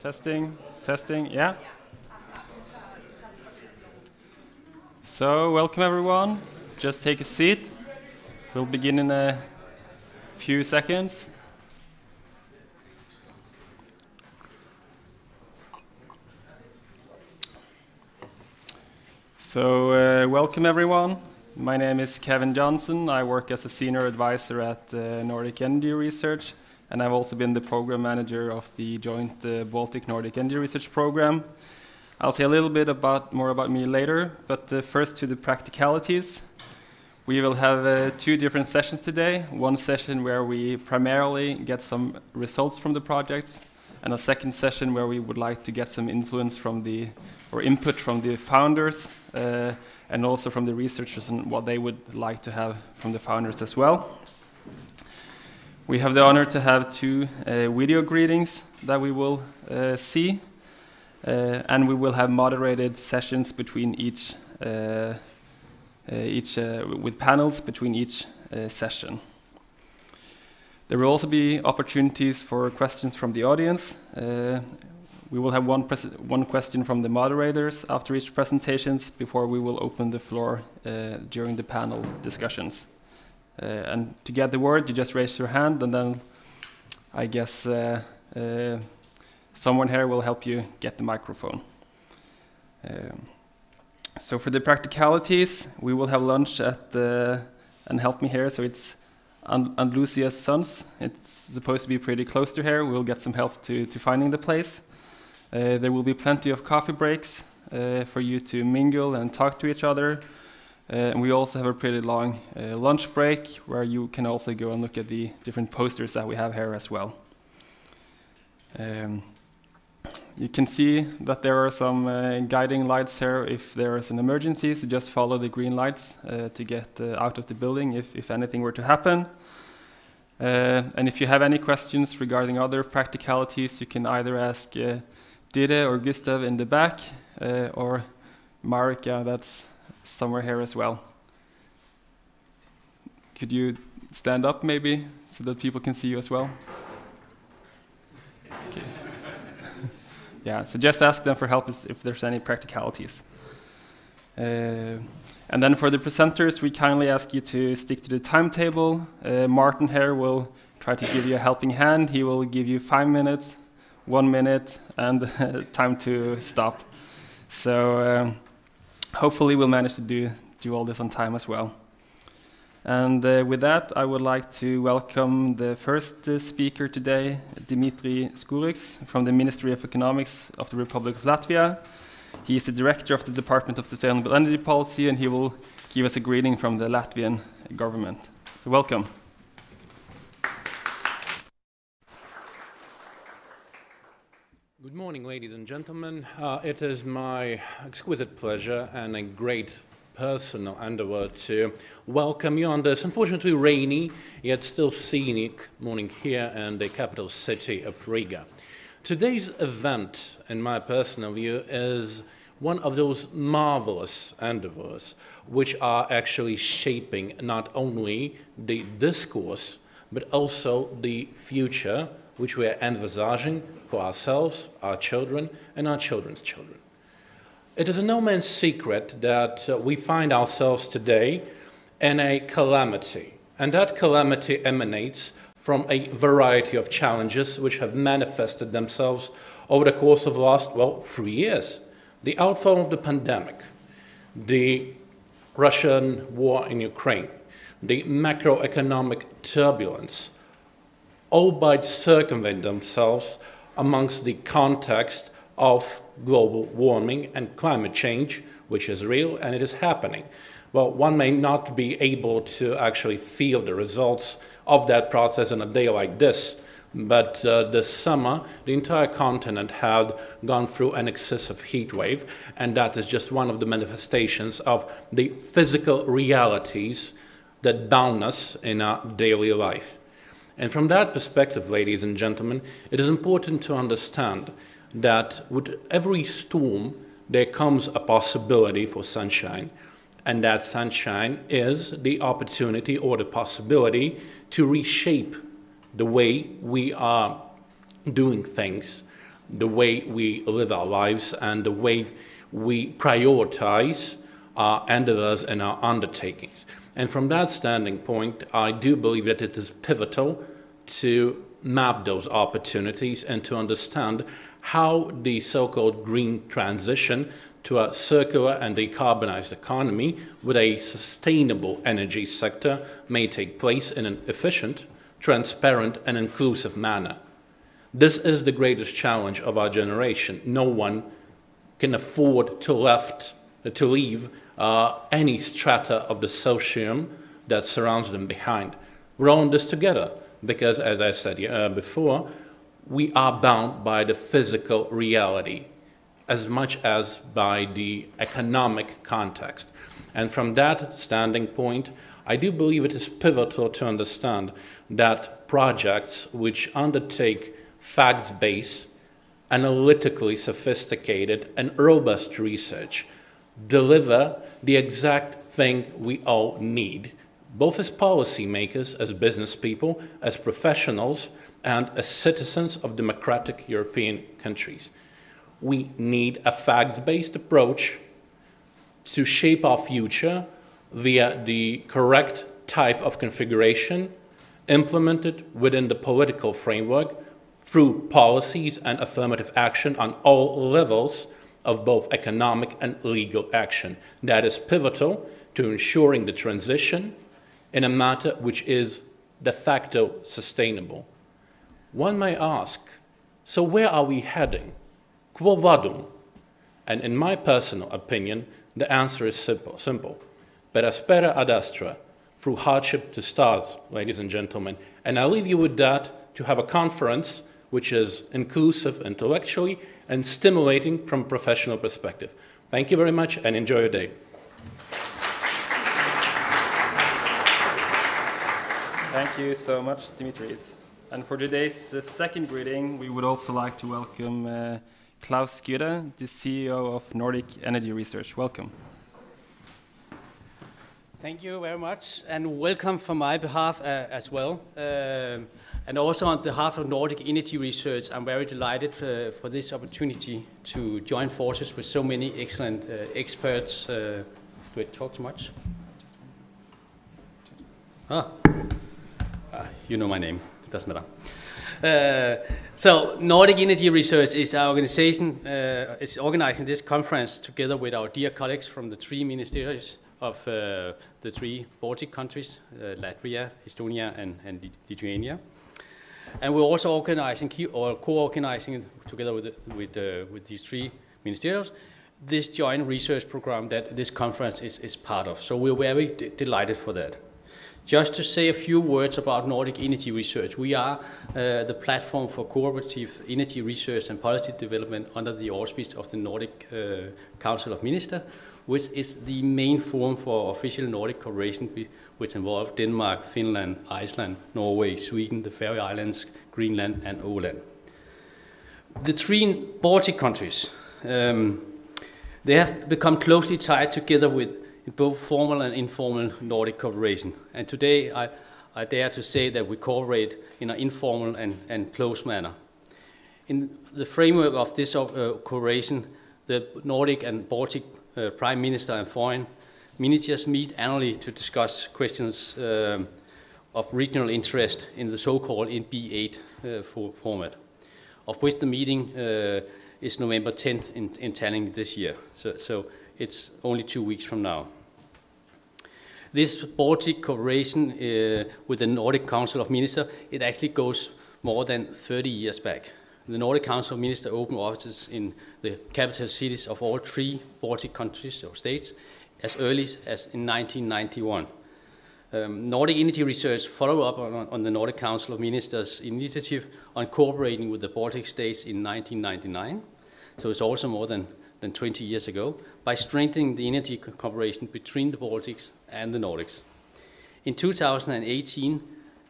Testing, testing, yeah. So, welcome everyone. Just take a seat. We'll begin in a few seconds. So, uh, welcome everyone. My name is Kevin Johnson. I work as a senior advisor at uh, Nordic Energy Research and I've also been the program manager of the joint uh, Baltic Nordic Energy Research Program. I'll say a little bit about more about me later, but uh, first to the practicalities. We will have uh, two different sessions today. One session where we primarily get some results from the projects, and a second session where we would like to get some influence from the or input from the founders uh, and also from the researchers and what they would like to have from the founders as well. We have the honor to have two uh, video greetings that we will uh, see, uh, and we will have moderated sessions between each, uh, uh, each uh, with panels between each session. There will also be opportunities for questions from the audience. we will have one, one question from the moderators after each presentations before we will open the floor during the panel discussions. Uh, and to get the word, you just raise your hand, and then I guess uh, uh, someone here will help you get the microphone. Um, so for the practicalities, we will have lunch at and help me here. So it's Andalusia's Sons. It's supposed to be pretty close to here. We'll get some help to, to finding the place. Uh, there will be plenty of coffee breaks uh, for you to mingle and talk to each other. Uh, and we also have a pretty long uh, lunch break where you can also go and look at the different posters that we have here as well. Um, you can see that there are some uh, guiding lights here if there is an emergency, so just follow the green lights uh, to get uh, out of the building if, if anything were to happen. Uh, and if you have any questions regarding other practicalities, you can either ask Dire or Gustav in the back, or Marika, that's somewhere here as well. Could you stand up maybe so that people can see you as well? Okay. yeah, so just ask them for help if there's any practicalities. Uh, and then for the presenters, we kindly ask you to stick to the timetable. Uh, Martin here will try to give you a helping hand. He will give you five minutes, one minute, and time to stop. So um, hopefully we'll manage to do, do all this on time as well. And uh, with that, I would like to welcome the first uh, speaker today, Dimitri Skuriks from the Ministry of Economics of the Republic of Latvia. He is the director of the Department of Sustainable Energy Policy, and he will give us a greeting from the Latvian government. So welcome. Good morning, ladies and gentlemen. Uh, it is my exquisite pleasure and a great personal endeavor to welcome you on this unfortunately rainy yet still scenic morning here in the capital city of Riga. Today's event, in my personal view, is one of those marvelous endeavors which are actually shaping not only the discourse but also the future which we are envisaging for ourselves, our children, and our children's children. It is a no man's secret that uh, we find ourselves today in a calamity, and that calamity emanates from a variety of challenges which have manifested themselves over the course of the last, well, three years. The outfall of the pandemic, the Russian war in Ukraine, the macroeconomic turbulence, all by circumvent themselves amongst the context of global warming and climate change, which is real and it is happening. Well, one may not be able to actually feel the results of that process on a day like this, but uh, this summer, the entire continent had gone through an excessive heat wave, and that is just one of the manifestations of the physical realities that bound us in our daily life. And from that perspective, ladies and gentlemen, it is important to understand that with every storm, there comes a possibility for sunshine. And that sunshine is the opportunity or the possibility to reshape the way we are doing things, the way we live our lives and the way we prioritize our endeavors and our undertakings. And from that standing point, I do believe that it is pivotal to map those opportunities and to understand how the so-called green transition to a circular and decarbonized economy with a sustainable energy sector may take place in an efficient, transparent, and inclusive manner. This is the greatest challenge of our generation. No one can afford to, left, to leave uh, any strata of the socium that surrounds them behind. We're all in this together because, as I said uh, before, we are bound by the physical reality as much as by the economic context. And from that standing point, I do believe it is pivotal to understand that projects which undertake facts based, analytically sophisticated, and robust research deliver the exact thing we all need, both as policymakers, as business people, as professionals, and as citizens of democratic European countries. We need a facts based approach to shape our future via the correct type of configuration implemented within the political framework through policies and affirmative action on all levels of both economic and legal action. That is pivotal to ensuring the transition in a matter which is de facto sustainable. One may ask, so where are we heading? Quo vadum? And in my personal opinion, the answer is simple, simple. Per aspera ad astra, through hardship to stars, ladies and gentlemen. And I leave you with that to have a conference which is inclusive intellectually and stimulating from a professional perspective. Thank you very much and enjoy your day. Thank you so much, Dimitris. And for today's uh, second greeting, we would also like to welcome uh, Klaus Skytte, the CEO of Nordic Energy Research. Welcome. Thank you very much, and welcome from my behalf uh, as well. Um, and also on behalf of Nordic Energy Research, I'm very delighted for, for this opportunity to join forces with so many excellent uh, experts. Uh, do I talk too much? Ah. You know my name, it doesn't matter. Uh, so Nordic Energy Research is our organization, uh, organizing this conference together with our dear colleagues from the three ministries of uh, the three Baltic countries, uh, Latvia, Estonia, and, and Lithuania. And we're also organizing or co-organizing together with, with, uh, with these three ministerials this joint research program that this conference is, is part of. So we're very delighted for that. Just to say a few words about Nordic Energy Research. We are uh, the platform for cooperative energy research and policy development under the auspice of the Nordic uh, Council of Ministers, which is the main forum for official Nordic cooperation which involves Denmark, Finland, Iceland, Norway, Sweden, the Faroe Islands, Greenland, and Åland. The three Baltic countries, um, they have become closely tied together with both formal and informal Nordic cooperation. And today I, I dare to say that we cooperate in an informal and, and close manner. In the framework of this uh, cooperation, the Nordic and Baltic uh, Prime Minister and Foreign Ministers meet annually to discuss questions um, of regional interest in the so-called NB8 uh, for format, of which the meeting uh, is November 10th in, in Tallinn this year. So, so, it's only two weeks from now. This Baltic cooperation uh, with the Nordic Council of Ministers, it actually goes more than 30 years back. The Nordic Council of Ministers opened offices in the capital cities of all three Baltic countries or states as early as in 1991. Um, Nordic Energy Research followed up on, on, the Nordic Council of Ministers initiative on cooperating with the Baltic states in 1999. So it's also more than, than 20 years ago, by strengthening the energy cooperation between the Baltics and the Nordics. In 2018,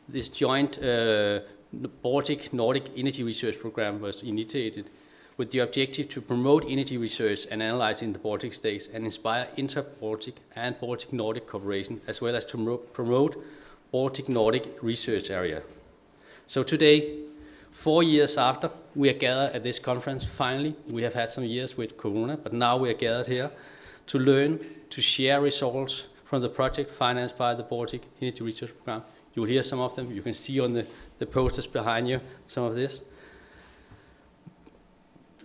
this joint uh, Baltic Nordic Energy Research Program was initiated with the objective to promote energy research and analyze in the Baltic states and inspire inter-Baltic and Baltic-Nordic cooperation, as well as to promote Baltic-Nordic research area. So today, Four years after, we are gathered at this conference, finally. We have had some years with Corona, but now we are gathered here to learn, to share results from the project financed by the Baltic Energy Research Program. You will hear some of them. You can see on the, the posters behind you some of this.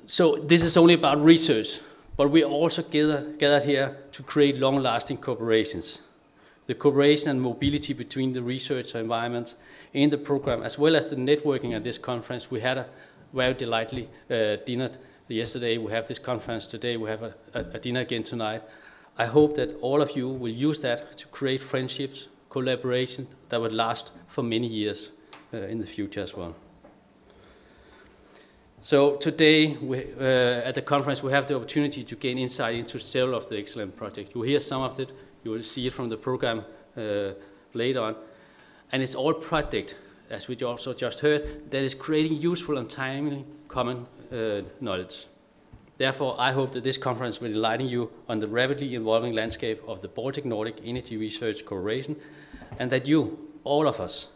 So this is only about research, but we are also gathered, gathered here to create long-lasting cooperations. The cooperation and mobility between the research environments in the program, as well as the networking at this conference. We had a very delightful uh, dinner yesterday. We have this conference today. We have a, a, a dinner again tonight. I hope that all of you will use that to create friendships, collaboration that will last for many years uh, in the future as well. So today we, uh, at the conference we have the opportunity to gain insight into several of the excellent projects. You hear some of it, you will see it from the program uh, later on. And it's all project, as we also just heard, that is creating useful and timely common uh, knowledge. Therefore, I hope that this conference will enlighten you on the rapidly evolving landscape of the Baltic Nordic Energy Research Cooperation, and that you, all of us,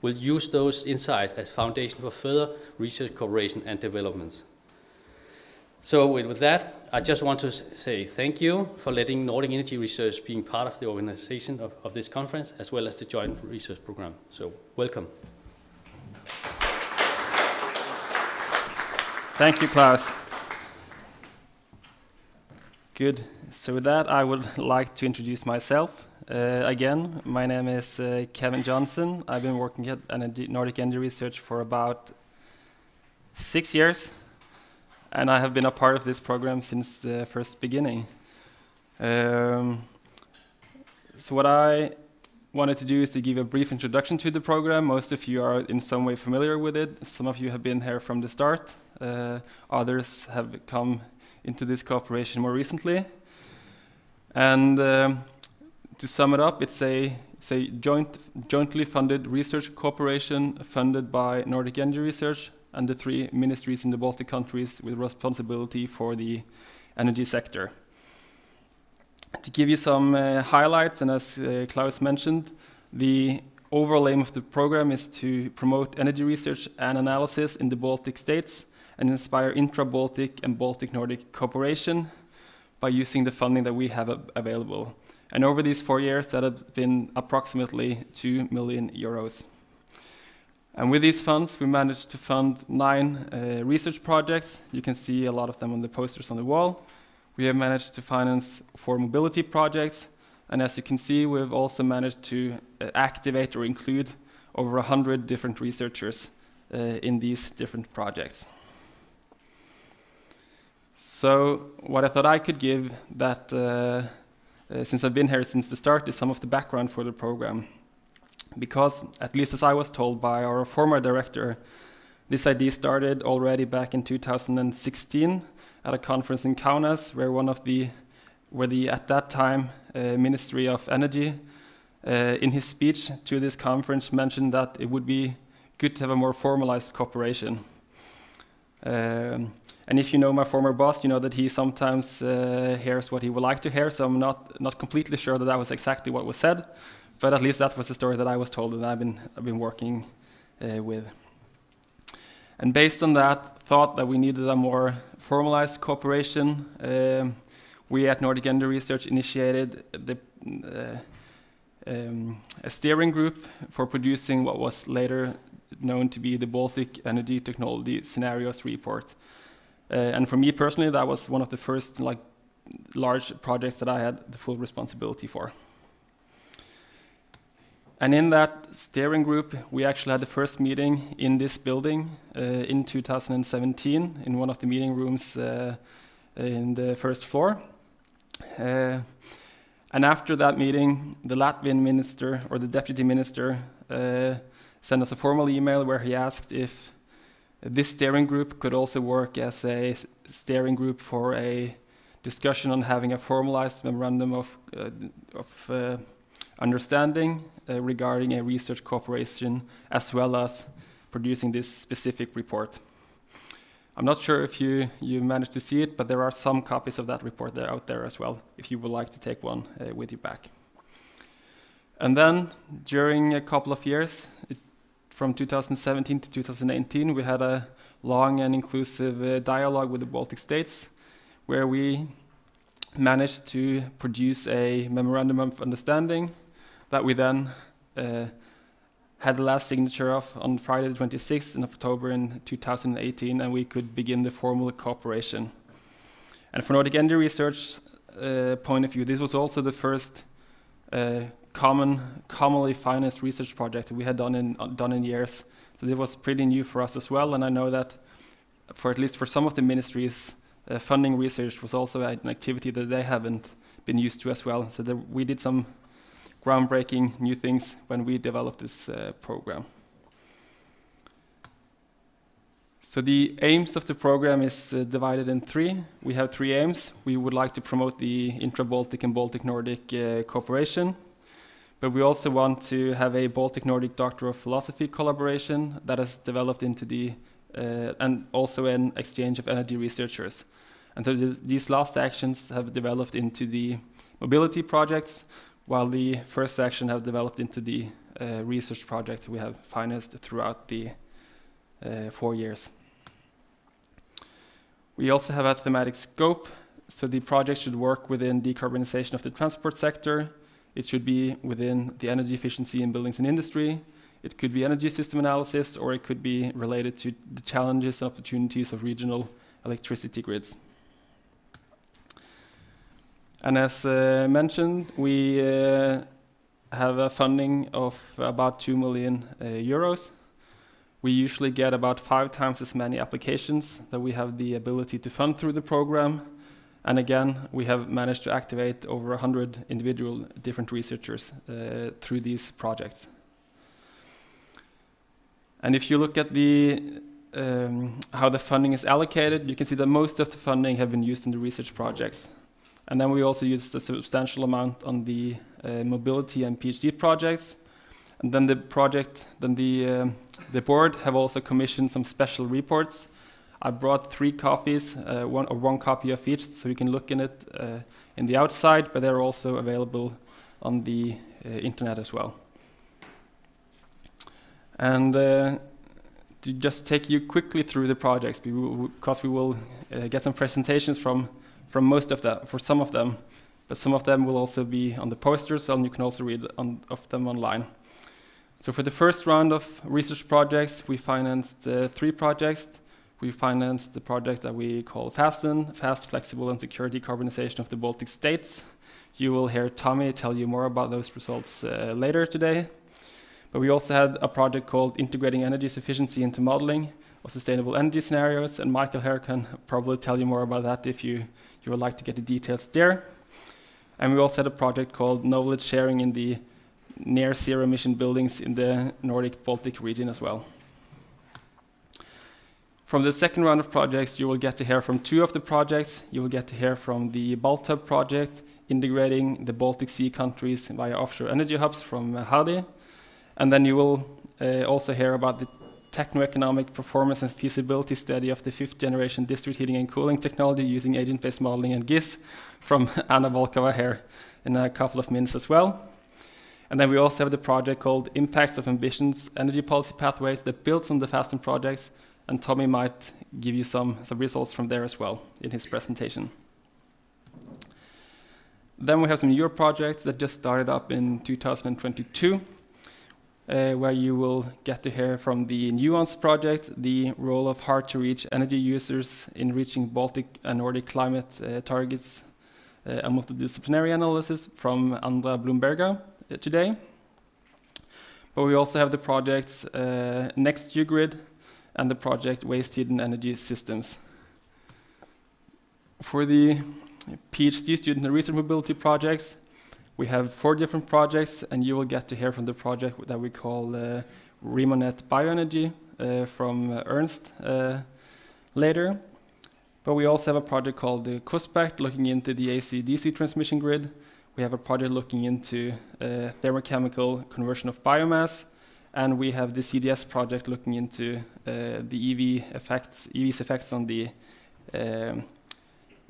will use those insights as foundation for further research cooperation and developments. So with that, I just want to say thank you for letting Nordic Energy Research being part of the organization of, of this conference, as well as the joint research program. So welcome. Thank you, Klaus. Good. So with that, I would like to introduce myself. Uh, again, my name is uh, Kevin Johnson. I've been working at Nordic Energy Research for about six years, and I have been a part of this program since the first beginning. Um, so what I wanted to do is to give a brief introduction to the program. Most of you are in some way familiar with it. Some of you have been here from the start. Uh, others have come into this cooperation more recently. And um, to sum it up, it's a, it's a joint, jointly funded research cooperation funded by Nordic Energy Research and the three ministries in the Baltic countries with responsibility for the energy sector. To give you some uh, highlights, and as uh, Klaus mentioned, the overall aim of the program is to promote energy research and analysis in the Baltic states and inspire intra-Baltic and Baltic-Nordic cooperation by using the funding that we have available. And over these four years, that has been approximately 2 million euros. And with these funds, we managed to fund nine uh, research projects. You can see a lot of them on the posters on the wall. We have managed to finance four mobility projects. And as you can see, we've also managed to uh, activate or include over 100 different researchers uh, in these different projects. So what I thought I could give that uh, uh, since I've been here since the start, is some of the background for the program. Because, at least as I was told by our former director, this idea started already back in 2016 at a conference in Kaunas, where one of the, where the at that time uh, Ministry of Energy, uh, in his speech to this conference, mentioned that it would be good to have a more formalized cooperation. Um, and if you know my former boss, you know that he sometimes uh, hears what he would like to hear. So I'm not not completely sure that that was exactly what was said, but at least that was the story that I was told and I've been I've been working uh, with. And based on that, thought that we needed a more formalized cooperation. Um, we at Nordic Energy Research initiated the, uh, um, a steering group for producing what was later known to be the Baltic Energy Technology Scenarios Report. Uh, and for me personally, that was one of the first like large projects that I had the full responsibility for. And in that steering group, we actually had the first meeting in this building uh, in 2017 in one of the meeting rooms uh, in the first floor. Uh, and after that meeting, the Latvian minister or the deputy minister uh, sent us a formal email where he asked if this steering group could also work as a steering group for a discussion on having a formalized memorandum of, uh, of uh, understanding uh, regarding a research cooperation as well as producing this specific report. I'm not sure if you, you managed to see it, but there are some copies of that report there out there as well, if you would like to take one uh, with you back. And then, during a couple of years, it from 2017 to 2018, we had a long and inclusive uh, dialogue with the Baltic states, where we managed to produce a memorandum of understanding that we then uh, had the last signature of on Friday the 26th in October in 2018, and we could begin the formal cooperation. And from Nordic Energy Research uh, point of view, this was also the first uh, common, commonly financed research project that we had done in, done in years. So it was pretty new for us as well, and I know that for at least for some of the ministries, uh, funding research was also an activity that they haven't been used to as well. So we did some groundbreaking new things when we developed this uh, program. So the aims of the program is uh, divided in three. We have three aims. We would like to promote the intra-Baltic and Baltic-Nordic uh, cooperation, but we also want to have a Baltic-Nordic Doctor of Philosophy collaboration that has developed into the, uh, and also an exchange of energy researchers. And so th these last actions have developed into the mobility projects, while the first section have developed into the uh, research project we have financed throughout the uh, four years. We also have a thematic scope, so the project should work within decarbonization of the transport sector. It should be within the energy efficiency in buildings and industry. It could be energy system analysis, or it could be related to the challenges and opportunities of regional electricity grids. And as uh, mentioned, we uh, have a funding of about 2 million uh, euros. We usually get about five times as many applications that we have the ability to fund through the program. And again, we have managed to activate over 100 individual different researchers uh, through these projects. And if you look at the um, how the funding is allocated, you can see that most of the funding have been used in the research projects. And then we also used a substantial amount on the uh, mobility and PhD projects. And then the project, then the, uh, the board have also commissioned some special reports. I brought three copies, uh, one, or one copy of each, so you can look in it uh, in the outside, but they're also available on the uh, internet as well. And uh, to just take you quickly through the projects, because we will get some presentations from from most of them, for some of them, but some of them will also be on the posters, and you can also read on, of them online. So for the first round of research projects, we financed uh, three projects. We financed the project that we call FASTEN, Fast, Flexible and Secure Decarbonization of the Baltic States. You will hear Tommy tell you more about those results uh, later today. But we also had a project called Integrating Energy Sufficiency into Modeling of Sustainable Energy Scenarios, and Michael here can probably tell you more about that if you you would like to get the details there. And we also had a project called Knowledge Sharing in the near zero emission buildings in the Nordic Baltic region as well. From the second round of projects, you will get to hear from two of the projects. You will get to hear from the BaltHub project, integrating the Baltic Sea countries via offshore energy hubs from uh, Hadi. And then you will uh, also hear about the techno-economic performance and feasibility study of the fifth generation district heating and cooling technology using agent-based modeling and GIS from Anna Volkova here in a couple of minutes as well. And then we also have the project called Impacts of Ambitions Energy Policy Pathways that builds on the FASTEN projects, and Tommy might give you some, some results from there as well in his presentation. Then we have some newer projects that just started up in 2022 uh, where you will get to hear from the Nuance project, the role of hard-to-reach energy users in reaching Baltic and Nordic climate uh, targets, uh, a multidisciplinary analysis from Andra Blumberga uh, today. But we also have the projects uh, Next Grid and the project Waste Hidden Energy Systems. For the PhD student and research mobility projects, we have four different projects, and you will get to hear from the project that we call uh, Remonet Bioenergy uh, from uh, Ernst uh, later. But we also have a project called the KUSPACT, looking into the AC-DC transmission grid. We have a project looking into uh, thermochemical conversion of biomass, and we have the CDS project looking into uh, the EV effects, EV's effects on the um,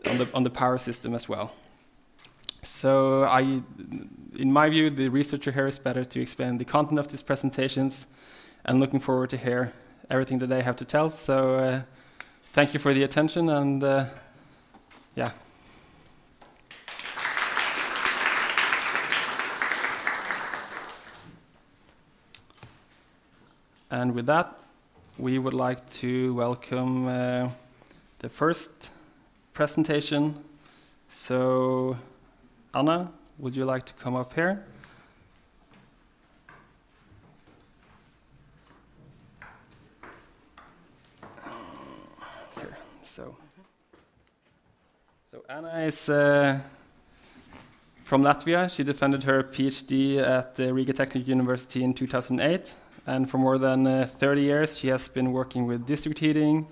on the on the power system as well. So I, in my view, the researcher here is better to explain the content of these presentations, and looking forward to hear everything that they have to tell. So uh, thank you for the attention and uh, yeah. And with that, we would like to welcome uh, the first presentation. So, Anna, would you like to come up here? Here, so. So Anna is uh, from Latvia. She defended her PhD at the Riga Technical University in 2008 and for more than uh, 30 years she has been working with district heating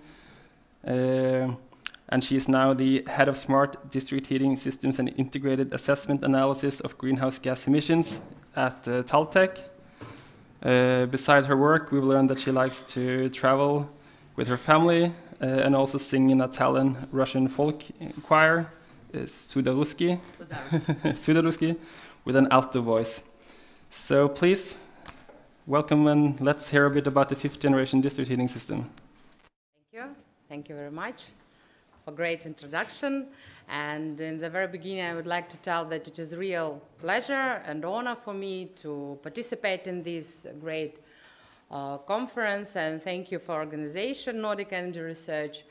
uh, and she is now the head of smart district heating systems and integrated assessment analysis of greenhouse gas emissions at uh, Taltech. Uh, beside her work, we've learned that she likes to travel with her family uh, and also sing in a Tallinn Russian folk choir, uh, Sudaruski, Sudaruski, with an alto voice. So please welcome and let's hear a bit about the fifth generation district heating system. Thank you. Thank you very much for great introduction. And in the very beginning, I would like to tell that it is real pleasure and honor for me to participate in this great uh, conference. And thank you for organization, Nordic Energy Research.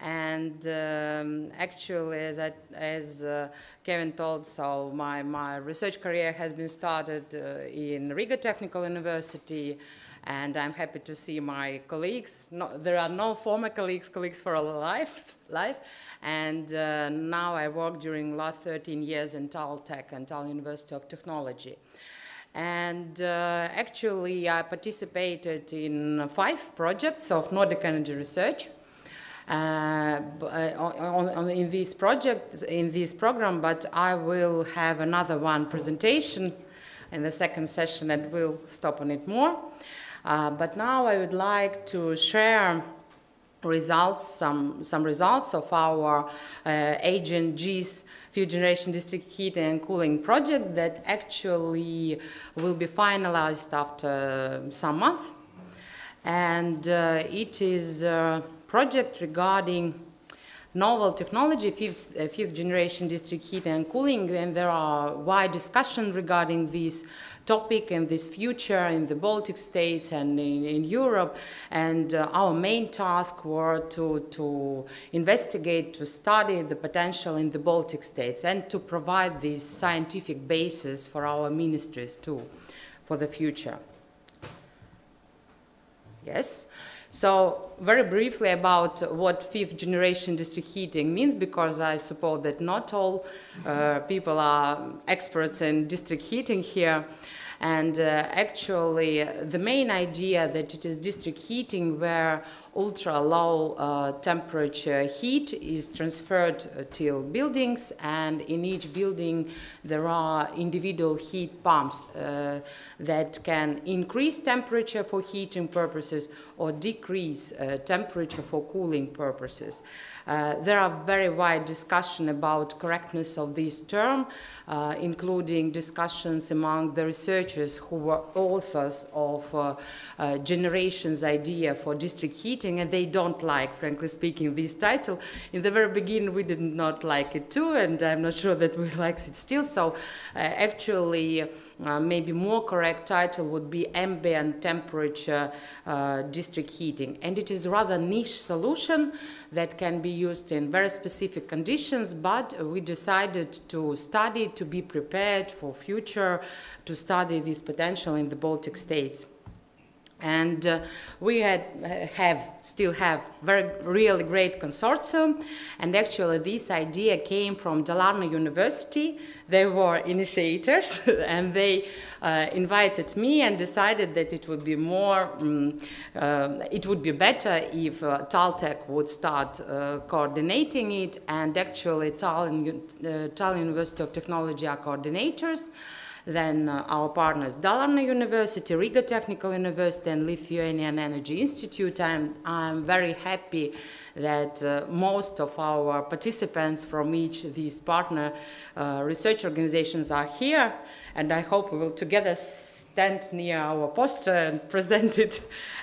And um, actually, as, I, as uh, Kevin told, so my, my research career has been started uh, in Riga Technical University, and I'm happy to see my colleagues. No, there are no former colleagues, colleagues for all life, life. and uh, now I work during last 13 years in Taltech and Tallinn University of Technology. And uh, actually, I participated in five projects of Nordic Energy Research. Uh, on, on, in this project, in this program, but I will have another one presentation in the second session and we'll stop on it more. Uh, but now I would like to share results, some, some results of our uh, Agent G's fifth generation district heating and cooling project that actually will be finalized after some months. And uh, it is uh, project regarding novel technology, fifth, uh, fifth, generation district heating and cooling, and there are wide discussion regarding this topic and this future in the Baltic states and in, in Europe. And uh, our main task were to, to investigate, to study the potential in the Baltic states and to provide this scientific basis for our ministries too, for the future. Yes. So very briefly about what fifth generation district heating means, because I suppose that not all uh, people are experts in district heating here. And uh, actually, the main idea that it is district heating where ultra low uh, temperature heat is transferred uh, to buildings and in each building there are individual heat pumps uh, that can increase temperature for heating purposes or decrease uh, temperature for cooling purposes. Uh, there are very wide discussion about correctness of this term, including discussions among the researchers who were authors of generations idea for district heating, and they don't like, frankly speaking, this title. In the very beginning, we did not like it too, and I'm not sure that we like it still. So, uh, actually. Uh, maybe more correct title would be ambient temperature uh, district heating. And it is rather niche solution that can be used in very specific conditions, but we decided to study, to be prepared for future, to study this potential in the Baltic states. And uh, we had, have, still have very really great consortium. And actually this idea came from Dalarna University. They were initiators and they uh, invited me and decided that it would be more, um, uh, it would be better if uh, Taltech would start uh, coordinating it. And actually Tallinn, uh, Tallinn University of Technology are coordinators. Then uh, our partners, Dalarna University, Riga Technical University, and Lithuanian Energy Institute. I'm, I'm very happy that uh, most of our participants from each of these partner uh, research organizations are here. and I hope we will together stand near our poster and present it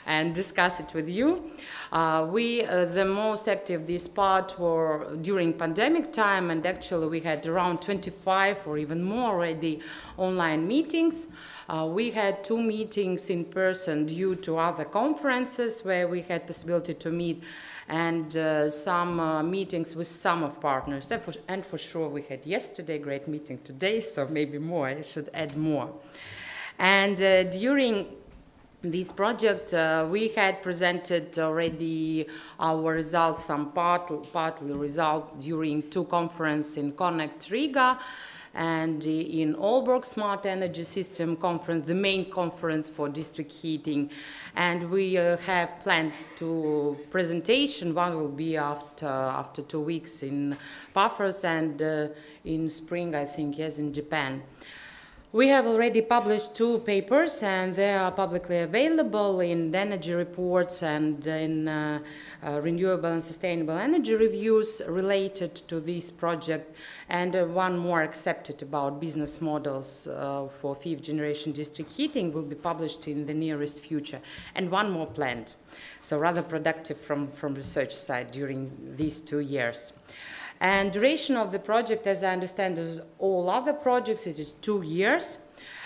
and discuss it with you. Uh, we, uh, the most active this part were during pandemic time, and actually we had around 25 or even more already online meetings. Uh, we had two meetings in person due to other conferences where we had possibility to meet and uh, some uh, meetings with some of partners. And for, and for, sure we had yesterday great meeting today, so maybe more, I should add more. And uh, during this project, uh, we had presented already our results, some part, partly results during two conferences in CONECT Riga and in Aalborg Smart Energy System Conference, the main conference for district heating. And we uh, have planned to presentation. One will be after, after two weeks in Paphos and uh, in spring, I think, yes, in Japan. We have already published two papers and they are publicly available in energy reports and in uh, uh, renewable and sustainable energy reviews related to this project and uh, one more accepted about business models uh, for fifth generation district heating will be published in the nearest future and one more planned. So rather productive from, from research side during these two years. And duration of the project, as I understand, as all other projects, it is two years.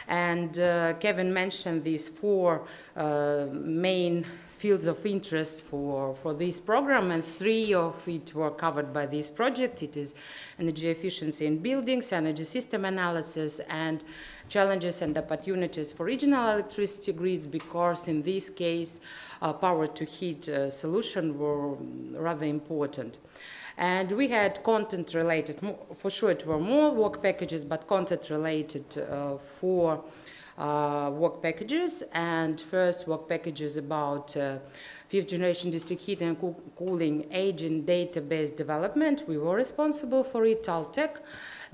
And uh, Kevin mentioned these four uh, main fields of interest for, for this program, and three of it were covered by this project. It is energy efficiency in buildings, energy system analysis, and challenges and opportunities for regional electricity grids, because in this case, uh, power to heat uh, solution were rather important. And we had content related, for sure it were more work packages, but content related uh, for uh, work packages. And first work packages about uh, fifth generation district heating and co cooling agent database development. We were responsible for it, Taltech.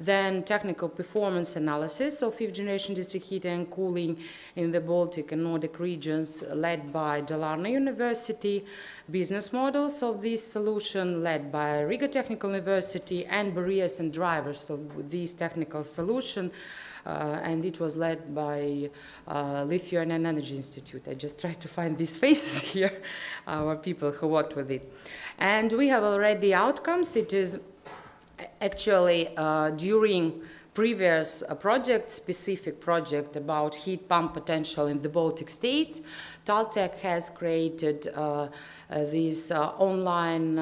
Then technical performance analysis of fifth generation district heating and cooling in the Baltic and Nordic regions led by Dalarna University. Business models of this solution led by Riga Technical University and barriers and drivers of this technical solution. Uh, and it was led by uh, Lithuanian Energy Institute. I just tried to find these faces here, our people who worked with it. And we have already outcomes. It is actually uh, during previous uh, project, specific project about heat pump potential in the Baltic states, Taltech has created uh, uh this uh, online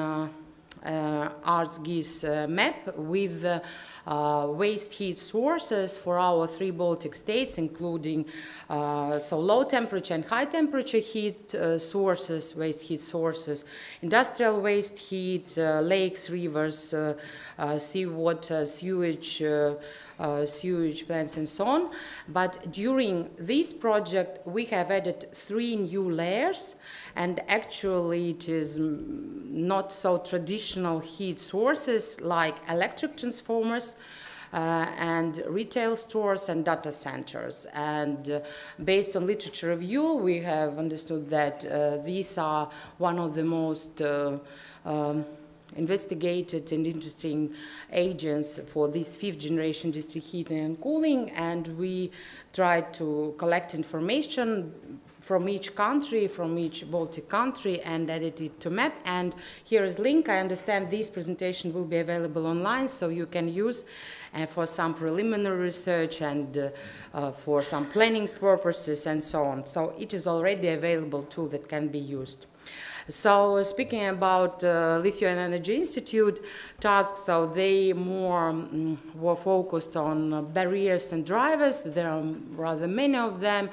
uh, ArcGIS map with uh, waste heat sources for our three Baltic states, including uh, so low temperature and high temperature heat uh, sources, waste heat sources, industrial waste heat, lakes, rivers, seawater, sewage, uh, sewage plants and so on. But during this project, we have added three new layers, and actually it is not so traditional heat sources like electric transformers, uh, and retail stores and data centers. And uh, based on literature review, we have understood that uh, these are one of the most uh, um, investigated and interesting agents for this fifth generation district heating and cooling and we tried to collect information from each country, from each Baltic country and edit it to map and here is link. I understand this presentation will be available online so you can use uh, for some preliminary research and uh, uh, for some planning purposes and so on. So it is already available tool that can be used. So speaking about uh, Lithuanian Energy Institute tasks, so they more um, were focused on barriers and drivers. There are rather many of them,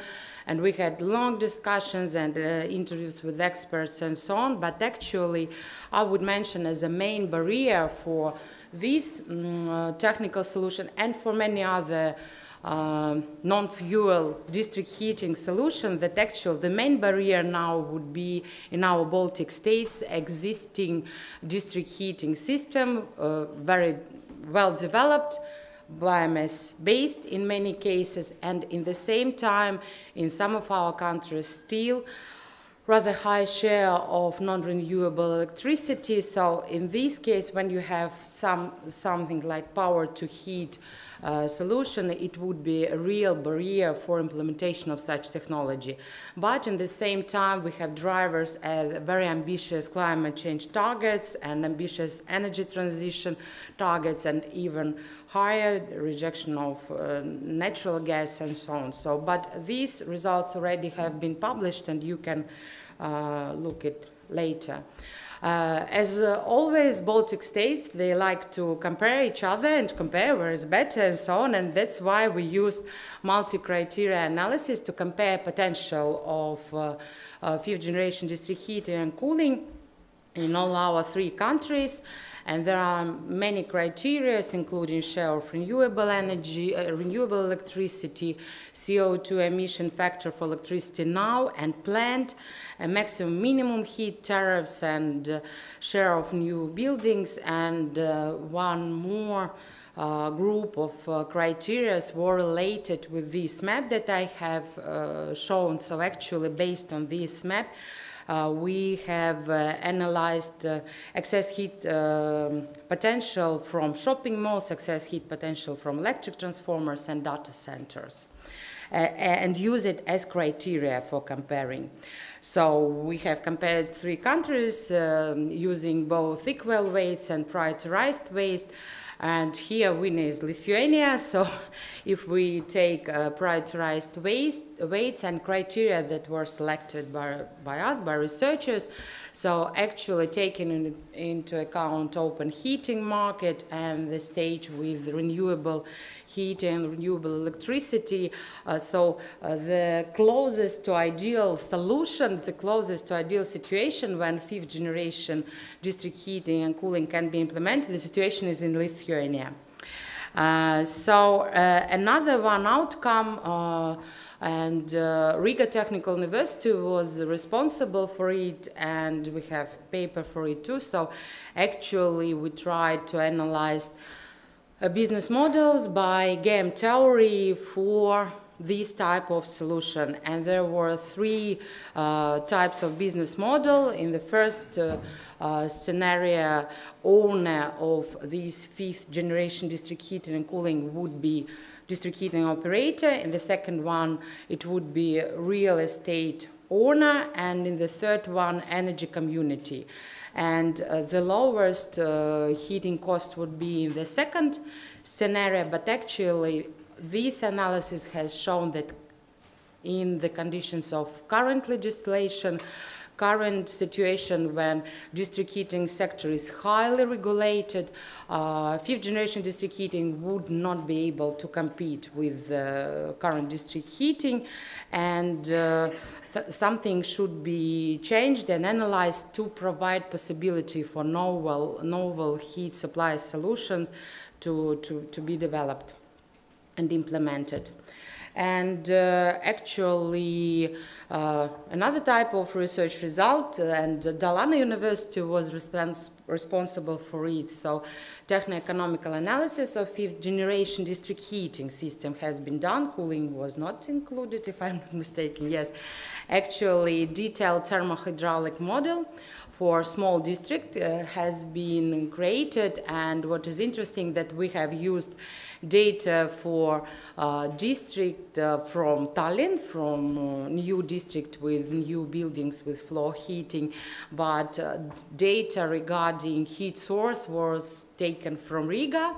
and we had long discussions and uh, interviews with experts and so on. But actually, I would mention as a main barrier for this um, uh, technical solution and for many other uh, non-fuel district heating solution that actually the main barrier now would be in our Baltic states existing district heating system, uh, very well developed, biomass based in many cases and in the same time in some of our countries still rather high share of non-renewable electricity. So in this case, when you have some something like power to heat solution, it would be a real barrier for implementation of such technology. But in the same time, we have drivers as very ambitious climate change targets and ambitious energy transition targets and even higher rejection of uh, natural gas and so on. So, but these results already have been published and you can uh, look at later. Uh, as uh, always, Baltic states, they like to compare each other and compare where is better and so on, and that's why we used multi-criteria analysis to compare potential of uh, uh fifth generation district heating and cooling in all our three countries. And there are many criteria, including share of renewable energy, uh, renewable electricity, CO2 emission factor for electricity now and planned, a maximum minimum heat tariffs and uh, share of new buildings, and uh, one more uh, group of uh, criteria were related with this map that I have uh, shown. So actually, based on this map, we have uh, analyzed uh, excess heat um, potential from shopping malls, excess heat potential from electric transformers and data centers. Uh, and use it as criteria for comparing. So we have compared three countries um, using both equal weights and prioritized weights. And here winner is Lithuania. So if we take uh, prioritized weights, and criteria that were selected by, by us, by researchers, so actually taking in, into account open heating market and the stage with renewable heat and renewable electricity. Uh, so uh, the closest to ideal solution, the closest to ideal situation when fifth generation district heating and cooling can be implemented, the situation is in Lithuania. Uh, so uh, another one outcome uh, and uh, Riga Technical University was responsible for it and we have paper for it too so actually we tried to analyze business models by game theory for this type of solution. And there were three uh, types of business model. In the first uh, uh, scenario owner of this fifth generation district heating and cooling would be district heating operator. In the second one it would be real estate owner. And in the third one energy community and uh, the lowest uh, heating cost would be in the second scenario, but actually this analysis has shown that in the conditions of current legislation, current situation when district heating sector is highly regulated, uh, fifth generation district heating would not be able to compete with uh, current district heating. And uh, something should be changed and analyzed to provide possibility for novel, novel heat supply solutions to, to, to be developed and implemented. And uh, actually, uh, another type of research result, uh, and Dalarna University was respons responsible for it. So, techno-economical analysis of fifth generation district heating system has been done. Cooling was not included, if I'm not mistaken. Yes, actually, detailed thermohydraulic model for small district uh, has been created. And what is interesting that we have used data for uh, district uh, from Tallinn, from uh, new district with new buildings with floor heating, but uh, data regarding heat source was taken from Riga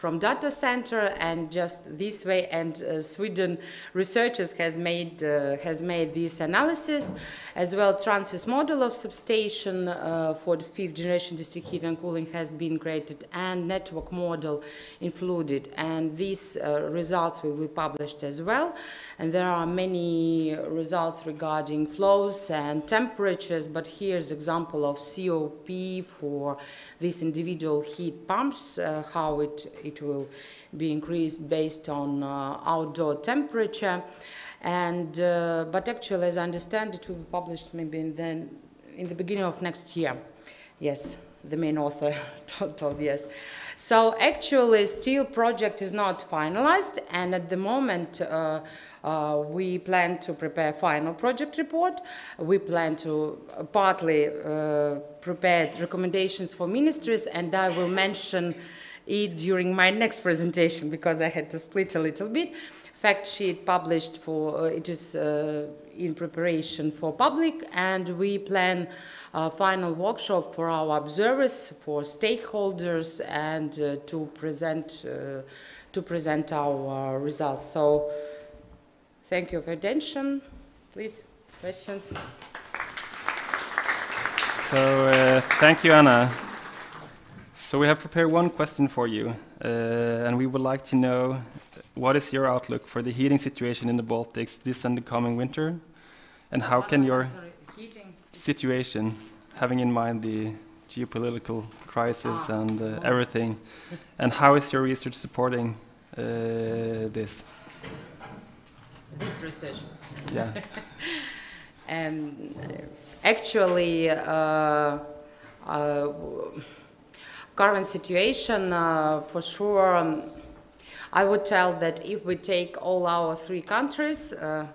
from data center and just this way and uh, Sweden researchers has made uh, has made this analysis as well TRNSYS model of substation uh, for the fifth generation district heating and cooling has been created and network model included and these uh, results will be published as well and there are many results regarding flows and temperatures but here's example of COP for these individual heat pumps uh, how it it will be increased based on uh, outdoor temperature. And, uh, but actually, as I understand, it will be published maybe in, then, in the beginning of next year. Yes. the main author told yes. So actually, still project is not finalized, and at the moment. Uh, uh, we plan to prepare final project report. We plan to partly uh, prepare recommendations for ministries, and I will mention it during my next presentation because I had to split a little bit. Fact sheet published for it is in preparation for public, and we plan a final workshop for our observers, for stakeholders, and uh, to present uh, to present our uh, results. So, thank you for attention. Please, questions. So, uh, thank you, Anna. So we have prepared one question for you, uh, and we would like to know what is your outlook for the heating situation in the Baltics this and the coming winter? And how can your situation, having in mind the geopolitical crisis ah, and uh, everything, and how is your research supporting uh, this? This research. Yeah. um, actually, uh, uh, current situation uh, for sure. Um, I would tell that if we take all our three countries, uh,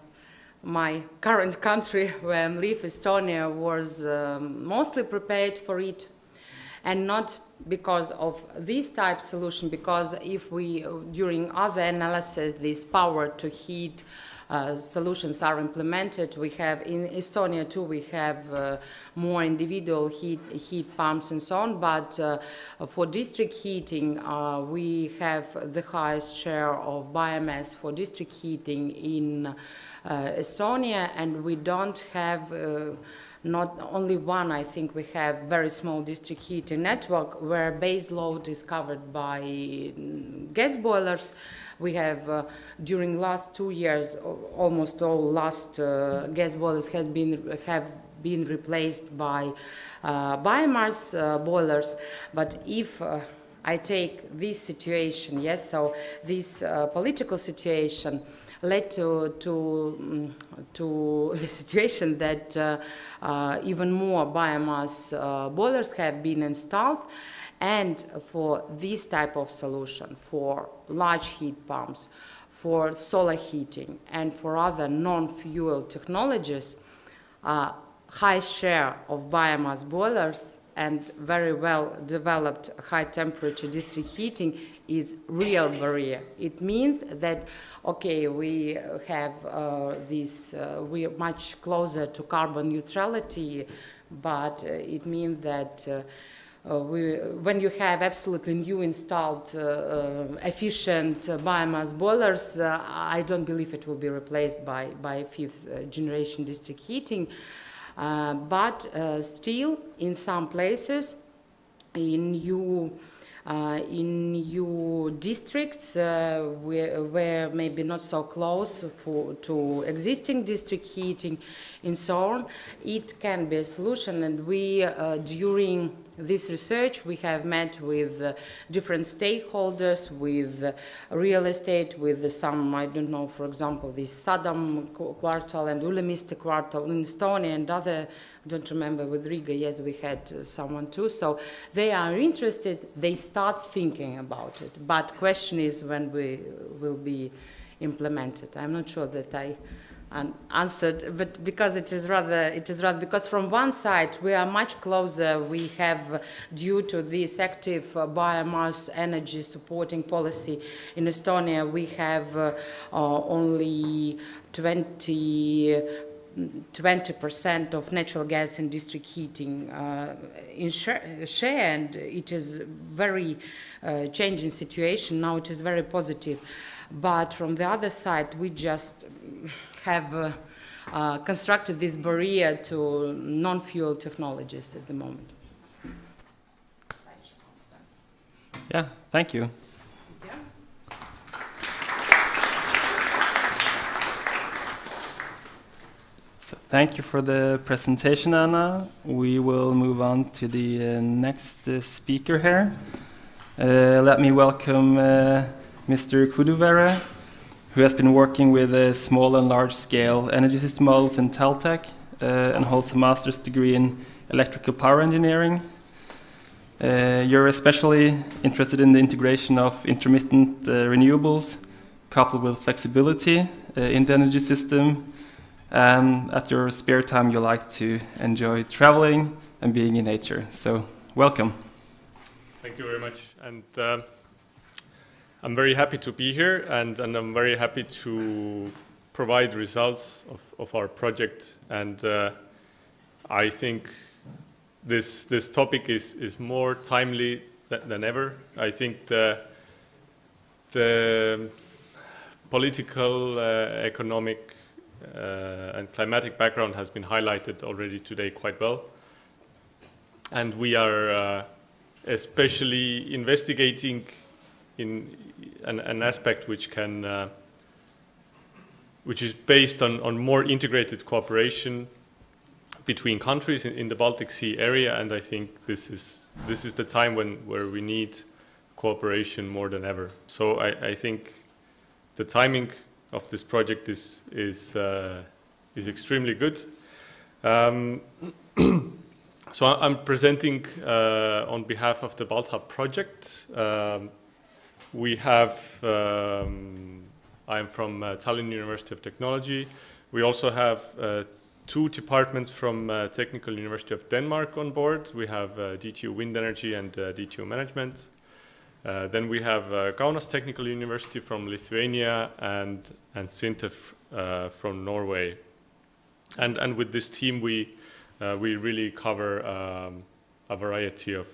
my current country where I live, Estonia, was um, mostly prepared for it. And not because of this type solution, because if we, during other analysis, this power to heat uh, solutions are implemented. We have in Estonia too, we have uh, more individual heat, heat pumps and so on, but uh, for district heating, uh, we have the highest share of biomass for district heating in uh, Estonia, and we don't have not only one, I think we have very small district heating network where base load is covered by mm, gas boilers. We have, uh, during last two years, almost all last uh, gas boilers has been, have been replaced by uh, biomass uh, boilers. But if uh, I take this situation, yes, so this political situation, led to, to, mm, to the situation that uh, uh, even more biomass uh, boilers have been installed. And for this type of solution, for large heat pumps, for solar heating, and for other non-fuel technologies, uh, high share of biomass boilers and very well developed high temperature district heating is real barrier. It means that, okay, we have uh, this, uh, we are much closer to carbon neutrality, but uh, it means that uh, we, when you have absolutely new installed uh, efficient biomass boilers, I don't believe it will be replaced by, by fifth generation district heating. but still, in some places, in new uh, in new districts uh, where, where, maybe not so close for, to existing district heating and so on, it can be a solution. And we, uh, during this research, we have met with uh, different stakeholders, with uh, real estate, with some, I don't know, for example, the Sadam quartal and Ülemiste quartal in Estonia and other I don't remember with Riga, yes, we had uh, someone too. So they are interested, they start thinking about it. But question is when we will be implemented. I'm not sure that I answered, but because it is rather, it is rather, because from one side we are much closer, we have, due to this active uh, biomass energy supporting policy in Estonia, we have uh, uh, only 20 20% of natural gas in district heating uh, in share, and it is very uh, changing situation. Now it is very positive. But from the other side, we just have uh, uh constructed this barrier to non-fuel technologies at the moment. Yeah, thank you. So thank you for the presentation, Anna. We will move on to the uh, next uh, speaker here. Uh, let me welcome uh, Mr. Koduvere, who has been working with uh, small and large scale energy system models in Taltech uh, and holds a master's degree in electrical power engineering. Uh, you're especially interested in the integration of intermittent renewables coupled with flexibility in the energy system. And at your spare time, you like to enjoy traveling and being in nature. So, welcome. Thank you very much. And uh, I'm very happy to be here, and, and I'm very happy to provide results of, of our project. And uh, I think this, this topic is, is more timely th than ever. I think the, the political, uh, economic, uh, and climatic background has been highlighted already today quite well. And we are uh, especially investigating in an, an aspect which can uh, which is based on, on more integrated cooperation between countries in, in, the Baltic Sea area, and I think this is this is the time when where we need cooperation more than ever. So I, I think the timing of this project is is uh, is extremely good. Um, so I'm presenting uh, on behalf of the BaltHub project. Um, we have um, I'm from uh, Tallinn University of Technology. We also have uh, two departments from uh, Technical University of Denmark on board. We have uh, DTU Wind Energy and uh, DTU Management. Uh, then we have Kaunas Technical University from Lithuania and, and SINTEF from Norway. And, and with this team, we, we really cover um, a variety of,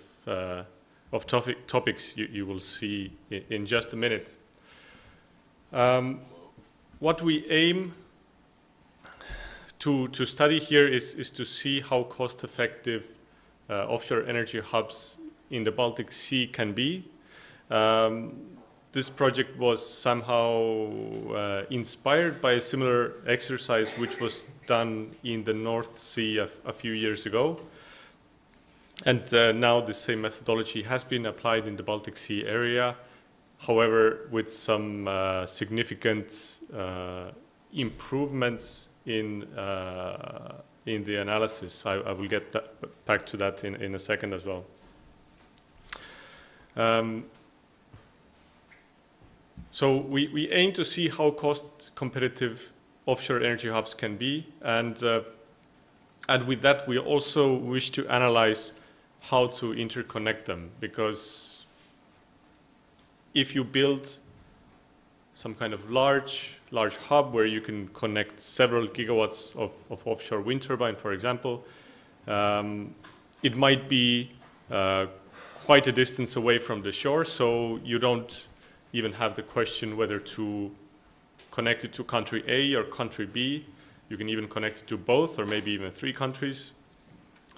of topic, topics you, you will see in, in just a minute. Um, what we aim to, to study here is, is to see how cost effective uh, offshore energy hubs in the Baltic Sea can be. Um, this project was somehow uh, inspired by a similar exercise which was done in the North Sea a few years ago. And uh, now the same methodology has been applied in the Baltic Sea area however, with some uh, significant uh, improvements in uh, in the analysis. I, I will get back to that in, in a second as well. Um, so we, we aim to see how cost competitive offshore energy hubs can be, and uh, and with that we also wish to analyze how to interconnect them because if you build some kind of large, large hub where you can connect several gigawatts of, of offshore wind turbine, for example, um, it might be uh, quite a distance away from the shore, so you don't even have the question whether to connect it to country A or country B. You can even connect it to both or maybe even three countries.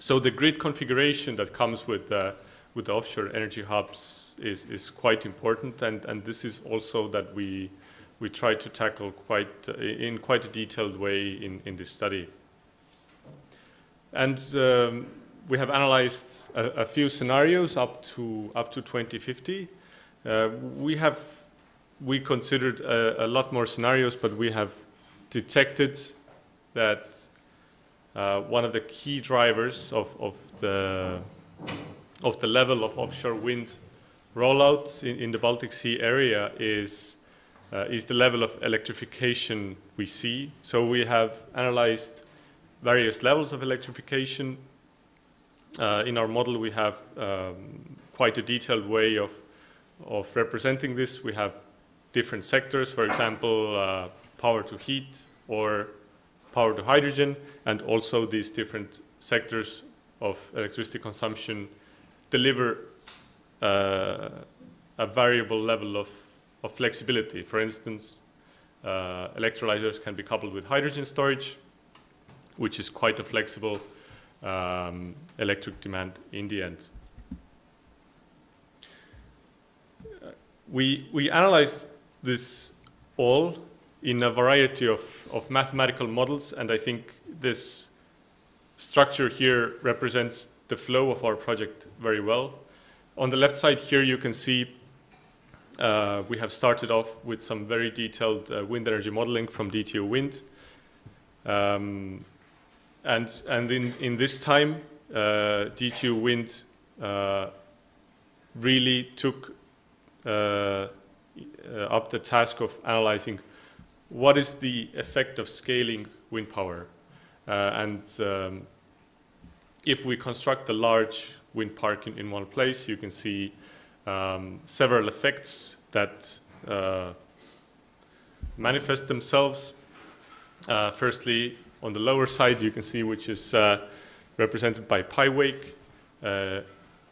So the grid configuration that comes with, uh, with the offshore energy hubs is, is quite important, and, and this is also that we, we try to tackle quite, uh, in quite a detailed way in, in this study. And um, we have analyzed a, a, few scenarios up to, up to 2050. Uh, we have, we considered a, a, lot more scenarios, but we have detected that uh, one of the key drivers of, of, the, of the level of offshore wind rollout in, in the Baltic Sea area is, uh, is the level of electrification we see. So we have analyzed various levels of electrification. Uh, in our model, we have um, quite a detailed way of, of representing this. We have different sectors, for example, uh, power to heat or power to hydrogen, and also these different sectors of electricity consumption deliver uh, a variable level of, of flexibility. For instance, uh, electrolyzers can be coupled with hydrogen storage, which is quite a flexible um, electric demand in the end. We, we analyzed this all in a variety of, of mathematical models, and I think this structure here represents the flow of our project very well. On the left side here, you can see uh, we have started off with some very detailed uh, wind energy modeling from DTU Wind. Um, and and in, in this time, uh, DTU Wind uh, really took uh, up the task of analyzing what is the effect of scaling wind power. Uh, and um, if we construct a large wind park in, in one place, you can see um, several effects that uh, manifest themselves. Uh, firstly, on the lower side, you can see which is uh, represented by PyWake. Uh,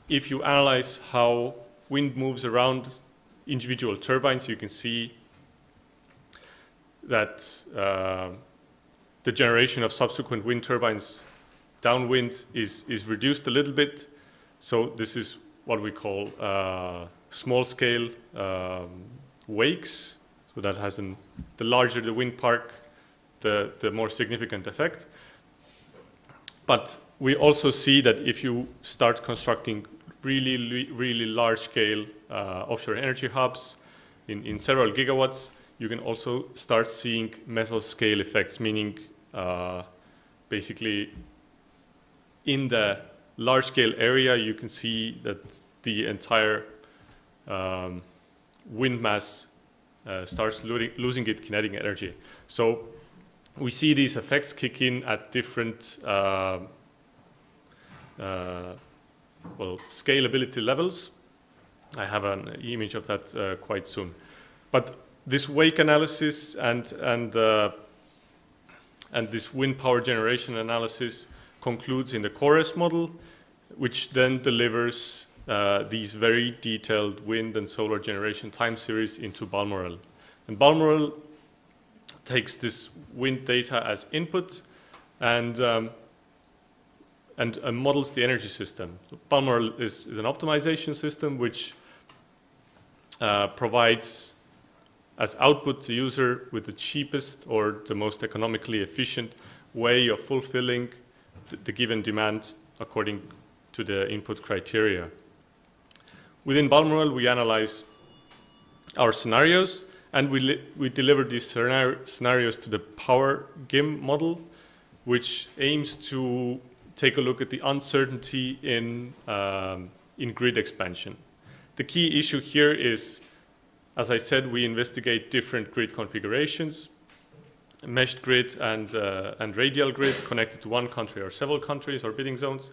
if you analyze how wind moves around individual turbines, you can see that uh, the generation of subsequent wind turbines downwind is, is reduced a little bit. So this is what we call uh, small scale um, wakes. So that has an, the larger the wind park, the, the more significant effect. But we also see that if you start constructing really, really large scale uh, offshore energy hubs in, in several gigawatts, you can also start seeing mesoscale effects, meaning uh, basically in the large scale area, you can see that the entire um, wind mass uh, starts lo losing its kinetic energy. So we see these effects kick in at different uh, uh, well scalability levels. I have an image of that uh, quite soon. But this wake analysis and and uh, and this wind power generation analysis concludes in the CORES model, which then delivers uh, these very detailed wind and solar generation time series into Balmorel. And Balmorel takes this wind data as input and, um, and models the energy system. So Balmorel is, is, an optimization system which uh, provides as output to user with the cheapest or the most economically efficient way of fulfilling the, given demand according to the input criteria. Within Balmorel, we analyze our scenarios and we, we deliver these scenarios to the Power GIM model, which aims to take a look at the uncertainty in, um, in grid expansion. The key issue here is, as I said, we investigate different grid configurations, meshed grid and, uh, and radial grid connected to one country or several countries or bidding zones.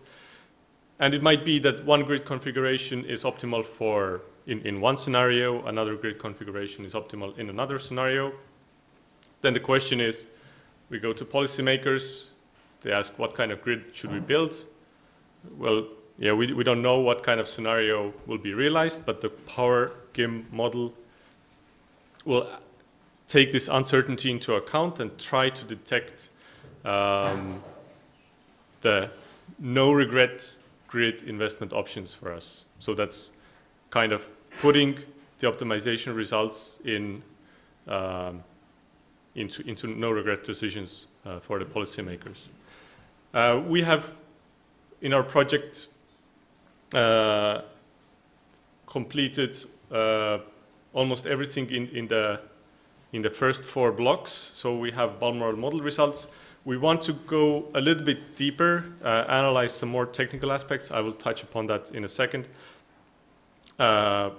And it might be that one grid configuration is optimal for in, in one scenario, another grid configuration is optimal in another scenario. Then the question is, we go to policymakers, they ask what kind of grid should we build? Well, yeah, we, we don't know what kind of scenario will be realized, but the Power GIM model will take this uncertainty into account and try to detect um, the no regret grid investment options for us. So that's kind of putting the optimization results in um, into, into no regret decisions uh, for the policymakers. Uh, we have in our project uh, completed uh, almost everything in, in, the, in the first four blocks. So we have Balmorel model results. We want to go a little bit deeper, uh, analyze some more technical aspects. I will touch upon that in a second. Uh,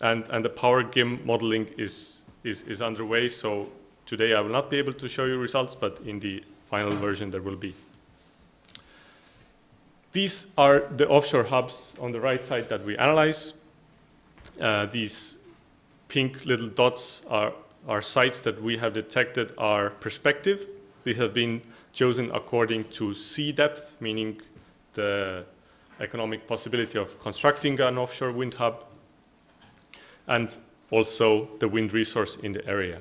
and, and the Power GIM modeling is, is, is underway. So today I will not be able to show you results, but in the final version there will be. These are the offshore hubs on the right side that we analyze. Uh, these pink little dots are, are sites that we have detected are perspective. These have been chosen according to sea depth, meaning the economic possibility of constructing an offshore wind hub and also the wind resource in the area.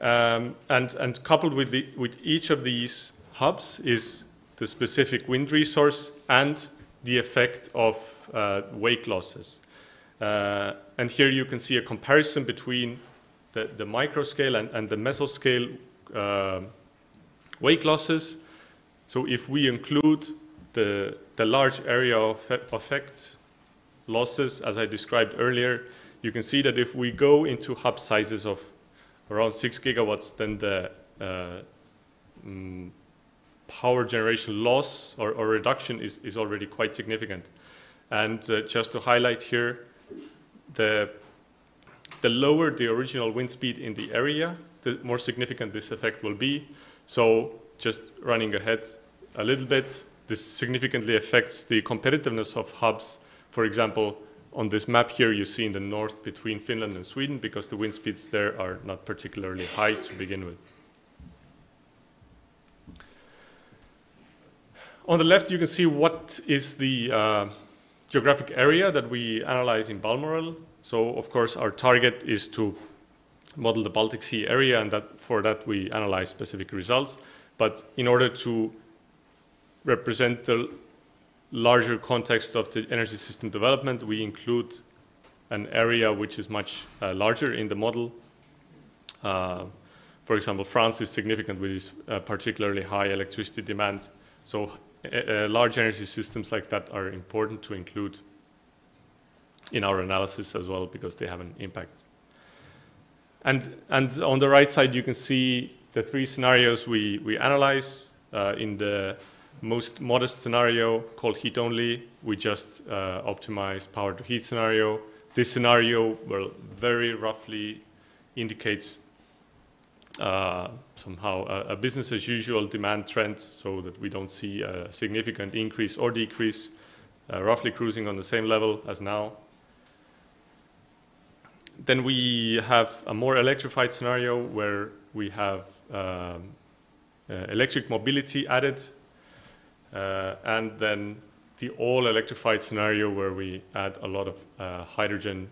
Um, and, and coupled with, the, with each of these hubs is the specific wind resource and the effect of uh, wake losses. Uh, and here you can see a comparison between the, the micro scale and, and the mesoscale uh, wake losses. So if we include the, the large area of effect losses, as I described earlier, you can see that if we go into hub sizes of around 6 gigawatts, then the uh, mm, power generation loss or, or reduction is, is already quite significant. And uh, just to highlight here, the, the lower the original wind speed in the area, the more significant this effect will be. So just running ahead a little bit, this significantly affects the competitiveness of hubs. For example, on this map here, you see in the north between Finland and Sweden because the wind speeds there are not particularly high to begin with. On the left, you can see what is the uh, geographic area that we analyze in Balmorel. So, of course, our target is to model the Baltic Sea area, and that, for that we analyze specific results. But in order to represent the larger context of the energy system development, we include an area which is much uh, larger in the model. Uh, for example, France is significant with its uh, particularly high electricity demand. So uh, large energy systems like that are important to include in our analysis as well because they have an impact. And, and on the right side, you can see the three scenarios we, we analyze. Uh, in the most modest scenario called heat only, we just uh, optimize power to heat scenario. This scenario, well, very roughly indicates uh, somehow a, a, business as usual demand trend so that we don't see a significant increase or decrease, uh, roughly cruising on the same level as now. Then we have a more electrified scenario where we have um, uh, electric mobility added, uh, and then the all electrified scenario where we add a lot of uh, hydrogen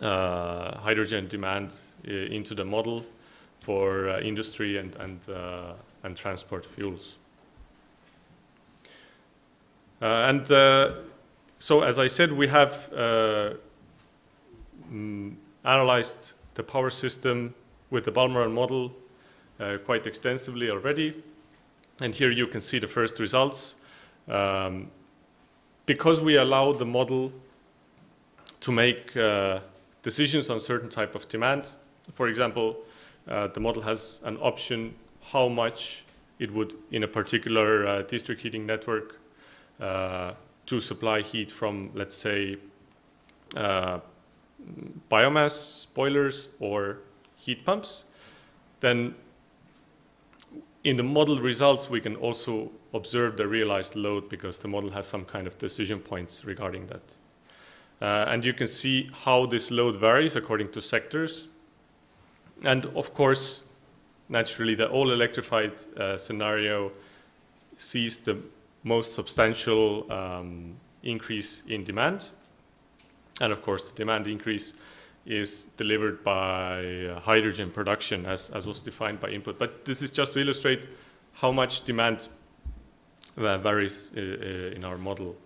hydrogen demand into the model for uh, industry and and and transport fuels. and so, as I said, we have mm, analyzed the power system with the Balmorel model uh, quite extensively already. And here you can see the first results. Um, because we allow the model to make uh, decisions on certain type of demand, for example, uh, the model has an option how much it would, in a particular uh, district heating network, uh, to supply heat from, let's say, uh, biomass boilers or heat pumps, then in the model results, we can also observe the realized load because the model has some kind of decision points regarding that. Uh, and you can see how this load varies according to sectors. And of course, naturally, the all electrified uh, scenario sees the most substantial um, increase in demand. And of course, the demand increase is delivered by hydrogen production as, as was defined by input. But this is just to illustrate how much demand uh, varies uh, uh in our model.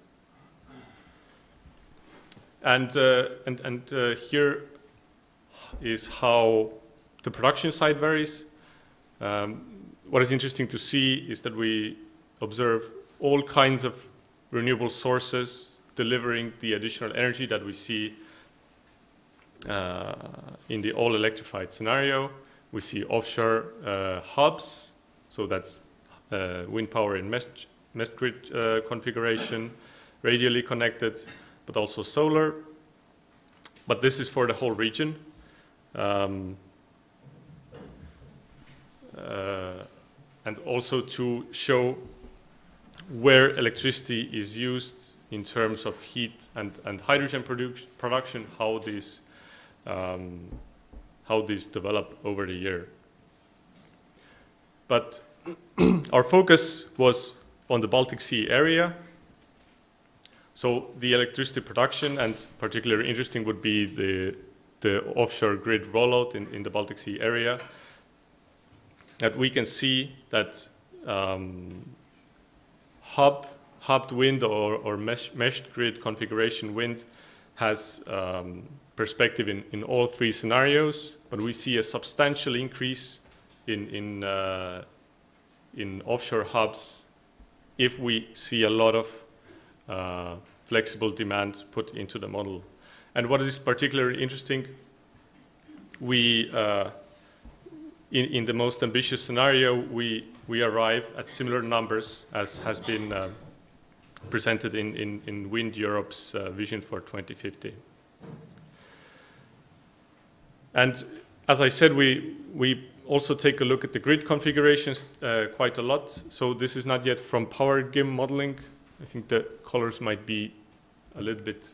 And, uh, and, and uh, here is how the production side varies. Um, what is interesting to see is that we observe all kinds of renewable sources delivering the additional energy that we see uh, in the all electrified scenario. We see offshore uh, hubs, so that's uh, wind power in mesh, mesh grid configuration, radially connected, but also solar. But this is for the whole region. Um, uh, and also to show where electricity is used in terms of heat and, and hydrogen produ production, how these, um, how these develop over the year. But our focus was on the Baltic Sea area. So the electricity production, and particularly interesting would be the, the offshore grid rollout in, in the Baltic Sea area. That we can see that um, hub hubbed wind or, or mesh, meshed grid configuration wind has um, perspective in, in all three scenarios, but we see a substantial increase in, in, uh, in offshore hubs if we see a lot of uh, flexible demand put into the model. And what is particularly interesting, we, uh, in, in the most ambitious scenario, we, we arrive at similar numbers as has been uh, presented in, in, in Wind Europe's uh, vision for 2050. And as I said, we, we also take a look at the grid configurations uh, quite a lot. So this is not yet from PowerGIM modeling. I think the colors might be a little bit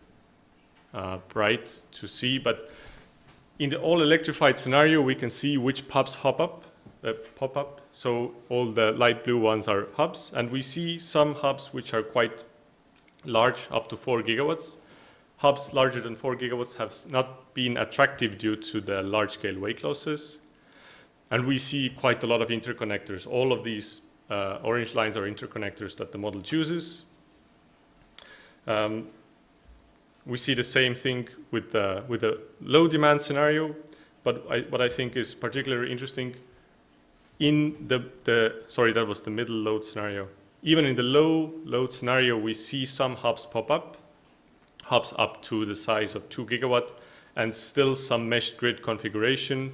uh, bright to see, but in the all electrified scenario, we can see which hubs hop up, uh, pop up. So all the light blue ones are hubs, and we see some hubs which are quite large, up to four gigawatts. Hubs larger than four gigawatts have not been attractive due to the large scale wake losses. And we see quite a lot of interconnectors. All of these uh, orange lines are interconnectors that the model chooses. Um, we see the same thing with the, with the low demand scenario, but I, what I think is particularly interesting in the, the, sorry, that was the middle load scenario. Even in the low load scenario, we see some hubs pop up, hubs up to the size of two gigawatt, and still some meshed grid configuration.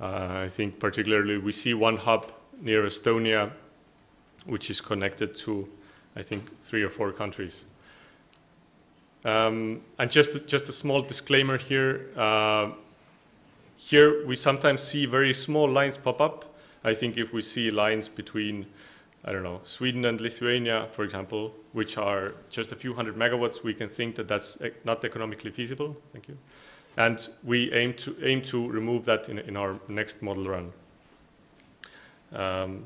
Uh, I think particularly we see one hub near Estonia, which is connected to, I think, three or four countries. Um, and just, just a small disclaimer here. Uh, here we sometimes see very small lines pop up. I think if we see lines between, I don't know, Sweden and Lithuania, for example, which are just a few hundred megawatts, we can think that that's not economically feasible. Thank you. And we aim to, aim to remove that in, in our next model run. Um,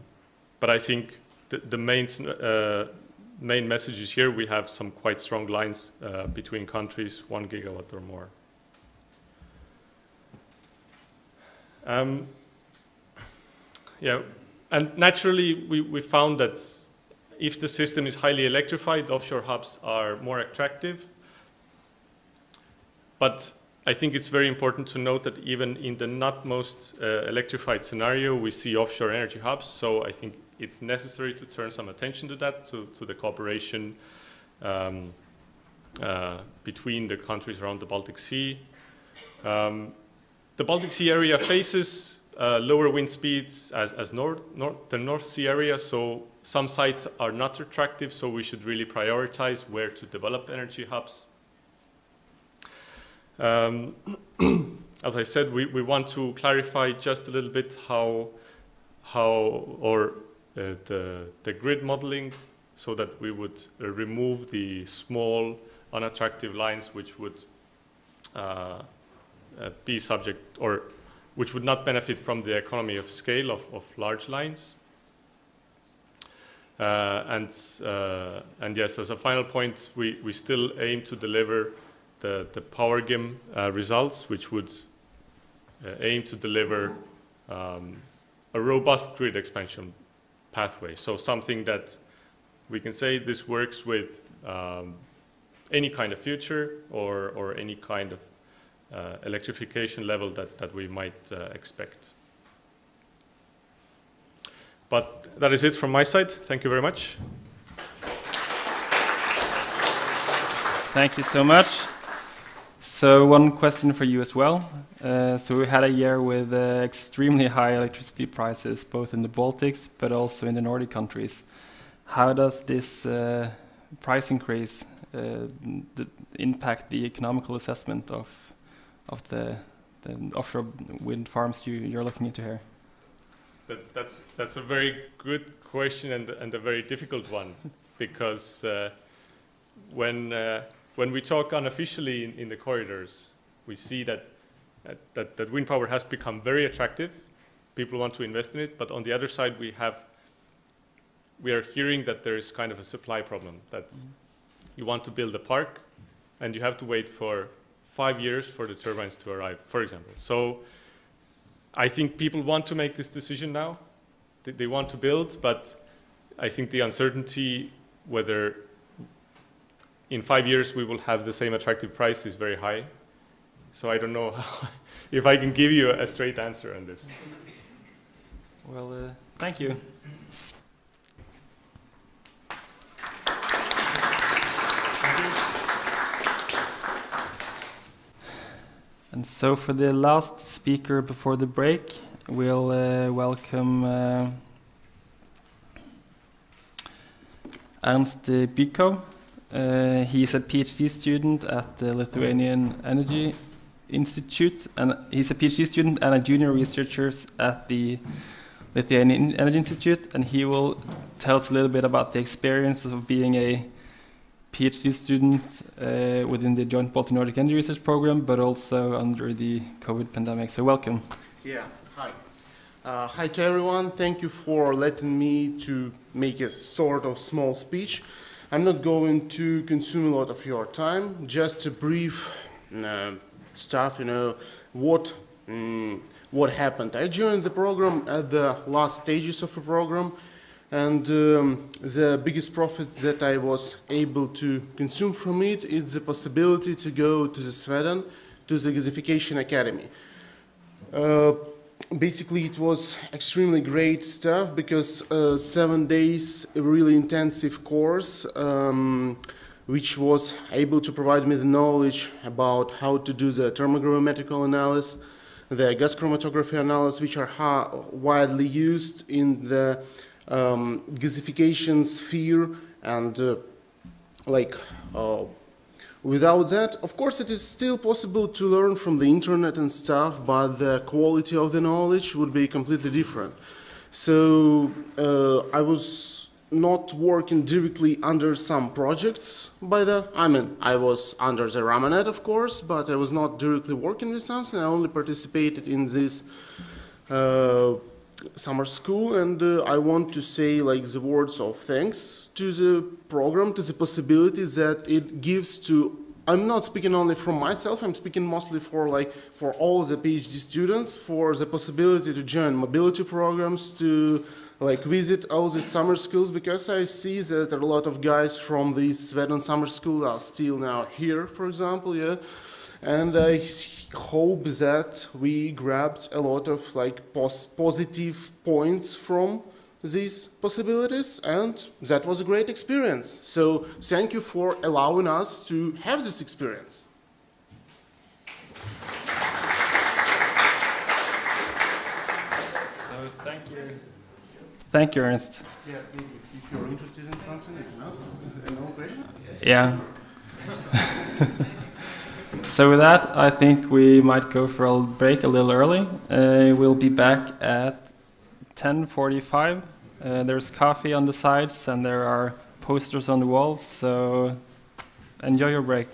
but I think the, the main, uh, main messages here we have some quite strong lines uh, between countries, one gigawatt or more. Um, yeah, and naturally we, we found that if the system is highly electrified, offshore hubs are more attractive. But I think it's very important to note that even in the not most uh, electrified scenario, we see offshore energy hubs. So I think it's necessary to turn some attention to that, to, to the cooperation um, uh, between the countries around the Baltic Sea. Um, the Baltic Sea area faces uh, lower wind speeds as, as north, north, the North Sea area, so some sites are not attractive, so we should really prioritize where to develop energy hubs. Um, as I said, we, we want to clarify just a little bit how, how or the, the grid modeling so that we would uh, remove the small unattractive lines which would uh, be subject or which would not benefit from the economy of scale of, of large lines. Uh, and, uh, and yes, as a final point, we, we still aim to deliver the, the PowerGIM uh, results, which would aim to deliver um, a robust grid expansion pathway. So something that we can say this works with um, any kind of future or, or any kind of uh, electrification level that, that we might uh, expect. But that is it from my side. Thank you very much. Thank you so much. So one question for you as well. Uh, so we had a year with uh, extremely high electricity prices, both in the Baltics but also in the Nordic countries. How does this uh, price increase uh, impact the economical assessment of of the, the offshore wind farms you, you're looking into here? That, that's that's a very good question and and a very difficult one because uh, when uh, when we talk unofficially in, in the corridors, we see that, that, that wind power has become very attractive. People want to invest in it, but on the other side, we have we are hearing that there is kind of a supply problem. That mm -hmm. you want to build a park, and you have to wait for five years for the turbines to arrive, for example. So I think people want to make this decision now. They, they want to build, but I think the uncertainty whether in five years we will have the same attractive price is very high. So I don't know how, if I can give you a straight answer on this. Well, uh, thank you. And so for the last speaker before the break, we'll uh, welcome uh, Ernst Biko. Uh, he's a PhD student at the Lithuanian Energy Institute, and he's a PhD student and a junior researcher at the Lithuanian Energy Institute, and he will tell us a little bit about the experience of being a PhD student uh, within the Joint Baltic Nordic Energy Research Program, but also under the COVID pandemic. So welcome. Yeah, hi. Uh, hi to everyone. Thank you for letting me to make a sort of small speech. I'm not going to consume a lot of your time. Just a brief uh, stuff, you know, what mm, what happened. I joined the program at the last stages of the program, and um, the biggest profit that I was able to consume from it is the possibility to go to the Sweden, to the Gasification Academy. Uh, basically, it was extremely great stuff because uh, seven days, a really intensive course, um, which was able to provide me the knowledge about how to do the thermogravimetrical analysis, the gas chromatography analysis, which are widely used in the um, gasification sphere and uh, like uh, without that of course it is still possible to learn from the internet and stuff but the quality of the knowledge would be completely different. So uh, i was not working directly under some projects by the i mean i was under the ramanet of course but i was not directly working with something. I only participated in this uh, summer school and uh, I want to say like the words of thanks to the program, to the possibility that it gives to I'm not speaking only from myself, I'm speaking mostly for like for all the PhD students for the possibility to join mobility programs, to like visit all the summer schools because I see that a lot of guys from the Sweden summer school are still now here, for example, yeah. And I hope that we grabbed a lot of like pos positive points from these possibilities and that was a great experience. So thank you for allowing us to have this experience. So thank you. Thank you, Ernst. Yeah, if you're interested in something, if not, no questions? Yeah. So with that, I think we might go for a break a little early. Uh, we'll be back at 10:45. Uh, there's coffee on the sides and there are posters on the walls. So enjoy your break.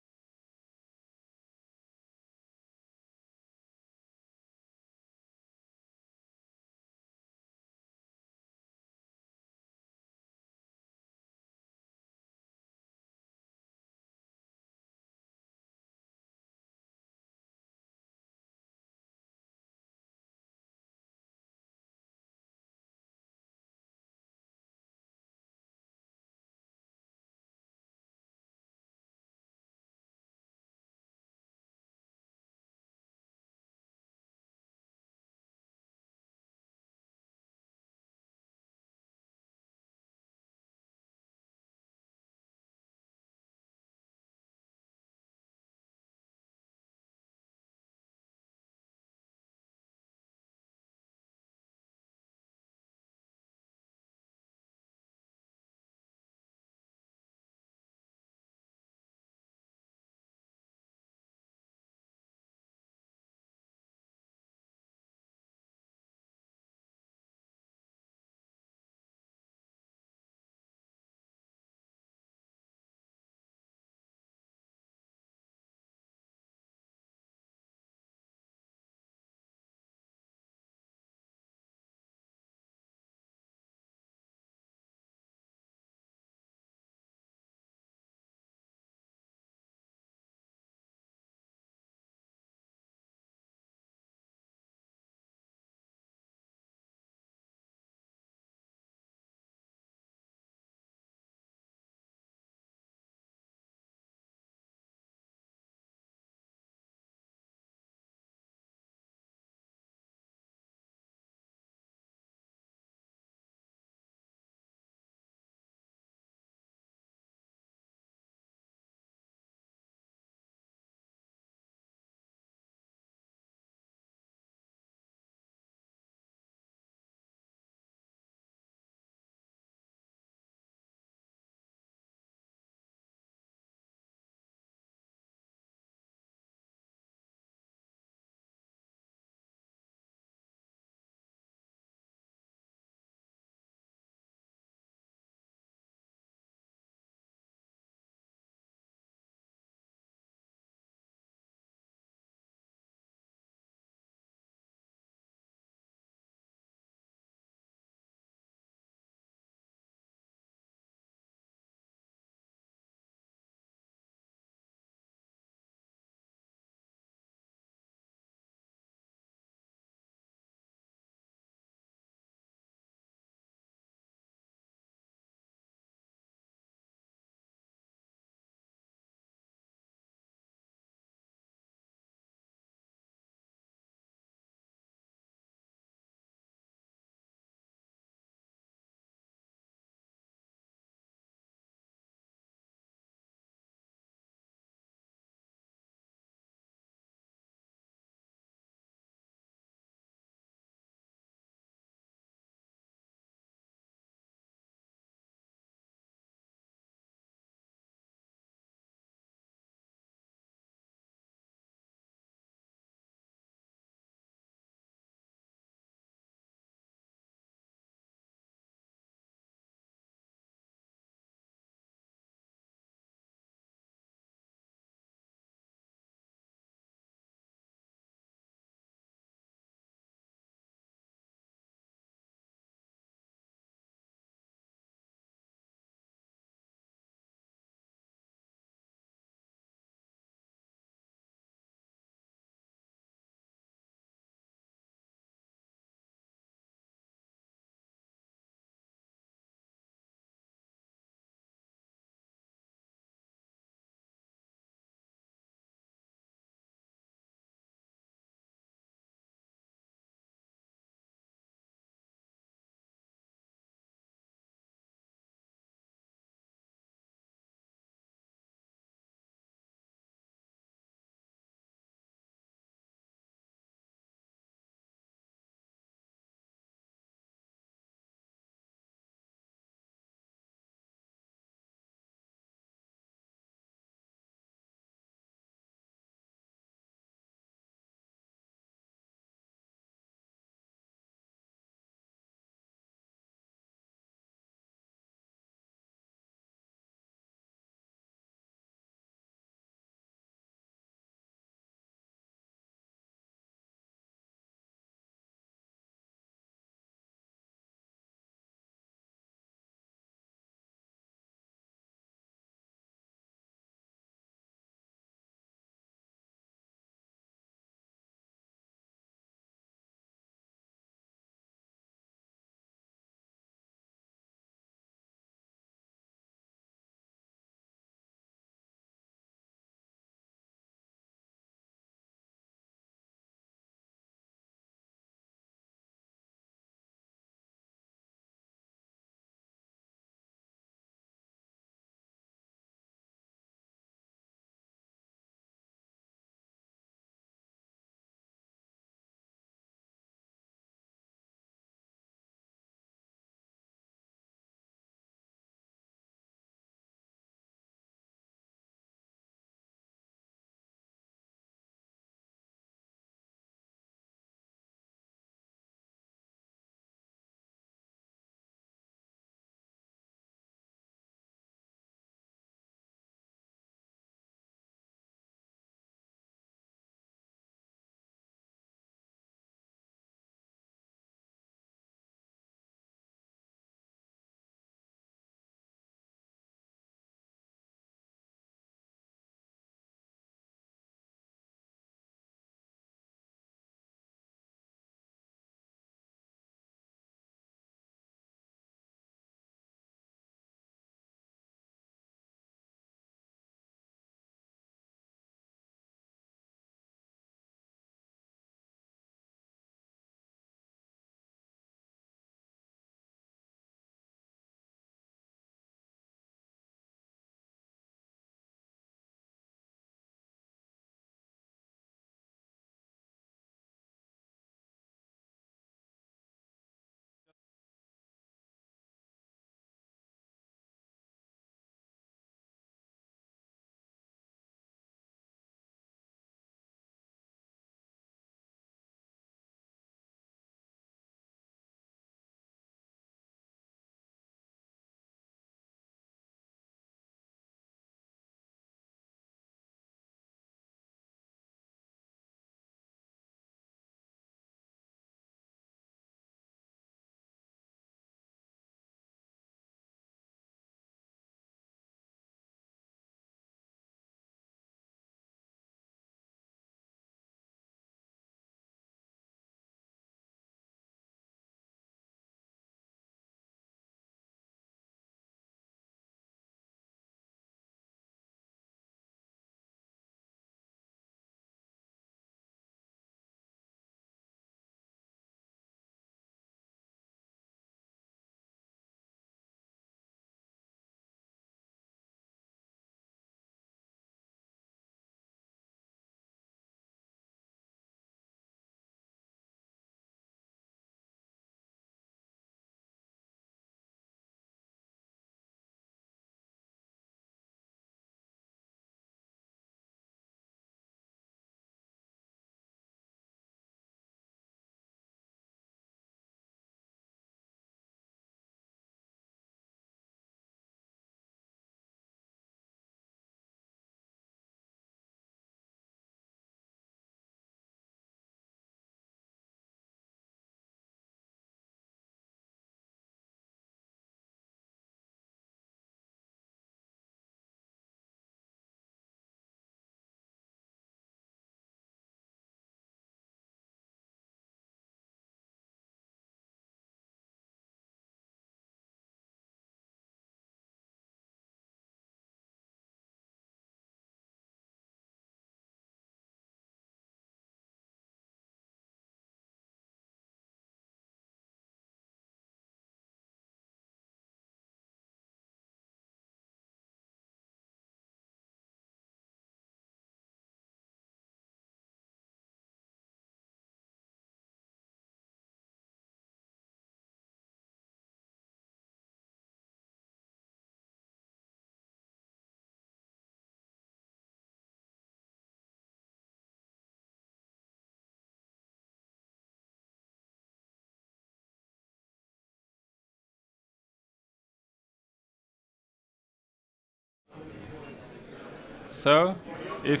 So, if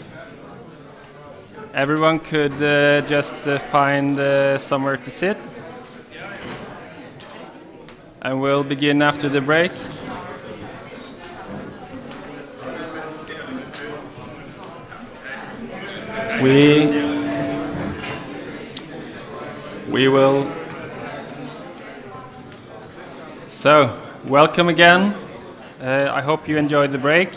everyone could uh, just uh, find uh, somewhere to sit, and we'll begin after the break. We we will. So, welcome again. Uh, I hope you enjoyed the break.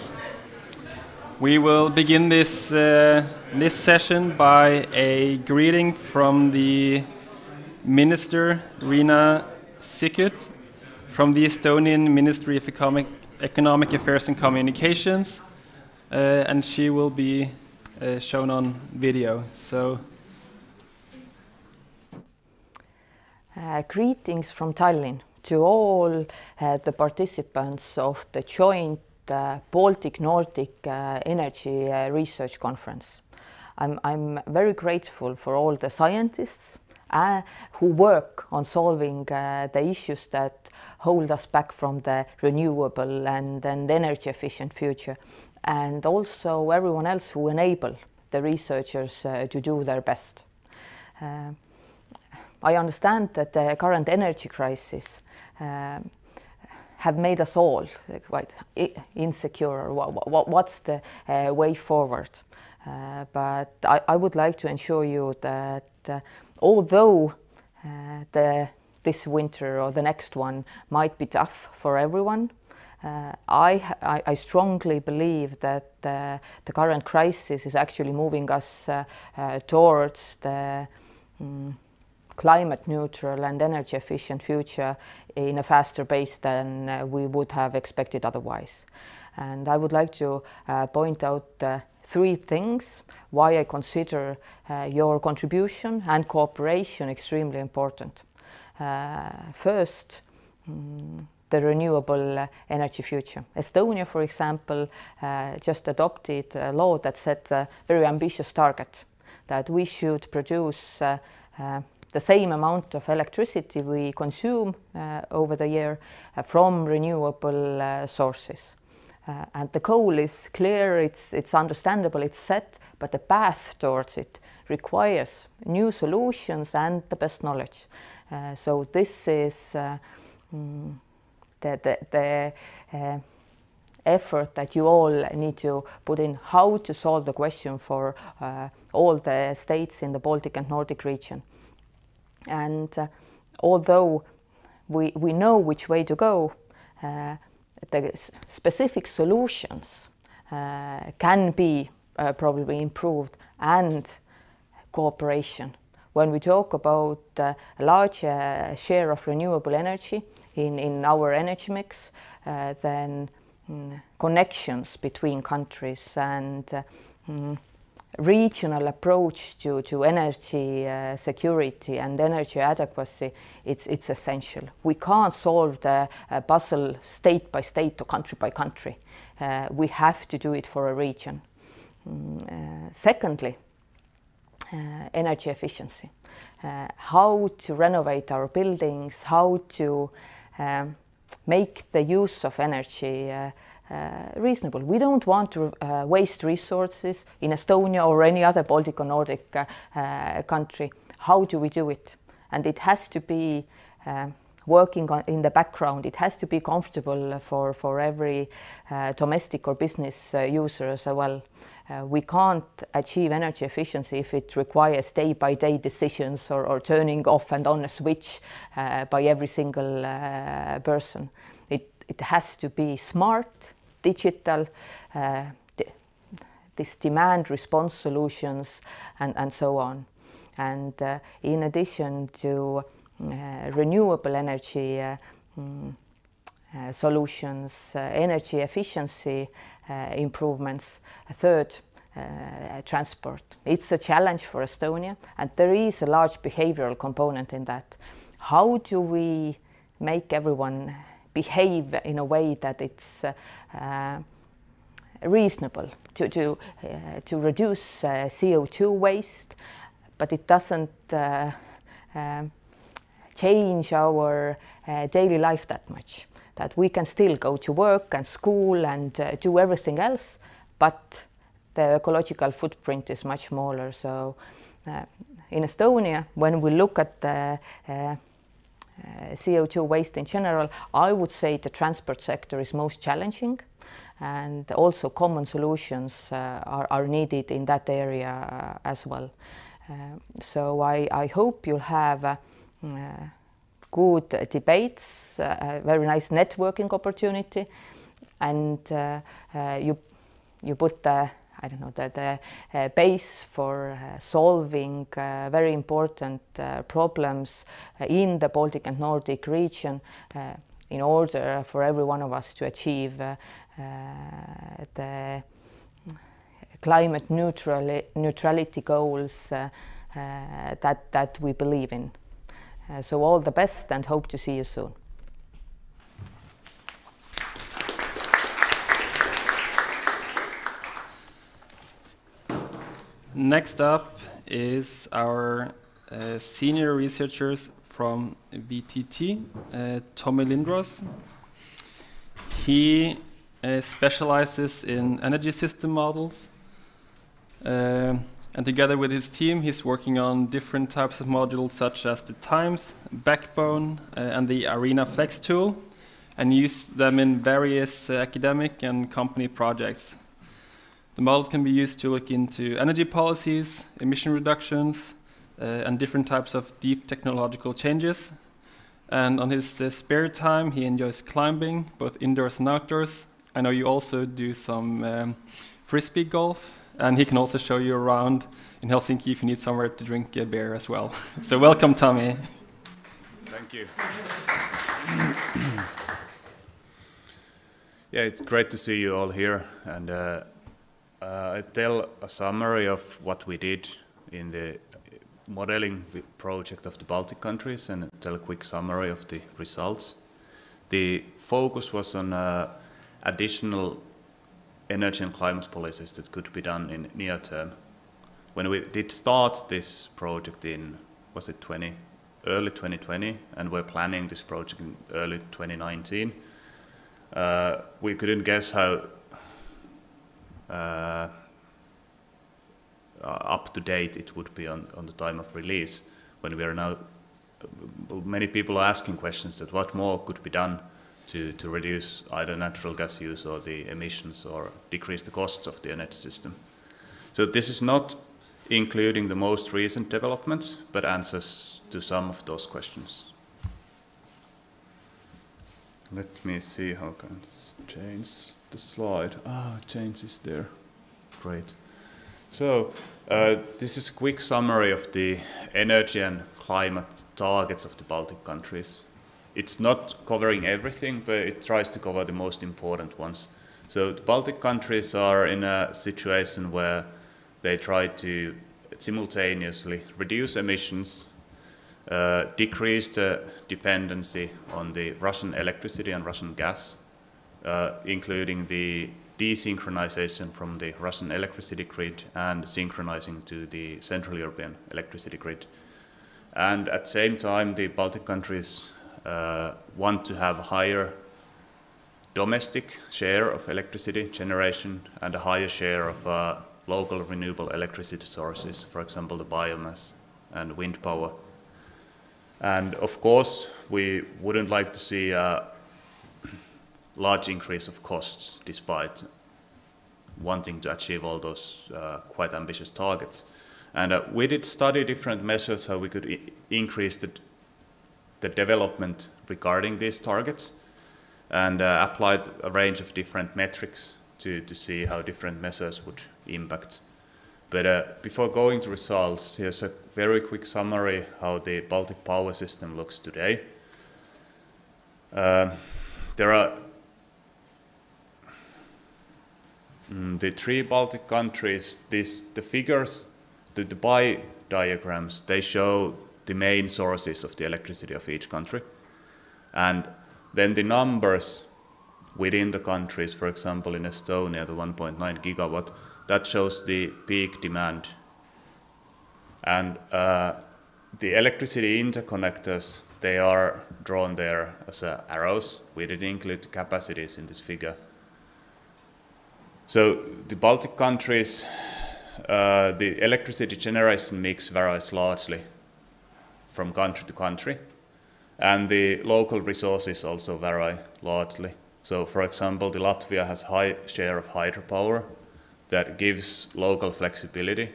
We will begin this uh, this session by a greeting from the Minister Riina Sikkut from the Estonian Ministry of Economic, Economic Affairs and Communications, uh, and she will be uh, shown on video. So. Uh, greetings from Tallinn to all uh, the participants of the joint Baltic Nordic uh, Energy uh, Research Conference. I'm, I'm very grateful for all the scientists uh, who work on solving the issues that hold us back from the renewable and, and energy efficient future and also everyone else who enable the researchers to do their best. I understand that the current energy crisis have made us all quite insecure. What, what's the uh, way forward? Uh, but I, I, would like to assure you that uh, although uh, the, this winter or the next one might be tough for everyone, uh, I, I, strongly believe that uh, the current crisis is actually moving us towards the um, climate neutral and energy efficient future in a faster pace than uh, we would have expected otherwise. And I would like to uh, point out uh, three things why I consider uh, your contribution and cooperation extremely important. Uh, first, um, the renewable uh, energy future. Estonia, for example, just adopted a law that set a very ambitious target that we should produce the same amount of electricity we consume uh, over the year uh, from renewable uh, sources. and the goal is clear, it's, it's understandable, it's set, but the path towards it requires new solutions and the best knowledge. so this is mm, the, the, the effort that you all need to put in how to solve the question for uh, all the states in the Baltic and Nordic region. And uh, although we, we know which way to go, uh, the specific solutions uh, can be uh, probably improved and cooperation. When we talk about uh, a large uh, share of renewable energy in, in our energy mix, then mm, connections between countries and mm, regional approach to, to energy uh, security and energy adequacy, it's, it's essential. We can't solve the uh, puzzle state by state or country by country. Uh, we have to do it for a region. Mm, uh, secondly, uh, energy efficiency. Uh, how to renovate our buildings, how to um, make the use of energy uh, reasonable. We don't want to uh, waste resources in Estonia or any other Baltic or Nordic uh, country. How do we do it? And it has to be working on, in the background. It has to be comfortable for, for every uh, domestic or business uh, user as well. Uh, we can't achieve energy efficiency if it requires day-by-day -day decisions or, or, turning off and on a switch by every single person. It, it has to be smart, digital, uh, this demand response solutions and, and so on. And uh, in addition to uh, renewable energy uh, mm, uh, solutions, uh, energy efficiency improvements, a third, transport. It's a challenge for Estonia and there is a large behavioral component in that. How do we make everyone behave in a way that it's uh, uh, reasonable to, to, uh, to reduce CO2 waste, but it doesn't um, change our daily life that much. That we can still go to work and school and do everything else, but the ecological footprint is much smaller. So in Estonia, when we look at the CO2 waste in general, I would say the transport sector is most challenging and also common solutions uh, are, are needed in that area uh, as well. Uh, so I, I hope you'll have good debates, a very nice networking opportunity, and you you put the I don't know the, the uh, base for uh, solving uh, very important uh, problems uh, in the Baltic and Nordic region uh, in order for every one of us to achieve the climate neutral, neutrality goals that, that we believe in. so all the best and hope to see you soon. Next up is our uh, senior researchers from VTT, uh, Tomi Lindroos. He uh, specializes in energy system models. Uh, and together with his team, he's working on different types of modules such as the TIMES, Backbone, uh, and the IRENA FlexTool, and use them in various uh, academic and company projects. The models can be used to look into energy policies, emission reductions, uh, and different types of deep technological changes. And on his uh, spare time, he enjoys climbing, both indoors and outdoors. I know you also do some um, frisbee golf, and he can also show you around in Helsinki if you need somewhere to drink a beer as well. so welcome, Tomi. Thank you. yeah, it's great to see you all here, and uh, I tell a summary of what we did in the modeling project of the Baltic countries and tell a quick summary of the results. The focus was on uh, additional energy and climate policies that could be done in near term. When we did start this project in, was it 20, early 2020, and we're planning this project in early 2019, uh, we couldn't guess how up to date it would be on, on the time of release when we are now uh, many people are asking questions that what more could be done to, to reduce either natural gas use or the emissions or decrease the costs of the energy system. So this is not including the most recent developments, but answers to some of those questions. Let me see how can change the slide. Ah, change is there. Great. So uh, this is a quick summary of the energy and climate targets of the Baltic countries. It's not covering everything, but it tries to cover the most important ones. So the Baltic countries are in a situation where they try to simultaneously reduce emissions, uh, decrease the dependency on the Russian electricity and Russian gas, including the desynchronization from the Russian electricity grid and synchronizing to the Central European electricity grid. And at the same time, the Baltic countries uh, want to have a higher domestic share of electricity generation and a higher share of uh, local renewable electricity sources, for example, the biomass and wind power. And of course, we wouldn't like to see a large increase of costs despite wanting to achieve all those uh, quite ambitious targets. And uh, we did study different measures how we could increase the, the development regarding these targets and uh, applied a range of different metrics to, to see how different measures would impact. But uh, before going to results, here's a very quick summary how the Baltic power system looks today. Uh, there are Mm, the three Baltic countries, this, the figures, the, the pie diagrams, they show the main sources of the electricity of each country. And then the numbers within the countries, for example, in Estonia, the 1.9 gigawatt, that shows the peak demand. And uh, the electricity interconnectors, they are drawn there as uh, arrows. We didn't include capacities in this figure. So the Baltic countries, uh, the electricity generation mix varies largely from country to country, and the local resources also vary largely. So, for example, the Latvia has high share of hydropower that gives local flexibility.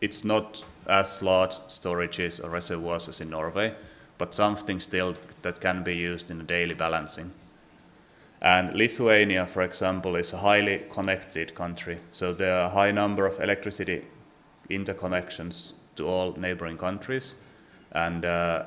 It's not as large storages or reservoirs as in Norway, but something still that can be used in a daily balancing. And Lithuania, for example, is a highly connected country, so there are a high number of electricity interconnections to all neighboring countries, and uh,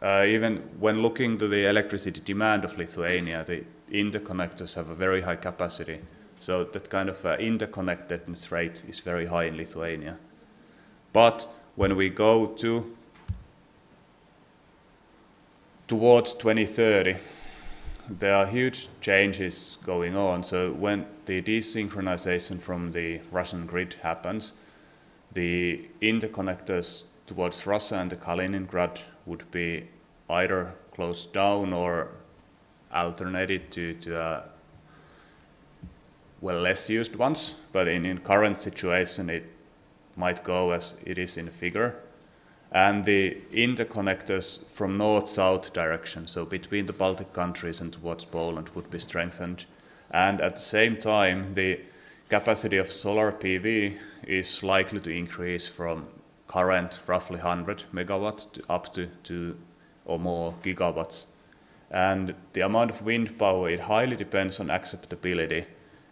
uh, even when looking to the electricity demand of Lithuania, the interconnectors have a very high capacity, so that kind of uh, interconnectedness rate is very high in Lithuania. But when we go to towards 2030, there are huge changes going on. So when the desynchronization from the Russian grid happens, the interconnectors towards Russia and the Kaliningrad would be either closed down or alternated to, to uh, well less used ones. But in, in current situation, it might go as it is in the figure. And the interconnectors from north-south direction, so between the Baltic countries and towards Poland, would be strengthened. And at the same time, the capacity of solar PV is likely to increase from current roughly 100 megawatts to up to 2 or more gigawatts. And the amount of wind power, it highly depends on acceptability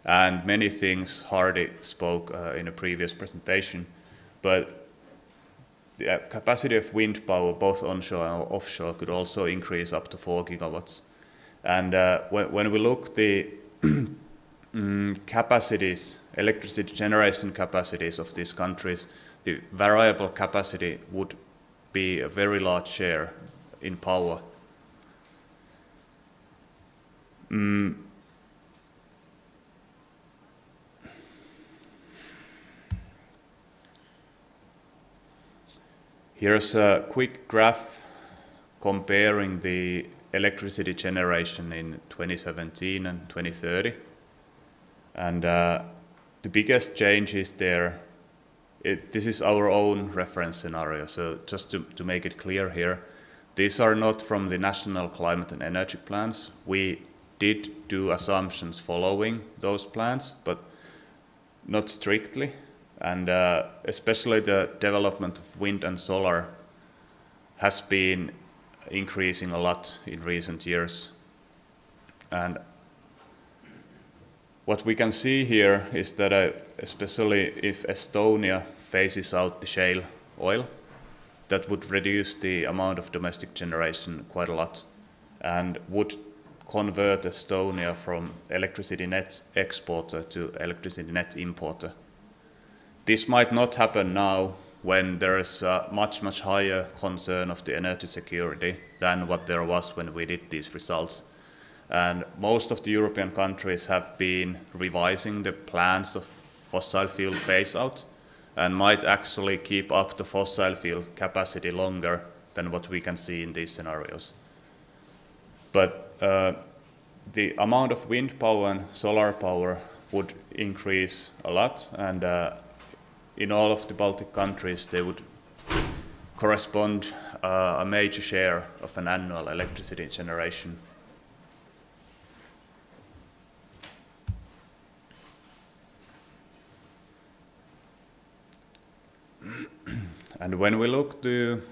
and many things Hardi spoke uh, in a previous presentation. But the uh, capacity of wind power, both onshore and offshore, could also increase up to 4 gigawatts. And uh, when, when, we look the um, capacities, electricity generation capacities of these countries, the variable capacity would be a very large share in power. Mm, Here's a quick graph comparing the electricity generation in 2017 and 2030. And uh, the biggest change is there. It, this is our own reference scenario. So just to, to make it clear here, these are not from the national climate and energy plans. We did do assumptions following those plans, but not strictly and uh, especially the development of wind and solar has been increasing a lot in recent years. And what we can see here is that uh, especially if Estonia phases out the shale oil, that would reduce the amount of domestic generation quite a lot and would convert Estonia from electricity net exporter to electricity net importer. This might not happen now when there is a much, much higher concern of the energy security than what there was when we did these results. And most of the European countries have been revising the plans of fossil fuel phase out and might actually keep up the fossil fuel capacity longer than what we can see in these scenarios. But uh, the amount of wind power and solar power would increase a lot, and uh, in all of the Baltic countries, they would correspond uh, a major share of an annual electricity generation. and when we look to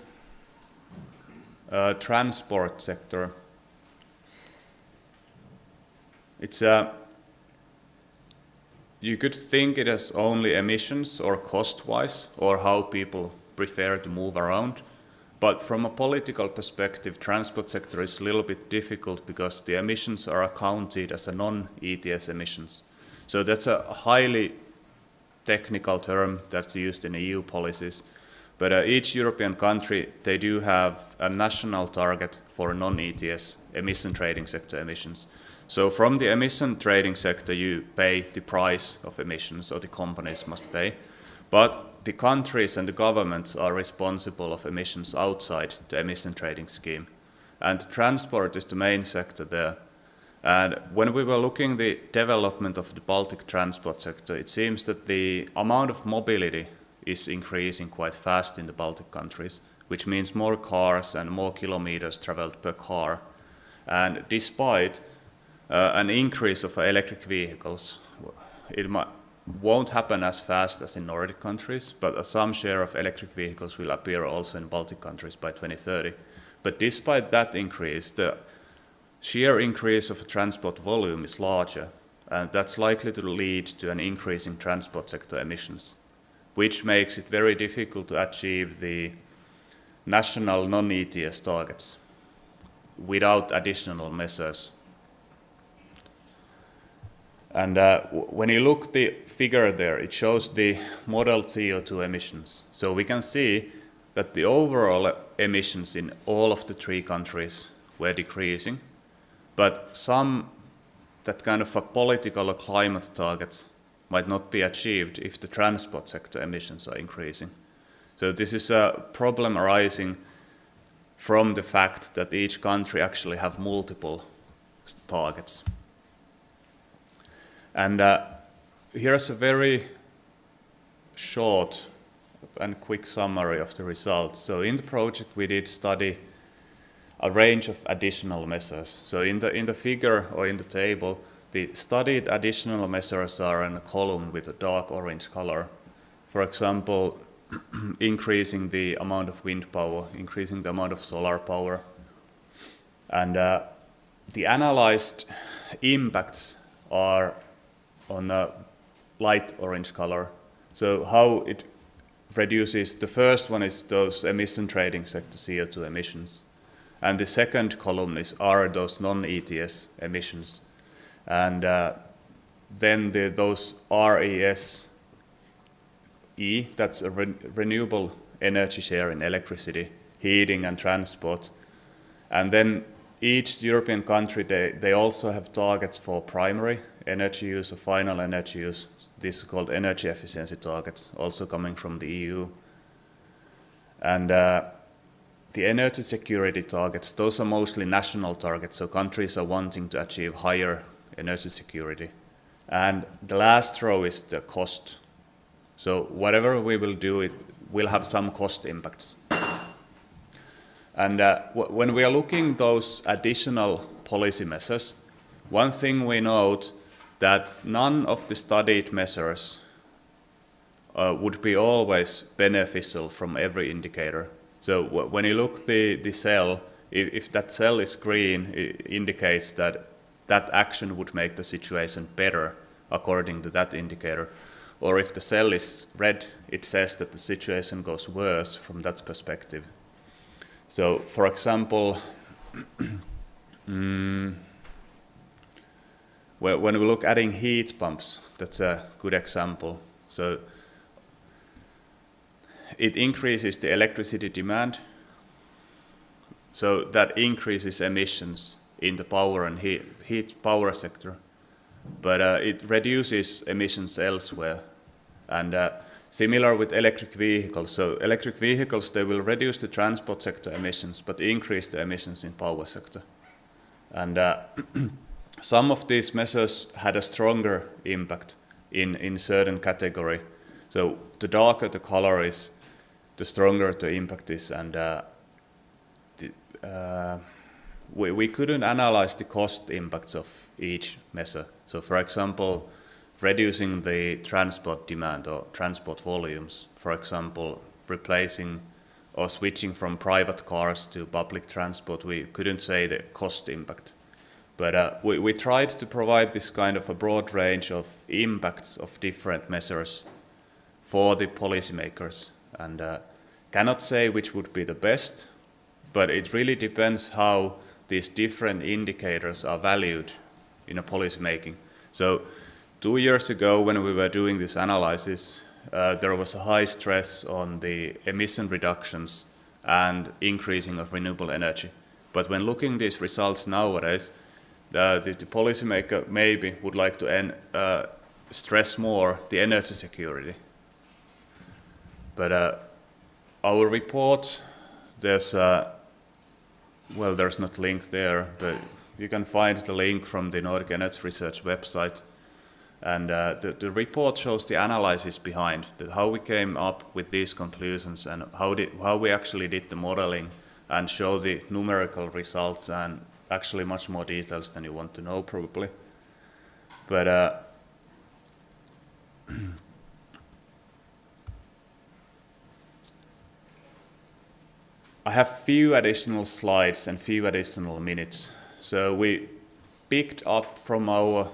uh, transport sector, it's a you could think it as only emissions or cost-wise or how people prefer to move around. But from a political perspective, transport sector is a little bit difficult because the emissions are accounted as a non-ETS emissions. So that's a highly technical term that's used in EU policies. But uh, each European country, they do have a national target for non-ETS emission trading sector emissions. So from the emission trading sector, you pay the price of emissions, or the companies must pay. But the countries and the governments are responsible of emissions outside the emission trading scheme. and transport is the main sector there. And when we were looking the development of the Baltic transport sector, it seems that the amount of mobility is increasing quite fast in the Baltic countries, which means more cars and more kilometers traveled per car. And despite uh, an increase of electric vehicles, it might, won't happen as fast as in Nordic countries, but some share of electric vehicles will appear also in Baltic countries by 2030. But despite that increase, the sheer increase of transport volume is larger, and that's likely to lead to an increase in transport sector emissions, which makes it very difficult to achieve the national non-ETS targets without additional measures. And uh, when you look the figure there, it shows the model CO2 emissions. So we can see that the overall emissions in all of the three countries were decreasing, but some that kind of a political or climate targets might not be achieved if the transport sector emissions are increasing. So this is a problem arising from the fact that each country actually have multiple targets. And uh, here's a very short and quick summary of the results. So in the project we did study a range of additional measures. So in the, in the figure or in the table, the studied additional measures are in a column with a dark orange color. For example, increasing the amount of wind power, increasing the amount of solar power. And uh, the analyzed impacts are on a light orange color. So how it reduces, the first one is those emission trading sector CO2 emissions. And the second column is are those non-ETS emissions. And uh, then the, those RES E, that's a re renewable energy share in electricity, heating and transport. And then each European country, they, they also have targets for primary energy use or final energy use. This is called energy efficiency targets, also coming from the EU. And uh, the energy security targets, those are mostly national targets, so countries are wanting to achieve higher energy security. And the last row is the cost. So whatever we will do, it will have some cost impacts. And uh, when we are looking those additional policy measures, one thing we note that none of the studied measures uh, would be always beneficial from every indicator. So when you look the, the cell, if, if that cell is green, it indicates that that action would make the situation better according to that indicator. Or if the cell is red, it says that the situation goes worse from that perspective. So, for example, mm, when we look adding heat pumps, that's a good example. So, it increases the electricity demand, so that increases emissions in the power and heat, heat power sector, but uh, it reduces emissions elsewhere. And uh, similar with electric vehicles. So electric vehicles, they will reduce the transport sector emissions, but increase the emissions in power sector. And uh, some of these measures had a stronger impact in, in certain category. So the darker the color is, the stronger the impact is. And uh, the, uh, we, we couldn't analyze the cost impacts of each measure. So for example, reducing the transport demand or transport volumes, for example, replacing or switching from private cars to public transport, we couldn't say the cost impact. But uh, we, we tried to provide this kind of a broad range of impacts of different measures for the policymakers. And uh, cannot say which would be the best, but it really depends how these different indicators are valued in a policymaking. So Two years ago, when we were doing this analysis, uh, there was a high stress on the emission reductions and increasing of renewable energy. But when looking these results nowadays, the, the policymaker maybe would like to en, uh, stress more the energy security. But uh, our report, there's uh, well, there's not link there, but you can find the link from the Nordic Energy Research website. And uh, the, the report shows the analysis behind that how we came up with these conclusions and how, did, how we actually did the modeling and show the numerical results and actually much more details than you want to know probably. But uh, I have few additional slides and few additional minutes. So we picked up from our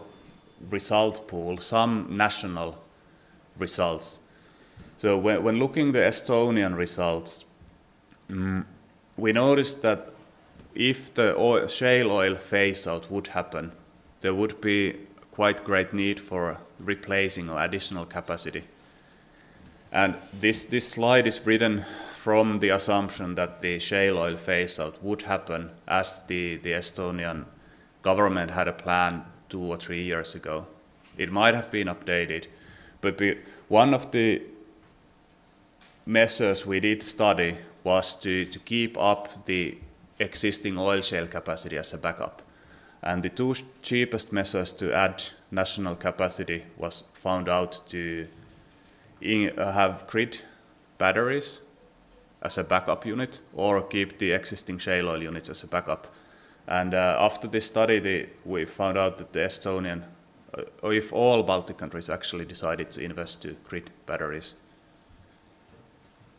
result pool some national results. So when, when looking the Estonian results, um, we noticed that if the oil, shale oil phase out would happen, there would be quite great need for replacing or additional capacity. And this, this slide is written from the assumption that the shale oil phase out would happen as the, the Estonian government had a plan two or three years ago. It might have been updated, but be, one of the measures we did study was to, to keep up the existing oil shale capacity as a backup. And the two cheapest measures to add national capacity was found out to in, uh, have grid batteries as a backup unit or keep the existing shale oil units as a backup. And uh, after this study, the, we found out that the Estonian, uh, or if all Baltic countries actually decided to invest to grid batteries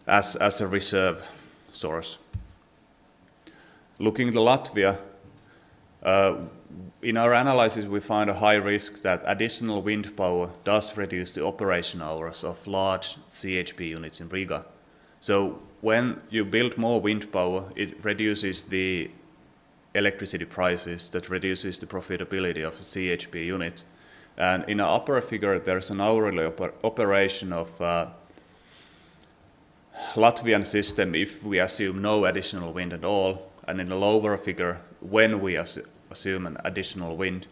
as, as a reserve source. Looking to Latvia, uh, in our analysis, we find a high risk that additional wind power does reduce the operation hours of large CHP units in Riga. So when you build more wind power, it reduces the electricity prices, that reduces the profitability of a CHP unit. And in an upper figure, there's an hourly oper operation of uh, Latvian system if we assume no additional wind at all, and in the lower figure, when we assume an additional wind.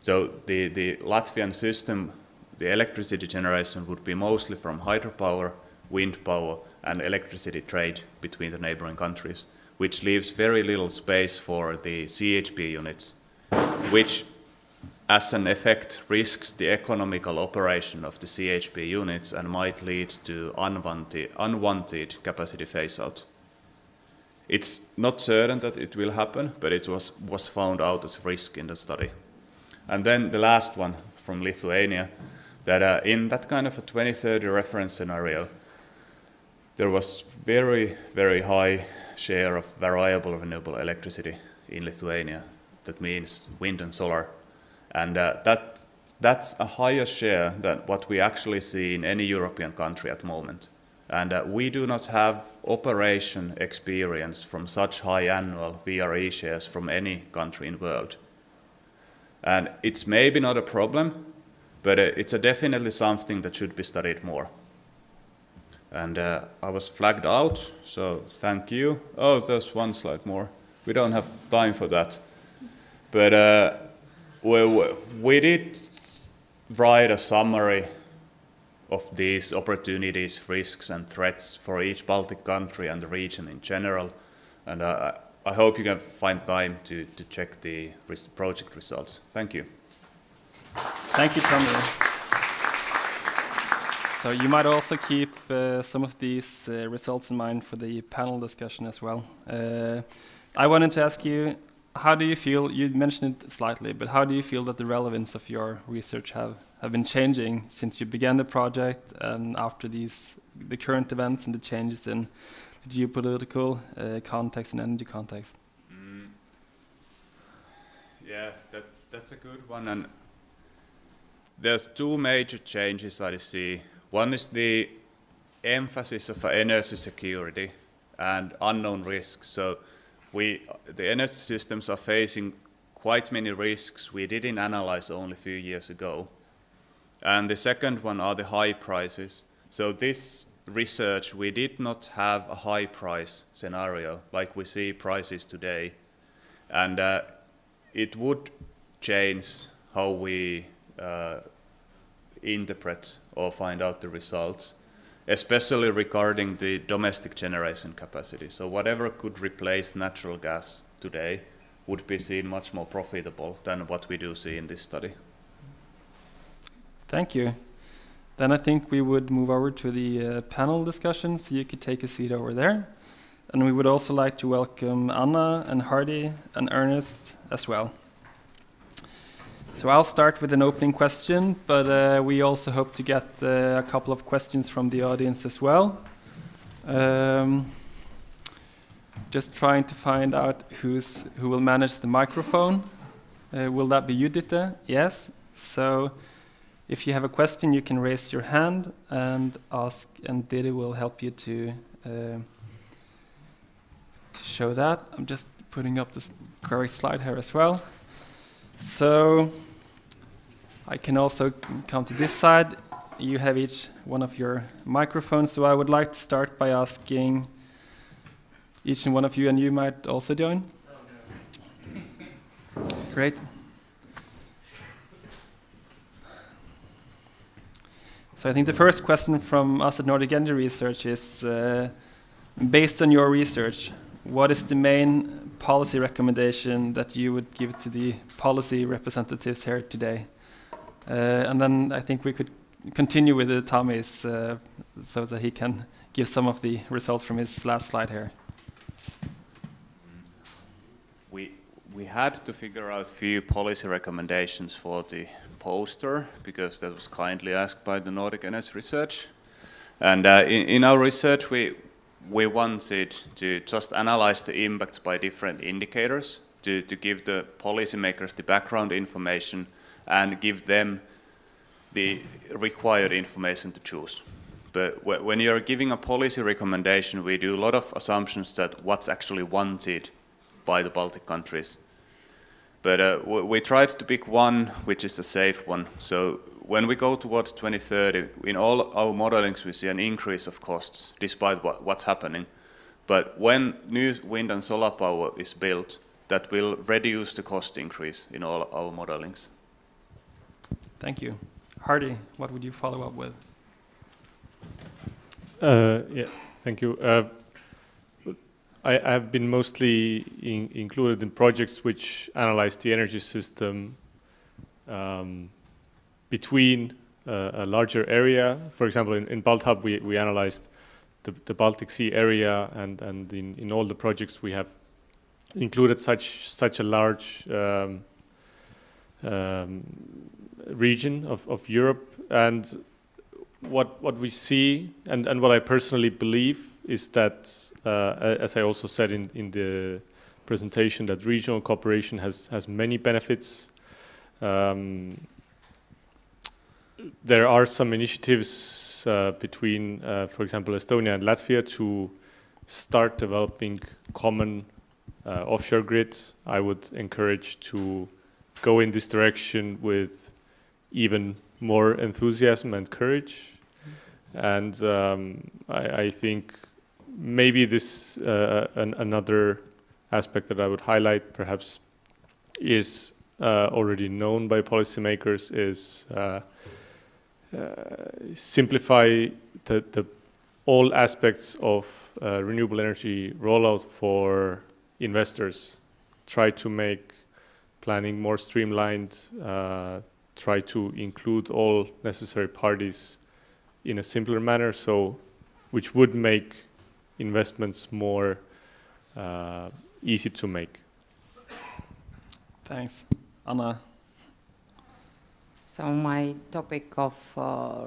So the, the Latvian system, the electricity generation would be mostly from hydropower, wind power, and electricity trade between the neighboring countries, which leaves very little space for the CHP units, which as an effect risks the economical operation of the CHP units and might lead to unwanted, unwanted capacity phase-out. It's not certain that it will happen, but it was, was found out as a risk in the study. And then the last one from Lithuania, that uh, in that kind of a 2030 reference scenario, there was very, very high share of variable renewable electricity in Lithuania. That means wind and solar. And uh, that, that's a higher share than what we actually see in any European country at the moment. And uh, we do not have operation experience from such high annual VRE shares from any country in the world. And it's maybe not a problem, but uh, it's definitely something that should be studied more. And uh, I was flagged out, so thank you. Oh, there's one slide more. We don't have time for that. But uh, we, we did write a summary of these opportunities, risks, and threats for each Baltic country and the region in general. And uh, I hope you can find time to, to check the project results. Thank you. Thank you, Tomi. So you might also keep uh, some of these uh, results in mind for the panel discussion as well. Uh, I wanted to ask you, how do you feel, you mentioned it slightly, but how do you feel that the relevance of your research have, have been changing since you began the project and after these, the current events and the changes in the geopolitical uh, context and energy context? Mm. Yeah, that, that's a good one. And there's two major changes that I see one is the emphasis of energy security and unknown risks. So we, the energy systems are facing quite many risks we didn't analyze only a few years ago. And the second one are the high prices. So this research, we did not have a high price scenario like we see prices today. And uh, it would change how we uh, interpret or find out the results, especially regarding the domestic generation capacity. So whatever could replace natural gas today would be seen much more profitable than what we do see in this study. Thank you. Then I think we would move over to the uh, panel discussion, so you could take a seat over there. And we would also like to welcome Anna and Hardi and Ernest as well. So I'll start with an opening question, but uh, we also hope to get uh, a couple of questions from the audience as well. Um, just trying to find out who's who will manage the microphone. Uh, will that be you, Ditte? Yes. So if you have a question, you can raise your hand and ask, and Ditte will help you to, uh, to show that. I'm just putting up this correct slide here as well. So I can also come to this side. You have each one of your microphones, so I would like to start by asking each and one of you, and you might also join. Great. So I think the first question from us at Nordic Energy Research is, uh, based on your research, what is the main policy recommendation that you would give to the policy representatives here today? Uh, and then I think we could continue with uh, Tomi's uh, so that he can give some of the results from his last slide here. We, we had to figure out a few policy recommendations for the poster because that was kindly asked by the Nordic Energy Research. And uh, in, in our research, we, we wanted to just analyze the impacts by different indicators to, to give the policymakers the background information and give them the required information to choose. But when you're giving a policy recommendation, we do a lot of assumptions that what's actually wanted by the Baltic countries. But uh, we tried to pick one which is a safe one. So when we go towards 2030, in all our modelings we see an increase of costs despite what, what's happening. But when new wind and solar power is built, that will reduce the cost increase in all our modelings. Thank you. Hardi, what would you follow up with? Uh, yeah, thank you. Uh, I have been mostly in, included in projects which analyze the energy system um, between uh, a larger area. For example, in, in BaltHub, we, we analyzed the, the Baltic Sea area, and, and in, in all the projects we have included such such a large um, um, region of, of Europe. And what what we see, and, and what I personally believe, is that, uh, as I also said in, in the presentation, that regional cooperation has, has many benefits. Um, there are some initiatives uh, between, uh, for example, Estonia and Latvia to start developing common uh, offshore grid. I would encourage to go in this direction with even more enthusiasm and courage. And um, I, I, think maybe this uh, an, another aspect that I would highlight, perhaps, is uh, already known by policymakers is uh, uh simplify the, the, all aspects of uh, renewable energy rollout for investors. Try to make planning more streamlined, uh, try to include all necessary parties in a simpler manner, so which would make investments more uh, easy to make. Thanks. Anna. So my topic of uh,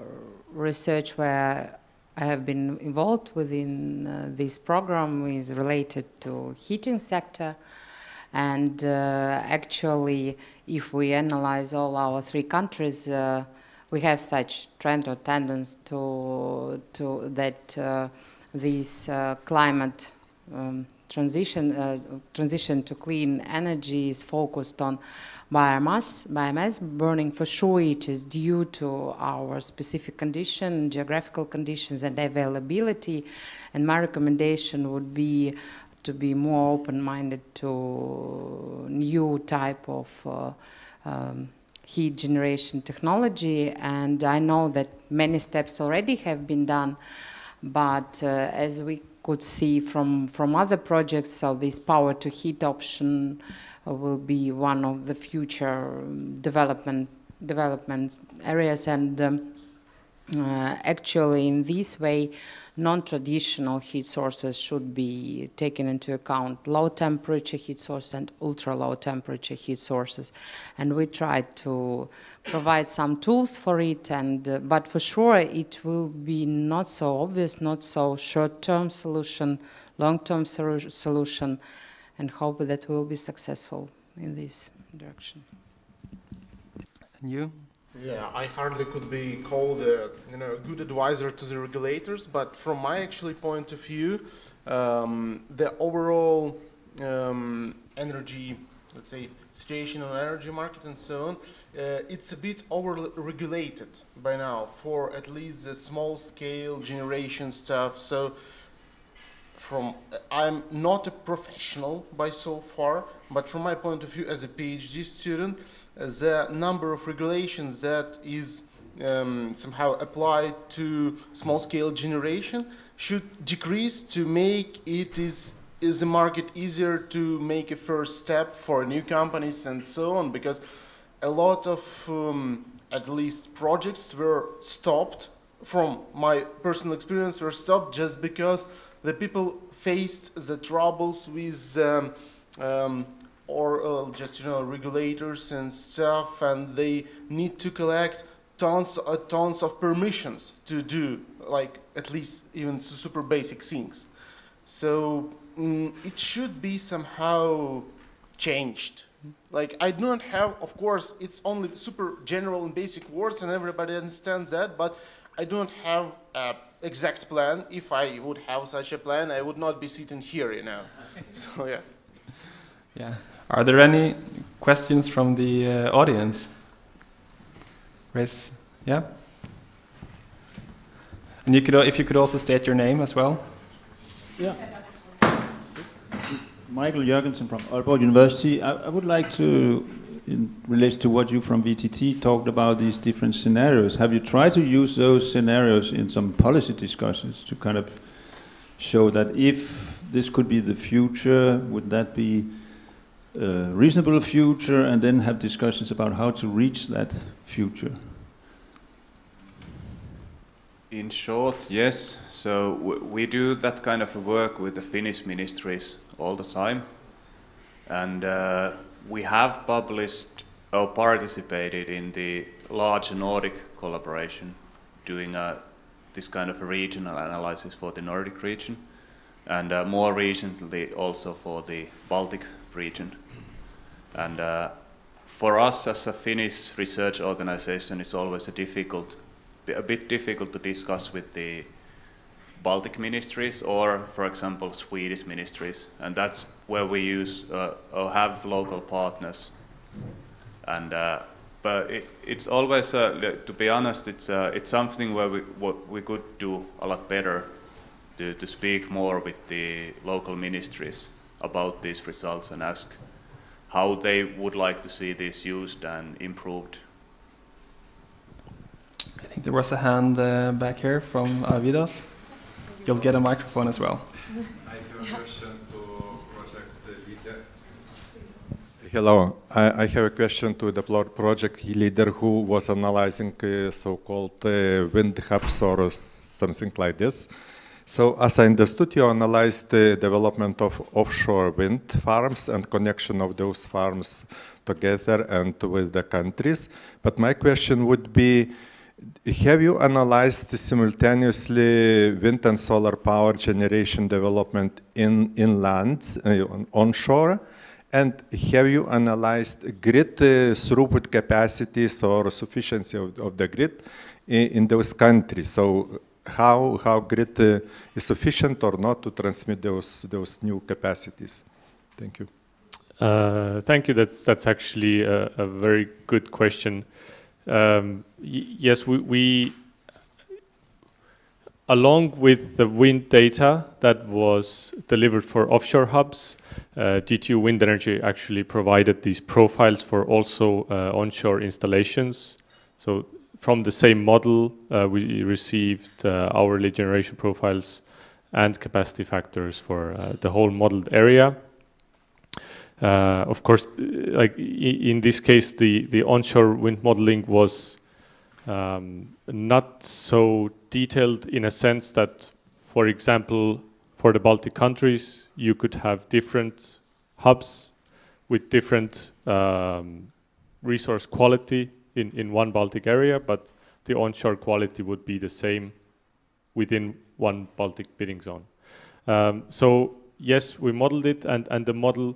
research where I have been involved within uh, this program is related to heating sector and uh, actually if we analyze all our three countries uh, we have such trend or tendency to, to that uh, this uh, climate um, transition uh, transition to clean energy is focused on biomass biomass burning. For sure it is due to our specific condition geographical conditions and availability. And my recommendation would be to be more open-minded to new type of uh, um, heat generation technology and I know that many steps already have been done but uh, as we could see from, from other projects. So this power to heat option uh, will be one of the future um, development development areas and um, uh, actually in this way non-traditional heat sources should be taken into account. Low temperature heat source and ultra low temperature heat sources. And we tried to provide some tools for it and uh, but for sure it will be not so obvious not so short-term solution long-term solution and hope that we will be successful in this direction. And you? Yeah, I hardly could be called a you know, good advisor to the regulators, but from my actually point of view, um, the overall um, energy, let's say, situation on energy market and so on, uh, it's a bit over-regulated by now for at least the small-scale generation stuff. So, from I'm not a professional by so far, but from my point of view as a PhD student, the number of regulations that is um, somehow applied to small-scale generation should decrease to make it is is a market easier to make a first step for new companies and so on because a lot of um, at least projects were stopped from my personal experience were stopped just because the people faced the troubles with um, um, or uh, just you know regulators and stuff, and they need to collect tons uh, tons of permissions to do like at least even super basic things. So mm, it should be somehow changed. Like I do not have, of course, it's only super general and basic words, and everybody understands that. But I do not have an exact plan. If I would have such a plan, I would not be sitting here, you know. so yeah. Yeah. Are there any questions from the uh, audience? Raise, yeah? And you could, if you could also state your name as well. Yeah. Michael Jørgensen from Aalborg University. I, I would like to, in relation to what you from VTT talked about these different scenarios, have you tried to use those scenarios in some policy discussions to kind of show that if this could be the future, would that be a reasonable future and then have discussions about how to reach that future? In short, yes. So we do that kind of work with the Finnish ministries all the time. And uh, we have published or participated in the large Nordic collaboration doing uh, this kind of regional analysis for the Nordic region and uh, more recently also for the Baltic region. And uh, for us as a Finnish research organization, it's always a difficult, a bit difficult to discuss with the Baltic ministries or, for example, Swedish ministries, and that's where we use uh, or have local partners. And uh, but it, it's always, uh, to be honest, it's uh, it's something where we what we could do a lot better to to speak more with the local ministries about these results and ask how they would like to see this used and improved. I think there was a hand uh, back here from Arvidas. You'll get a microphone as well. I have a question to project leader. Hello, I, I, have a question to the project leader who was analyzing uh, so-called uh, wind hubs or something like this. So as I understood, you analyzed the development of offshore wind farms and connection of those farms together and with the countries. But my question would be, have you analyzed simultaneously wind and solar power generation development in inland, uh, onshore? And have you analyzed grid uh, throughput capacities or sufficiency of, of the grid in, in, those countries? So how, how grid uh, is sufficient or not to transmit those, those new capacities? Thank you. Uh, thank you. That's, that's actually a, a very good question. Um, yes, we, we, along with the wind data that was delivered for offshore hubs, uh, DTU Wind Energy actually provided these profiles for also uh, onshore installations. So from the same model, uh, we received uh, hourly generation profiles and capacity factors for uh, the whole modeled area. Uh, of course, like in this case, the, the onshore wind modeling was um, not so detailed in a sense that, for example, for the Baltic countries, you could have different hubs with different um, resource quality in, in one Baltic area, but the onshore quality would be the same within one Baltic bidding zone. Um, so yes, we modeled it, and, and the model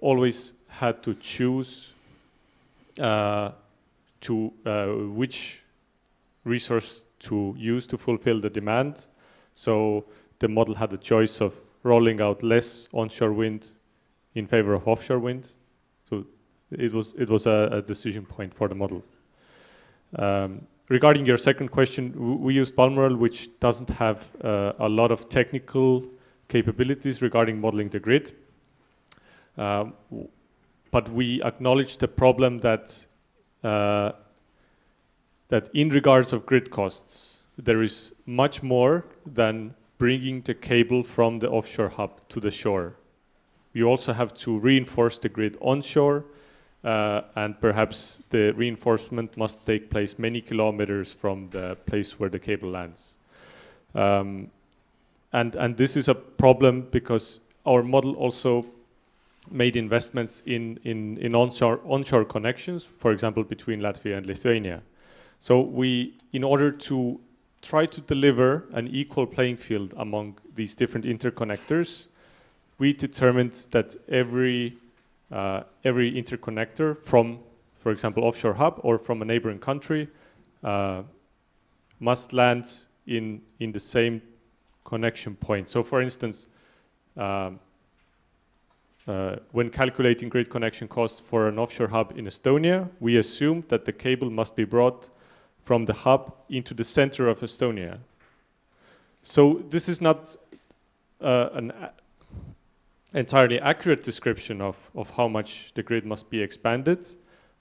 always had to choose uh, to uh, which resource to use to fulfill the demand. So the model had a choice of rolling out less onshore wind in favor of offshore wind. So it was it was a, a decision point for the model. Um, regarding your second question, we use Balmorel, which doesn't have uh, a lot of technical capabilities regarding modeling the grid. Um, but we acknowledge the problem that uh, that in regards of grid costs, there is much more than bringing the cable from the offshore hub to the shore. You also have to reinforce the grid onshore, uh, and perhaps the reinforcement must take place many kilometers from the place where the cable lands. Um, and, and this is a problem because our model also made investments in, in, in onshore, onshore connections, for example, between Latvia and Lithuania. So we, in order to try to deliver an equal playing field among these different interconnectors, we determined that every, uh, every interconnector from, for example, offshore hub or from a neighboring country uh, must land in, in the same connection point. So for instance, um, uh, when calculating grid connection costs for an offshore hub in Estonia, we assume that the cable must be brought from the hub into the center of Estonia. So this is not uh, an entirely accurate description of, of how much the grid must be expanded,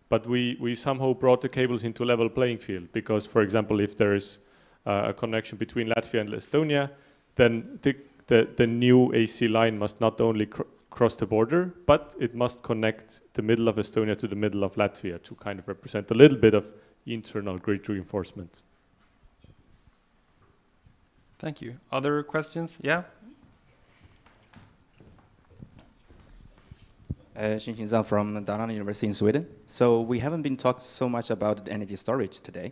but we, we somehow brought the cables into level playing field because, for example, if there is uh, a connection between Latvia and Estonia, then the, the, the new AC line must not only cr cross the border, but it must connect the middle of Estonia to the middle of Latvia to kind of represent a little bit of internal grid reinforcement. Thank you. Other questions? Yeah? Uh, Xin Zhang from Dalarna University in Sweden. So we haven't been talked so much about energy storage today,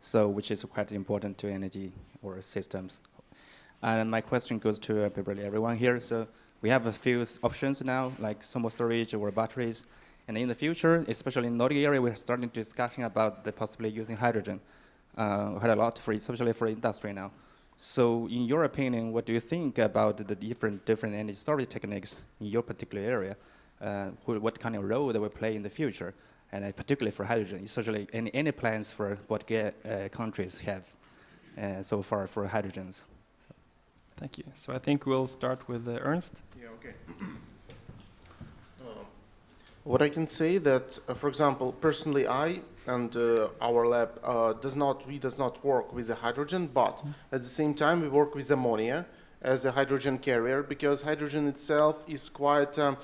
so which is quite important to energy or systems. And my question goes to probably everyone here. So we have a few options now, like thermal storage or batteries. And in the future, especially in Nordic area, we're starting discussing about the possibly using hydrogen. Uh, quite a lot for, especially for industry now. So in your opinion, what do you think about the different, different energy storage techniques in your particular area? Uh, who, what kind of role they will play in the future? And uh, particularly for hydrogen, especially any, any plans for what uh, countries have uh, so far for hydrogens? Thank you. So I think we'll start with uh, Ernst. Yeah, okay. Uh, what I can say that, uh, for example, personally, I and uh, our lab uh, does not we does not work with the hydrogen, but mm. at the same time we work with ammonia as a hydrogen carrier because hydrogen itself is quite um,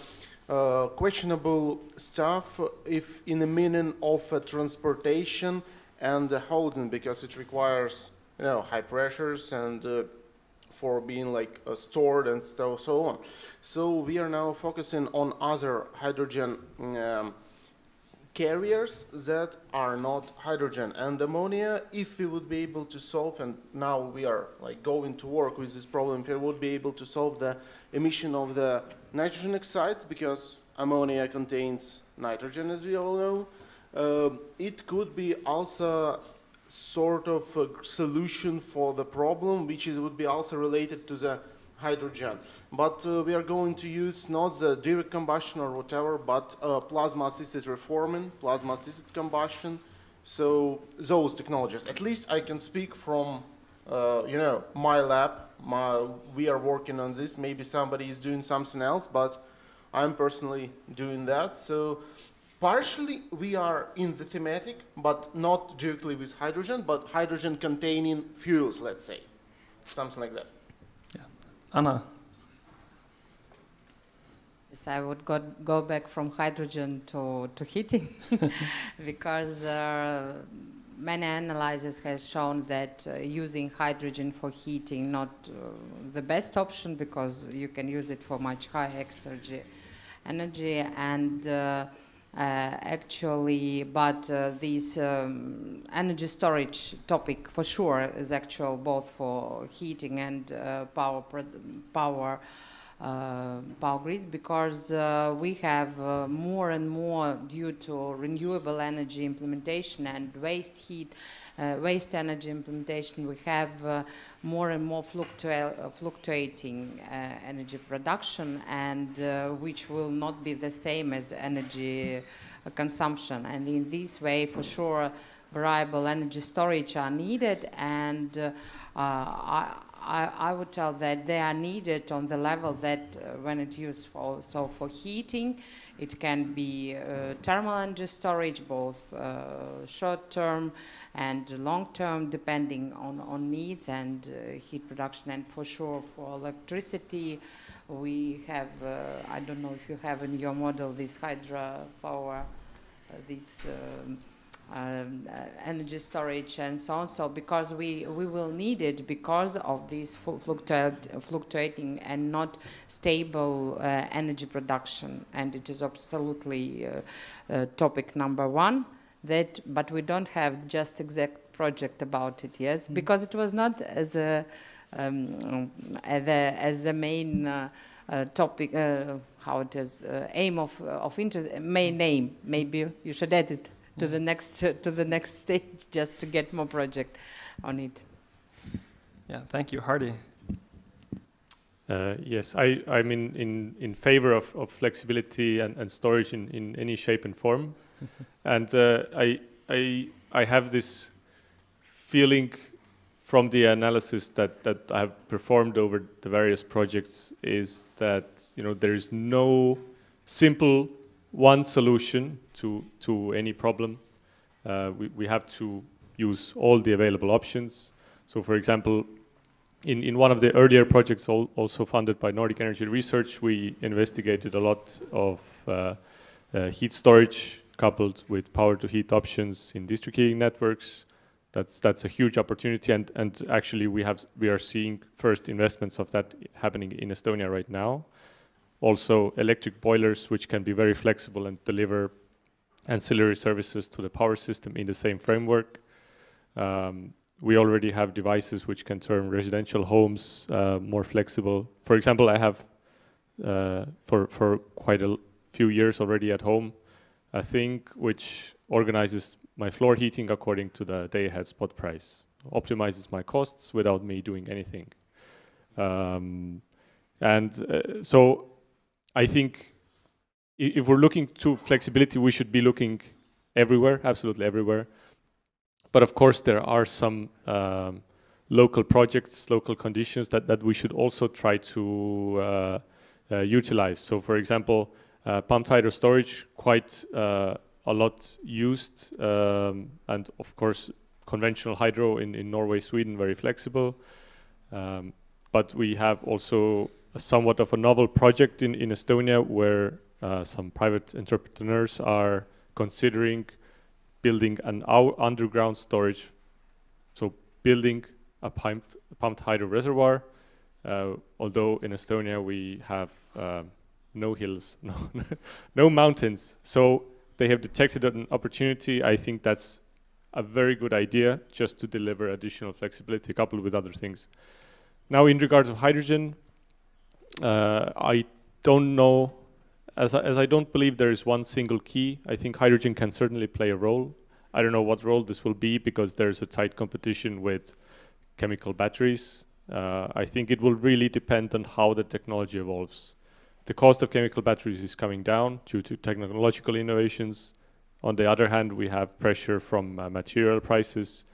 uh, questionable stuff if in the meaning of transportation and holding because it requires you know high pressures and for being like uh, stored and so, so on. So we are now focusing on other hydrogen um, carriers that are not hydrogen and ammonia if we would be able to solve and now we are like going to work with this problem if we would be able to solve the emission of the nitrogen oxides because ammonia contains nitrogen as we all know uh, it could be also sort of a solution for the problem, which is, would be also related to the hydrogen. But uh, we are going to use not the direct combustion or whatever, but uh, plasma-assisted reforming, plasma-assisted combustion. So those technologies. At least I can speak from, uh, you know, my lab. My, we are working on this. Maybe somebody is doing something else, but I'm personally doing that. So partially we are in the thematic, but not directly with hydrogen, but hydrogen containing fuels, let's say. Something like that. Yeah. Anna. Yes, I would go, go back from hydrogen to, to heating because uh, many analyses have shown that uh, using hydrogen for heating not uh, the best option because you can use it for much higher exergy energy and uh, uh, actually but uh, this um, energy storage topic for sure is actual both for heating and power power uh, power grids because uh, we have uh, more and more due to renewable energy implementation and waste heat uh, waste energy implementation, we have uh, more and more fluctua fluctuating uh, energy production and which will not be the same as energy consumption. And in this way, for sure, variable energy storage are needed and I, I, I, would tell that they are needed on the level that uh, when it's used for, so for heating, it can be uh, thermal energy storage, both uh, short term and long term, depending on, on needs and uh, heat production. And for sure, for electricity, we have, uh, I don't know if you have in your model this hydropower, uh, this. Um, um, uh, energy storage and so on. So because we, we will need it because of this fluctuating and not stable uh, energy production. And it is absolutely uh, uh, topic number one. That, but we don't have just exact project about it, yes, mm. because it was not as a, um, as, a as a main uh, uh, topic, how it is, aim of, of interest, main aim. Maybe you should add it to the next to the next stage just to get more project on it. Yeah, thank you, Hardi. Uh, yes, I, I'm in, in, in favor of, of flexibility and, and storage in, in any shape and form. and uh, I, I, I have this feeling from the analysis that, that I have performed over the various projects is that you know there is no simple one solution to, to any problem. Uh, we, we have to use all the available options. So for example, in, in one of the earlier projects al also funded by Nordic Energy Research, we investigated a lot of uh, uh, heat storage coupled with power to heat options in district heating networks. That's, that's a huge opportunity and, and actually we, have, we are seeing first investments of that happening in Estonia right now also electric boilers, which can be very flexible and deliver ancillary services to the power system in the same framework. Um, we already have devices which can turn residential homes uh, more flexible. For example, I have uh, for, for quite a few years already at home a thing which organizes my floor heating according to the day ahead spot price, optimizes my costs without me doing anything. Um, and uh, so I think if we're looking to flexibility, we should be looking everywhere, absolutely everywhere. But of course, there are some um, local projects, local conditions that, that we should also try to uh, uh, utilize. So for example, uh, pumped hydro storage, quite uh, a lot used, um, and of course, conventional hydro in, in Norway, Sweden, very flexible. Um, but we have also somewhat of a novel project in, in Estonia where uh, some private entrepreneurs are considering building an underground storage, so building a pumped, pumped hydro reservoir. Uh, although in Estonia we have uh, no hills, no, no mountains, so they have detected an opportunity. I think that's a very good idea just to deliver additional flexibility coupled with other things. Now, in regards of hydrogen, I don't know, as I, as I don't believe there is one single key. I think hydrogen can certainly play a role. I don't know what role this will be because there's a tight competition with chemical batteries. Uh, I think it will really depend on how the technology evolves. The cost of chemical batteries is coming down due to technological innovations. On the other hand, we have pressure from uh, material prices.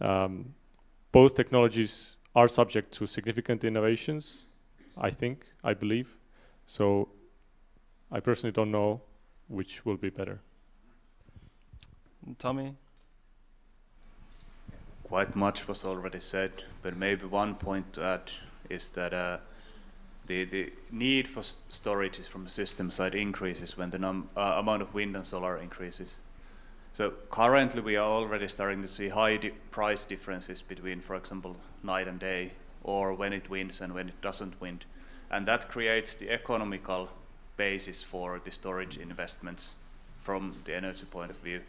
Um, both technologies are subject to significant innovations, I think, I believe. So I personally don't know which will be better. Tomi? Quite much was already said, but maybe one point to add is that uh, the, the need for storage from the system side increases when the num uh, amount of wind and solar increases. So currently we are already starting to see high di price differences between, for example, night and day, or when it wins and when it doesn't win. And that creates the economical basis for the storage investments from the energy point of view.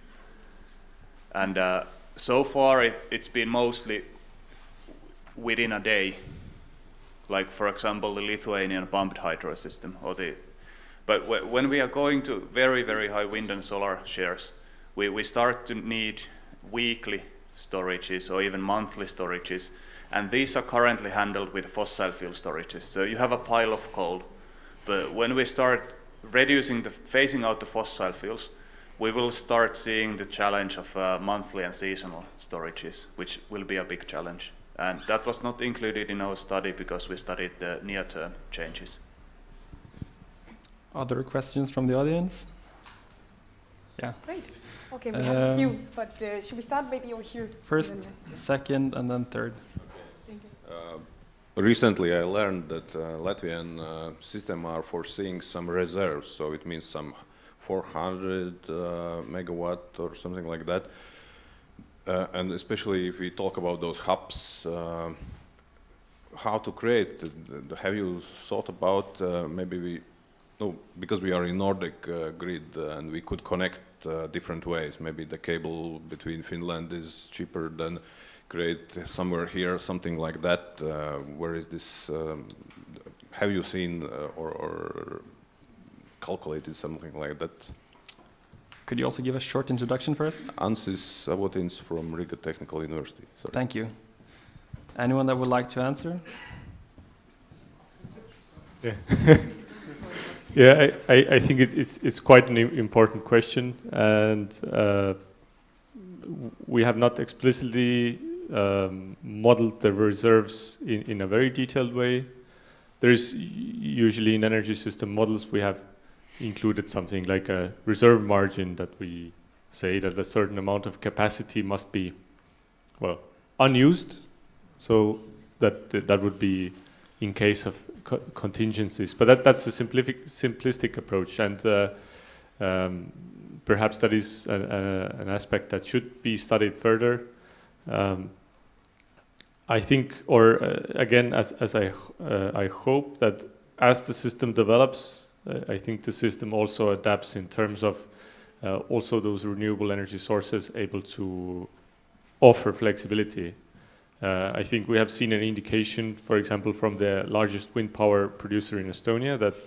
And uh, so far it, it's been mostly within a day like for example the Lithuanian pumped hydro system or the but when we are going to very very high wind and solar shares we, we start to need weekly storages or even monthly storages and these are currently handled with fossil fuel storages so you have a pile of coal but when we start reducing the phasing out the fossil fuels we will start seeing the challenge of uh, monthly and seasonal storages which will be a big challenge and that was not included in our study because we studied the near-term changes. Other questions from the audience? Yeah. Great. Okay, we um, have a few, um, but uh, should we start maybe over here? First, and second, and then third. Uh, recently, I learned that uh, Latvian uh, system are foreseeing some reserves, so it means some 400 uh, megawatt or something like that. And especially if we talk about those hubs, how to create, have you thought about uh, maybe we, no, because we are in Nordic uh, grid and we could connect uh, different ways. Maybe the cable between Finland is cheaper than create somewhere here, something like that. where is this, um, have you seen or, or calculated something like that? Could you also give a short introduction first? Ansis Savotins from Riga Technical University. Sorry. Thank you. Anyone that would like to answer? Yeah, yeah I, I think it, it's, it's quite an important question, and uh, we have not explicitly um, modeled the reserves in, in a very detailed way. There's usually in energy system models we have included something like a reserve margin that we say that a certain amount of capacity must be, well, unused. So that that would be in case of co contingencies. But that, that's a simplistic approach, and uh, um, perhaps that is a, a, an aspect that should be studied further. Um, I think, or uh, again, as, as I, uh, I hope that as the system develops, I think the system also adapts in terms of uh, also those renewable energy sources able to offer flexibility. Uh, I think we have seen an indication, for example, from the largest wind power producer in Estonia that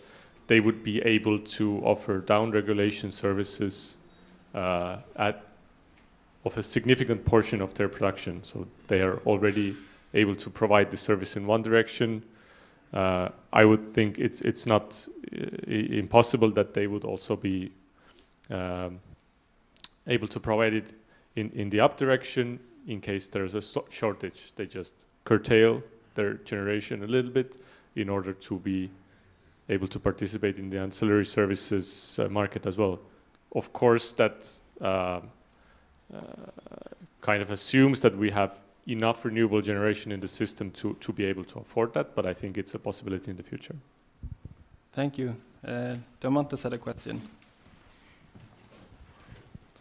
they would be able to offer down regulation services uh, at of a significant portion of their production. So they are already able to provide the service in one direction uh, I would think it's it's not uh, impossible that they would also be um, able to provide it in in the up direction in case there's a so shortage. They just curtail their generation a little bit in order to be able to participate in the ancillary services uh, market as well. Of course, that uh, uh kind of assumes that we have enough renewable generation in the system to, to be able to afford that, but I think it's a possibility in the future. Thank you. Uh, Domantas had a question.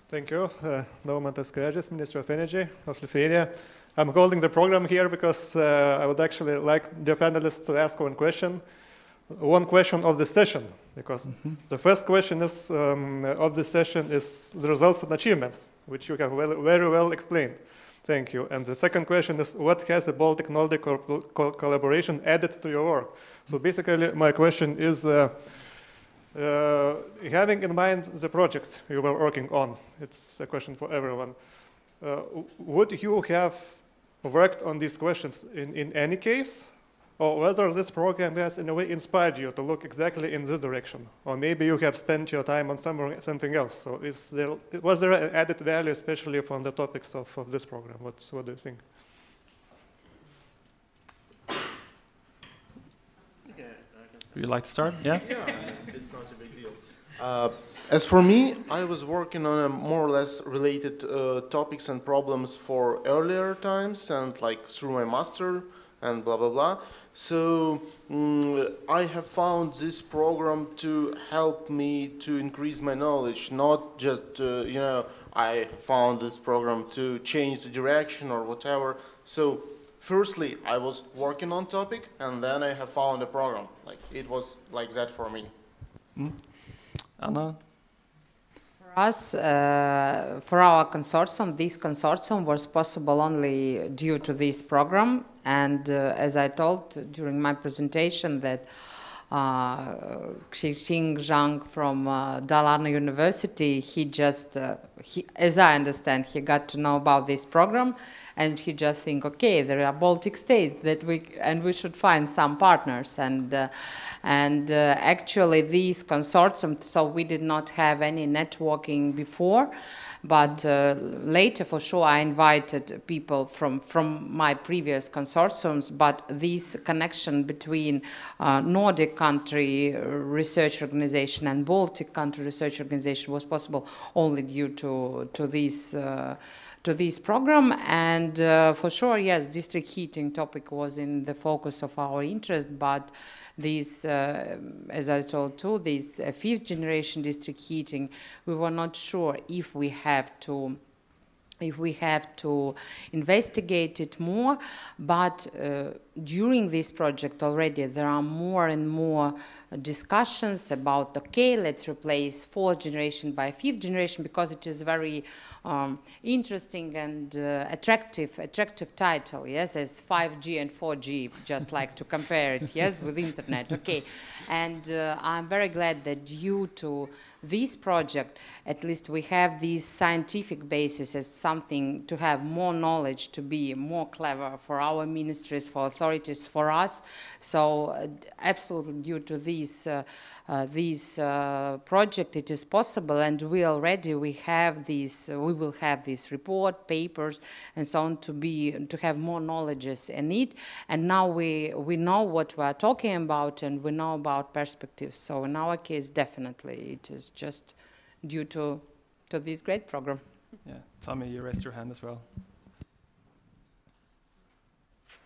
Thank you. Uh, Domantas Skregis, Minister of Energy of Lithuania. I'm holding the program here because uh, I would actually like the panelists to ask one question. One question of the session, because mm -hmm. the first question is um, of the session is the results and achievements, which you have well, very well explained. Thank you. And the second question is, what has the Baltic Nordic co co collaboration added to your work? So basically, my question is, uh, uh, having in mind the projects you were working on, it's a question for everyone, uh, would you have worked on these questions in, in any case? Or whether this program has in a way inspired you to look exactly in this direction, or maybe you have spent your time on something else. So is there, was there an added value, especially from the topics of, of this program? What's, what do you think? Would you like to start? Yeah? Yeah, it's not a big deal. Uh, as for me, I was working on a more or less related uh, topics and problems for earlier times and like through my master and blah, blah, blah. So mm, I have found this program to help me to increase my knowledge, not just, uh, you know, I found this program to change the direction or whatever. So firstly, I was working on topic and then I have found a program. Like it was like that for me. Mm. Anna? For us, uh, for our consortium, this consortium was possible only due to this program. And uh, as I told during my presentation that uh, Zhang from uh, Dalarna University, he just, uh, he, as I understand, he got to know about this program and he just think, okay, there are Baltic states that we and we should find some partners, and uh, and uh, actually these consortiums. So we did not have any networking before. But uh, later, for sure, I invited people from, from my previous consortiums. But this connection between uh, Nordic country research organization and Baltic country research organization was possible only due to, to these uh, to this program. And uh, for sure, yes, district heating topic was in the focus of our interest, but this, uh, as I told too, this uh, fifth generation district heating, we were not sure if we have to if we have to investigate it more, but uh, during this project already there are more and more discussions about, okay, let's replace fourth generation by fifth generation because it is very um, interesting and uh, attractive, attractive title, yes, as 5G and 4G, just like to compare it, yes, with internet, okay. And uh, I'm very glad that due to this project, at least we have this scientific basis as something to have more knowledge, to be more clever for our ministries, for authorities, for us. So uh, absolutely due to this, uh, this uh, project, it is possible, and we already we have these, uh, we will have this report, papers, and so on to be to have more knowledges in it. And now we we know what we are talking about, and we know about perspectives. So in our case, definitely it is just due to to this great program. Yeah, Tomi, you raised your hand as well.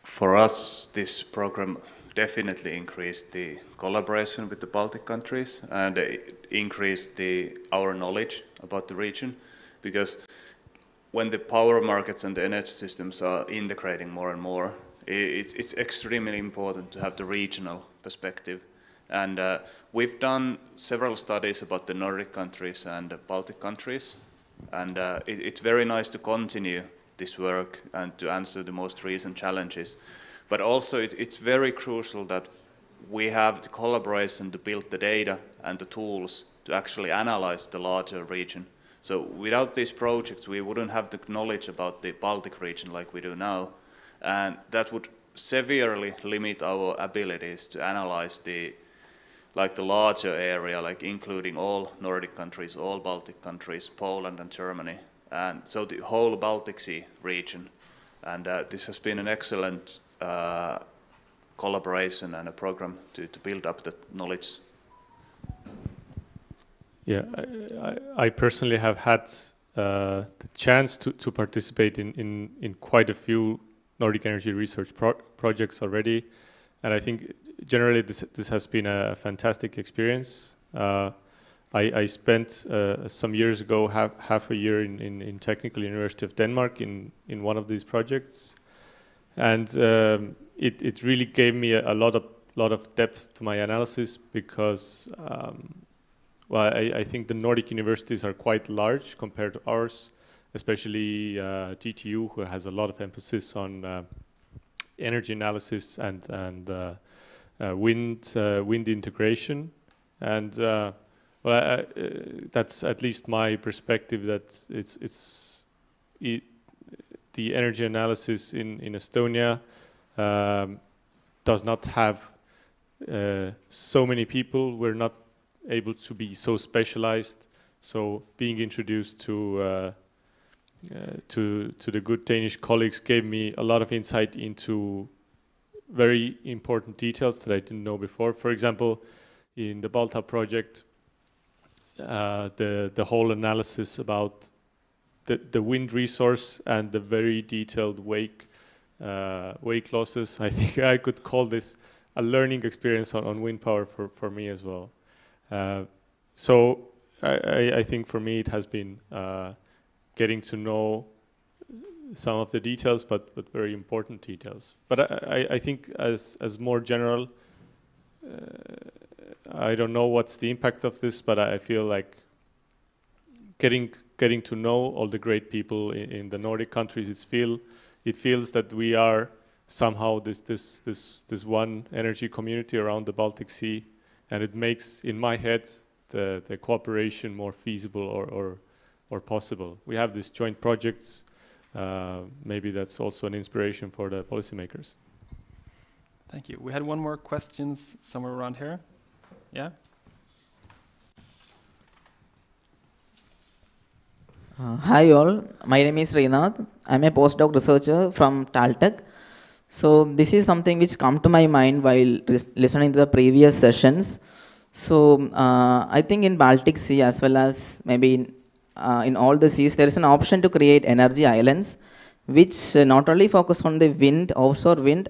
For us, this program definitely increased the collaboration with the Baltic countries and increased the, our knowledge about the region because when the power markets and the energy systems are integrating more and more, it's, it's extremely important to have the regional perspective. And uh, we've done several studies about the Nordic countries and the Baltic countries, and uh, it, it's very nice to continue this work and to answer the most recent challenges. But also it, it's very crucial that we have the collaboration to build the data and the tools to actually analyze the larger region. So without these projects, we wouldn't have the knowledge about the Baltic region like we do now. And that would severely limit our abilities to analyze the like the larger area, like including all Nordic countries, all Baltic countries, Poland and Germany, and so the whole Baltic Sea region. And uh, this has been an excellent collaboration and a program to, to build up the knowledge. Yeah, I, I, I personally have had uh, the chance to, to participate in, in, in quite a few Nordic energy research pro projects already. And I think generally this, this has been a fantastic experience. Uh, I, I, spent uh, some years ago half, half a year in, in, in, Technical University of Denmark in, in one of these projects. And um, it, it really gave me a, a, lot of lot of depth to my analysis because um, well I, I, think the Nordic universities are quite large compared to ours, especially uh, DTU who has a lot of emphasis on uh, energy analysis and and uh, uh wind uh, wind integration. And uh, well that's at least my perspective that it's it's it, the energy analysis in in Estonia um, does not have uh, so many people. We're not able to be so specialized. So being introduced to uh, uh, to to the good Danish colleagues gave me a lot of insight into very important details that I didn't know before. For example, in the Balta project, uh, the the whole analysis about the the wind resource and the very detailed wake uh, wake losses. I think I could call this a learning experience on, on wind power for, for me as well. Uh, so I, I, think for me it has been uh, getting to know some of the details, but, but very important details. But I, I, I think as, as more general, uh, I don't know what's the impact of this, but I feel like getting getting to know all the great people in, in the Nordic countries, it's feel it feels that we are somehow this this this this one energy community around the Baltic Sea, and it makes in my head the the cooperation more feasible or or, or possible. We have these joint projects. Uh, maybe that's also an inspiration for the policymakers. Thank you. We had one more questions somewhere around here. Yeah. Uh, hi all, my name is Renath. I'm a postdoc researcher from TalTech. So this is something which come to my mind while listening to the previous sessions. So uh, I think in Baltic Sea as well as maybe in, uh, in all the seas, there is an option to create energy islands which uh, not only focus on the wind, offshore wind,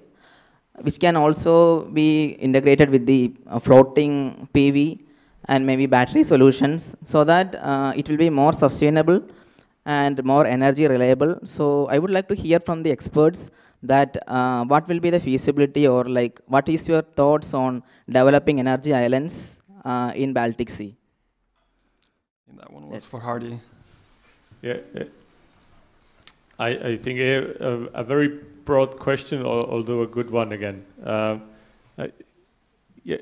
which can also be integrated with the uh, floating PV and maybe battery solutions so that uh, it will be more sustainable and more energy reliable. So I would like to hear from the experts that uh, what will be the feasibility or like what is your thoughts on developing energy islands uh, in Baltic Sea? that one was That's for Hardi. Yeah, I, I think a, a, a, very broad question, although a good one again. Uh, yeah,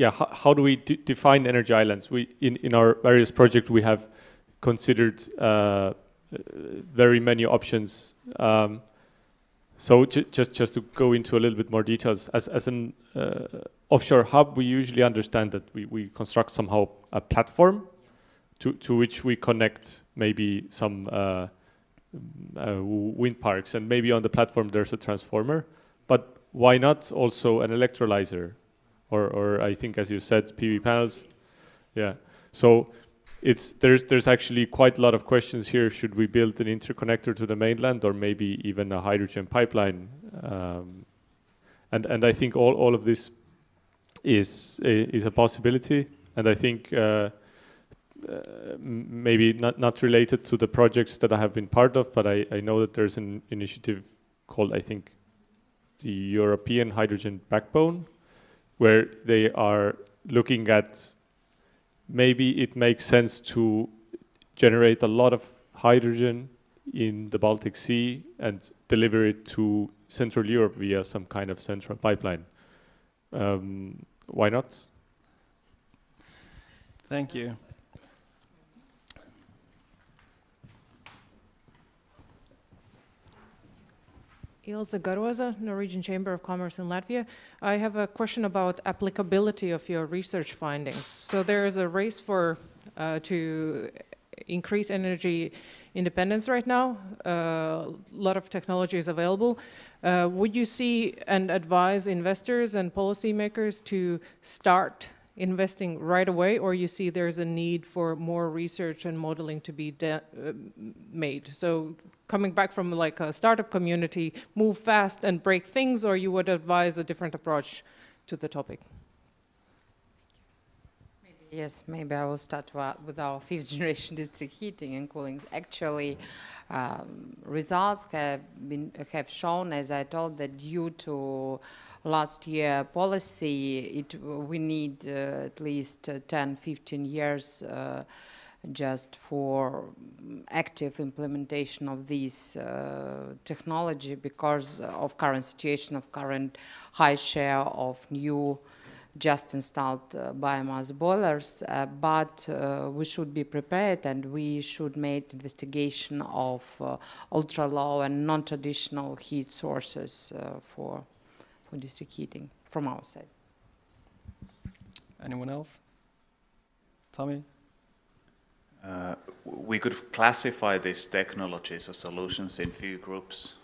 yeah, how, how do we define energy islands? We in, in our various projects we have considered uh, very many options. Um, so ju just just to go into a little bit more details, as as an uh, offshore hub, we usually understand that we, we construct somehow a platform to to which we connect maybe some uh, uh wind parks, and maybe on the platform there's a transformer. But why not also an electrolyzer or, or I think, as you said, PV panels. Yeah. So it's there's there's actually quite a lot of questions here. Should we build an interconnector to the mainland, or maybe even a hydrogen pipeline? Um, and and I think all all of this is is a possibility. And I think. Uh, uh, maybe not, not related to the projects that I have been part of, but I, I know that there's an initiative called, I think, the European Hydrogen Backbone, where they are looking at maybe it makes sense to generate a lot of hydrogen in the Baltic Sea and deliver it to Central Europe via some kind of central pipeline. Um, why not? Thank you. Ilse Garoza, Norwegian Chamber of Commerce in Latvia. I have a question about applicability of your research findings. So there is a race for uh, to increase energy independence right now. Uh, a lot of technology is available. Uh, would you see and advise investors and policymakers to start investing right away, or you see there's a need for more research and modeling to be uh, made? So coming back from like a startup community, move fast and break things, or you would advise a different approach to the topic? Yes, maybe I will start with our fifth generation district heating and cooling. Actually, um, results have been have shown, as I told, that due to last year policy, it we need uh, at least uh, 10, 15 years uh, just for active implementation of this uh, technology because of current situation of current high share of new just installed uh, biomass boilers, uh, but uh, we should be prepared and we should make investigation of uh, ultra low and non-traditional heat sources uh, for, for district heating from our side. Anyone else? Tomi? Uh, we could classify these technologies or solutions in few groups.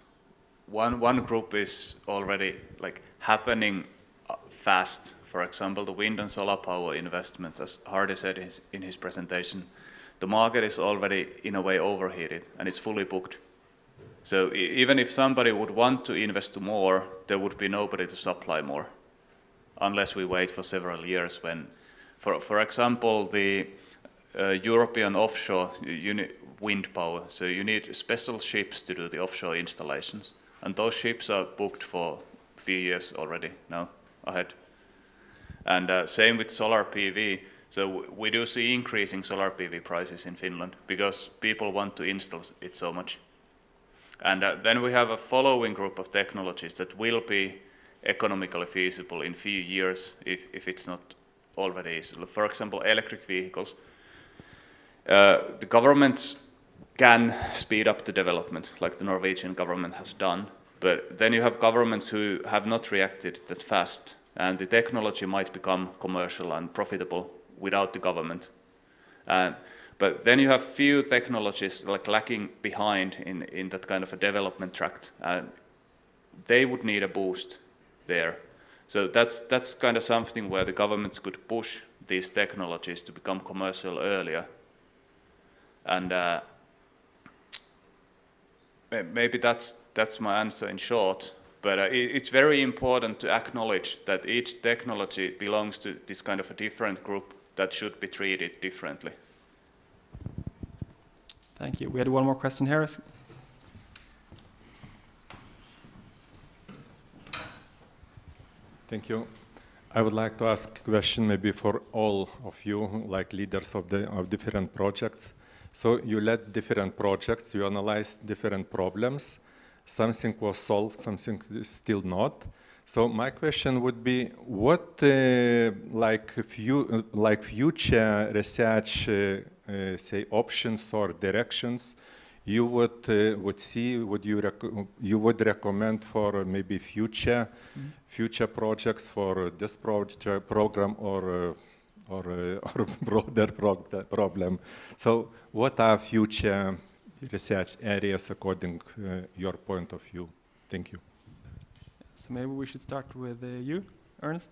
One, one group is already like happening uh, fast. For example, the wind and solar power investments, as Hardi said in his, presentation, the market is already in a way overheated and it's fully booked. So even if somebody would want to invest more, there would be nobody to supply more, unless we wait for several years when, for, for example, the European offshore wind power, so you need special ships to do the offshore installations. And those ships are booked for a few years already now ahead. And uh, same with solar PV. So we do see increasing solar PV prices in Finland because people want to install it so much. And uh, then we have a following group of technologies that will be economically feasible in few years if, if it's not already. For example, electric vehicles. Uh, the governments can speed up the development, like the Norwegian government has done. But then you have governments who have not reacted that fast, and the technology might become commercial and profitable without the government. And, but then you have few technologies like lacking behind in, in that kind of a development tract, and they would need a boost there. So that's, that's kind of something where the governments could push these technologies to become commercial earlier. And uh, maybe that's, that's my answer in short. But uh, it, it's very important to acknowledge that each technology belongs to this kind of a different group that should be treated differently. Thank you. We had one more question here. Thank you. I would like to ask a question maybe for all of you, like leaders of the of different projects. So you led different projects, you analyzed different problems. Something was solved, something is still not. So my question would be, what uh, like few, like future research, uh, uh, say options or directions you would uh, would see, would you you would recommend for maybe future mm -hmm. future projects for this project program or uh, or uh, or broader problem? So what are future research areas according your point of view? Thank you. So maybe we should start with uh, you, Ernst.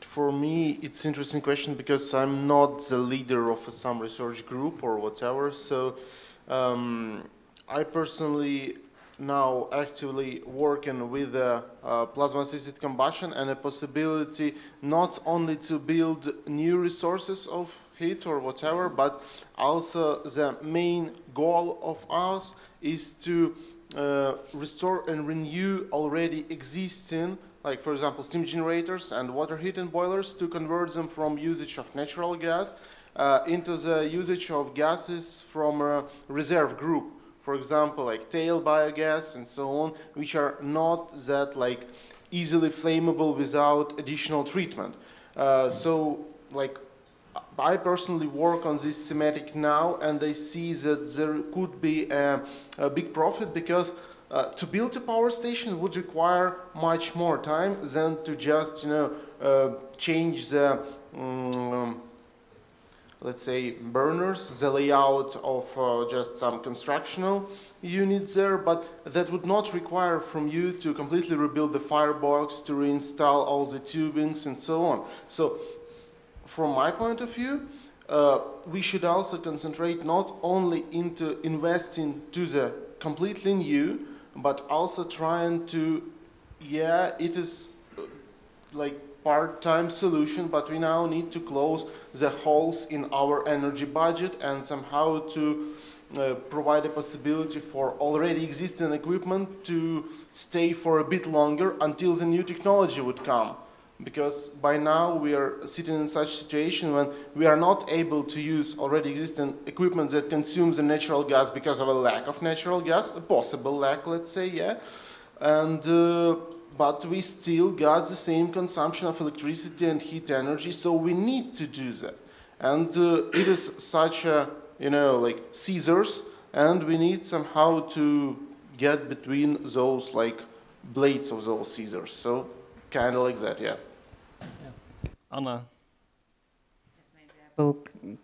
For me, it's interesting question because I'm not the leader of some research group or whatever. So um, I personally now actively working with uh, uh, plasma-assisted combustion and a possibility not only to build new resources of heat or whatever, but also the main goal of us is to uh, restore and renew already existing like for example steam generators and water heating boilers to convert them from usage of natural gas uh, into the usage of gases from a reserve group for example, like tail biogas and so on, which are not that like easily flammable without additional treatment. Uh, so like I personally work on this thematic now and I see that there could be a, a big profit because uh, to build a power station would require much more time than to just, you know, uh, change the um, let's say, burners, the layout of uh, just some constructional units there, but that would not require from you to completely rebuild the firebox, to reinstall all the tubings and so on. So from my point of view, uh, we should also concentrate not only into investing to the completely new, but also trying to, yeah, it is uh, like part-time solution, but we now need to close the holes in our energy budget and somehow to uh, provide a possibility for already existing equipment to stay for a bit longer until the new technology would come. Because by now we are sitting in such a situation when we are not able to use already existing equipment that consumes the natural gas because of a lack of natural gas, a possible lack, let's say, yeah. And uh, but we still got the same consumption of electricity and heat energy, so we need to do that. And uh, it is such a, you know, like scissors, and we need somehow to get between those, like, blades of those scissors. So, kind of like that, yeah. yeah. Anna. Will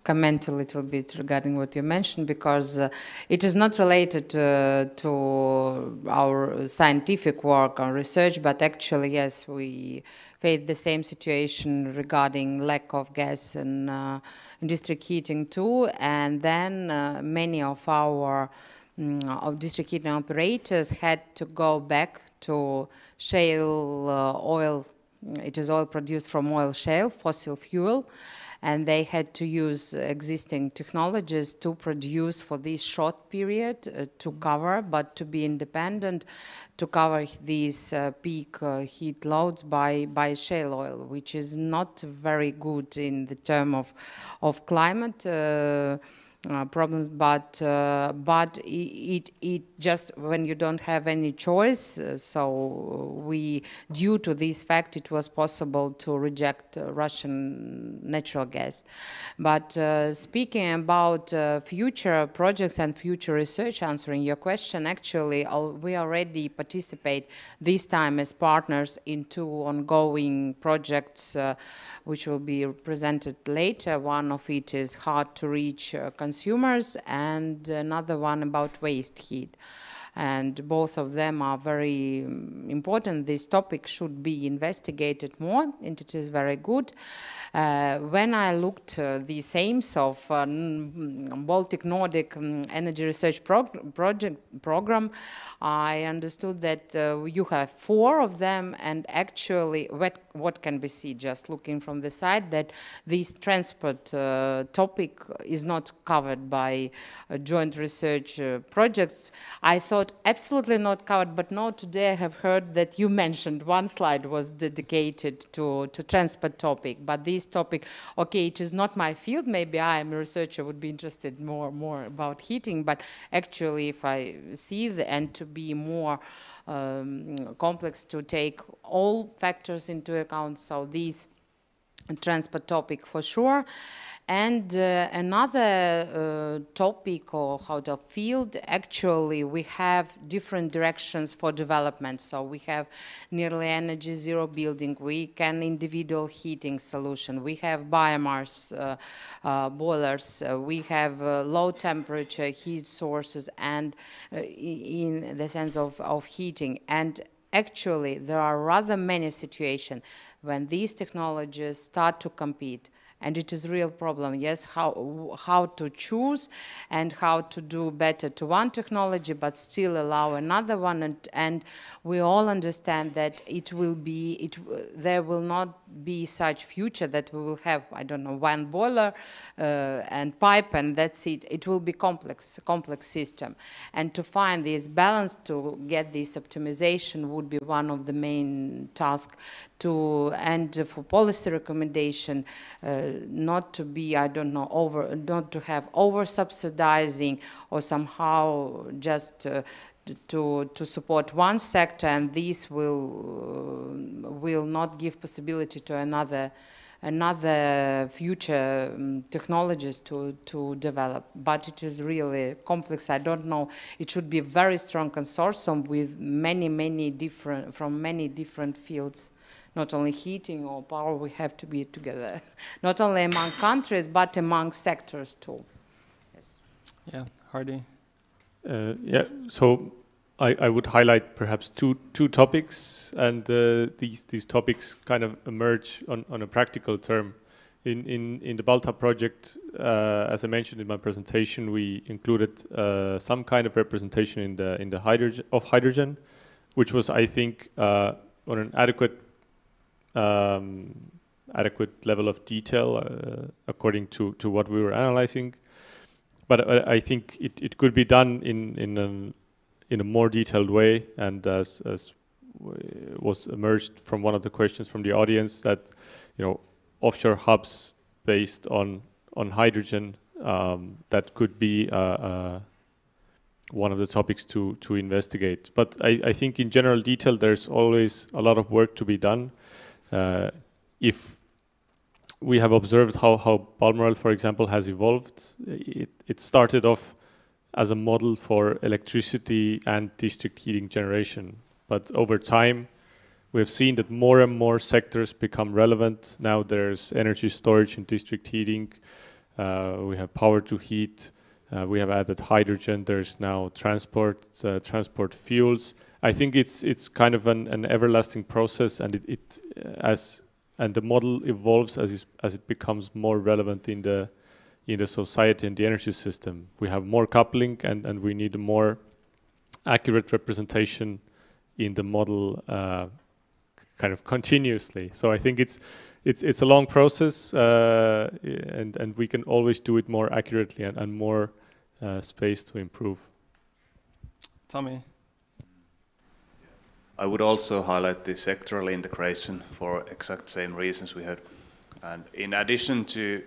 comment a little bit regarding what you mentioned because uh, it is not related uh, to our scientific work or research, but actually, yes, we face the same situation regarding lack of gas and uh, district heating too. And then uh, many of our um, of district heating operators had to go back to shale uh, oil. It is oil produced from oil shale, fossil fuel and they had to use existing technologies to produce for this short period uh, to cover, but to be independent, to cover these uh, peak uh, heat loads by, by shale oil, which is not very good in the term of, of climate. Uh, uh, problems, but uh, but it, it just when you don't have any choice. Uh, so we, due to this fact, it was possible to reject uh, Russian natural gas. But uh, speaking about uh, future projects and future research, answering your question, actually we already participate this time as partners in two ongoing projects, which will be presented later. One of it is hard to reach consumers and another one about waste heat and both of them are very um, important. This topic should be investigated more, and it is very good. Uh, when I looked uh, these aims of uh, Baltic Nordic um, Energy Research prog project program, I understood that uh, you have four of them, and actually, what, what can be seen just looking from the side that this transport uh, topic is not covered by uh, joint research projects. I thought absolutely not covered, but now today I have heard that you mentioned one slide was dedicated to, to transport topic, but this topic, okay, it is not my field, maybe I am a researcher, would be interested more, more about heating, but actually if I see the, and to be more um, complex to take all factors into account, so these transport topic for sure. And uh, another uh, topic or how the field, actually we have different directions for development. So we have nearly energy zero building, we can individual heating solution, we have biomass uh, uh boilers, uh, we have uh, low temperature heat sources and in the sense of, of heating. And actually there are rather many situations when these technologies start to compete and it is a real problem yes how how to choose and how to do better to one technology but still allow another one. And and we all understand that it will be it there will not be such future that we will have i don't know one boiler uh, and pipe and that's it. It will be complex complex system. And to find this balance to get this optimization would be one of the main tasks to and for policy recommendation uh, not to be I don't know over not to have over subsidizing or somehow just uh, to to support one sector and this will uh, will not give possibility to another another future um, technologies to, to develop. But it is really complex. I don't know. It should be a very strong consortium with many, many different, from many different fields not only heating or power, we have to be together, not only among countries, but among sectors too. Yes. Yeah, Hardi. Uh, yeah, so I, I would highlight perhaps two two topics, and uh, these these topics kind of emerge on, on a practical term. In in in the Balta project, uh, as I mentioned in my presentation, we included uh, some kind of representation in the in the hydrogen of hydrogen, which was I think uh, on an adequate um, adequate level of detail uh, according to, to what we were analyzing. But uh, I think it, it could be done in in an, in a more detailed way, and as as was emerged from one of the questions from the audience that you know offshore hubs based on on hydrogen um, that could be uh, uh, one of the topics to to investigate. But I, I think in general detail, there's always a lot of work to be done. Uh, if we have observed how, how Balmorel, for example, has evolved, it, it started off as a model for electricity and district heating generation. But over time, we have seen that more and more sectors become relevant. Now there's energy storage and district heating. Uh, we have power to heat. Uh, we have added hydrogen. There's now transport, uh, transport fuels. I think it's it's kind of an, an everlasting process, and it, it as and the model evolves as as it becomes more relevant in the in the society and the energy system. We have more coupling, and and we need a more accurate representation in the model, uh, kind of continuously. So I think it's it's it's a long process, uh, and and we can always do it more accurately and, and more uh, space to improve. Tomi. I would also highlight the sectoral integration for exact same reasons we had. And in addition to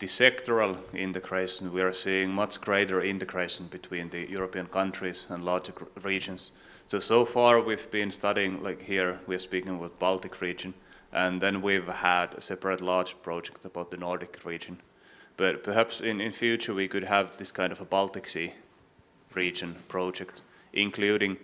the sectoral integration, we are seeing much greater integration between the European countries and larger regions. So, so far we've been studying, like here, we're speaking with Baltic region, and then we've had a separate large projects about the Nordic region. But perhaps in, in future we could have this kind of a Baltic Sea region project, including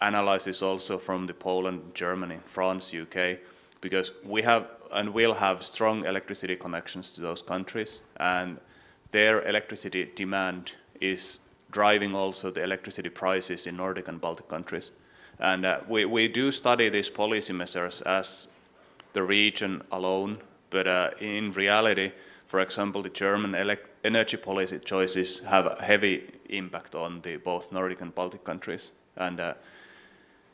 analysis also from the Poland, Germany, France, UK, because we have and will have strong electricity connections to those countries, and their electricity demand is driving also the electricity prices in Nordic and Baltic countries. And uh, we, we do study these policy measures as the region alone, but uh, in reality, for example, the German energy policy choices have a heavy impact on the both Nordic and Baltic countries. And uh,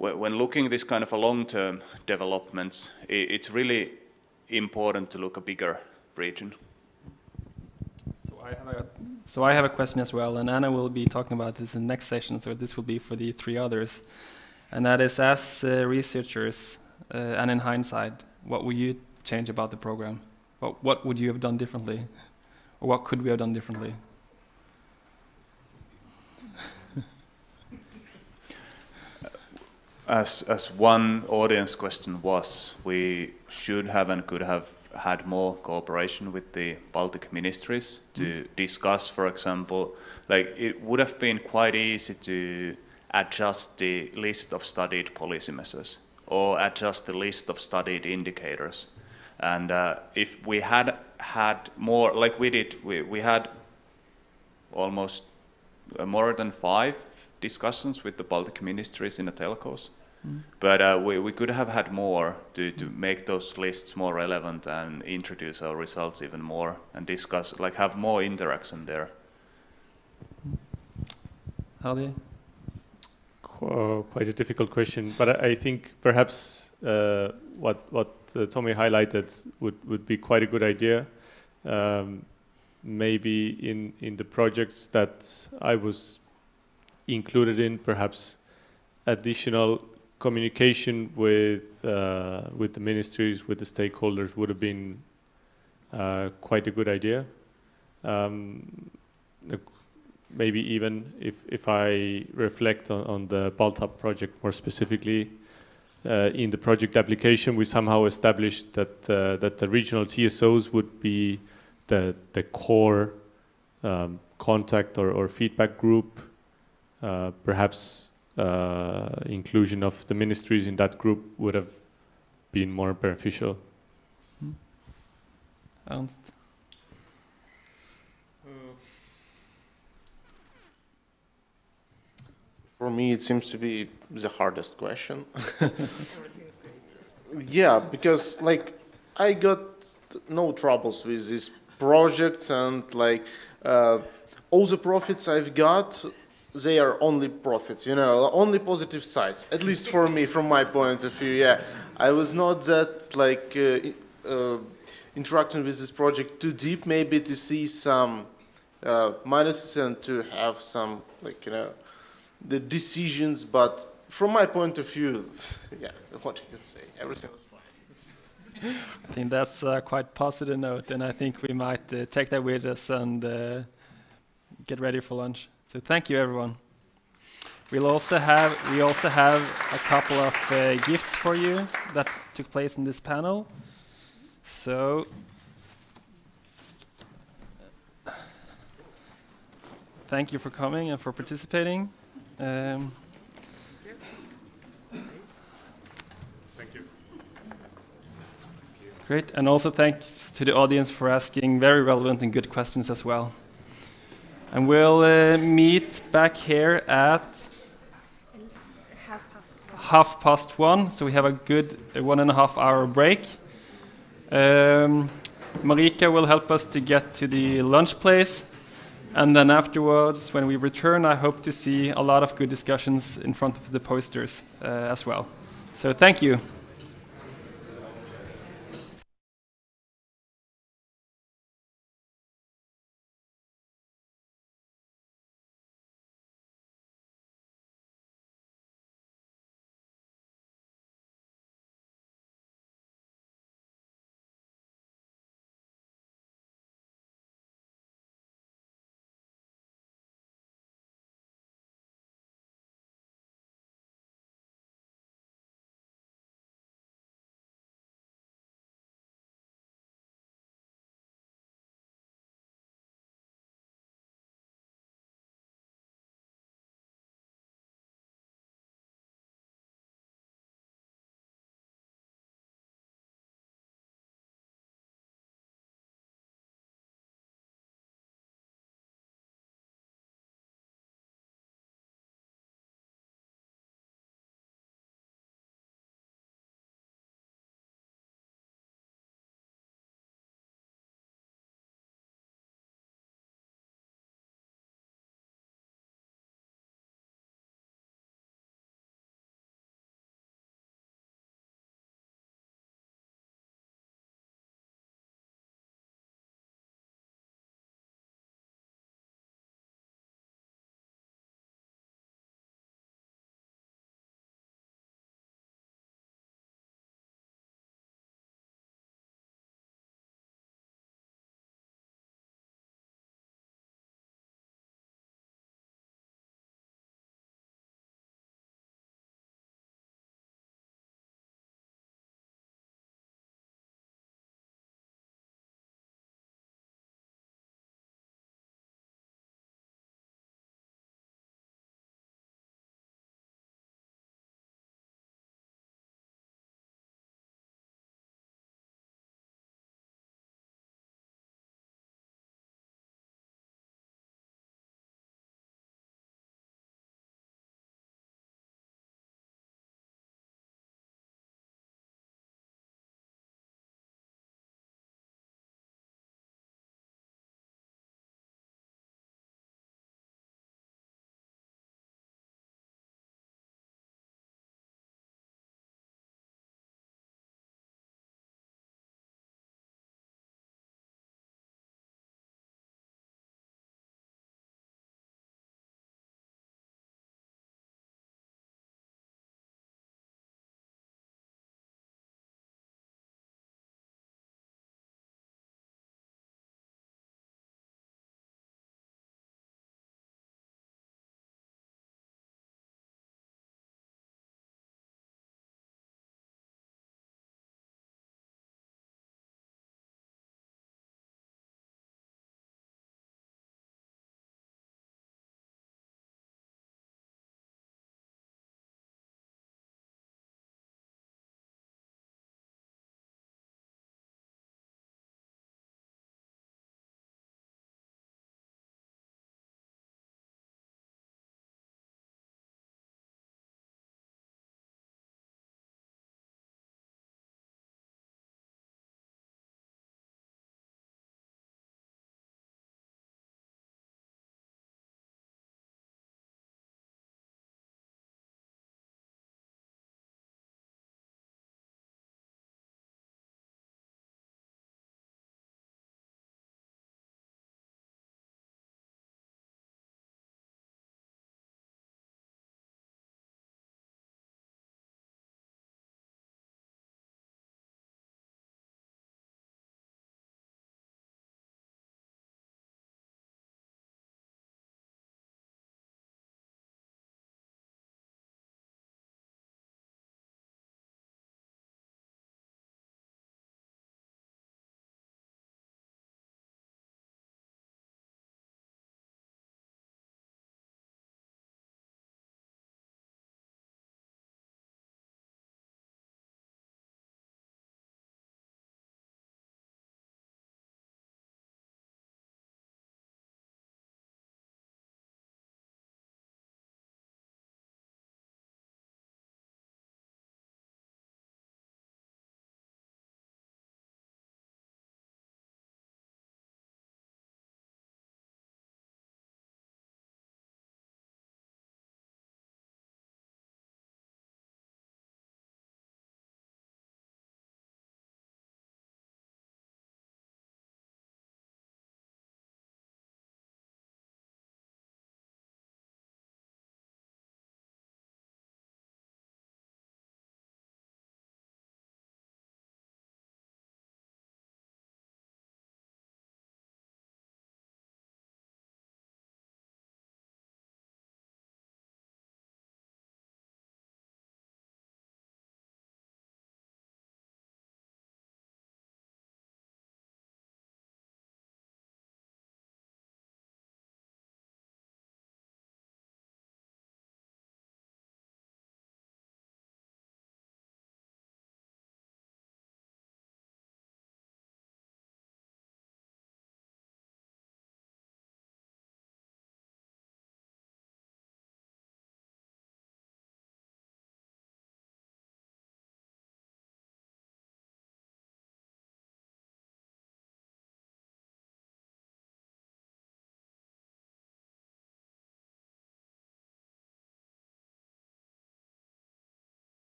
when looking at this kind of a long-term developments, it's really important to look a bigger region. So I have a, so I have a question as well, and Anna will be talking about this in the next session, so this will be for the three others. And that is, as uh, researchers, uh, and in hindsight, what would you change about the program? What, what would you have done differently? Or what could we have done differently? As, as one audience question was, we should have and could have had more cooperation with the Baltic ministries to mm. discuss, for example, like it would have been quite easy to adjust the list of studied policy measures or adjust the list of studied indicators and uh, if we had had more, like we did, we, we had almost uh, more than five discussions with the Baltic ministries in the telcos. Mm. But uh, we, we could have had more to, to make those lists more relevant and introduce our results even more and discuss, like have more interaction there. Hardi. Uh, quite a difficult question, but I, I think perhaps uh, what what uh, Tomi highlighted would would be quite a good idea. Um, maybe in in the projects that I was included in, perhaps additional communication with uh, with the ministries, with the stakeholders would have been uh, quite a good idea. Um, maybe even if if I reflect on, on the Baltap project more specifically, uh, in the project application, we somehow established that uh, that the regional TSOs would be the the core um, contact or, or, feedback group. Uh, perhaps inclusion of the ministries in that group would have been more beneficial. Hmm. Ernst. For me, it seems to be the hardest question. yeah, because like I got no troubles with these projects and like uh, all the profits I've got, they are only profits, you know, only positive sides. At least for me, from my point of view. Yeah, I was not that like uh, uh, interacting with this project too deep, maybe to see some uh, minuses and to have some like you know the decisions, but from my point of view, yeah, what you could say, everything was fine. I think that's a quite positive note, and I think we might uh, take that with us and uh, get ready for lunch. So thank you, everyone. We'll also have we also have a couple of uh, gifts for you that took place in this panel. So. Thank you for coming and for participating. Um, thank you. Great, and also thanks to the audience for asking very relevant and good questions as well. And we'll uh, meet back here at Half past. half past one, so we have a good one and a half hour break. Um, Marika will help us to get to the lunch place, and then afterwards, when we return, I hope to see a lot of good discussions in front of the posters uh, as well. So thank you.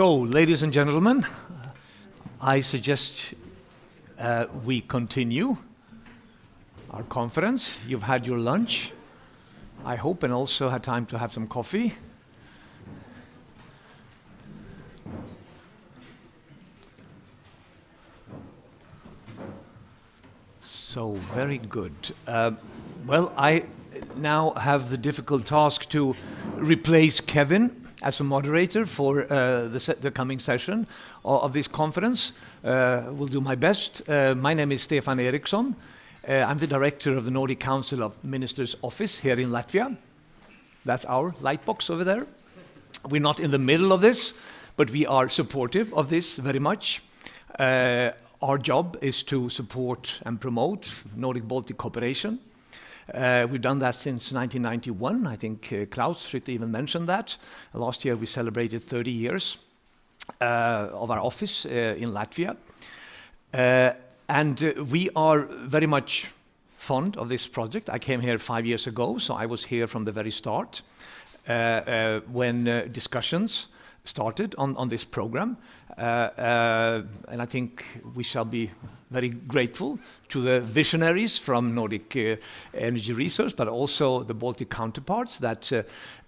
So, ladies and gentlemen, I suggest uh, we continue our conference. You've had your lunch, I hope, and also had time to have some coffee. So, very good. Uh, well, I now have the difficult task to replace Kevin as a moderator for uh, the, the, coming session of, of this conference. Uh, will do my best. Uh, my name is Stefan Eriksson. Uh, I'm the director of the Nordic Council of Ministers office here in Latvia. That's our lightbox over there. We're not in the middle of this, but we are supportive of this very much. Uh, our job is to support and promote Nordic Baltic cooperation. Uh, we've done that since 1991. I think uh, Klaus should even mention that. Last year we celebrated 30 years uh, of our office uh, in Latvia. Uh, and we are very much fond of this project. I came here five years ago, so I was here from the very start when discussions started on, on this program. Uh, uh, and I think we shall be very grateful to the visionaries from Nordic uh, Energy Research, but also the Baltic counterparts that uh,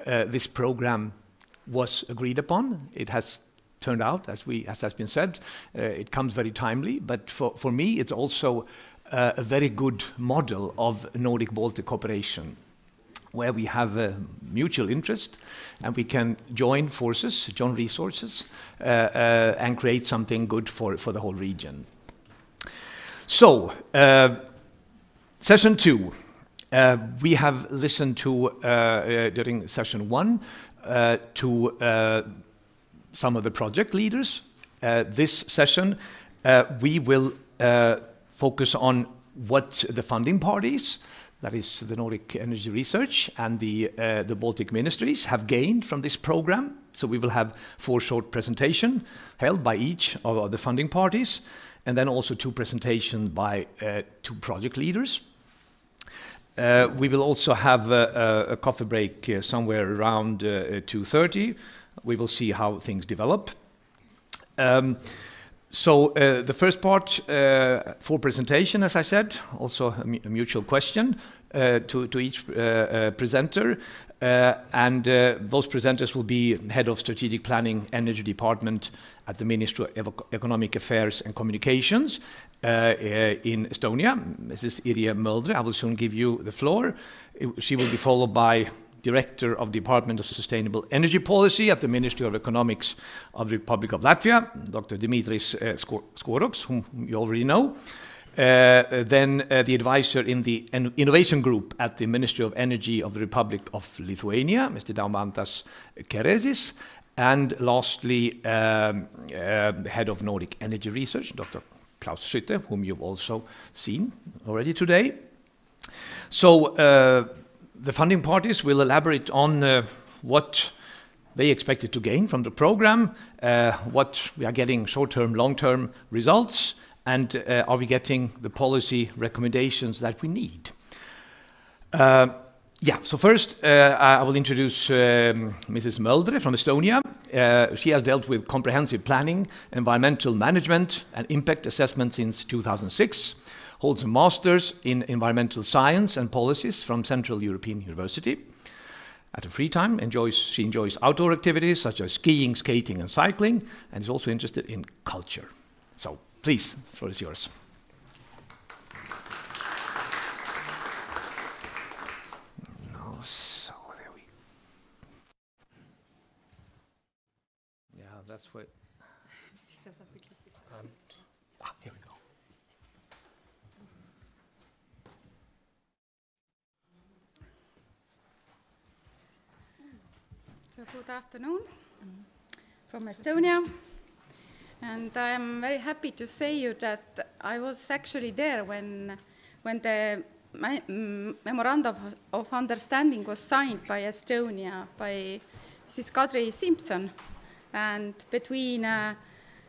uh, this program was agreed upon. It has turned out, as, we, as has been said, uh, it comes very timely, but for, for me it's also a very good model of Nordic-Baltic cooperation where we have a mutual interest and we can join forces, join resources, uh, uh, and create something good for, for the whole region. So, uh, session two. Uh, we have listened to, uh, uh, during session one, to some of the project leaders. this session, we will focus on what the funding parties, that is the Nordic Energy Research and the, uh, the Baltic ministries have gained from this program. So we will have four short presentations held by each of the funding parties, and then also two presentations by uh, two project leaders. Uh, we will also have a, a coffee break uh, somewhere around 2.30. Uh, we will see how things develop. Um, so uh, the first part uh, for presentation, as I said, also a, mutual question uh, to, to each uh, uh, presenter. Uh, and those presenters will be Head of Strategic Planning Energy Department at the Ministry of Economic Affairs and Communications in Estonia, Mrs. Irja Möldre. I will soon give you the floor. She will be followed by Director of the Department of Sustainable Energy Policy at the Ministry of Economics of the Republic of Latvia, Dr. Dimitris uh, whom you already know. Uh, then uh, the advisor in the innovation group at the Ministry of Energy of the Republic of Lithuania, Mr. Daumantas Keresis. And lastly, um, uh, the head of Nordic Energy Research, Dr. Klaus Skytte, whom you've also seen already today. So uh, the funding parties will elaborate on uh, what they expected to gain from the program, uh, what we are getting short-term, long-term results, and uh, are we getting the policy recommendations that we need? Uh, yeah, so first uh, I will introduce um, Mrs. Möldre from Estonia. Uh, she has dealt with comprehensive planning, environmental management, and impact assessment since 2006 holds a master's in environmental science and policies from Central European University. At her free time, enjoys, she enjoys outdoor activities such as skiing, skating, and cycling, and is also interested in culture. So, please, the floor is yours. So there we. Yeah, that's what. So good afternoon from Estonia. And I am very happy to say you that I was actually there when, when the mm, memorandum of, understanding was signed by Estonia, by Mrs. Kadri Simson, and between uh,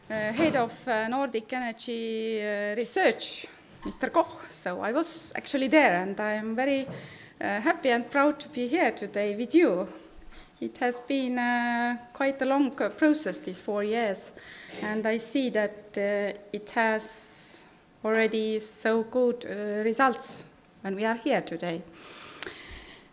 uh, head of uh, Nordic Energy uh, Research, Mr. Koch. So I was actually there, and I am very uh, happy and proud to be here today with you it has been uh, quite a long uh, process, these four years, and I see that uh, it has already so good uh, results when we are here today.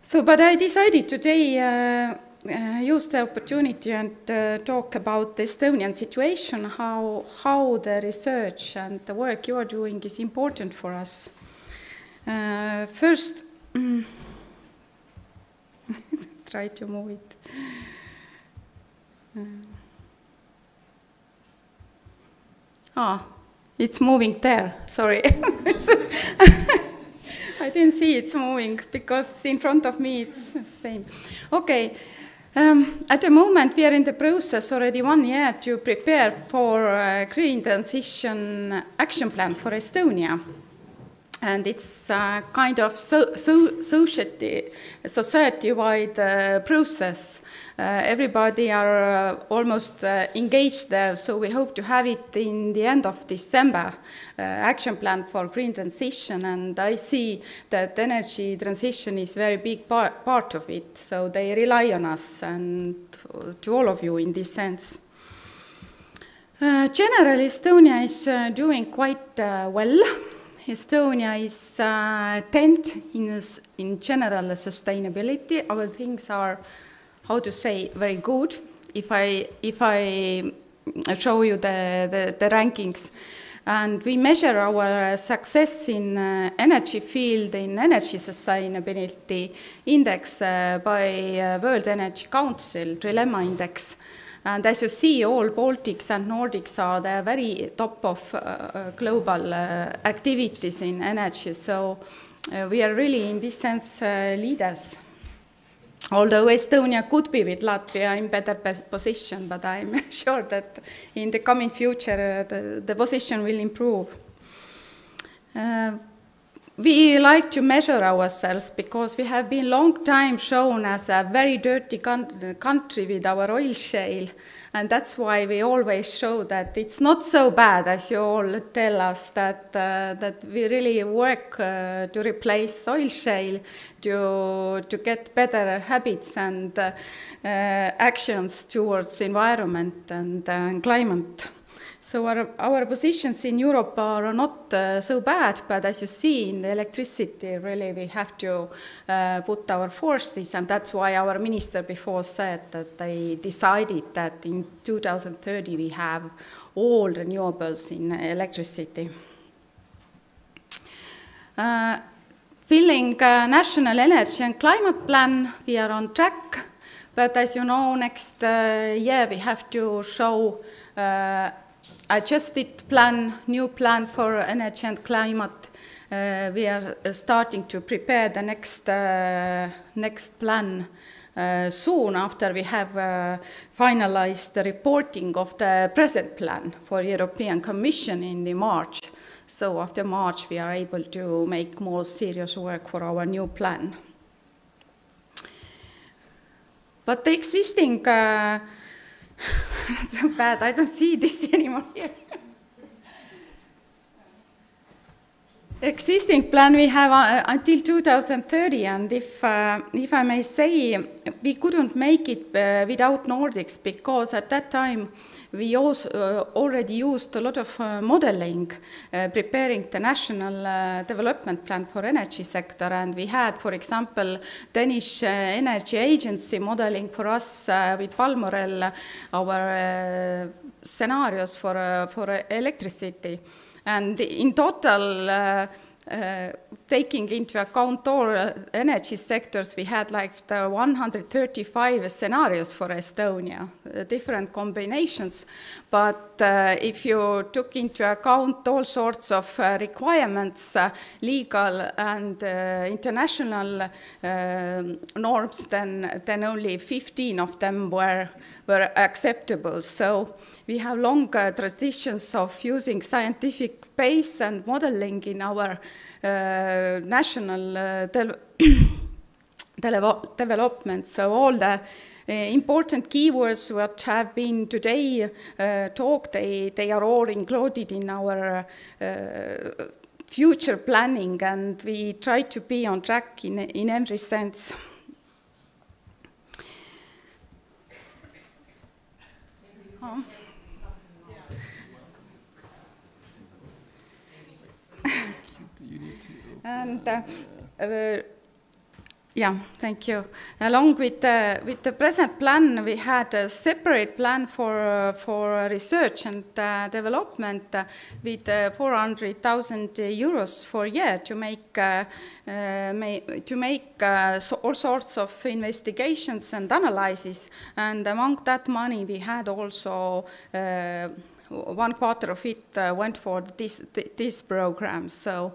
So, but I decided today uh, uh, use the opportunity and talk about the Estonian situation, how, how the research and the work you are doing is important for us. First, mm, try to move it. Uh, ah, it's moving there, sorry. I didn't see it's moving because in front of me it's the same. Okay. Um, at the moment, we are in the process already one year to prepare for green transition action plan for Estonia. And it's a kind of so, so, society, society-wide uh, process. Uh, everybody are uh, almost uh, engaged there, so we hope to have it in the end of December, uh, action plan for green transition. And I see that energy transition is very big part, of it, so they rely on us and to all of you in this sense. Uh, generally, Estonia is uh, doing quite uh, well. Estonia is uh, 10th in, in general sustainability. Our things are, how to say, very good. If I, if I show you the, the, the rankings, and we measure our success in uh, energy field in energy sustainability index uh, by uh, World Energy Council, Trilemma index. And as you see, all Baltics and Nordics are the very top of uh, global uh, activities in energy. So uh, we are really, in this sense, leaders. Although Estonia could be with Latvia in better position, but I'm sure that in the coming future the, the position will improve. We like to measure ourselves because we have been long time shown as a very dirty country with our oil shale, and that's why we always show that it's not so bad as you all tell us that uh, that we really work uh, to replace oil shale to to get better habits and uh, actions towards environment and climate. So our, our positions in Europe are not uh, so bad, but as you see in the electricity, really we have to uh, put our forces, and that's why our minister before said that they decided that in 2030 we have all renewables in electricity. Uh, filling uh, national energy and climate plan, we are on track, but as you know, next uh, year we have to show uh, adjusted plan, new plan for energy and climate. Uh, we are uh, starting to prepare the next, uh, next plan uh, soon after we have uh, finalized the reporting of the present plan for European Commission in the March. So after March, we are able to make more serious work for our new plan. But the existing uh, so bad. I don't see this anymore here. Existing plan we have uh, until 2030, and if uh, if I may say, we couldn't make it uh, without Nordics because at that time we also uh, already used a lot of uh, modeling, uh, preparing the national development plan for energy sector. And we had, for example, Danish Energy Agency modeling for us with Balmoral our scenarios for, for electricity. And in total, uh, taking into account all uh, energy sectors, we had like the 135 scenarios for Estonia, uh, different combinations. But uh, if you took into account all sorts of uh, requirements, uh, legal and international norms, then, then only 15 of them were, were acceptable. So we have long traditions of using scientific base and modeling in our uh, national uh, development. So all the uh, important keywords that have been today uh, talked, they, they are all included in our uh, future planning and we try to be on track in, in every sense. Oh. And uh, uh, yeah, thank you. Along with the, with the present plan, we had a separate plan for, uh, for research and uh, development uh, with 400,000 euros for year to make, uh, uh, to make uh, so all sorts of investigations and analyses. And among that money, we had also one quarter of it went for this, this program. So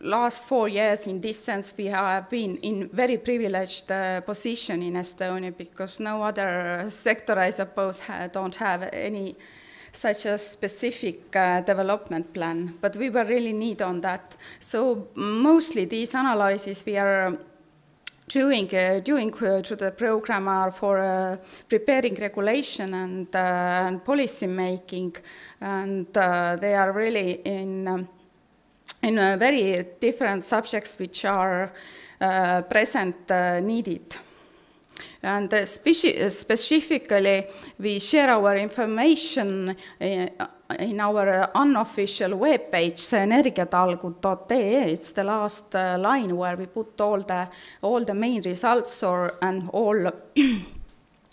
last four years, in this sense, we have been in very privileged uh, position in Estonia because no other sector, I suppose, ha don't have any such a specific uh, development plan. But we were really need on that. So mostly these analyses we are doing, uh, doing uh, to the program are for uh, preparing regulation and, uh, and policy making, and uh, they are really in um, in very different subjects which are uh, present uh, needed. And uh, speci specifically, we share our information in our unofficial web page, energiatalgud.ee. It's the last line where we put all the all the main results or and all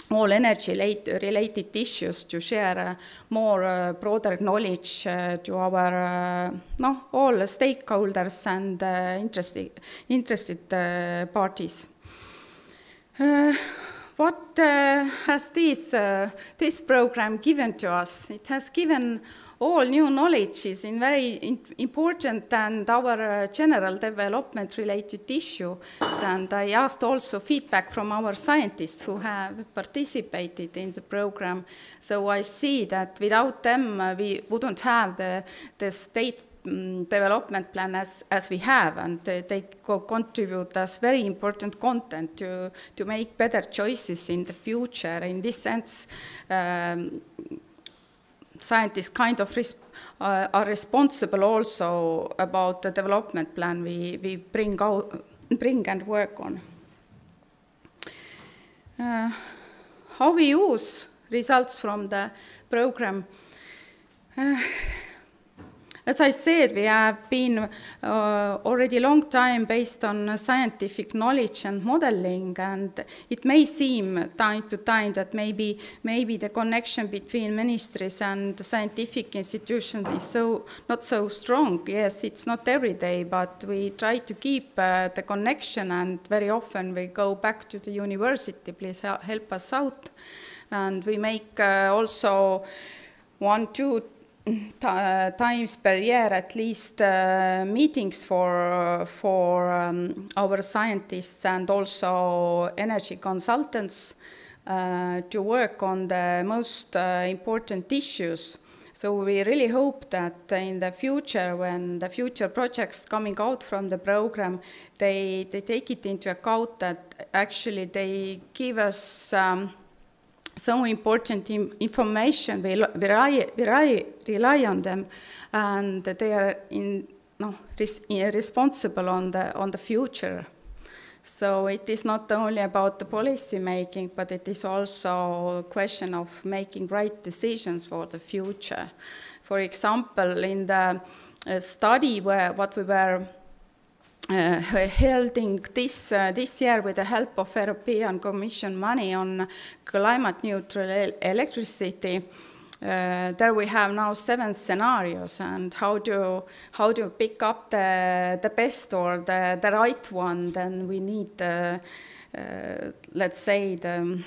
all energy related issues to share uh, more uh, broader knowledge uh, to our uh, no, all stakeholders and uh, interested, interested uh, parties. what has this, this program given to us? It has given all new knowledge is very important and our uh, general development related issues. And I asked also feedback from our scientists who have participated in the program. So I see that without them, uh, we wouldn't have the, the state um, development plan as, as we have, and uh, they co contribute as very important content to, to make better choices in the future. In this sense, um, scientists kind of res uh, are responsible also about the development plan we, we bring, out, bring and work on. Uh, how we use results from the program. Uh, as I said, we have been uh, already long time based on scientific knowledge and modeling, and it may seem time to time that maybe, maybe the connection between ministries and scientific institutions is so, not so strong. Yes, it's not every day, but we try to keep uh, the connection, and very often we go back to the university, please help us out. And we make uh, also one, two, times per year at least uh, meetings for, for um, our scientists and also energy consultants uh, to work on the most uh, important issues. So we really hope that in the future, when the future projects coming out from the program, they, they take it into account that actually they give us um, so important information, we rely, rely, rely on them, and they are in, no, res responsible on the, on the future. So it is not only about the policy making, but it is also a question of making right decisions for the future. For example, in the uh, study where what we were uh, holding this, uh, this year with the help of European Commission money on climate neutral electricity. Uh, there we have now seven scenarios and how to how to pick up the the best or the the right one then we need uh, uh, let's say the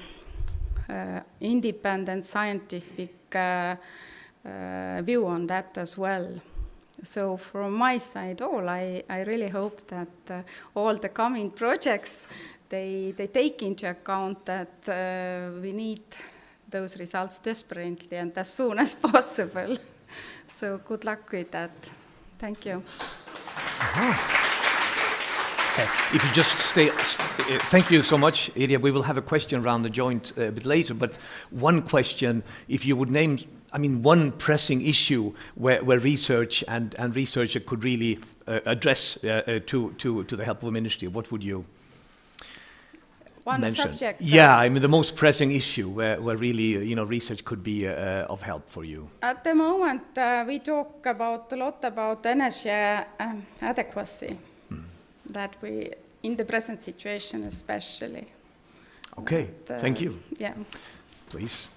uh, independent scientific view on that as well so from my side, all I, I really hope that uh, all the coming projects they, they take into account that uh, we need those results desperately and as soon as possible. so good luck with that. Thank you. Uh-huh. If you just stay, st uh, thank you so much, Irja. We will have a question around the joint uh, a bit later, but one question, if you would name I mean, one pressing issue where, where research and, and researcher could really uh, address uh, uh, to, to, to the help of the ministry, what would you? one mention. subject. Yeah, I mean the most pressing issue where, where really uh, you know research could be uh, of help for you. At the moment, uh, we talk about a lot about energy um, adequacy. That we, in the present situation, especially. Okay, But, uh, thank you. Yeah. Please.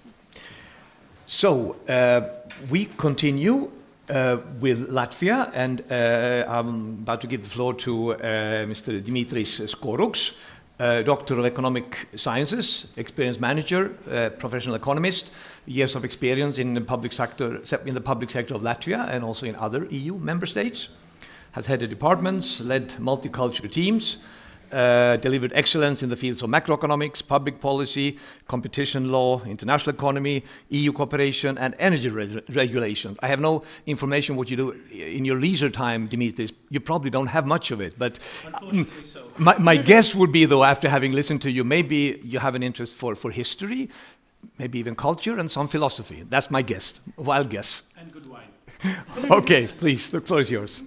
So uh, we continue uh, with Latvia, and uh, I'm about to give the floor to uh, Mr. Dimitris Skoruks, uh, Doctor of Economic Sciences, experienced manager, uh, professional economist, years of experience in the public sector, in the public sector of Latvia and also in other EU member states. Has headed departments, led multicultural teams, uh, delivered excellence in the fields of macroeconomics, public policy, competition law, international economy, EU cooperation, and energy re- regulations. I have no information what you do in your leisure time, Dimitris. You probably don't have much of it, but mm, my, my guess would be, though, after having listened to you, maybe you have an interest for, for history, maybe even culture, and some philosophy. That's my guess, wild guess. And good wine. okay, please, the floor is yours.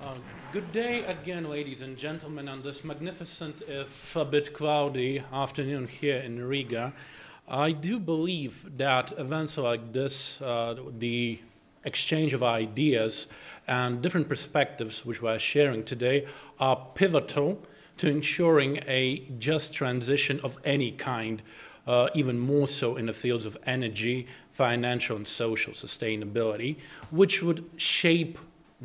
Uh, Good day again, ladies and gentlemen, on this magnificent, if a bit cloudy afternoon here in Riga. I do believe that events like this, uh, the exchange of ideas and different perspectives which we are sharing today, are pivotal to ensuring a just transition of any kind, uh, even more so in the fields of energy, financial, and social sustainability, which would shape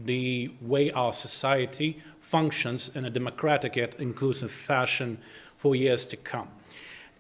the way our society functions in a democratic yet inclusive fashion for years to come.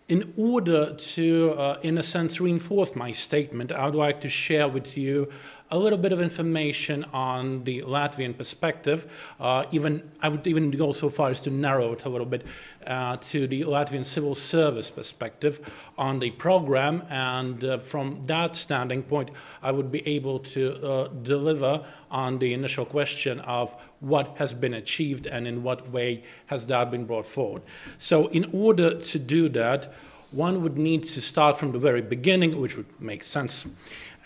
In order to, uh, in a sense, reinforce my statement, I would like to share with you a little bit of information on the Latvian perspective. Uh, even I would even go so far as to narrow it a little bit uh, to the Latvian civil service perspective on the program, and uh, from that standing point, I would be able to uh, deliver on the initial question of what has been achieved and in what way has that been brought forward. So, in order to do that, one would need to start from the very beginning, which would make sense.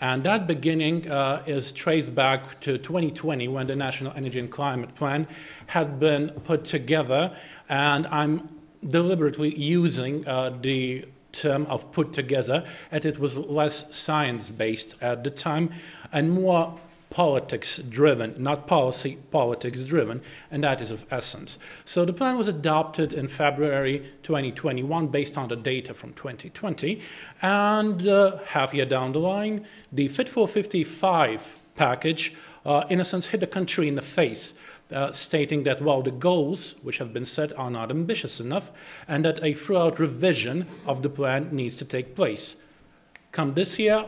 And that beginning uh, is traced back to 2020 when the National Energy and Climate Plan had been put together. And I'm deliberately using uh, the term of put together, as it was less science based at the time and more politics driven, not policy, politics driven, and that is of essence. So the plan was adopted in February 2021 based on the data from 2020, and uh, half year down the line, the Fit for 55 package, uh, in a sense, hit the country in the face. Uh, stating that, well, the goals which have been set are not ambitious enough, and that a throughout revision of the plan needs to take place. Come this year,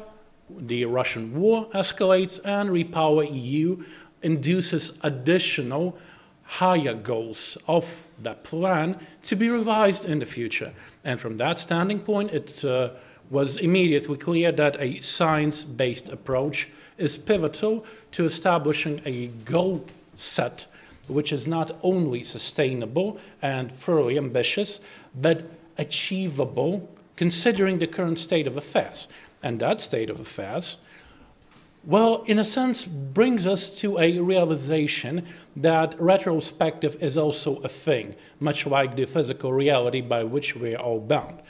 the Russian war escalates and Repower EU induces additional higher goals of that plan to be revised in the future. And from that standing point, it uh, was immediately clear that a science based approach is pivotal to establishing a goal set which is not only sustainable and thoroughly ambitious, but achievable considering the current state of affairs. And that state of affairs, well, in a sense, brings us to a realization that retrospective is also a thing, much like the physical reality by which we are all bound.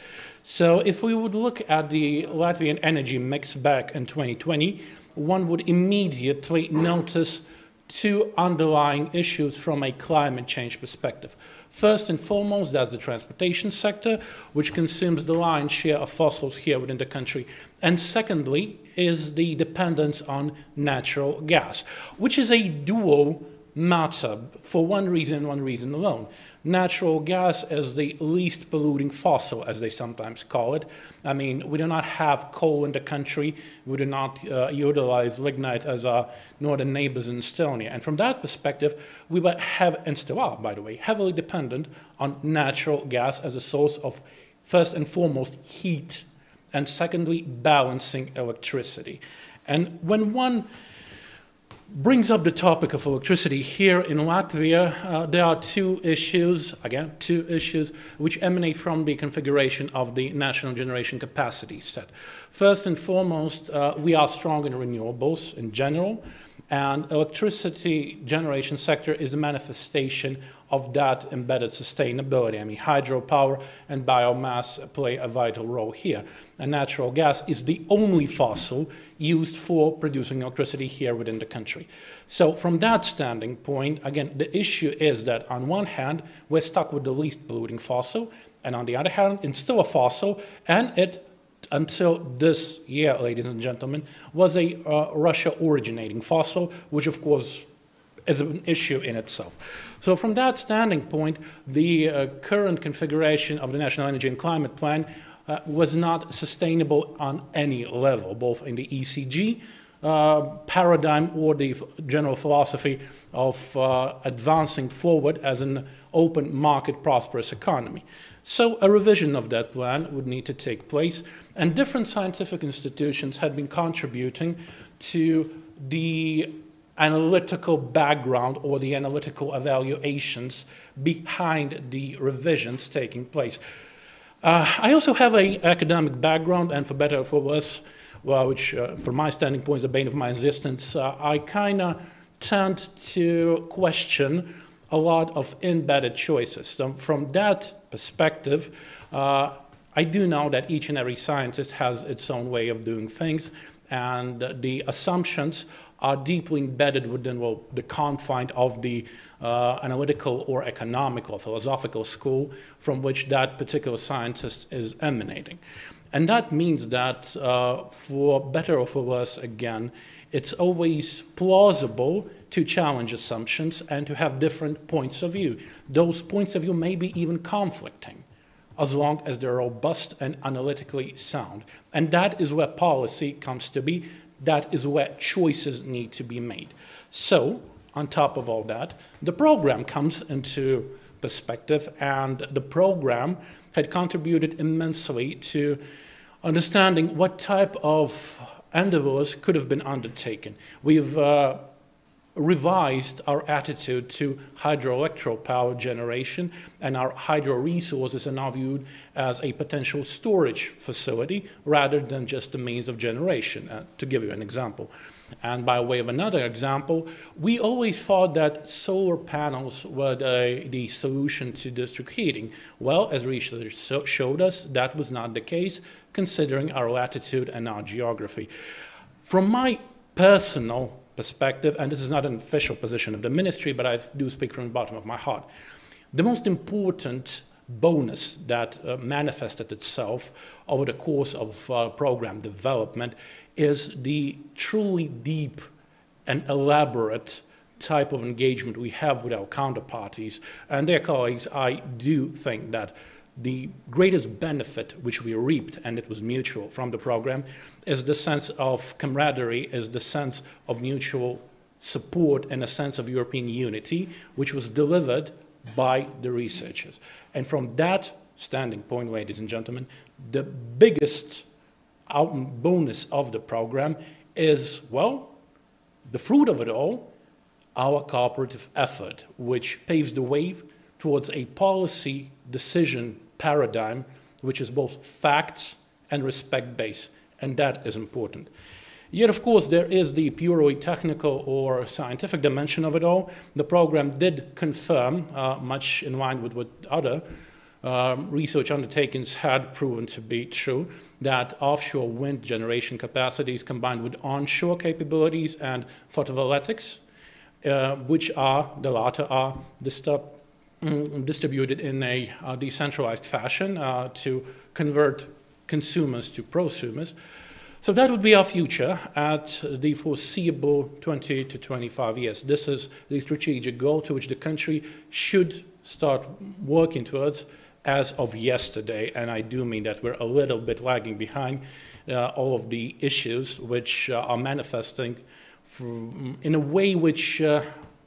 So, if we would look at the Latvian energy mix back in 2020, one would immediately notice two underlying issues from a climate change perspective. First and foremost, that's the transportation sector, which consumes the lion's share of fossils here within the country. And secondly, is the dependence on natural gas, which is a dual matter for one reason and one reason alone. Natural gas is the least polluting fossil, as they sometimes call it. I mean, we do not have coal in the country. We do not uh, utilize lignite as our northern neighbors in Estonia. And from that perspective, we were have, and still are, by the way, heavily dependent on natural gas as a source of, first and foremost, heat, and secondly, balancing electricity. And when one brings up the topic of electricity. Here in Latvia, uh, there are two issues, again, two issues, which emanate from the configuration of the national generation capacity set. First and foremost, uh, we are strong in renewables in general, and electricity generation sector is a manifestation of that embedded sustainability. I mean, hydropower and biomass play a vital role here. And natural gas is the only fossil used for producing electricity here within the country. So from that standing point, again, the issue is that on one hand, we're stuck with the least polluting fossil, and on the other hand, it's still a fossil, and it until this year, ladies and gentlemen, was a uh, Russia originating fossil, which of course is an issue in itself. So from that standing point, the uh, current configuration of the National Energy and Climate Plan uh, was not sustainable on any level, both in the ESG uh, paradigm or the general philosophy of uh, advancing forward as an open market prosperous economy. So a revision of that plan would need to take place, and different scientific institutions had been contributing to the analytical background or the analytical evaluations behind the revisions taking place. Uh, I also have an academic background, and for better or for worse, well, which uh, from my standing point is the bane of my existence, uh, I kind of tend to question a lot of embedded choices. So from that perspective, uh, I do know that each and every scientist has its own way of doing things, and the assumptions are deeply embedded within well, the confine of the uh, analytical or economic or philosophical school from which that particular scientist is emanating. And that means that, uh, for better or for worse, again, it's always plausible to challenge assumptions and to have different points of view. Those points of view may be even conflicting as long as they're robust and analytically sound. And that is where policy comes to be that is where choices need to be made. So, on top of all that, the program comes into perspective, and the program had contributed immensely to understanding what type of endeavors could have been undertaken. We've uh, revised our attitude to hydroelectric power generation, and our hydro resources are now viewed as a potential storage facility rather than just a means of generation, uh, to give you an example. And by way of another example, we always thought that solar panels were the, the solution to district heating. Well, as research showed us, that was not the case, considering our latitude and our geography. From my personal perspective, and this is not an official position of the ministry, but I do speak from the bottom of my heart. The most important bonus that uh, manifested itself over the course of uh, program development is the truly deep and elaborate type of engagement we have with our counterparties and their colleagues. I do think that the greatest benefit which we reaped, and it was mutual from the program, is the sense of camaraderie, is the sense of mutual support and a sense of European unity, which was delivered by the researchers. And from that standing point, ladies and gentlemen, the biggest bonus of the program is, well, the fruit of it all, our cooperative effort, which paves the way towards a policy decision paradigm which is both facts and respect based, and that is important. Yet, of course, there is the purely technical or scientific dimension of it all. The program did confirm, uh, much in line with what other um, research undertakings had proven to be true, that offshore wind generation capacities combined with onshore capabilities and photovoltaics, uh, which are, the latter are, the Mm, distributed in a uh, decentralized fashion uh, to convert consumers to prosumers. So that would be our future at the foreseeable 20 to 25 years. This is the strategic goal to which the country should start working towards as of yesterday. And I do mean that we're a little bit lagging behind uh, all of the issues which uh, are manifesting in a way which uh,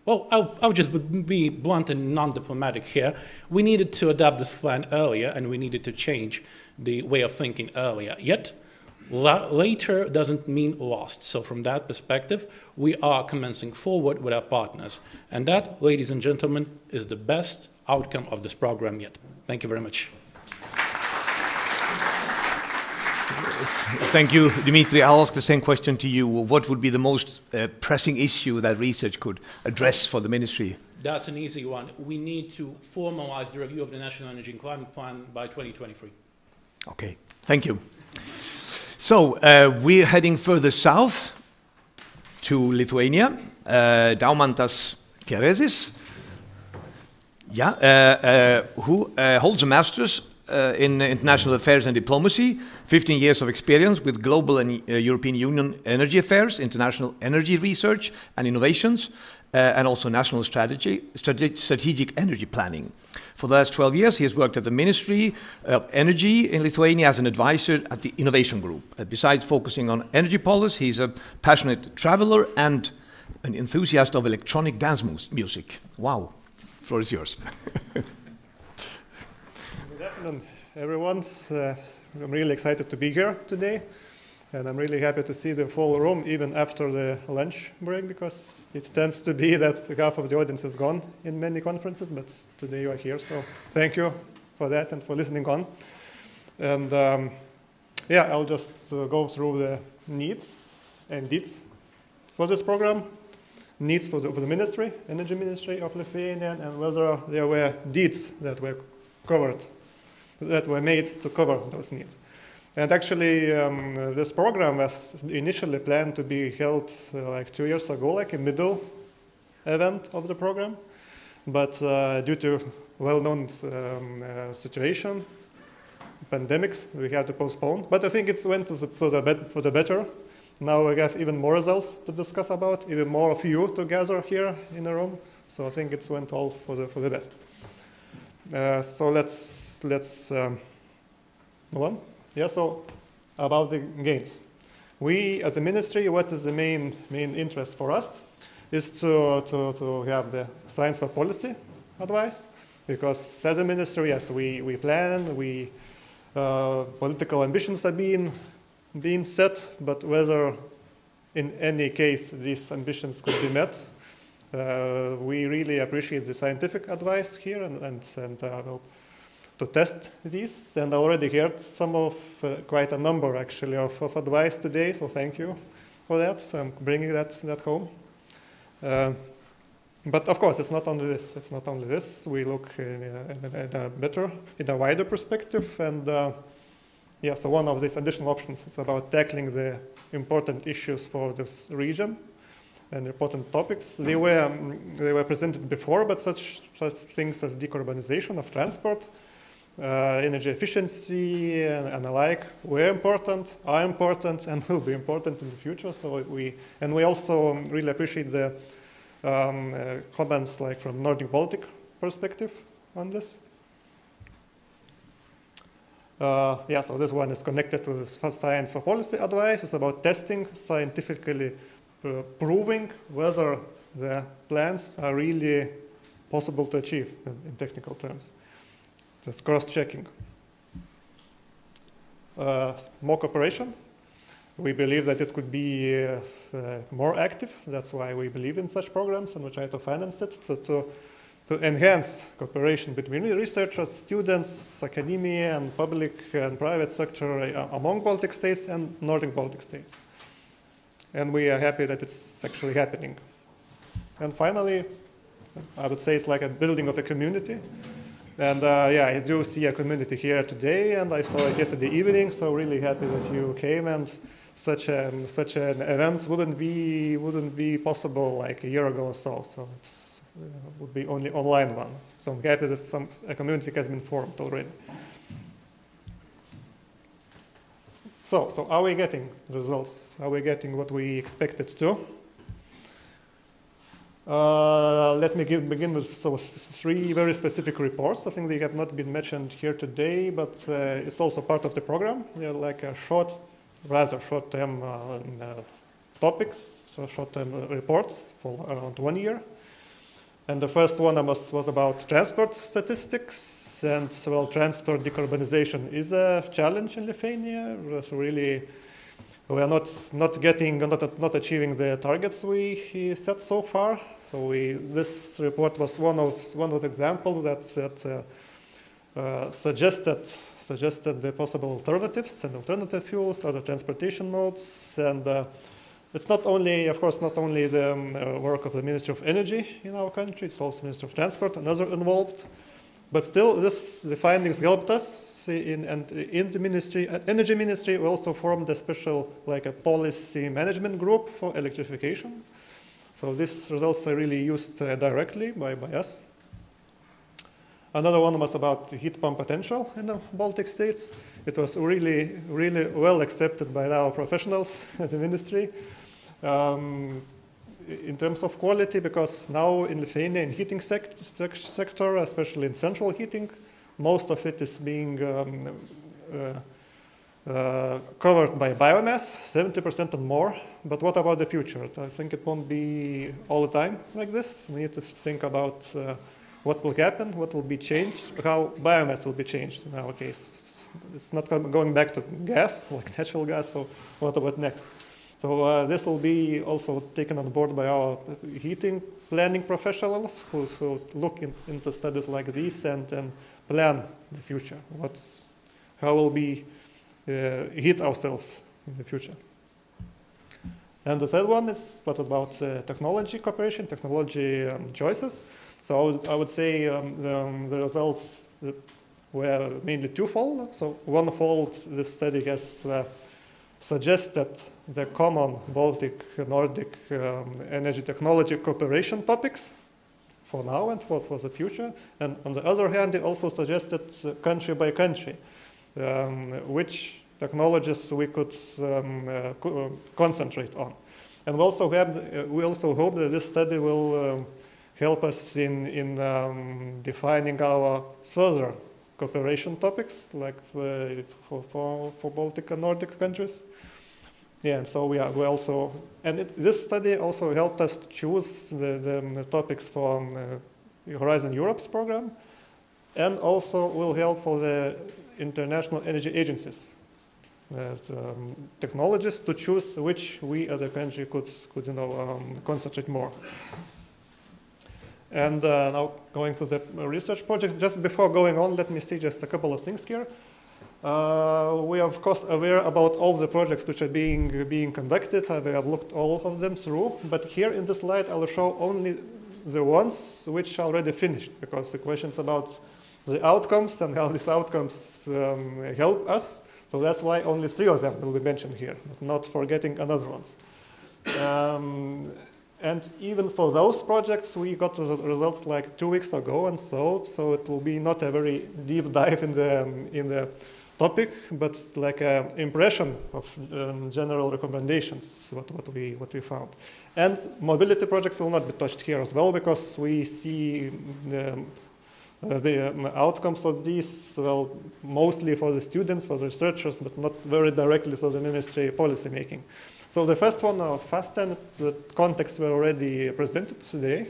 well, I'll, I'll just be blunt and non-diplomatic here. We needed to adapt this plan earlier, and we needed to change the way of thinking earlier. Yet, La- later doesn't mean lost. So, from that perspective, we are commencing forward with our partners. And that, ladies and gentlemen, is the best outcome of this program yet. Thank you very much. Thank you, Dimitri. I'll ask the same question to you. What would be the most uh, pressing issue that research could address for the ministry? That's an easy one. We need to formalize the review of the National Energy and Climate Plan by 2023. Okay, thank you. So uh, we're heading further south to Lithuania. Uh, Daumantas Keresis, yeah, uh, uh, who uh, holds a master's uh, in international affairs and diplomacy, 15 years of experience with global and uh, European Union energy affairs, international energy research and innovations, uh, and also national strategy, strate- strategic energy planning. For the last 12 years, he has worked at the Ministry of Energy in Lithuania as an advisor at the Innovation Group. Uh, besides focusing on energy policy, he's a passionate traveler and an enthusiast of electronic dance mus- music. Wow, floor is yours. Good afternoon, everyone. Uh, I'm really excited to be here today, and I'm really happy to see the full room even after the lunch break because it tends to be that half of the audience is gone in many conferences, but today you are here, so thank you for that and for listening on. And um, yeah, I'll just uh, go through the needs and deeds for this program, needs for the, for the ministry, energy ministry of Lithuania, and whether there were deeds that were covered, that were made to cover those needs. And actually, um, this program was initially planned to be held uh, like two years ago, like a middle event of the program. But uh, due to well-known um, uh, situation, pandemics, we had to postpone. But I think it went to the, for, the for the better. Now we have even more results to discuss about, even more of you to gather here in the room. So I think it went all for the, for the best. Uh, so let's let's um, move on. Yeah. So about the gains, we as a ministry, what is the main main interest for us is to to, to have the science for policy advice, because as a ministry, yes, we we plan, we uh, political ambitions are being being set, but whether in any case these ambitions could be met we really appreciate the scientific advice here and, and, and uh, to test these. And I already heard some of, uh, quite a number actually, of, of advice today, so thank you for that. I'm bringing that, that home. Uh, but of course, it's not only this. It's not only this. We look in a, in a, in a better, in a wider perspective. And uh, yeah, so one of these additional options is about tackling the important issues for this region and important topics. They were, um, they were presented before, but such, such things as decarbonization of transport, uh, energy efficiency, and, and the like were important, are important, and will be important in the future. So we, and we also really appreciate the um, uh, comments like from Nordic Baltic perspective on this. Uh, yeah, so this one is connected to this science for policy advice. It's about testing scientifically proving whether the plans are really possible to achieve in, technical terms. Just cross-checking. Uh, more cooperation. We believe that it could be uh, uh, more active. That's why we believe in such programs and we try to finance it so to, to enhance cooperation between researchers, students, academia, and public and private sector uh, among Baltic states and Nordic Baltic states and we are happy that it's actually happening. And finally, I would say it's like a building of a community. And uh, yeah, I do see a community here today, and I saw it yesterday evening. So really happy that you came, and such a such an event wouldn't be wouldn't be possible like a year ago or so. So it's uh, would be only online one. So I'm happy that some a community has been formed already. So, so are we getting results? Are we getting what we expected to? Uh, let me give, begin with so, three very specific reports. I think they have not been mentioned here today, but uh, it's also part of the program. They're like a short, rather short-term uh, uh topics, so short-term reports for around one year. And the first one was, was about transport statistics. And well, transport decarbonization is a challenge in Lithuania. Really, we are not not getting not not achieving the targets we set so far. So we, this report was one of one of the examples that that uh, uh, suggested suggested the possible alternatives and alternative fuels, other transportation modes, and uh, it's not only, of course, not only the um, uh, work of the Ministry of Energy in our country, it's also Ministry of Transport and others involved. But still, this, the findings helped us in, and in the ministry, uh, energy ministry, we also formed a special, like a policy management group for electrification. So these results are really used uh, directly by, by us. Another one was about the heat pump potential in the Baltic states. It was really, really well accepted by our professionals at the ministry. Um, in terms of quality, because now in Lithuania, in heating sec sec sector, especially in central heating, most of it is being um, uh, uh, covered by biomass, 70% and more. But what about the future? I think it won't be all the time like this. We need to think about uh, what will happen, what will be changed, how biomass will be changed in our case. It's not going back to gas, like natural gas, so what about next? So uh, this will be also taken on board by our heating planning professionals who, will look in, into studies like these and, and plan the future. What's, how will we uh, heat ourselves in the future? And the third one is what about uh, technology cooperation, technology um, choices. So I would, I would say um, the, um, the, results were mainly twofold. So one fold, this study has uh, suggested the common Baltic Nordic um, energy technology cooperation topics for now and for, for the future. And on the other hand, it also suggested uh, country by country um, which technologies we could um, uh, co uh, concentrate on. And we also, have, uh, we also hope that this study will um, help us in, in um, defining our further cooperation topics, like for, for, for Baltic and Nordic countries. Yeah, and so we, are, we also, and it, this study also helped us choose the, the, the topics for um, uh, Horizon Europe's program, and also will help for the international energy agencies, uh, um, technologists to choose which we as a country could, could you know, um, concentrate more. And uh, now going to the research projects, just before going on, let me see just a couple of things here. Uh, we are of course aware about all the projects which are being, being conducted. Uh, we have looked all of them through, but here in this slide I will show only the ones which are already finished because the questions about the outcomes and how these outcomes um, help us. So that's why only three of them will be mentioned here, not forgetting another ones. Um, and even for those projects, we got the results like two weeks ago and so, so it will be not a very deep dive in the, in the topic, but like an impression of um, general recommendations, what, what, we, what we found. And mobility projects will not be touched here as well, because we see the, uh, the um, outcomes of these, well, mostly for the students, for the researchers, but not very directly for the ministry policy making. So the first one, uh, FASTEN, the context were already presented today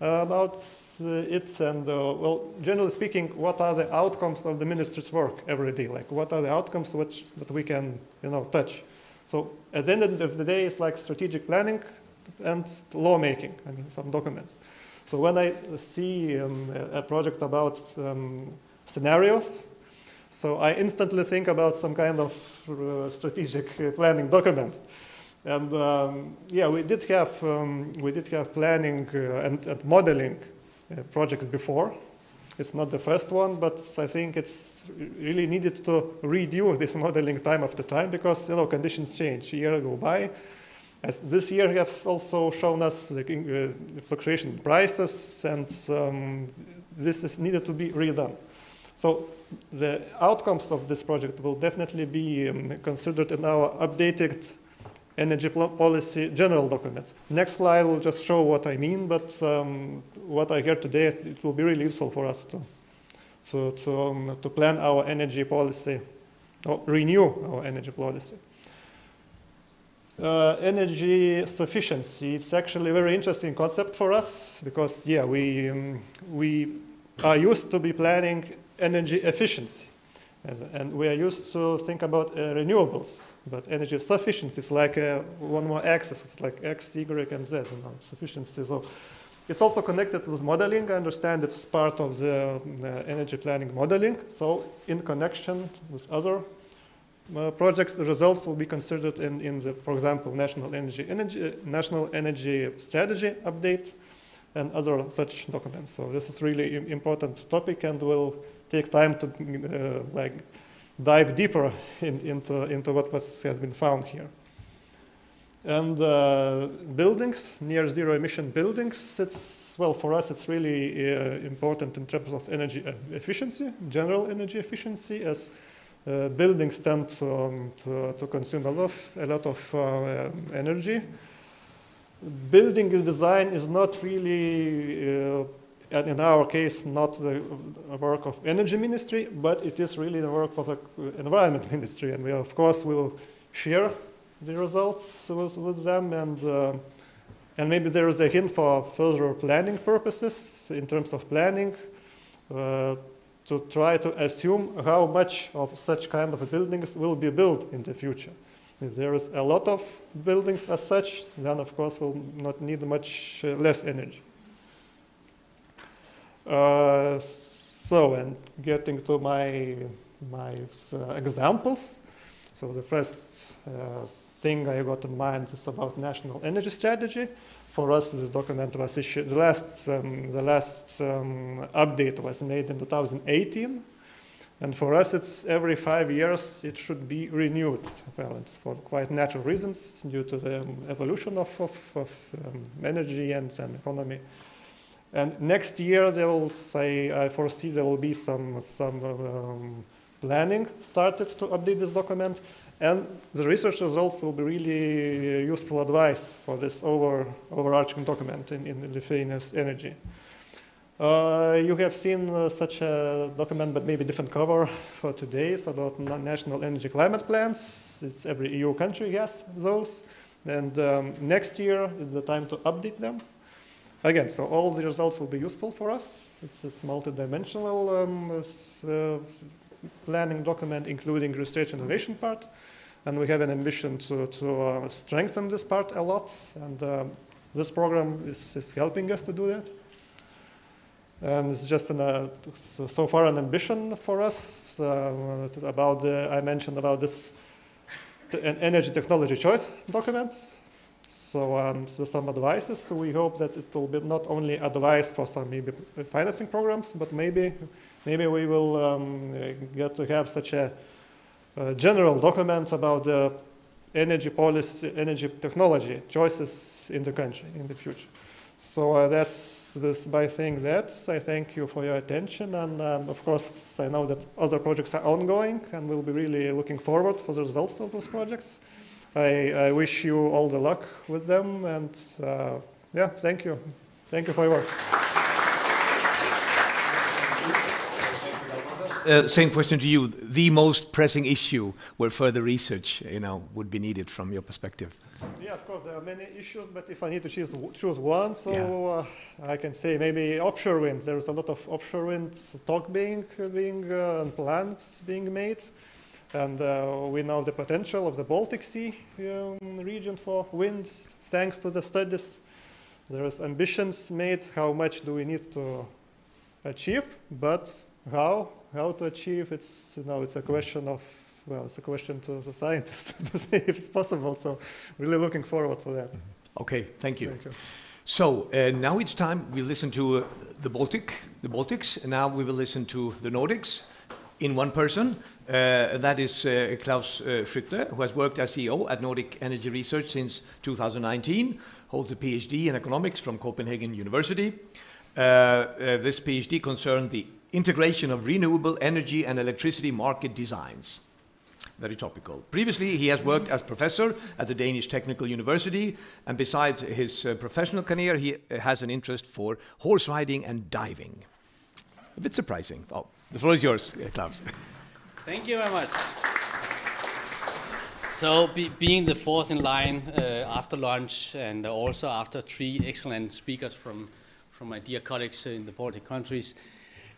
uh, about uh, it and, uh, well, generally speaking, what are the outcomes of the minister's work every day? Like, what are the outcomes which, that we can, you know, touch? So at the end of the day, it's like strategic planning and lawmaking, I mean, some documents. So when I see um, a project about um, scenarios, so I instantly think about some kind of uh, strategic planning document. And um, yeah, we did have, um, we did have planning uh, and, and, modeling uh, projects before. It's not the first one, but I think it's really needed to redo this modeling time after time because you know conditions change. Year go by. As this year has also shown us the uh, fluctuation in prices, and um, this is needed to be redone. So the outcomes of this project will definitely be um, considered in our updated energy policy general documents. Next slide will just show what I mean, but um, what I hear today, it will be really useful for us to, to, to, um, to plan our energy policy, or renew our energy policy. Uh, energy sufficiency, it's actually a very interesting concept for us because, yeah, we, um, we are used to be planning energy efficiency. And, and we are used to think about uh, renewables, but energy sufficiency is like uh, one more axis. It's like X, Y, and Z, you know, sufficiency. So it's also connected with modeling. I understand it's part of the uh, energy planning modeling. So in connection with other uh, projects, the results will be considered in, in the, for example, National Energy, energy, uh, National Energy Strategy update and other such documents. So this is really important topic and will take time to uh, like dive deeper in, into, into what was, has been found here. And uh, buildings, near zero emission buildings, it's, well, for us, it's really uh, important in terms of energy efficiency, general energy efficiency, as uh, buildings tend to, um, to, to, consume a lot, a lot of uh, energy. Building design is not really uh, in our case, not the work of energy ministry, but it is really the work of the environment ministry. And we, of course, will share the results with, with them. And, uh, and maybe there is a hint for further planning purposes in terms of planning uh, to try to assume how much of such kind of buildings will be built in the future. If there is a lot of buildings as such, then of course we'll not need much uh, less energy. Uh, so, and getting to my, my uh, examples. So the first uh, thing I got in mind is about national energy strategy. For us, this document was issued, the last, um, the last um, update was made in 2018. And for us, it's every five years it should be renewed. Well, it's for quite natural reasons due to the um, evolution of, of, of um, energy and, and economy and next year, they will say, I foresee there will be some, some um, planning started to update this document. And the research results will be really useful advice for this over, overarching document in, in Lithuania's energy. Uh, you have seen uh, such a document, but maybe different cover for today. It's about national energy climate plans. It's every EU country has those. And um, next year is the time to update them. Again, so all the results will be useful for us. It's a multi-dimensional um, uh, planning document, including research and innovation part. And we have an ambition to, to uh, strengthen this part a lot. And uh, this program is, is helping us to do that. And it's just an, uh, so far an ambition for us uh, about the, I mentioned about this energy technology choice document. So, um, so some advices. So we hope that it will be not only advice for some maybe financing programs, but maybe maybe we will um, get to have such a, general document about the energy policy, energy technology choices in the country in the future. So uh, that's this by saying that. I thank you for your attention, and um, of course I know that other projects are ongoing, and we'll be really looking forward for the results of those projects. I, I wish you all the luck with them, and uh, yeah, thank you. Thank you for your work. Uh, same question to you. The most pressing issue where further research, you know, would be needed from your perspective. Yeah, of course, there are many issues, but if I need to choose, choose one, so yeah. uh, I can say maybe offshore wind. There's a lot of offshore wind talk being, being uh, and plans being made. And uh, we know the potential of the Baltic Sea um, region for wind, thanks to the studies. There is ambitions made, how much do we need to achieve, but how, how to achieve, it's, you know, it's a question of, well, it's a question to the scientists to see if it's possible. So really looking forward for that. Okay, thank you. Thank you. So uh, now it's time we listen to uh, the Baltic, the Baltics, and now we will listen to the Nordics in one person. Uh, that is uh, Klaus uh, Skytte, who has worked as CEO at Nordic Energy Research since 2019, holds a PhD in economics from Copenhagen University. Uh, uh, this PhD concerned the integration of renewable energy and electricity market designs. Very topical. Previously, he has worked as professor at the Danish Technical University, and besides his uh, professional career, he has an interest for horse riding and diving. A bit surprising. Oh, the floor is yours, Klaus. Thank you very much. So, be, being the fourth in line uh, after lunch, and also after three excellent speakers from, from my dear colleagues in the Baltic countries,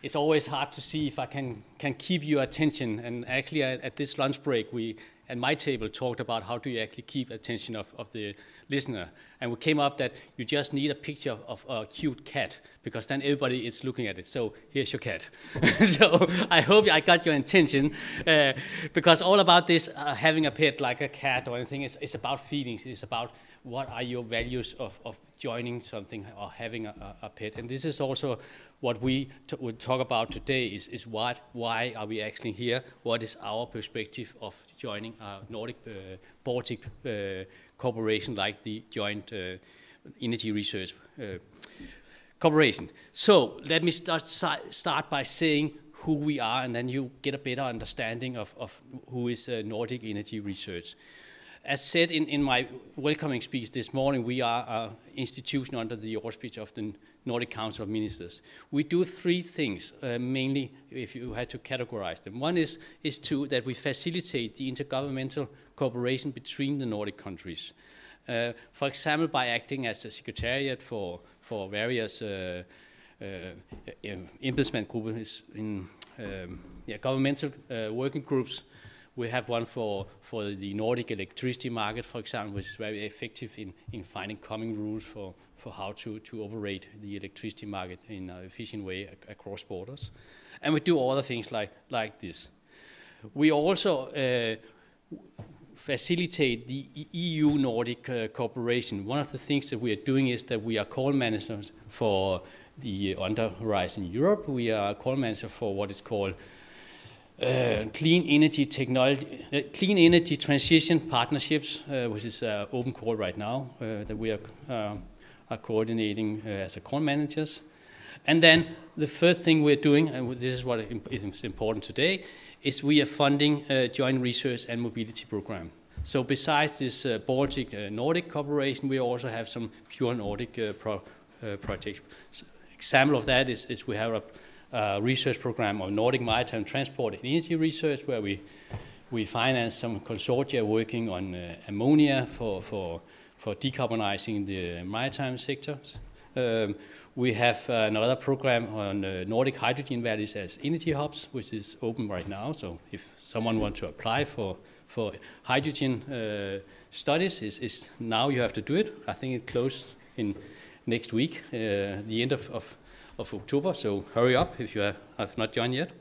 it's always hard to see if I can, can keep your attention. And actually, at, at this lunch break, we at my table talked about how do you actually keep attention of, of the listener. And we came up that you just need a picture of, a cute cat because then everybody is looking at it. So here's your cat. so I hope I got your intention uh, because all about this uh, having a pet like a cat or anything is, is about feelings. It's about what are your values of, of joining something or having a, a pet. And this is also what we will talk about today is, is what, why are we actually here? What is our perspective of joining a Nordic uh, Baltic uh, corporation like the Joint uh, Energy Research uh, Corporation. So let me start, start by saying who we are and then you get a better understanding of, of who is uh, Nordic Energy Research. As said in, in my welcoming speech this morning, we are an institution under the auspice of the Nordic Council of Ministers. We do three things, uh, mainly if you had to categorize them. One is, is to, that we facilitate the intergovernmental cooperation between the Nordic countries. Uh, for example, by acting as a secretariat for, for various uh, uh, investment groups in um, yeah, governmental uh, working groups we have one for, for the Nordic electricity market, for example, which is very effective in, in finding common rules for, for how to, to operate the electricity market in an efficient way across borders. And we do other things like, like this. We also uh, facilitate the EU Nordic uh, cooperation. One of the things that we are doing is that we are call managers for the Under Horizon Europe. We are call manager for what is called uh, clean energy technology, uh, clean energy transition partnerships, uh, which is uh, open call right now uh, that we are, are coordinating as a call managers. And then the third thing we're doing, and this is what is important today, is we are funding a joint research and mobility program. So besides this Baltic Nordic cooperation, we also have some pure Nordic pro projects. So example of that is, is we have a uh, research program on Nordic maritime transport and energy research, where we we finance some consortia working on uh, ammonia for, for, for decarbonizing the maritime sectors. Um, we have uh, another program on uh, Nordic hydrogen valleys as energy hubs, which is open right now. So if someone wants to apply for, for hydrogen uh, studies, is, is now you have to do it. I think it closes in next week, uh, the end of, of of October, so hurry up if you have, not joined yet.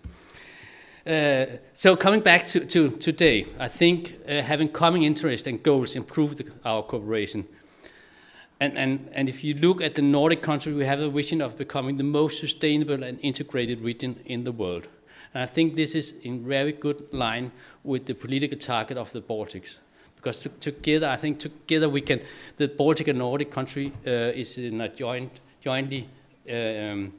Uh, so coming back to, to today, I think uh, having common interests and goals improve the, our cooperation. And, and, and if you look at the Nordic countries, we have a vision of becoming the most sustainable and integrated region in the world. And I think this is in very good line with the political target of the Baltics. Because to, together, I think together we can, the Baltic and Nordic country uh, is in a joint, jointly um,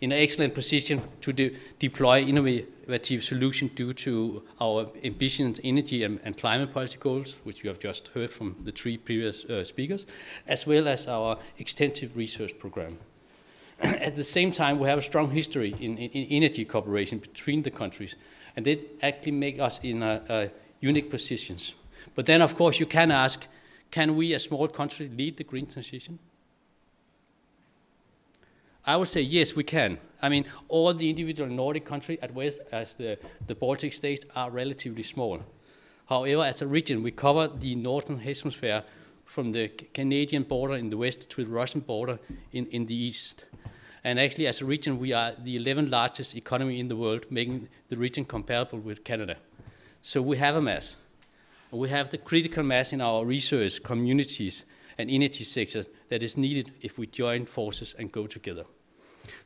in an excellent position to de deploy innovative solutions due to our ambitious energy and, and, climate policy goals, which you have just heard from the three previous uh, speakers, as well as our extensive research program. At the same time, we have a strong history in, in, in, energy cooperation between the countries, and they actually make us in a, a unique positions. But then, of course, you can ask, can we, a small country, lead the green transition? I would say yes, we can. I mean, all the individual Nordic countries, as well as the, the Baltic states, are relatively small. However, as a region, we cover the northern hemisphere from the Canadian border in the west to the Russian border in, in the east. And actually, as a region, we are the 11th largest economy in the world, making the region comparable with Canada. So we have a mass. We have the critical mass in our research communities and energy sectors that is needed if we join forces and go together.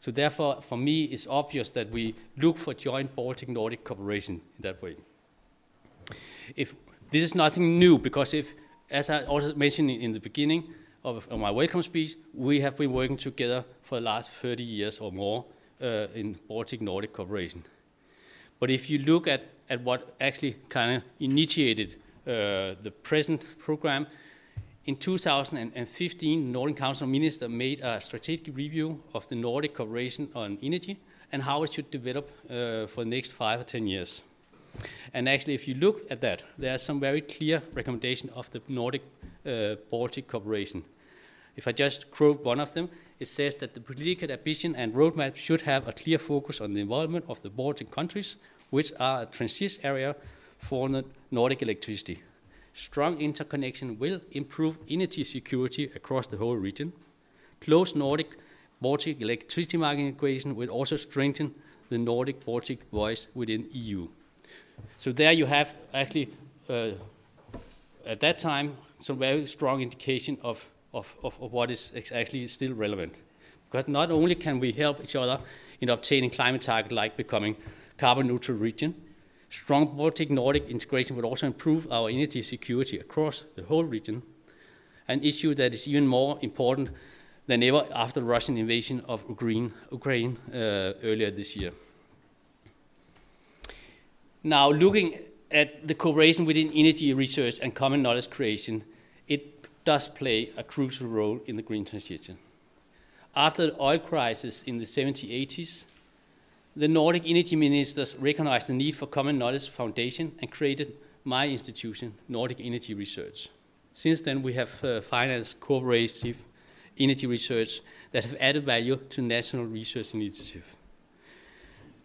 So therefore, for me, it's obvious that we look for joint Baltic-Nordic cooperation in that way. If this is nothing new, because if, as I also mentioned in the beginning of, of my welcome speech, we have been working together for the last 30 years or more uh, in Baltic-Nordic cooperation. But if you look at, at what actually kind of initiated uh, the present program, in 2015, the Nordic Council of Ministers made a strategic review of the Nordic cooperation on energy and how it should develop uh, for the next five or 10 years. And actually, if you look at that, there are some very clear recommendations of the Nordic uh, Baltic cooperation. If I just quote one of them, it says that the political ambition and roadmap should have a clear focus on the involvement of the Baltic countries, which are a transit area for Nordic electricity. Strong interconnection will improve energy security across the whole region. Close Nordic Baltic electricity market integration will also strengthen the Nordic Baltic voice within EU. So there you have actually, uh, at that time, some very strong indication of, of, of, of what is actually still relevant. Because not only can we help each other in obtaining climate target like becoming carbon neutral region, strong Baltic Nordic integration would also improve our energy security across the whole region, an issue that is even more important than ever after the Russian invasion of Ukraine, Ukraine uh, earlier this year. Now, looking at the cooperation within energy research and common knowledge creation, it does play a crucial role in the green transition. After the oil crisis in the 70s, 80s, the Nordic energy ministers recognized the need for common knowledge foundation and created my institution, Nordic Energy Research. Since then, we have uh, financed cooperative energy research that have added value to national research initiative.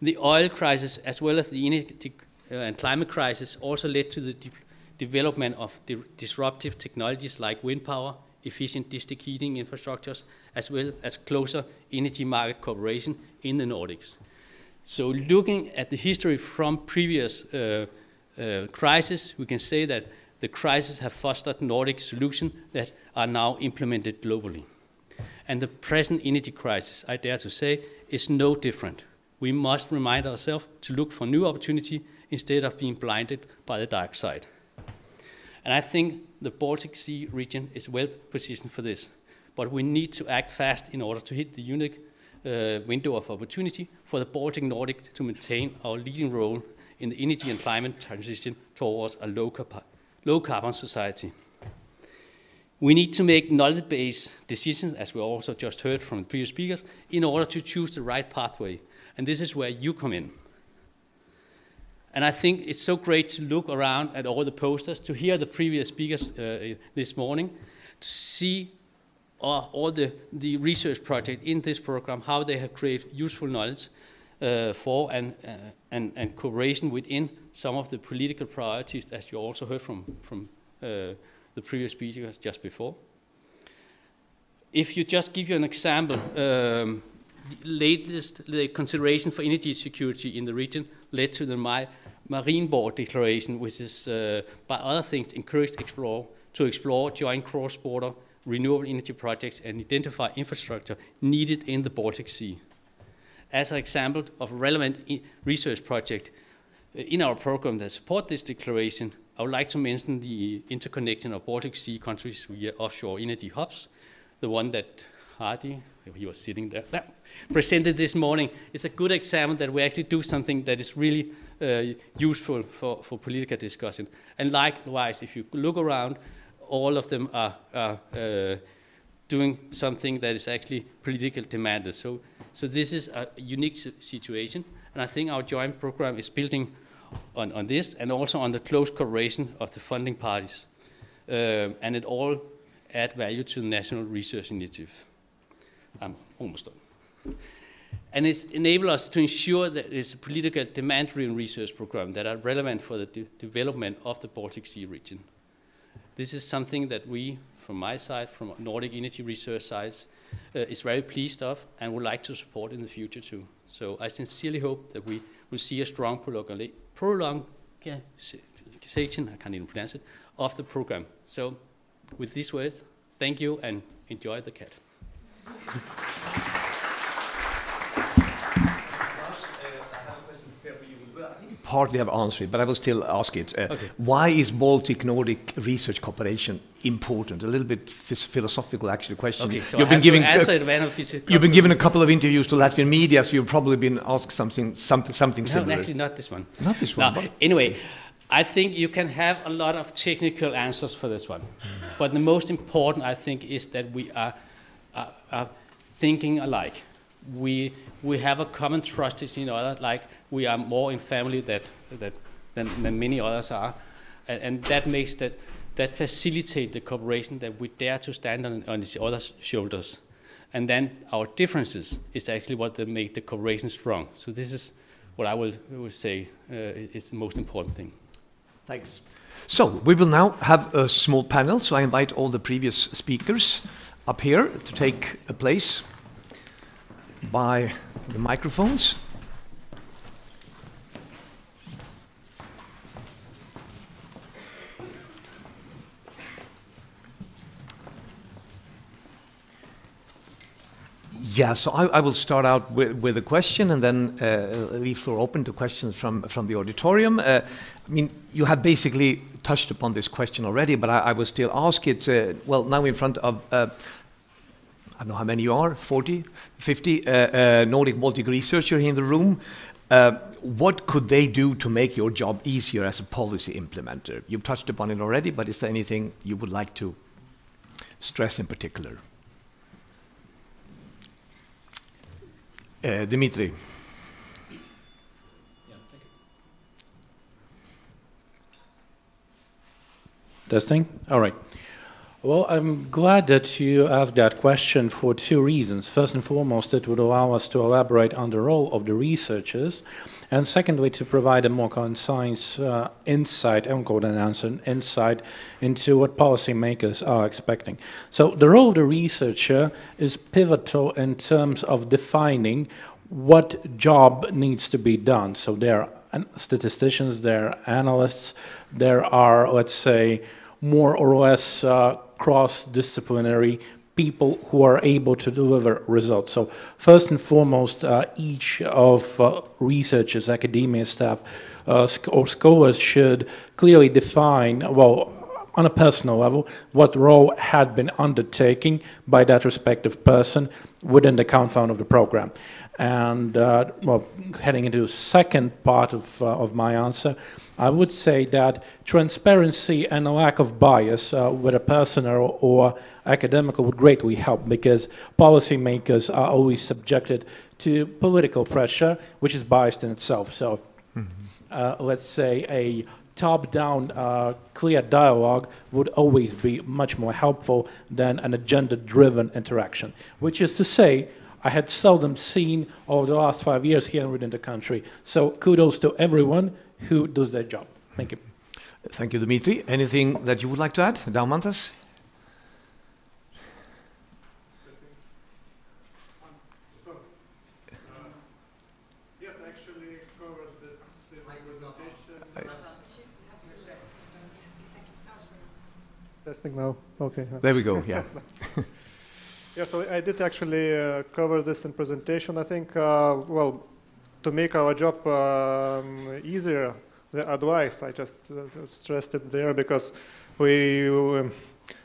The oil crisis, as well as the energy uh, and climate crisis, also led to the de development of di disruptive technologies like wind power, efficient district heating infrastructures, as well as closer energy market cooperation in the Nordics. So looking at the history from previous uh, uh, crises, we can say that the crises have fostered Nordic solutions that are now implemented globally. And the present energy crisis, I dare to say, is no different. We must remind ourselves to look for new opportunity instead of being blinded by the dark side. And I think the Baltic Sea region is well positioned for this. But we need to act fast in order to hit the unique uh, window of opportunity for the Baltic Nordic to maintain our leading role in the energy and climate transition towards a low, low carbon society. We need to make knowledge-based decisions, as we also just heard from the previous speakers, in order to choose the right pathway. And this is where you come in. And I think it's so great to look around at all the posters, to hear the previous speakers uh, this morning, to see all, all the, the research project in this program, how they have created useful knowledge uh, for and, uh, and, and cooperation within some of the political priorities, as you also heard from, from uh, the previous speakers just before. If you just give you an example, um, the latest the consideration for energy security in the region led to the My Marine Board Declaration, which is, uh, by other things, encouraged explore, to explore joint cross-border renewable energy projects and identify infrastructure needed in the Baltic Sea. As an example of a relevant research project uh, in our program that support this declaration, I would like to mention the interconnection of Baltic Sea countries via offshore energy hubs. The one that Hardi, he was sitting there, presented this morning is a good example that we actually do something that is really uh, useful for, for political discussion. And likewise, if you look around, all of them are, are uh, doing something that is actually politically demanded. So, so this is a unique situation, and I think our joint program is building on, on this and also on the close cooperation of the funding parties. Um, and it all add value to the National Research Initiative. I'm almost done. And it's enable us to ensure that it's a political demand-driven research program that are relevant for the de development of the Baltic Sea region. This is something that we, from my side, from Nordic Energy Research side, uh, is very pleased of and would like to support in the future too. So I sincerely hope that we will see a strong prolongation, I can't even pronounce it, of the program. So with these words, thank you and enjoy the cat. partly have answered it, but I will still ask it. Uh, okay. Why is Baltic Nordic research cooperation important? A little bit philosophical, actually, question. Okay, so you've I been giving answer uh, You've been given a couple of interviews to Latvian media, so you've probably been asked something, something, something no, similar. actually, not this one. Not this one. No, anyway, I think you can have a lot of technical answers for this one, but the most important, I think, is that we are, are, are thinking alike. We we have a common trust in other, like we are more in family that, that, than, than many others are. And, and that makes that, that facilitate the cooperation that we dare to stand on, on each other's shoulders. And then our differences is actually what make the cooperation strong. So this is what I will, will say uh, is the most important thing. Thanks. So we will now have a small panel. So I invite all the previous speakers up here to take a place by the microphones. Yeah, so I, I will start out with, with, a question and then uh, leave the floor open to questions from, from the auditorium. Uh, I mean, you have basically touched upon this question already, but I, I will still ask it. Uh, well, now in front of, uh, I don't know how many you are, 40, 50 uh, uh, Nordic Baltic researcher here in the room. what could they do to make your job easier as a policy implementer? You've touched upon it already, but is there anything you would like to stress in particular? Uh, Dimitri. Testing? All right. Well, I'm glad that you asked that question for two reasons. First and foremost, it would allow us to elaborate on the role of the researchers, and secondly, to provide a more concise uh, insight, I won't an answer, insight into what policymakers are expecting. So the role of the researcher is pivotal in terms of defining what job needs to be done. So there are statisticians, there are analysts, there are, let's say, more or less uh, cross-disciplinary people who are able to deliver results. So first and foremost, uh, each of uh, researchers, academia staff, uh, or scholars should clearly define, well, on a personal level, what role had been undertaken by that respective person within the confine of the program. And uh, well, heading into the second part of, uh, of my answer, I would say that transparency and a lack of bias, uh, whether personal or academic, would greatly help because policymakers are always subjected to political pressure, which is biased in itself. So, mm -hmm. let's say a top-down, uh, clear dialogue would always be much more helpful than an agenda-driven interaction. Which is to say, I had seldom seen over the last five years here within the country. So kudos to everyone who does their job. Thank you. Thank you, Dimitri. Anything that you would like to add, Daumantas? Testing now. Okay. There we go. Yeah. yeah. So I did actually uh, cover this in presentation. I think. Uh, well, to make our job um, easier, the advice I just uh, stressed it there because we um,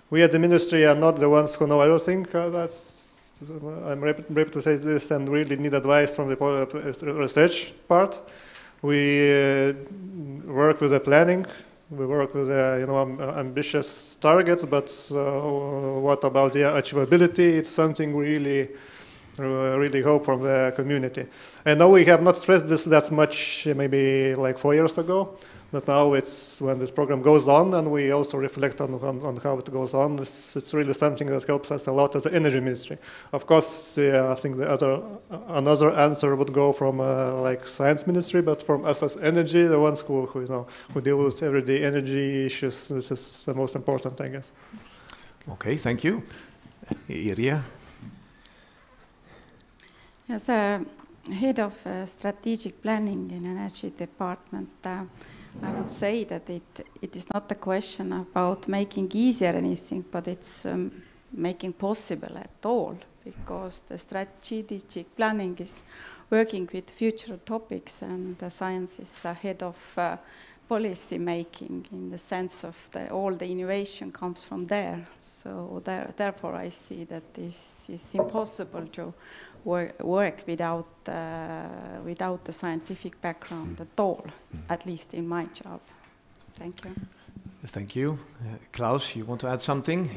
we at the ministry are not the ones who know everything. Uh, that's I'm ready to say this and really need advice from the uh, research part. We uh, work with the planning we work with uh, you know ambitious targets, but uh, what about their achievability? It's something really, really hope from the community. And now we have not stressed this that much, maybe like four years ago. But now it's when this program goes on, and we also reflect on, on, on how it goes on. It's, it's, really something that helps us a lot as an energy ministry. Of course, uh, I think the other another answer would go from uh, like science ministry, but from us as energy, the ones who, who you know who deal with everyday energy issues, this is the most important, I guess. Okay, thank you, Iria. As a head of uh, strategic planning in energy department. Uh, I would say that it, it is not a question about making easier anything, but it's um, making possible at all, because the strategic planning is working with future topics and the science is ahead of uh, policy making in the sense of the, all the innovation comes from there. So there, therefore I see that this is impossible to work, work without, uh, without the scientific background at all, mm. at least in my job. Thank you. Thank you. Uh, Klaus, you want to add something?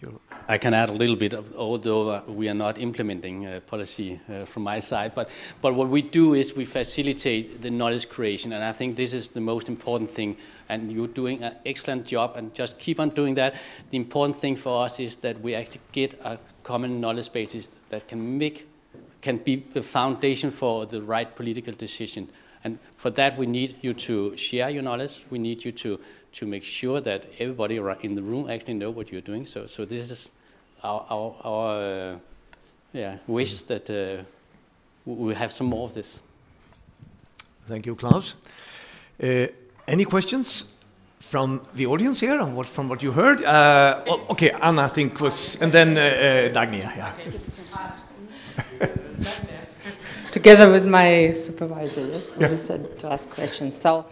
You're I can add a little bit, of, although uh, we are not implementing uh, policy uh, from my side. But, but what we do is we facilitate the knowledge creation, and I think this is the most important thing. And you're doing an excellent job, and just keep on doing that. The important thing for us is that we actually get a common knowledge bases that can make can be the foundation for the right political decision. And for that, we need you to share your knowledge. We need you to, to make sure that everybody in the room actually know what you're doing. So, so this is our, our, our uh, yeah, wish that uh, we have some more of this. Thank you, Klaus. Uh, any questions from the audience here on what, from what you heard? Uh, well, okay, Anna, I think was, and then uh, uh Dagnija. Yeah. Together with my supervisor, yes, yeah. we said to ask questions. So.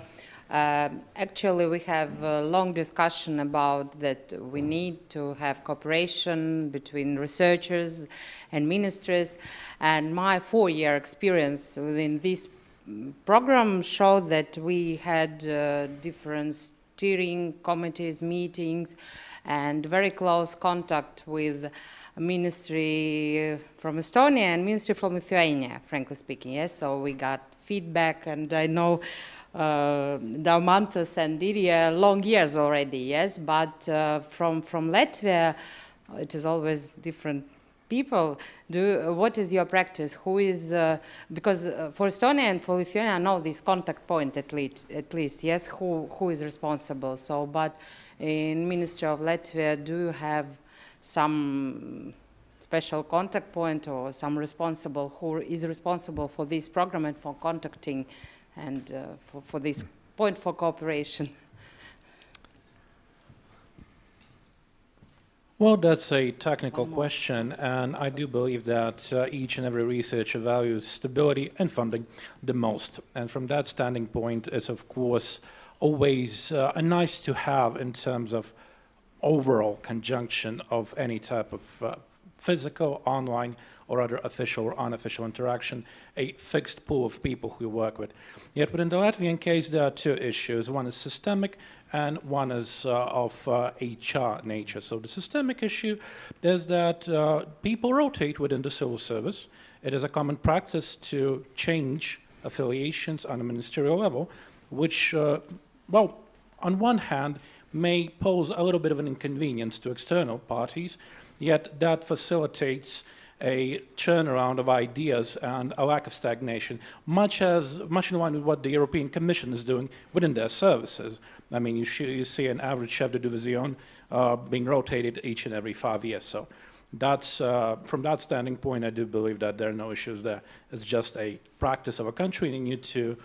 Um, actually, we have a long discussion about that we need to have cooperation between researchers and ministries. And my four-year experience within this program showed that we had uh, different steering committees, meetings, and very close contact with ministry from Estonia and ministry from Lithuania, frankly speaking. Yes, so we got feedback, and I know uh, Daumantas and Didier long years already. Yes, but uh, from from Latvia, it is always different people do what is your practice? Who is uh, because uh, for estonia and for lithuania i know this contact point at least at least yes who who is responsible. So but in ministry of latvia do you have some special contact point or some responsible who is responsible for this program and for contacting and uh, for, for this point for cooperation Well, that's a technical question, and I do believe that uh, each and every researcher values stability and funding the most. And from that standing point, it's of course always uh, a nice to have in terms of overall conjunction of any type of uh, physical, online, or other official or unofficial interaction, a fixed pool of people who you work with. Yet within the Latvian case, there are two issues. One is systemic and one is uh, of uh, HR nature. So the systemic issue is that uh, people rotate within the civil service. It is a common practice to change affiliations on a ministerial level, which, uh, well, on one hand, may pose a little bit of an inconvenience to external parties, yet that facilitates a turnaround of ideas and a lack of stagnation, much as much in line with what the European Commission is doing within their services. I mean, you, you see an average chef de division uh, being rotated each and every five years. So that's, uh, from that standing point, I do believe that there are no issues there. It's just a practice of a country and you need to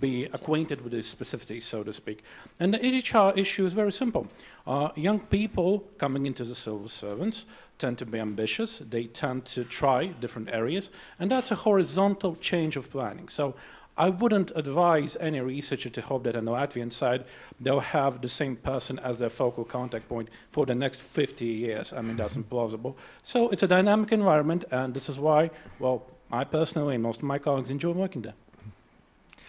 be acquainted with the specificities, so to speak. And the HR issue is very simple. Uh, young people coming into the civil servants tend to be ambitious. They tend to try different areas, and that's a horizontal change of planning. So I wouldn't advise any researcher to hope that on the Latvian side they'll have the same person as their focal contact point for the next 50 years. I mean, that's implausible. So it's a dynamic environment, and this is why, well, I personally and most of my colleagues enjoy working there.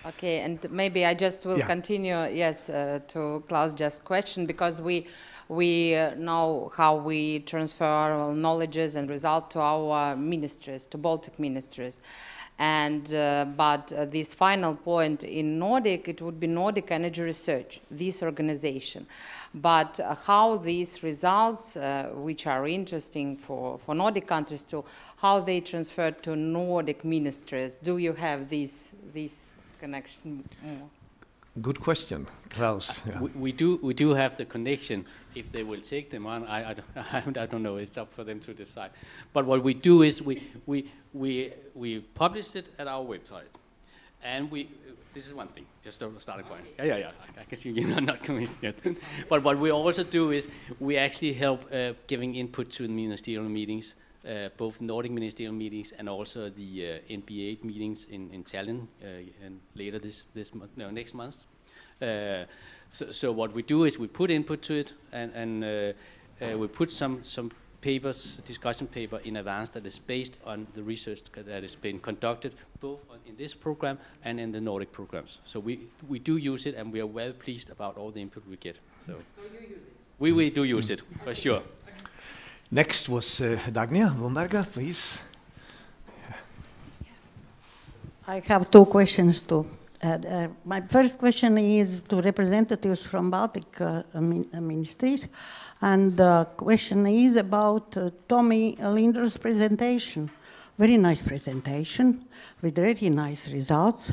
Okay, and maybe I just will yeah. continue, yes, uh, to Klaus' just question, because we we uh, know how we transfer our knowledges and results to our ministries, to Baltic ministries. And, uh, but uh, this final point in Nordic, it would be Nordic Energy Research, this organization. But uh, how these results, uh, which are interesting for, for Nordic countries too, how they transfer to Nordic ministries, do you have this, this connection more? Good question, Klaus. Yeah. We, we, do, we do have the connection. If they will take them on, I, I, don't, I don't know. It's up for them to decide. But what we do is we, we, we, we publish it at our website. And we, this is one thing, just a starting point. Yeah, yeah, yeah. I, I can see you're not convinced yet. but what we also do is we actually help uh, giving input to the ministerial meetings, uh, both Nordic ministerial meetings and also the uh, NB8 meetings in, in Tallinn uh, and later this, this month, no, next month. Uh, so, so, what we do is we put input to it and, and uh, we put some, some papers, discussion paper in advance that is based on the research that has been conducted both in this program and in the Nordic programs. So we, we do use it and we are well pleased about all the input we get. So, so you use it? We, we do use it, for sure. Next was uh, Dagnija please. I have two questions to Uh, uh, my first question is to representatives from Baltic uh, min ministries, and the question is about Tomi Lindroos' presentation. Very nice presentation with really nice results.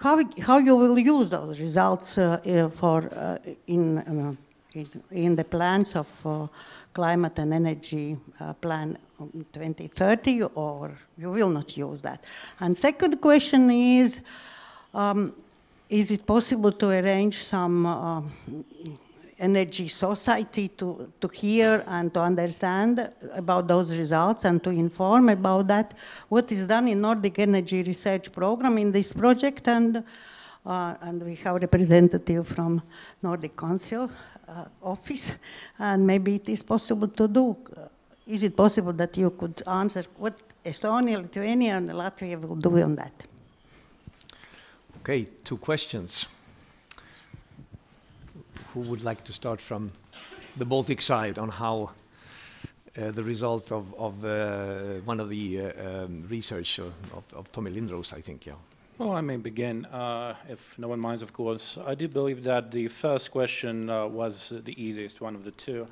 How, how you will use those results for in, in, in the plans of climate and energy uh, plan 2030 or you will not use that? And second question is, um, is it possible to arrange some uh, energy society to, to hear and to understand about those results and to inform about that, what is done in Nordic Energy Research Program in this project and uh, and we have a representative from Nordic Council uh, office, and maybe it is possible to do. Is it possible that you could answer what Estonia, Lithuania, and Latvia will do on that? Okay, two questions. Who would like to start from the Baltic side on how uh, the result of, of uh, one of the uh, um, research of, of Tomi Lindroos, I think, yeah. Well, I may begin, uh, if no one minds, of course. I do believe that the first question uh, was the easiest one of the two.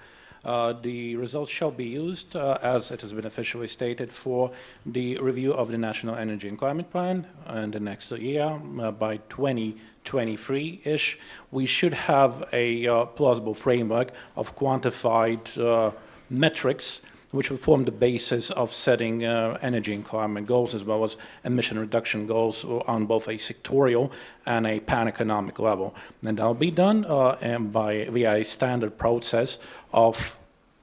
Uh, the results shall be used, uh, as it has been officially stated, for the review of the National Energy and Climate Plan in the next year uh, by 2023-ish. We should have a uh, plausible framework of quantified uh, metrics which will form the basis of setting uh, energy and climate goals as well as emission reduction goals on both a sectorial and a pan-economic level. And that'll be done uh, by via a standard process of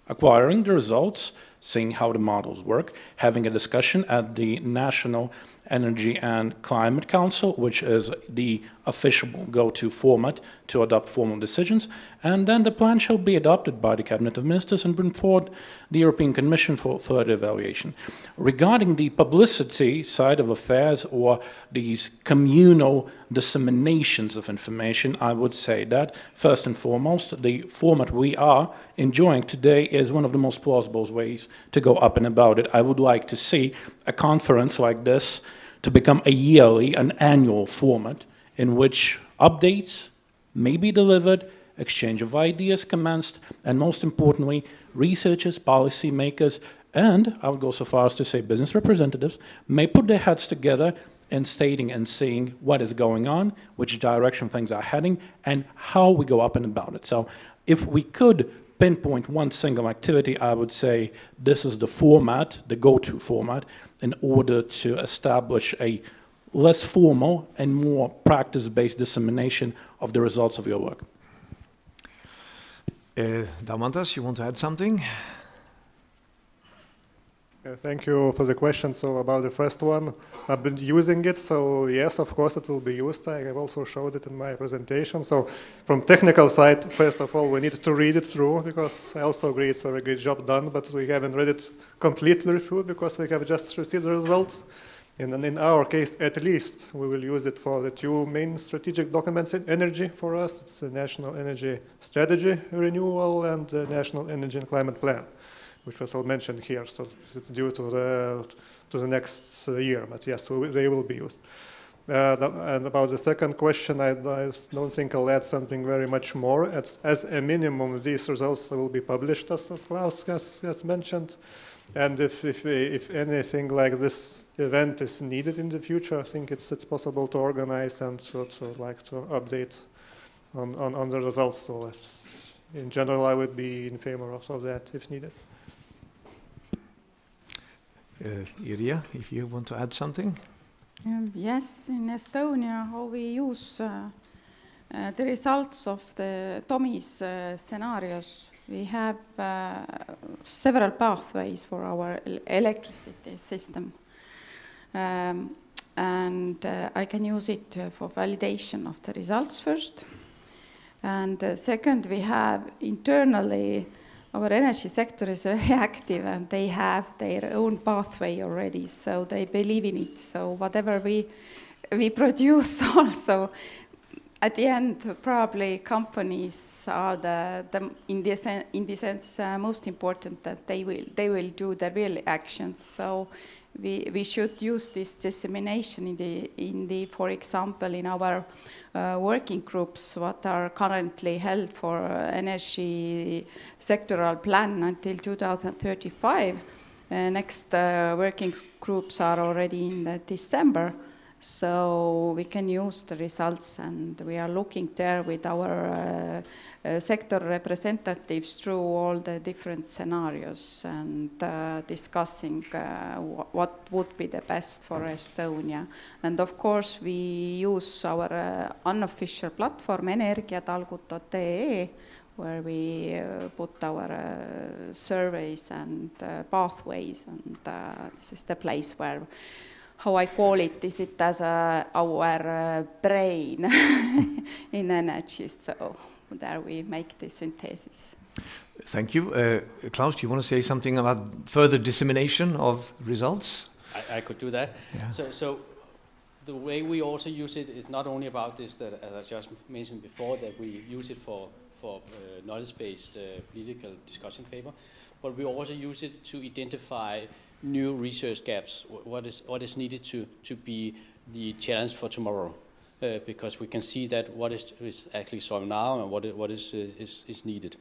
acquiring the results, seeing how the models work, having a discussion at the National Energy and Climate Council, which is the official go-to format to adopt formal decisions, and then the plan shall be adopted by the Cabinet of Ministers and bring forward the European Commission for further evaluation. Regarding the publicity side of affairs or these communal disseminations of information, I would say that, first and foremost, the format we are enjoying today is one of the most plausible ways to go up and about it. I would like to see a conference like this to become a yearly, an annual format in which updates may be delivered, exchange of ideas commenced, and most importantly, researchers, policymakers, and I would go so far as to say business representatives may put their heads together in stating and seeing what is going on, which direction things are heading, and how we go up and about it. So if we could pinpoint one single activity, I would say this is the format, the go-to format, in order to establish a less formal and more practice-based dissemination of the results of your work. Uh, you want to add something? Uh, thank you for the question. So about the first one, I've been using it. So yes, of course, it will be used. I have also showed it in my presentation. So from technical side, first of all, we need to read it through because I also agree it's a very good job done, but we haven't read it completely through because we have just received the results. And in our case, at least, we will use it for the two main strategic documents in energy for us. It's the National Energy Strategy Renewal and the National Energy and Climate Plan which was all mentioned here. So it's due to the, to the next year, but yes, they will be used. Uh, and about the second question, I, I, don't think I'll add something very much more. As, as a minimum, these results will be published, as, as Klaus has, has mentioned. And if, if, if anything like this event is needed in the future, I think it's, it's possible to organize and to, to like to update on, on, on the results. So as, in general, I would be in favor of, of that if needed. Uh, Irja, if you want to add something. Um, yes, in Estonia, how we use uh, uh, the results of the Tomi's uh, scenarios. We have uh, several pathways for our electricity system. Um, and uh, I can use it for validation of the results first. And second, we have internally our energy sector is very active and they have their own pathway already, so they believe in it. So whatever we we produce also at the end, probably companies are the, the in this in sense uh, most important that they will they will do the real actions. So we, we should use this dissemination in the, in the, for example, in our uh, working groups what are currently held for energy sectoral plan until 2035. Uh, next uh, working groups are already in December. So we can use the results and we are looking there with our uh, uh, sector representatives through all the different scenarios and uh, discussing uh, wh what would be the best for Estonia. And of course we use our uh, unofficial platform energiatalgud.ee where we uh, put our uh, surveys and pathways and this is the place where how I call it, is it as a, our uh, brain in energy. So there we make the synthesis. Thank you. Uh, Klaus, do you want to say something about further dissemination of results? I, I could do that. Yeah. So, so the way we also use it is not only about this that, as I just mentioned before, that we use it for, for uh, knowledge-based uh, political discussion paper, but we also use it to identify new research gaps, what is, what is needed to, to be the challenge for tomorrow. Uh, because we can see that what is, is actually solved now and what, is, what is, uh, is, is needed.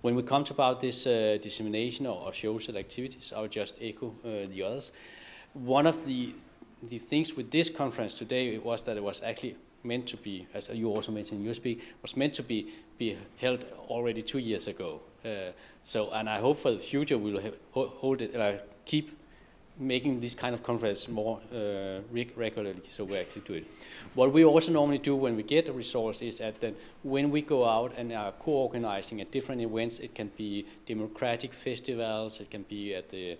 When we come to about this uh, dissemination or, or social activities, I will just echo uh, the others. One of the, the things with this conference today was that it was actually meant to be, as you also mentioned in your speak, was meant to be, be held already two years ago. Uh, so, and I hope for the future we will have, hold it, keep making this kind of conference more uh, regularly so we actually do it. What we also normally do when we get a resource is that then when we go out and are co-organizing at different events, it can be democratic festivals, it can be at the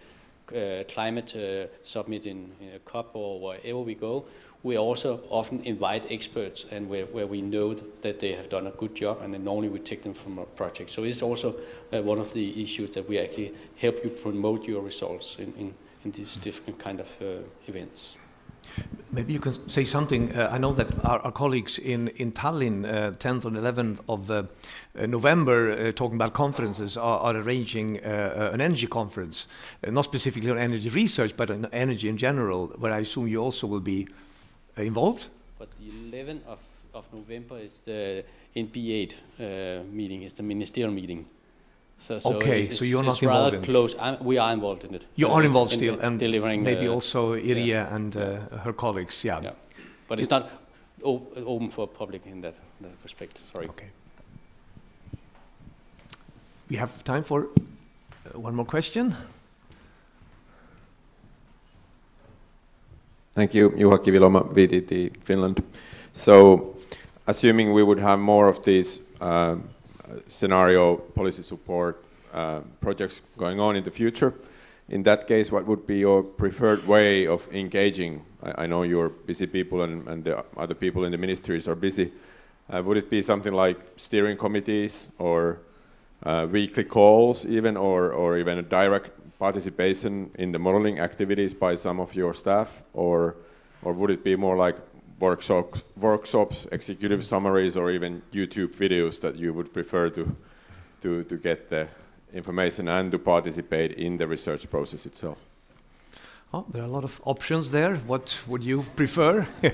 uh, climate uh, summit in, in, a COP or wherever we go, we also often invite experts and where, where we know that they have done a good job and then normally we take them from a project. So it's also uh, one of the issues that we actually help you promote your results in, in, in these different kind of uh, events. Maybe you can say something. Uh, I know that our, our, colleagues in, in Tallinn, uh, 10th and 11th of uh, uh November, uh, talking about conferences, are, are arranging uh, an energy conference, not specifically on energy research, but on energy in general, where I assume you also will be involved. But the 11th of, of November is the NB8 meeting, is the ministerial meeting. So, so okay, it's, so you're not involved in close. I'm, we are involved in it. You uh, are involved in still, and delivering maybe uh, also Iria yeah. and uh, her colleagues. Yeah. yeah. but it's not open for public in that, that respect. Sorry. Okay. We have time for uh, one more question. Thank you, Juha Kiviluoma, VTT Finland. So, assuming we would have more of these um, scenario policy support uh, projects going on in the future. In that case, what would be your preferred way of engaging? I, I know you're busy people and, and, the other people in the ministries are busy. Uh, would it be something like steering committees or uh, weekly calls even or, or even a direct participation in the modeling activities by some of your staff or, or would it be more like workshops, workshops, executive summaries, or even YouTube videos that you would prefer to, to, to get the information and to participate in the research process itself? Oh, there are a lot of options there. What would you prefer?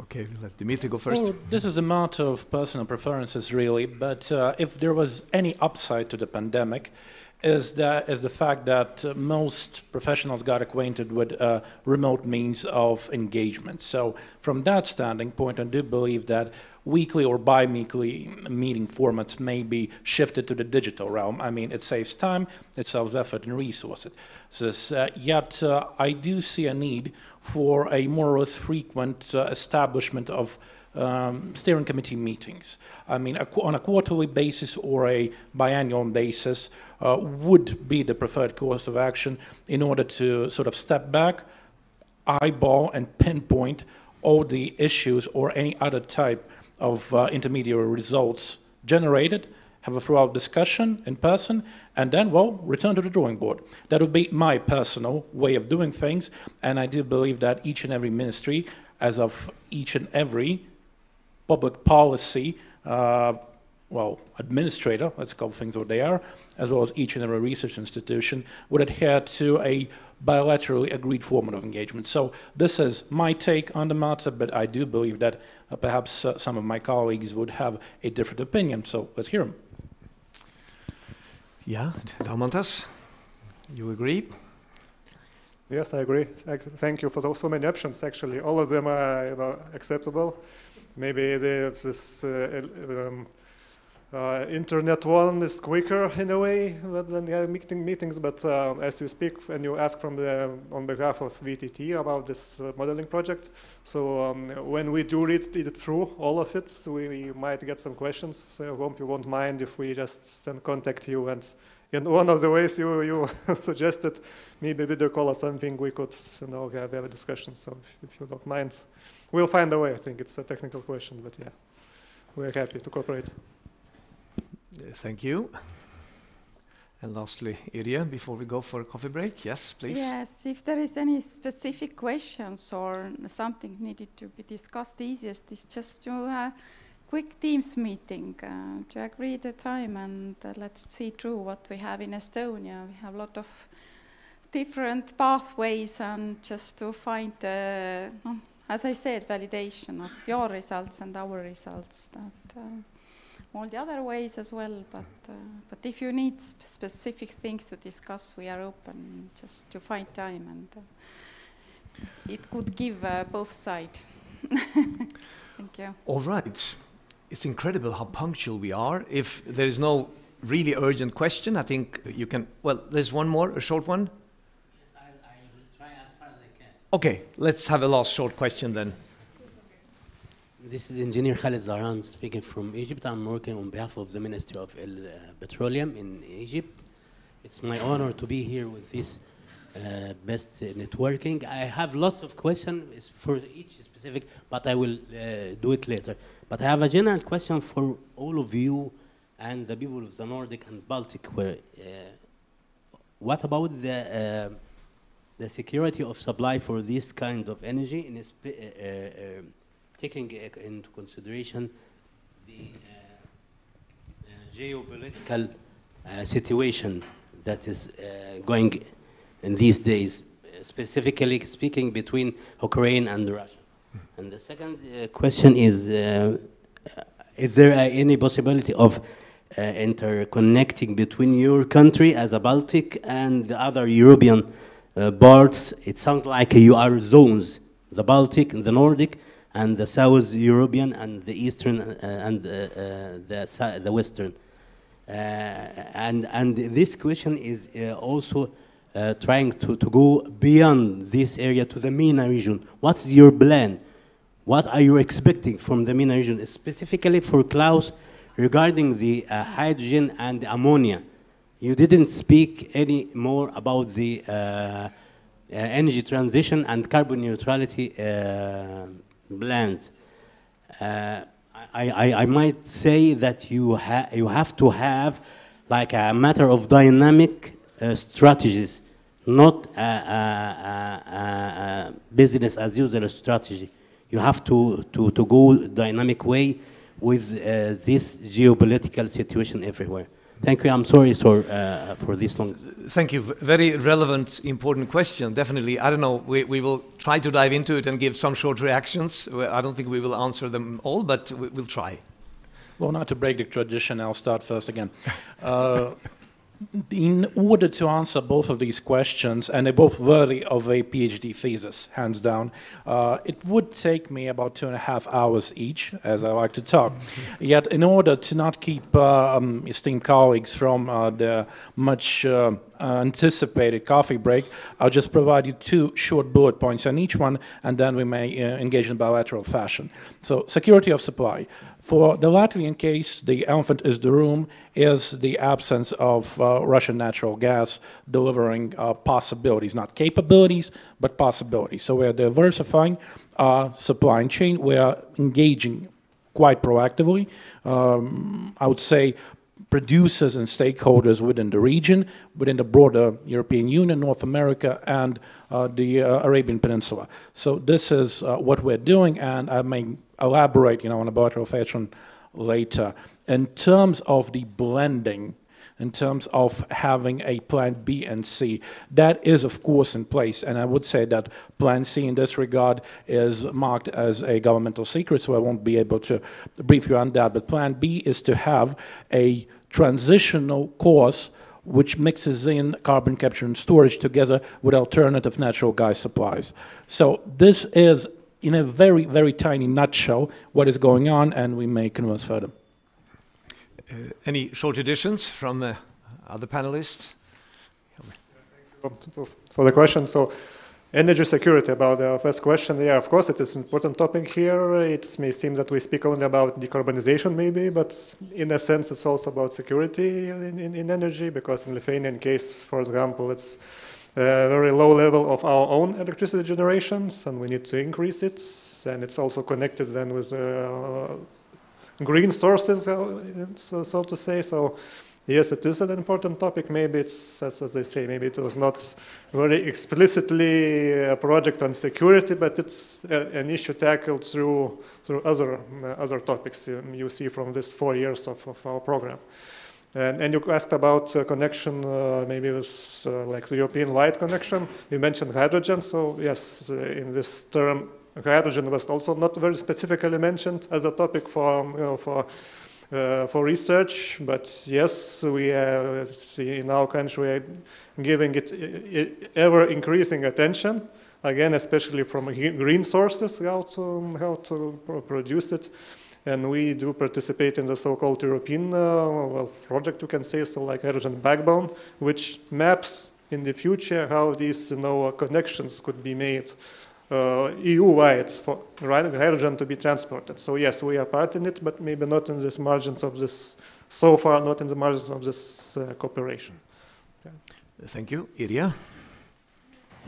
okay, we'll let Dimitri go first. Well, this is a matter of personal preferences, really. But uh, if there was any upside to the pandemic, is, that, is the fact that uh, most professionals got acquainted with uh, remote means of engagement. So from that standing point, I do believe that weekly or bi-weekly meeting formats may be shifted to the digital realm. I mean, it saves time, it saves effort and resources. So, uh, yet, uh, I do see a need for a more or less frequent uh, establishment of um, steering committee meetings. I mean, a, on a quarterly basis or a biannual basis uh, would be the preferred course of action in order to sort of step back, eyeball, and pinpoint all the issues or any other type of uh, intermediary results generated, have a throughout discussion in person, and then, well, return to the drawing board. That would be my personal way of doing things, and I do believe that each and every ministry, as of each and every public policy uh, well, administrator, let's call things what they are, as well as each and every research institution would adhere to a bilaterally agreed format of engagement. So this is my take on the matter, but I do believe that uh, perhaps uh, some of my colleagues would have a different opinion. So let's hear them. Yeah, Dalmantas, you agree? Yes, I agree. Thank you for so, so many options. Actually, all of them are you know, acceptable. Maybe this uh, um, uh, internet one is quicker in a way than yeah, meeting meetings, but uh, as you speak and you ask from the, on behalf of VTT about this uh, modeling project, so um, when we do read it through, all of it, we, we might get some questions. I hope you won't mind if we just contact you and in one of the ways you, you suggested, maybe video call or something, we could you know, have, have a discussion. So if, if you don't mind, we'll find a way. I think it's a technical question, but yeah, we're happy to cooperate. Thank you. And lastly, Iria, before we go for a coffee break, yes, please. Yes, if there is any specific questions or something needed to be discussed, easiest is just to a quick Teams meeting uh, to agree the time and uh, let's see through what we have in Estonia. We have a lot of different pathways and just to find, uh, as I said, validation of your results and our results. That, uh, all the other ways as well. But uh, but if you need sp specific things to discuss, we are open just to find time, and uh, it could give uh, both sides. Thank you. All right, it's incredible how punctual we are. If there is no really urgent question, I think you can. Well, there's one more, a short one. Yes, I, I will try as far as I can. Okay, let's have a last short question then. This is Engineer Khalid Zahran speaking from Egypt. I'm working on behalf of the Ministry of uh, Petroleum in Egypt. It's my honor to be here with this uh, best networking. I have lots of questions for each specific, but I will uh, do it later. But I have a general question for all of you and the people of the Nordic and Baltic. Where, uh, what about the uh, the security of supply for this kind of energy in a uh, taking into consideration the uh, uh, geopolitical uh, situation that is going in these days, specifically speaking between Ukraine and Russia. And the second question is, is there any possibility of uh, interconnecting between your country as a Baltic and the other European uh, parts. It sounds like you are zones, the Baltic the Nordic, and the South European and the Eastern uh, and uh, uh the, the Western. And, and this question is also trying to, to go beyond this area to the MENA region. What's your plan? What are you expecting from the MENA region, specifically for Klaus regarding the hydrogen and ammonia? You didn't speak any more about the energy transition and carbon neutrality plans. Uh, I, I, I, might say that you, ha you have to have like a matter of dynamic uh, strategies, not a, a, a, business as usual strategy. You have to, to, to go dynamic way with uh, this geopolitical situation everywhere. Thank you. I'm sorry for, uh, for this long. Thank you. Very relevant, important question. Definitely. I don't know. We, we will try to dive into it and give some short reactions. I don't think we will answer them all, but we'll try. Well, not to break the tradition, I'll start first again. Uh, in order to answer both of these questions, and they're both worthy of a PhD thesis, hands down, uh, it would take me about two and a half hours each, as I like to talk. Yet, in order to not keep uh, um, esteemed colleagues from uh, the much uh, anticipated coffee break, I'll just provide you two short bullet points on each one, and then we may uh, engage in bilateral fashion. So, security of supply. For the Latvian case, the elephant is the room is the absence of uh, Russian natural gas delivering uh, possibilities, not capabilities, but possibilities. So we're diversifying our supply chain. We are engaging quite proactively. Um, I would say producers and stakeholders within the region, within the broader European Union, North America, and uh, the uh, Arabian Peninsula. So this is uh, what we're doing, and I may elaborate, you know, on a bilateral fashion later. In terms of the blending, in terms of having a plan B and C. That is, of course, in place. And I would say that plan C in this regard is marked as a governmental secret, so I won't be able to brief you on that. But plan B is to have a transitional course which mixes in carbon capture and storage together with alternative natural gas supplies. So this is, in a very, very tiny nutshell, what is going on, and we may converse further. Uh, any short additions from uh, other panelists? Thank you for the question, so energy security about the first question, yeah, of course it is an important topic here. It may seem that we speak only about decarbonization maybe, but in a sense it's also about security in, in, in energy because in Lithuanian case, for example, it's a very low level of our own electricity generations and we need to increase it and it's also connected then with uh, green sources, uh, so, so to say. So yes, it is an important topic. Maybe it's, as, as, they say, maybe it was not very explicitly a project on security, but it's a, an issue tackled through through other uh, other topics you, you, see from this four years of, of our program. And, and, you asked about uh, connection, uh, maybe with uh, like the European wide connection. You mentioned hydrogen, so yes, uh, in this term hydrogen was also not very specifically mentioned as a topic for, you know, for, uh, for research, but yes, we uh, in our country are giving it ever increasing attention, again, especially from green sources, how to, how to produce it. And we do participate in the so-called European uh, well, project, you can say, so like hydrogen backbone, which maps in the future how these you know, connections could be made uh, EU-wide for hydrogen to be transported. So yes, we are part in it, but maybe not in the margins of this, so far not in the margins of this uh, cooperation. Thank you.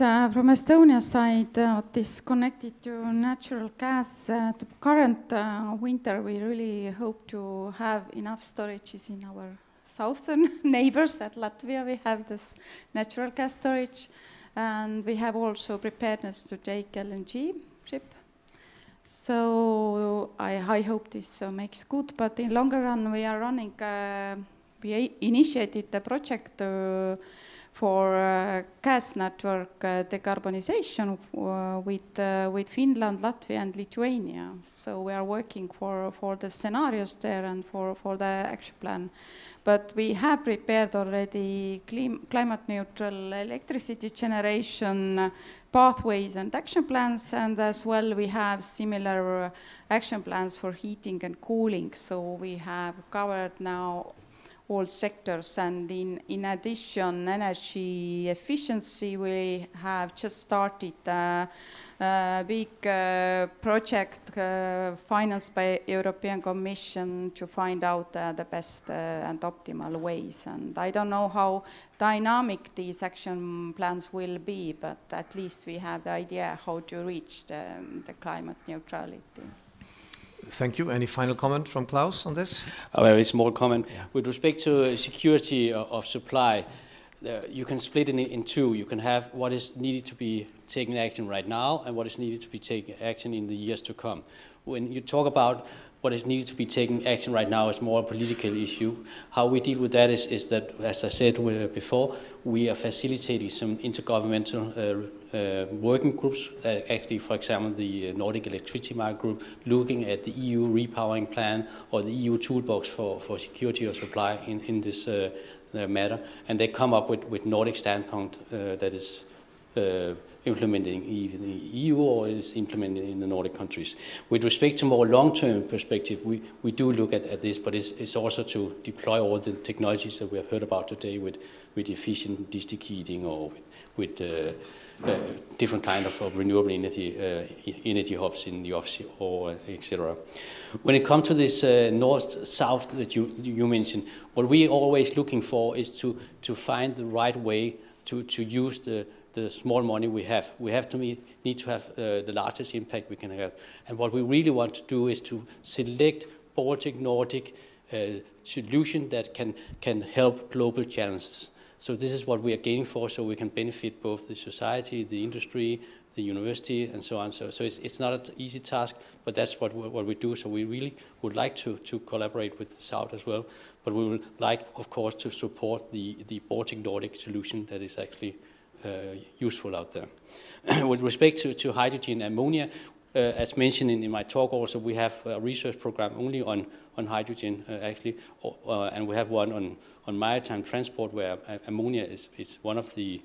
Uh, from Estonia side, uh, connected to natural gas. Uh, the current uh, winter, we really hope to have enough storages in our southern neighbors. At Latvia, we have this natural gas storage. And we have also preparedness to take LNG ship. So I, I hope this uh, makes good, but in longer run we are running, uh, we initiated the project for uh, gas network uh, decarbonization uh, with, with Finland, Latvia and Lithuania. So we are working for, for the scenarios there and for, for the action plan. But we have prepared already climate neutral electricity generation pathways and action plans, and as well we have similar action plans for heating and cooling. So we have covered now all sectors. And in, in addition, energy efficiency, we have just started a, a big uh, project uh, financed by European Commission to find out uh, the best uh, and optimal ways. And I don't know how dynamic these action plans will be, but at least we have the idea how to reach the, the climate neutrality. Thank you. Any final comment from Klaus on this? A very small comment. Yeah. With respect to security of supply, you can split it in two. You can have what is needed to be taken action right now and what is needed to be taken action in the years to come. When you talk about what is needed to be taken action right now is more a political issue. How we deal with that is, is that, as I said before, we are facilitating some intergovernmental uh, uh, working groups, uh, actually, for example, the uh, Nordic Electricity Market Group, looking at the EU repowering plan or the EU toolbox for, for security of supply in, in this uh, uh, matter. And they come up with, with Nordic standpoint that is implementing in the EU or is implemented in the Nordic countries. With respect to more long-term perspective, we, we do look at, at this, but it's, it's also to deploy all the technologies that we have heard about today with, with efficient district heating or with, with uh, uh, different kind of, of renewable energy, uh, energy hubs in the offshore, or etc. When it comes to this uh, north-south that you, you mentioned, what we're always looking for is to, to find the right way to, to use the the small money we have. We have to meet, need to have uh, the largest impact we can have. And what we really want to do is to select Baltic, Nordic uh, solution that can, can help global challenges. So this is what we are gaining for, so we can benefit both the society, the industry, the university and so on. So, so it's, it's not an easy task, but that's what we, what we do. So we really would like to, to collaborate with the South as well, but we would like, of course, to support the, the Baltic Nordic solution that is actually useful out there. with respect to, to hydrogen and ammonia, uh, as mentioned in, in, my talk also, we have a research program only on, on hydrogen, uh, actually, uh, and we have one on, on maritime transport where ammonia is, is one of the,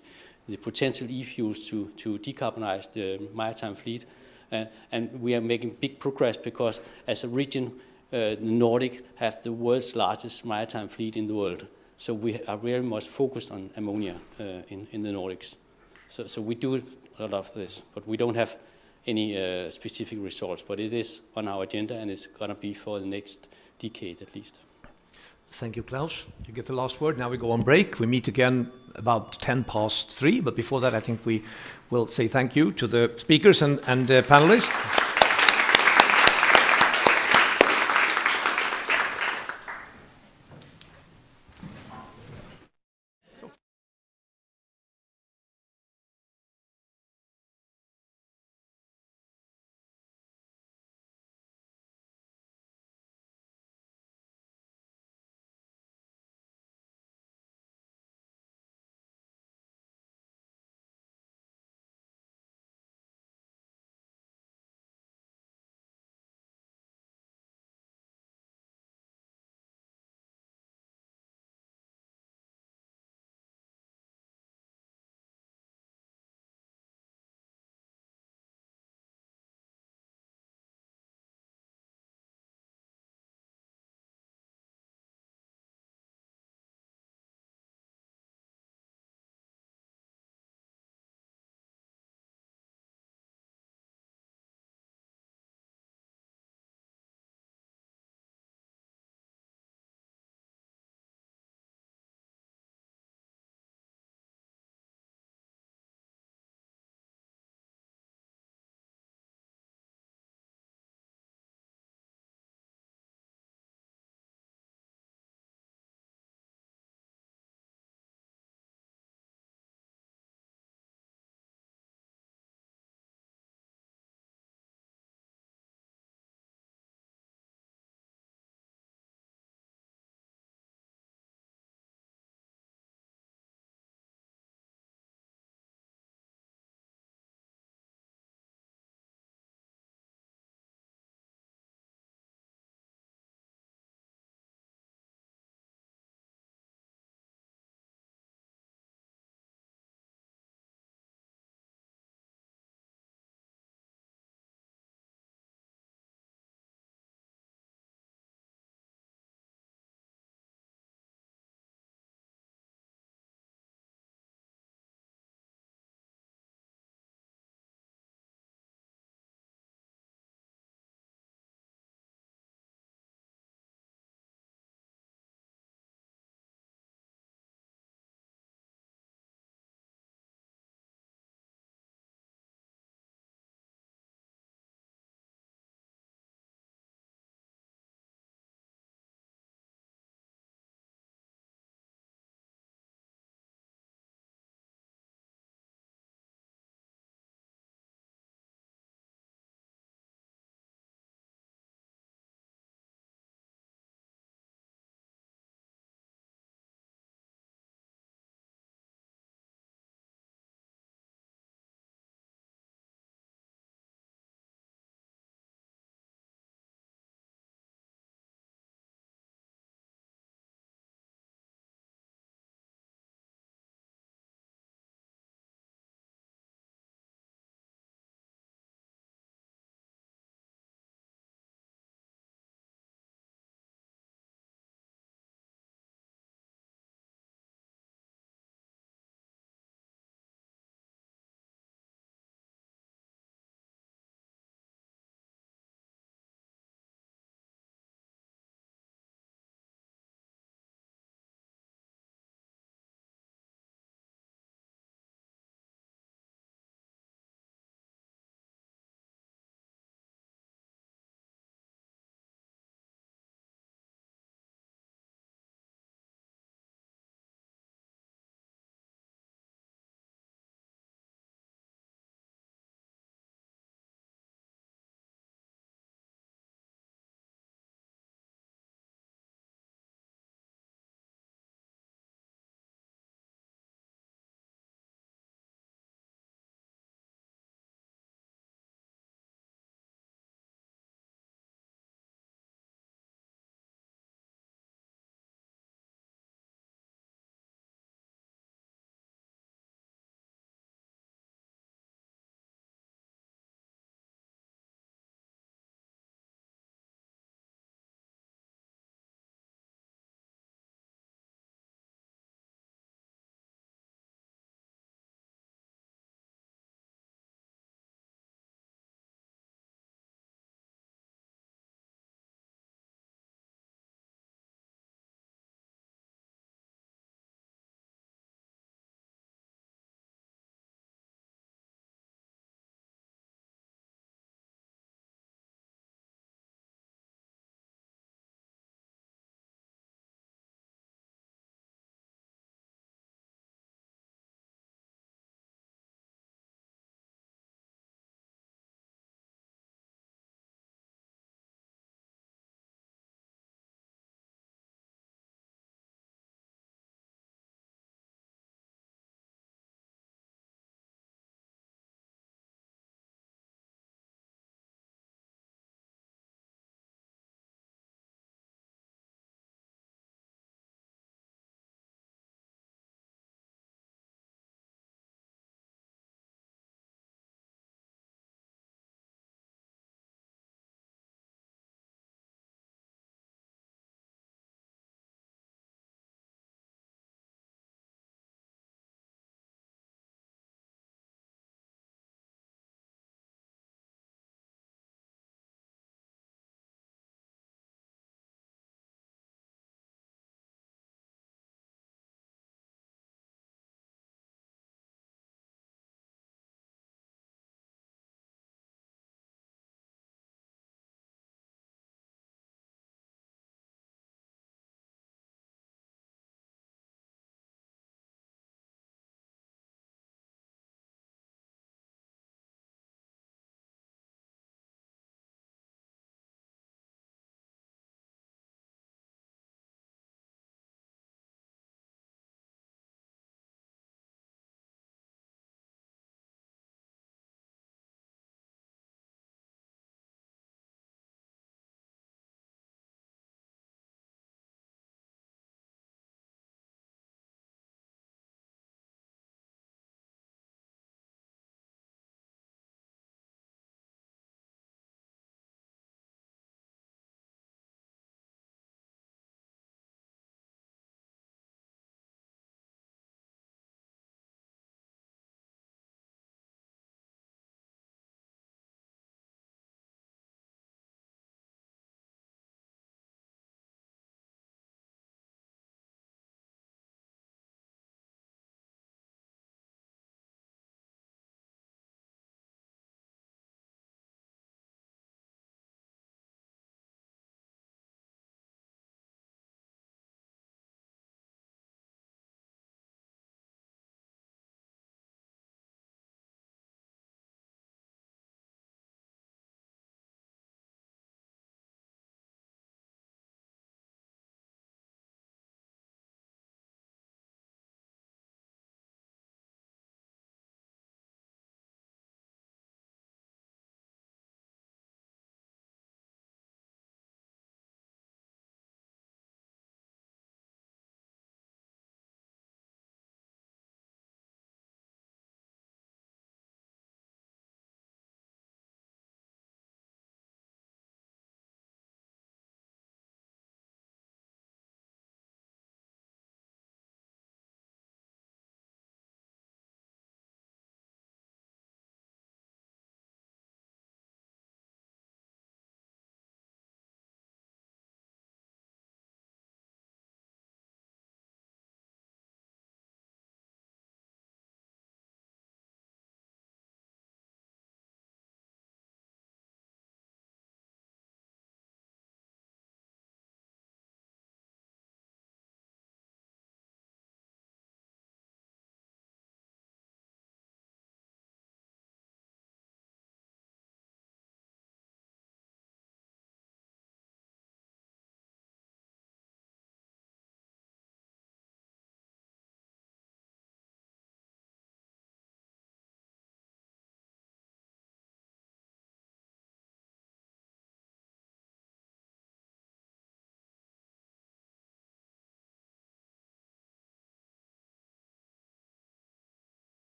the potential e-fuels to, to decarbonize the maritime fleet. Uh, and we are making big progress because as a region, uh, the Nordic have the world's largest maritime fleet in the world. So we are very much focused on ammonia uh, in, in the Nordics. So, so we do a lot of this, but we don't have any uh, specific results. But it is on our agenda and it's going to be for the next decade at least. Thank you, Klaus. You get the last word. Now we go on break. We meet again about 10 past 3. But before that, I think we will say thank you to the speakers and, and uh, panelists.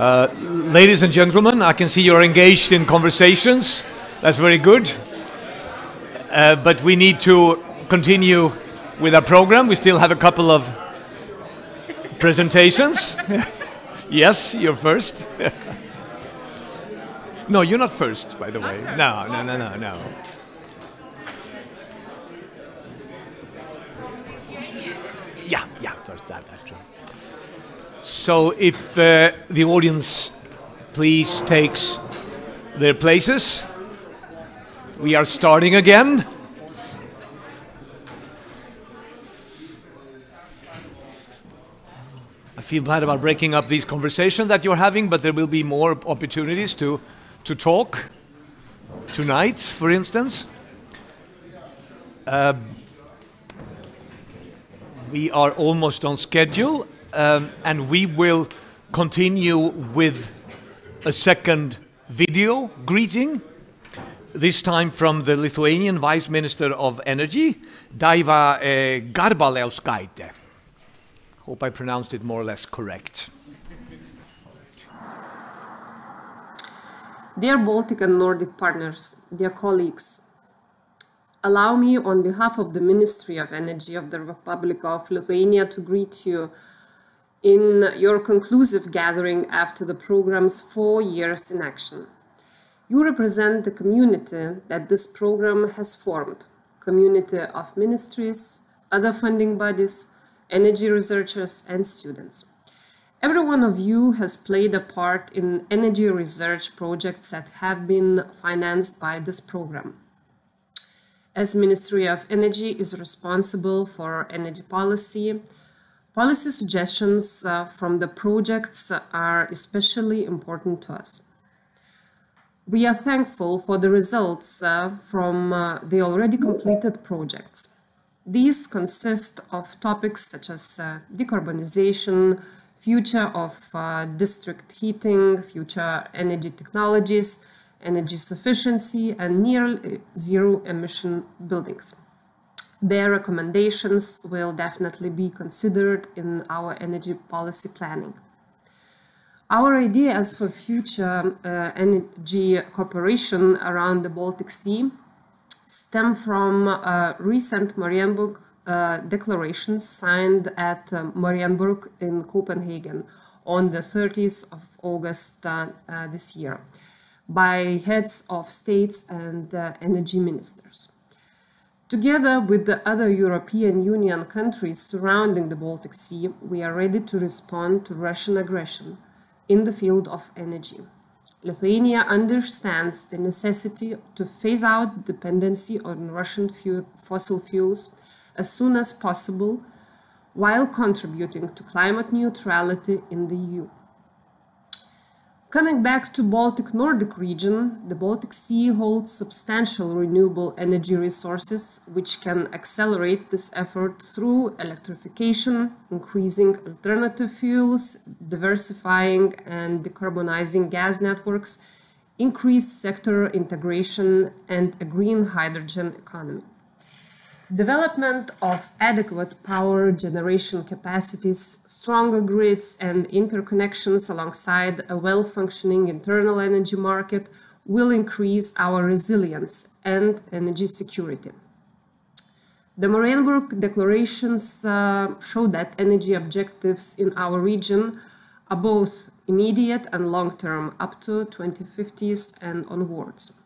Uh, ladies and gentlemen, I can see you're engaged in conversations. That's very good. Uh, but we need to continue with our program. We still have a couple of presentations. yes, you're first. no, you're not first, by the way. No, no, no, no, no. So if uh, the audience please takes their places, we are starting again. I feel bad about breaking up these conversations that you're having, but there will be more opportunities to, to talk tonight, for instance. Uh, we are almost on schedule, um, and we will continue with a second video greeting, this time from the Lithuanian Vice Minister of Energy, Daiva uh, Garbaliauskaitė. Hope I pronounced it more or less correct. Dear Baltic and Nordic partners, dear colleagues, allow me on behalf of the Ministry of Energy of the Republic of Lithuania to greet you in your conclusive gathering after the program's four years in action. You represent the community that this program has formed, community of ministries, other funding bodies, energy researchers and students. Every one of you has played a part in energy research projects that have been financed by this program. As Ministry of Energy is responsible for energy policy, policy suggestions uh, from the projects are especially important to us. We are thankful for the results uh, from uh, the already completed projects. These consist of topics such as uh, decarbonization, future of uh, district heating, future energy technologies, energy sufficiency, and near zero emission buildings. Their recommendations will definitely be considered in our energy policy planning. Our ideas for future uh, energy cooperation around the Baltic Sea stem from uh, recent Marienborg uh, declarations signed at uh, Marienborg in Copenhagen on the 30th of August uh, uh, this year by heads of states and energy ministers. Together with the other European Union countries surrounding the Baltic Sea, we are ready to respond to Russian aggression in the field of energy. Lithuania understands the necessity to phase out dependency on Russian fuel, fossil fuels as soon as possible while contributing to climate neutrality in the EU. Coming back to Baltic Nordic region, the Baltic Sea holds substantial renewable energy resources which can accelerate this effort through electrification, increasing alternative fuels, diversifying and decarbonizing gas networks, increased sector integration, and a green hydrogen economy. Development of adequate power generation capacities, stronger grids, and interconnections alongside a well functioning internal energy market will increase our resilience and energy security. The Marienborg declarations uh, show that energy objectives in our region are both immediate and long term, up to 2050s and onwards.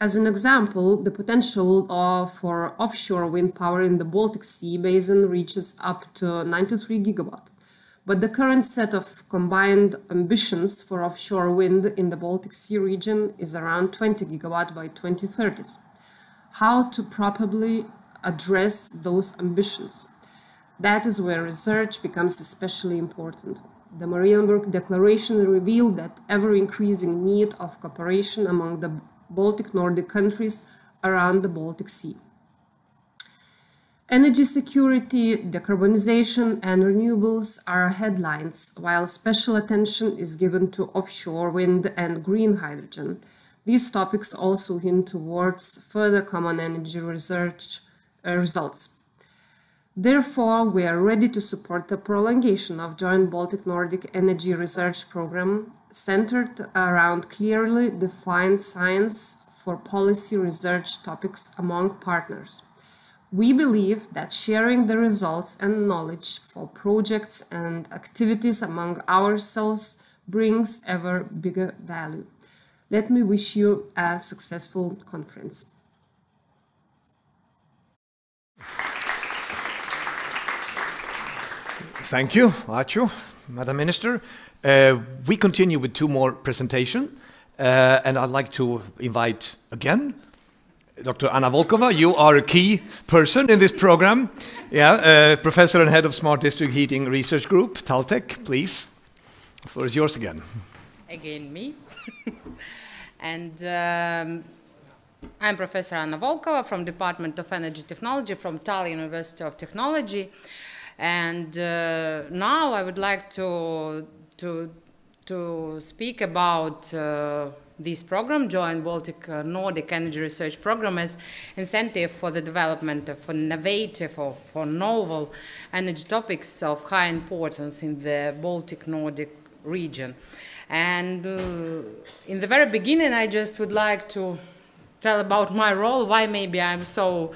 As an example, the potential uh, for offshore wind power in the Baltic Sea basin reaches up to 93 gigawatt. But the current set of combined ambitions for offshore wind in the Baltic Sea region is around 20 gigawatt by 2030. How to properly address those ambitions? That is where research becomes especially important. The Marienborg Declaration revealed that ever increasing need of cooperation among the Baltic Nordic countries around the Baltic Sea. Energy security, decarbonization, and renewables are headlines, while special attention is given to offshore wind and green hydrogen. These topics also hint towards further common energy research uh, results. Therefore, we are ready to support the prolongation of joint Baltic-Nordic energy research program centered around clearly defined science for policy research topics among partners. We believe that sharing the results and knowledge for projects and activities among ourselves brings ever bigger value. Let me wish you a successful conference. Thank you, Achu, Madam Minister. Uh, we continue with two more presentations, uh, and I'd like to invite again Dr. Anna Volkova. You are a key person in this program. Yeah, uh, professor and head of Smart District Heating Research Group, Taltech, please. The floor is yours again. Again, me. and um, I'm Professor Anna Volkova from Department of Energy Technology from Tallinn University of Technology. And uh, now I would like to, to, to speak about uh, this program, Joint Baltic uh, Nordic Energy Research Program, as incentive for the development of innovative or for novel energy topics of high importance in the Baltic Nordic region. And uh, in the very beginning, I just would like to tell about my role, why maybe I'm so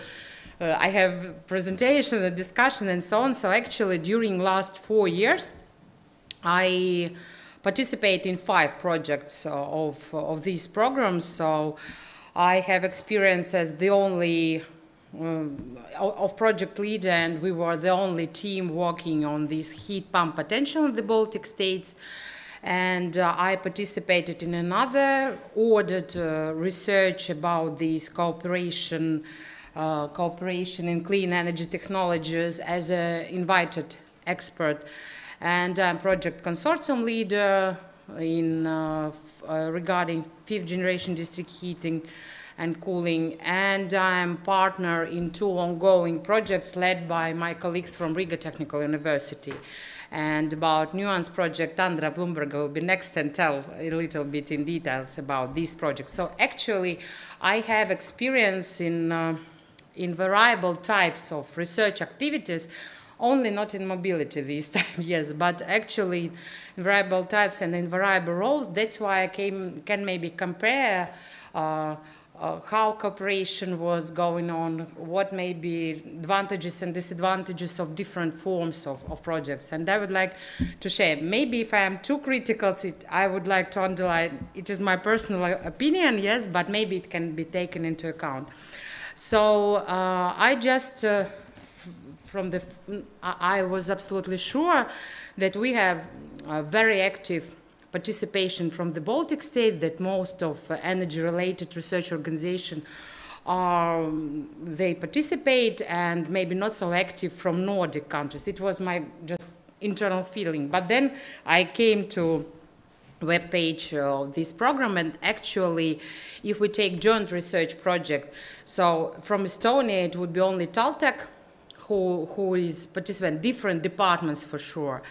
uh, I have presentations and discussion and so on. So actually, during last four years, I participate in five projects uh, of, of these programs. So I have experience as the only um, of project leader, and we were the only team working on this heat pump potential in the Baltic states. And uh, I participated in another ordered uh, research about this cooperation uh, cooperation in clean energy technologies as an invited expert. And project consortium leader in uh, uh, regarding fifth generation district heating and cooling. And I'm partner in two ongoing projects led by my colleagues from Riga Technical University. And about Nuance project, Andra Blumberga will be next and tell a little bit in details about these projects. So actually, I have experience in uh, in variable types of research activities, only not in mobility this time, yes, but actually in variable types and in variable roles. That's why I came, can maybe compare uh, uh, how cooperation was going on, what may be advantages and disadvantages of different forms of, of projects. And I would like to share. Maybe if I am too critical, it, I would like to underline it is my personal opinion, yes, but maybe it can be taken into account. So uh, I just, uh, from the, I was absolutely sure that we have very active participation from the Baltic state, that most of uh, energy-related research organizations are, they participate and maybe not so active from Nordic countries. It was my just internal feeling. But then I came to web page of this program and actually if we take joint research project so from estonia it would be only taltech who who is participant different departments for sure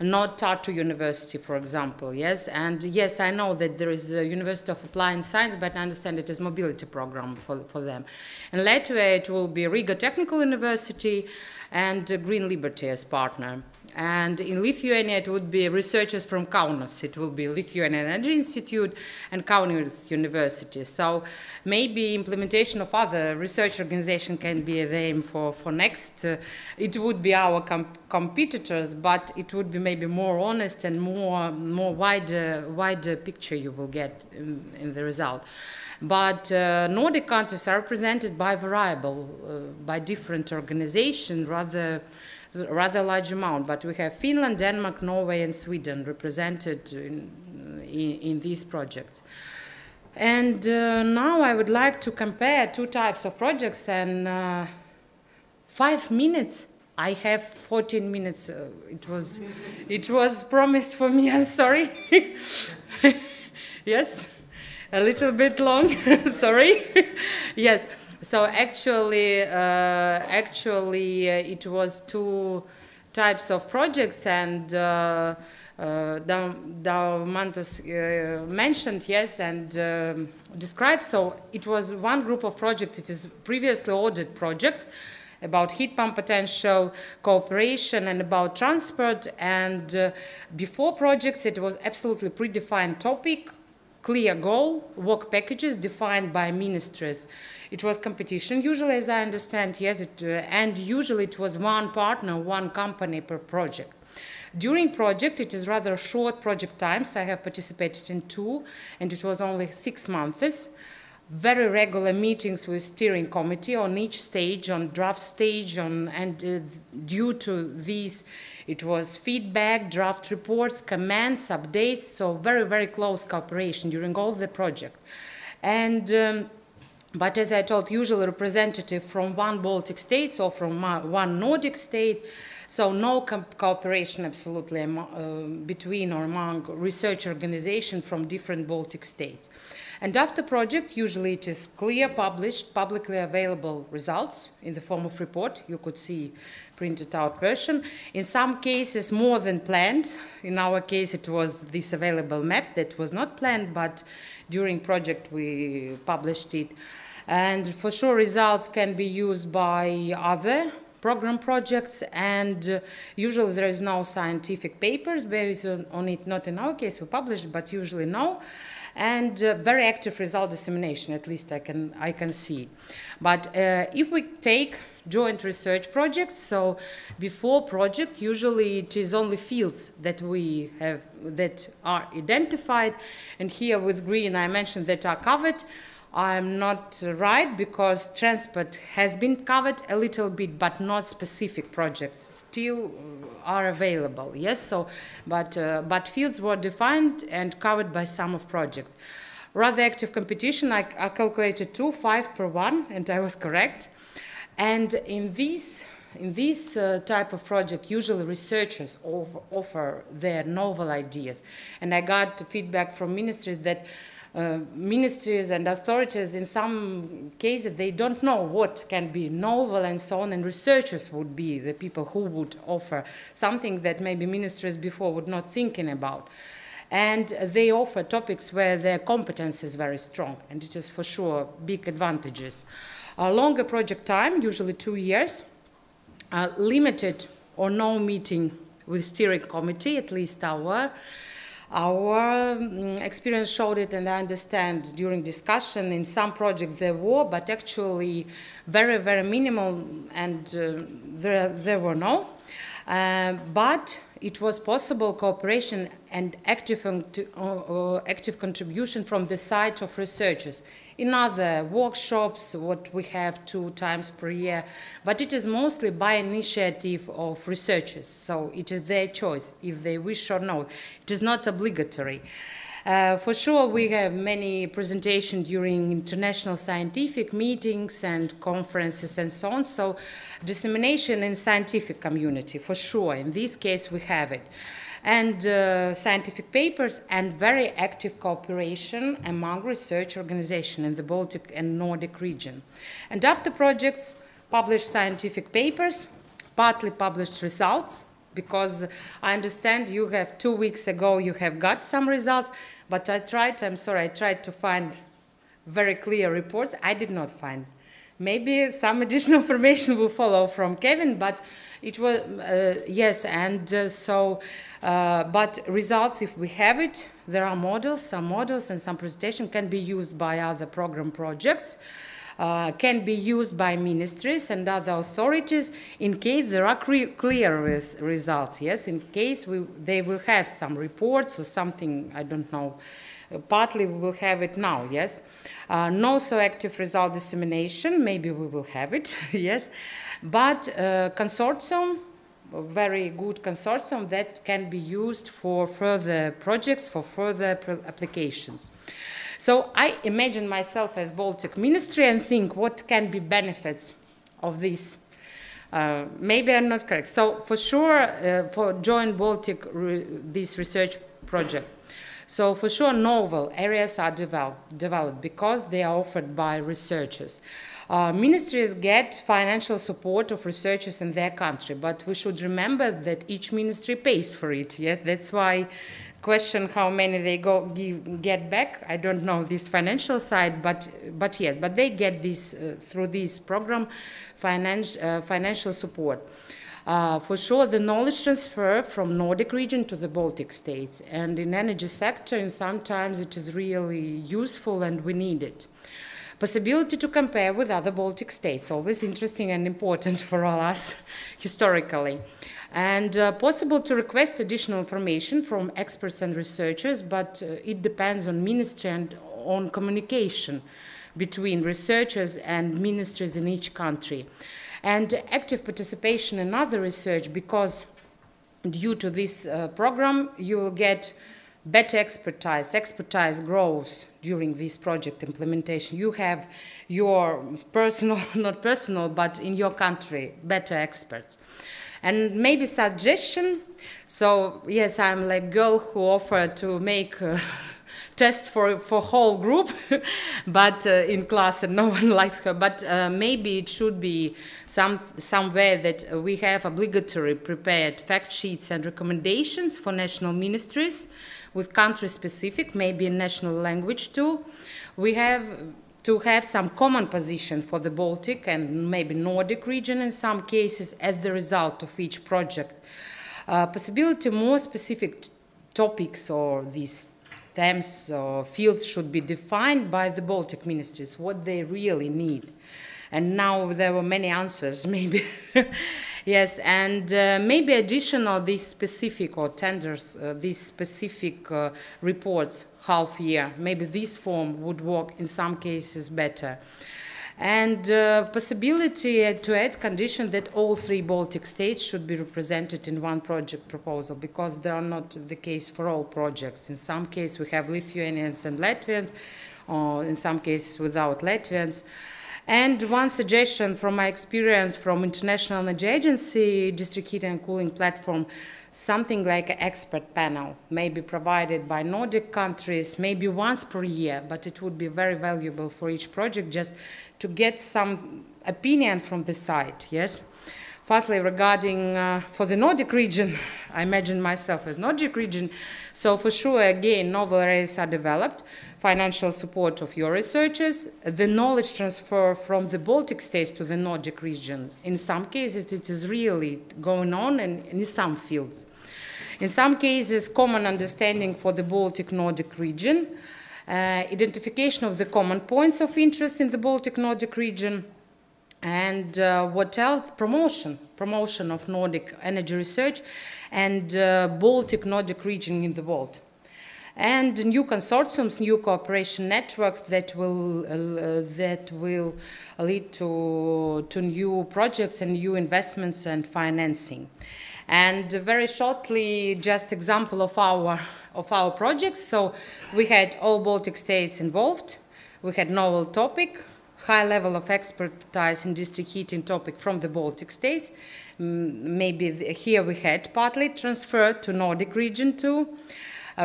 not Tartu University, for example, yes? And yes, I know that there is a University of Applied Science, but I understand it is mobility program for, for them. And later it will be Riga Technical University and Green Liberty as partner. And in Lithuania, it would be researchers from Kaunas. It will be Lithuanian Energy Institute and Kaunas University. So maybe implementation of other research organization can be a aim for, for next. Uh, it would be our com competitors, but it would be maybe more honest and more, more wider, wider picture you will get in, in the result. But uh, Nordic countries are represented by variable, uh, by different organizations, rather rather large amount, but we have Finland, Denmark, Norway, and Sweden represented in, in, in these projects. And uh, now I would like to compare two types of projects and uh, five minutes. I have 14 minutes. Uh, it was, it was promised for me. I'm sorry. yes, a little bit long. sorry. yes. So actually, uh, actually, uh, it was two types of projects, and uh, uh, uh, mentioned, yes, and um, described. So it was one group of projects. It is previously ordered projects, about heat pump potential, cooperation, and about transport. And uh, before projects, it was absolutely predefined topic, clear goal, work packages defined by ministries. It was competition, usually, as I understand, yes, it, uh, and usually it was one partner, one company per project. During project, it is rather short project times. I have participated in two, and it was only six months. Very regular meetings with steering committee on each stage, on draft stage, on, and uh, due to these, it was feedback, draft reports, comments, updates, so very, very close cooperation during all the project. And um, but as I told, usually representative from one Baltic state or from one Nordic state, so no cooperation absolutely uh, between or among research organizations from different Baltic states. And after project, usually it is clear, published, publicly available results in the form of report. You could see printed out version. In some cases, more than planned. In our case, it was this available map that was not planned, but during project we published it. And for sure, results can be used by other program projects and uh, usually there is no scientific papers based on, on, it not in our case we published but usually no and uh, very active result dissemination at least i can i can see. But uh, if we take joint research projects so before project usually it is only fields that we have that are identified. And here with green i mentioned that are covered I'm not right because transport has been covered a little bit, but not specific projects still are available. Yes, so but uh, but fields were defined and covered by some of projects. Rather active competition, I, I calculated two, five per one, and I was correct. And in these in this uh, type of project, usually researchers offer, offer their novel ideas, and I got feedback from ministries that uh, ministries and authorities, in some cases, they don't know what can be novel and so on, and researchers would be the people who would offer something that maybe ministries before would not thinking about. And they offer topics where their competence is very strong, and it is for sure big advantages. A longer project time, usually two years, limited or no meeting with steering committee, at least our our um, experience showed it, and I understand during discussion in some projects there were, but actually very, very minimal, and uh, there, there were no. Uh, but it was possible cooperation and active, uh, uh, active contribution from the side of researchers in other workshops, what we have two times per year, but it is mostly by initiative of researchers, so it is their choice if they wish or not. It is not obligatory. Uh, for sure, we have many presentations during international scientific meetings and conferences and so on. So, dissemination in scientific community, for sure. In this case, we have it and uh, scientific papers and very active cooperation among research organizations in the Baltic and Nordic region. And after projects, published scientific papers, partly published results, because I understand you have two weeks ago you have got some results, but I tried, I'm sorry, I tried to find very clear reports. I did not find. Maybe some additional information will follow from Kevin, but it was, uh, yes, and uh, so, uh, but results, if we have it, there are models, some models and some presentation can be used by other program projects. Uh, can be used by ministries and other authorities in case there are clear res results. Yes, in case we, they will have some reports or something, I don't know, partly we will have it now, yes. Uh, no so active result dissemination, maybe we will have it, yes. But uh, consortium, very good consortium that can be used for further projects, for further applications. So I imagine myself as Baltic Ministry and think what can be benefits of this. Uh, maybe I'm not correct. So for sure, uh, for joint Baltic re this research project, so for sure, novel areas are developed, developed because they are offered by researchers. Uh, ministries get financial support of researchers in their country, but we should remember that each ministry pays for it. Yeah? That's why question how many they go give, get back. I don't know this financial side, but but yes, but they get this uh, through this program, finance, uh, financial support. Uh, for sure, the knowledge transfer from Nordic region to the Baltic states, and in energy sector, and sometimes it is really useful, and we need it. Possibility to compare with other Baltic states, always interesting and important for all us historically and uh, possible to request additional information from experts and researchers, but uh, it depends on ministry and on communication between researchers and ministries in each country. And active participation in other research, because due to this uh, program, you will get better expertise. Expertise grows during this project implementation. You have your personal, not personal, but in your country, better experts and maybe suggestion. So yes, I'm like girl who offered to make a test for for whole group, but uh, in class and no one likes her. But uh, maybe it should be some somewhere that we have obligatory prepared fact sheets and recommendations for national ministries with country specific, maybe in national language too. We have to have some common position for the Baltic and maybe Nordic region in some cases as the result of each project. Uh, possibility more specific topics or these themes or fields should be defined by the Baltic ministries, what they really need. And now there were many answers, maybe. yes, and uh, maybe additional these specific or tenders, uh, these specific uh, reports half year. Maybe this form would work in some cases better. And uh, possibility to add condition that all three Baltic states should be represented in one project proposal because they are not the case for all projects. In some cases we have Lithuanians and Latvians, or in some cases without Latvians. And one suggestion from my experience from International Energy Agency district heating and cooling platform something like an expert panel, maybe provided by Nordic countries, maybe once per year, but it would be very valuable for each project just to get some opinion from the site, yes? Firstly, regarding uh, for the Nordic region, I imagine myself as Nordic region, so for sure, again, novel areas are developed, financial support of your researchers, the knowledge transfer from the Baltic states to the Nordic region. In some cases, it is really going on and in some fields. In some cases, common understanding for the Baltic Nordic region, uh, identification of the common points of interest in the Baltic Nordic region, and uh, what else? Promotion, promotion of Nordic energy research and uh, Baltic Nordic region in the world and new consortiums, new cooperation networks that will uh, that will lead to to new projects and new investments and financing. And very shortly, just example of our of our projects. So we had all Baltic states involved. We had novel topic, high level of expertise in district heating topic from the Baltic states. Maybe here we had partly transferred to Nordic region too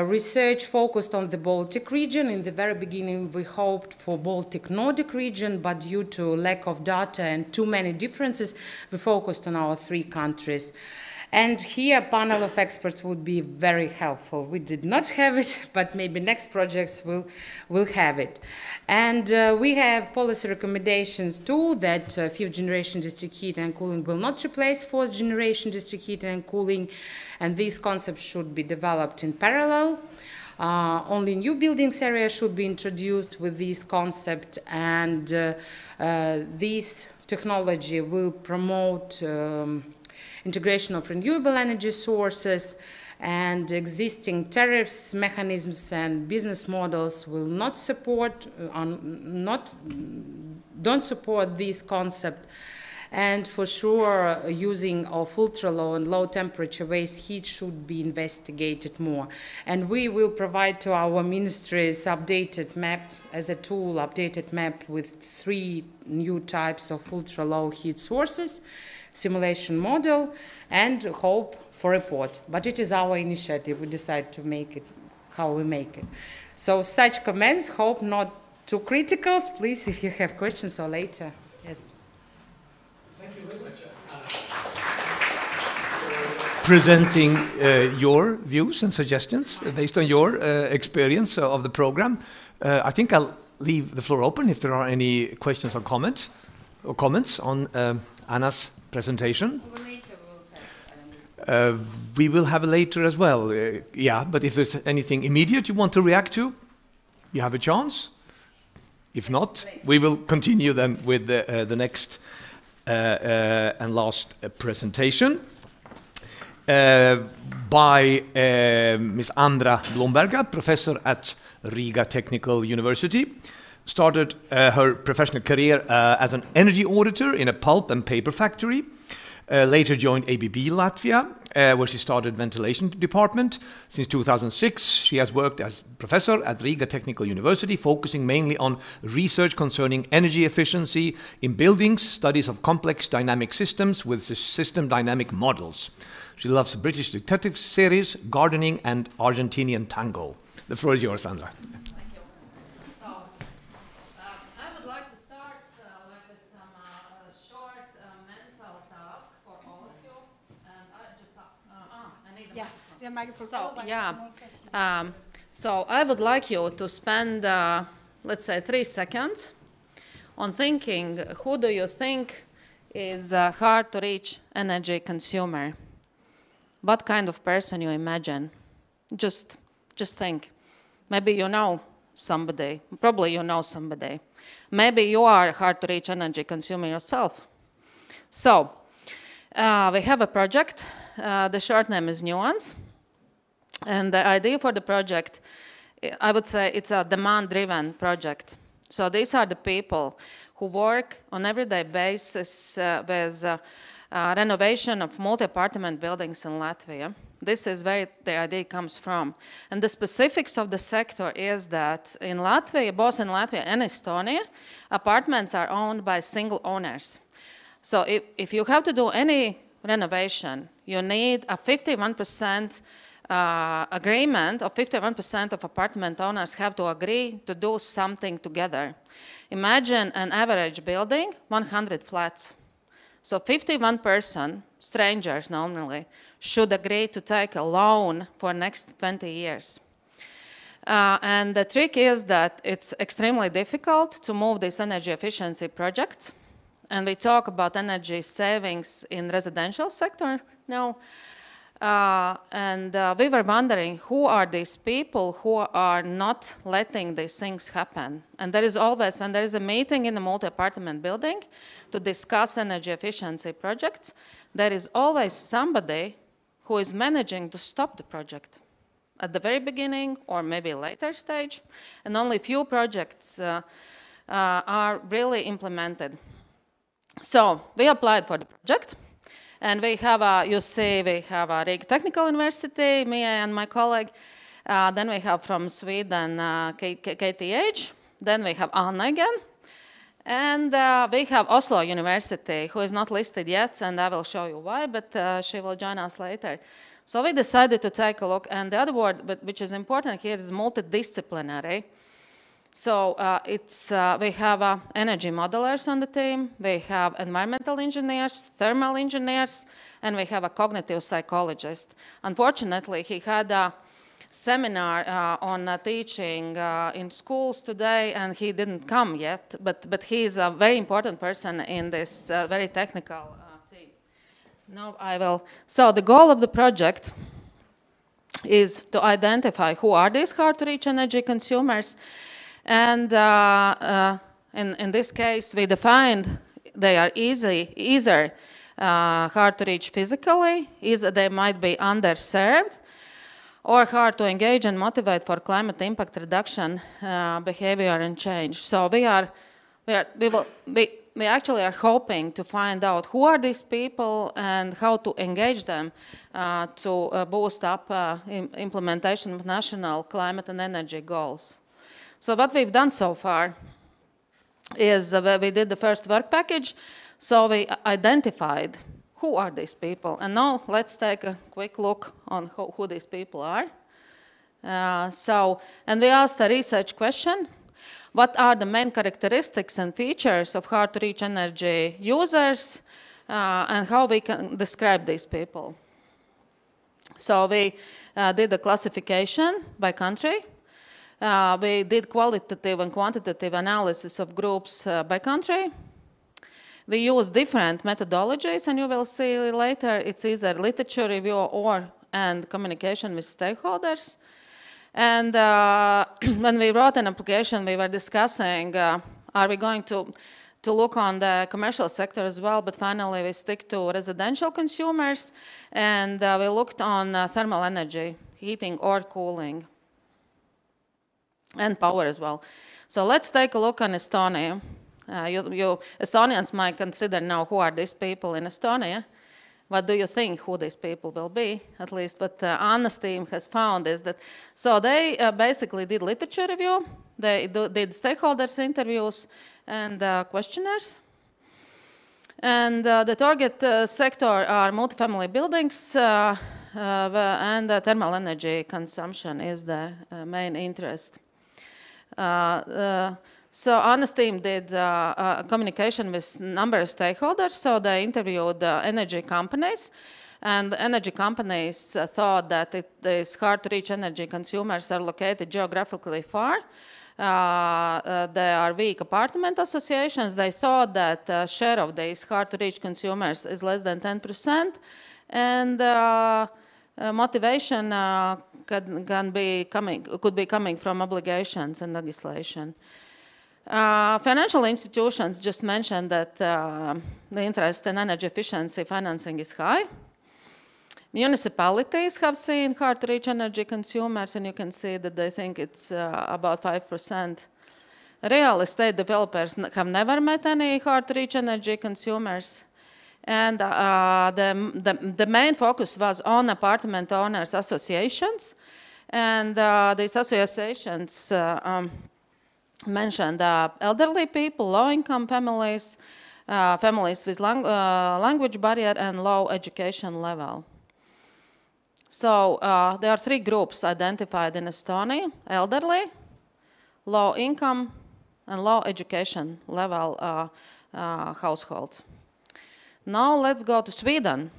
research focused on the Baltic region. In the very beginning, we hoped for Baltic Nordic region, but due to lack of data and too many differences, we focused on our three countries. And here, a panel of experts would be very helpful. We did not have it, but maybe next projects will, will have it. And uh, we have policy recommendations too that uh, fifth generation district heating and cooling will not replace fourth generation district heating and cooling, and these concepts should be developed in parallel. Uh, only new buildings area should be introduced with this concept, and uh, uh, this technology will promote um, integration of renewable energy sources, and existing tariffs, mechanisms, and business models will not support, uh, not, don't support this concept. And for sure, uh, using of ultra low and low temperature waste heat should be investigated more. And we will provide to our ministries updated map as a tool, updated map with three new types of ultra low heat sources simulation model and hope for report. But it is our initiative. We decide to make it, how we make it. So such comments, hope not too critical. Please, if you have questions or later. Yes. Thank you very much. Uh, presenting uh, your views and suggestions based on your uh, experience of the program. Uh, I think I'll leave the floor open if there are any questions or comments or comments on um, Anna's presentation. Uh, we will have a later as well. Uh, yeah, but if there's anything immediate you want to react to, you have a chance. If not, we will continue then with the, uh, the next uh, uh, and last uh, presentation by Ms. Andra Blumberga, professor at Riga Technical University. Started her professional career as an energy auditor in a pulp and paper factory. Uh, later joined ABB Latvia, uh, where she started ventilation department. Since 2006, she has worked as professor at Riga Technical University, focusing mainly on research concerning energy efficiency in buildings, studies of complex dynamic systems with system dynamic models. She loves British detective series, gardening, and Argentinian tango. The floor is yours, Sandra. So, yeah. Um, so I would like you to spend, uh, let's say, three seconds on thinking who do you think is a hard to reach energy consumer? What kind of person you imagine? Just, just think. Maybe you know somebody. Probably you know somebody. Maybe you are a hard to reach energy consumer yourself. So, uh, we have a project. Uh, the short name is Nuance. And the idea for the project, I would say it's a demand-driven project. So these are the people who work on everyday basis uh, with uh, uh, renovation of multi-apartment buildings in Latvia. This is where the idea comes from. And the specifics of the sector is that in Latvia, both in Latvia and Estonia, apartments are owned by single owners. So if, if you have to do any renovation, you need a 51% uh, agreement of 51% of apartment owners have to agree to do something together. Imagine an average building, 100 flats. So 51 person, strangers normally, should agree to take a loan for next 20 years. Uh, and the trick is that it's extremely difficult to move these energy efficiency projects. And we talk about energy savings in residential sector now. Uh, and uh, we were wondering who are these people who are not letting these things happen. And there is always, when there is a meeting in a multi-apartment building to discuss energy efficiency projects, there is always somebody who is managing to stop the project at the very beginning or maybe later stage. And only few projects uh, uh are really implemented. So we applied for the project. And we have, a, you see, we have a Riga Technical University, me and my colleague. Uh, then we have from Sweden, uh, KTH. Then we have Anna again. And uh, we have Oslo University, who is not listed yet, and I will show you why, but uh, she will join us later. So we decided to take a look, and the other word, but, which is important here, is multidisciplinary. So uh, it's, uh, we have uh, energy modelers on the team, we have environmental engineers, thermal engineers, and we have a cognitive psychologist. Unfortunately, he had a seminar uh, on uh, teaching uh, in schools today, and he didn't come yet, but, but he's a very important person in this very technical team. Now I will, so the goal of the project is to identify who are these hard-to-reach energy consumers, and uh, uh, in, in this case, we defined they are easy, either uh, hard to reach physically, either they might be underserved, or hard to engage and motivate for climate impact reduction, uh, behavior and change. So we are, we are, we will, we, we actually are hoping to find out who are these people and how to engage them uh, to uh, boost up implementation of national climate and energy goals. So what we've done so far is uh, we did the first work package. So we identified who are these people. And now let's take a quick look on who, who these people are. Uh, so, and we asked a research question. What are the main characteristics and features of hard-to-reach energy users uh, and how we can describe these people? So we uh, did a classification by country. Uh, we did qualitative and quantitative analysis of groups uh, by country. We use different methodologies, and you will see later it's either literature review or and communication with stakeholders. And uh, when we wrote an application, we were discussing, uh, are we going to, to look on the commercial sector as well, but finally we stick to residential consumers, and uh, we looked on uh, thermal energy, heating or cooling, and power as well. So let's take a look on Estonia. Uh, you, you, Estonians might consider now who are these people in Estonia. What do you think who these people will be? At least what uh, Anna's team has found is that, so they uh, basically did literature review, they do, did stakeholders interviews and uh, questionnaires. And uh, the target uh, sector are multifamily buildings uh, and thermal energy consumption is the main interest. So Anna's team did uh, uh, communication with number of stakeholders. So they interviewed uh, energy companies. And energy companies uh, thought that it is hard to reach energy consumers are located geographically far. Uh, uh, there are weak apartment associations. They thought that uh, share of these hard to reach consumers is less than 10%. And motivation can be coming, could be coming from obligations and legislation. Uh, financial institutions just mentioned that uh, the interest in energy efficiency financing is high. Municipalities have seen hard to reach energy consumers, and you can see that they think it's uh, about 5%. Real estate developers have never met any hard to reach energy consumers. And uh, the, the, the, main focus was on apartment owners associations. And uh, these associations uh, um, mentioned uh, elderly people, low-income families, uh, families with lang uh, language barrier and low education level. So there are three groups identified in Estonia, elderly, low income, and low education level households. Now let's go to Sweden.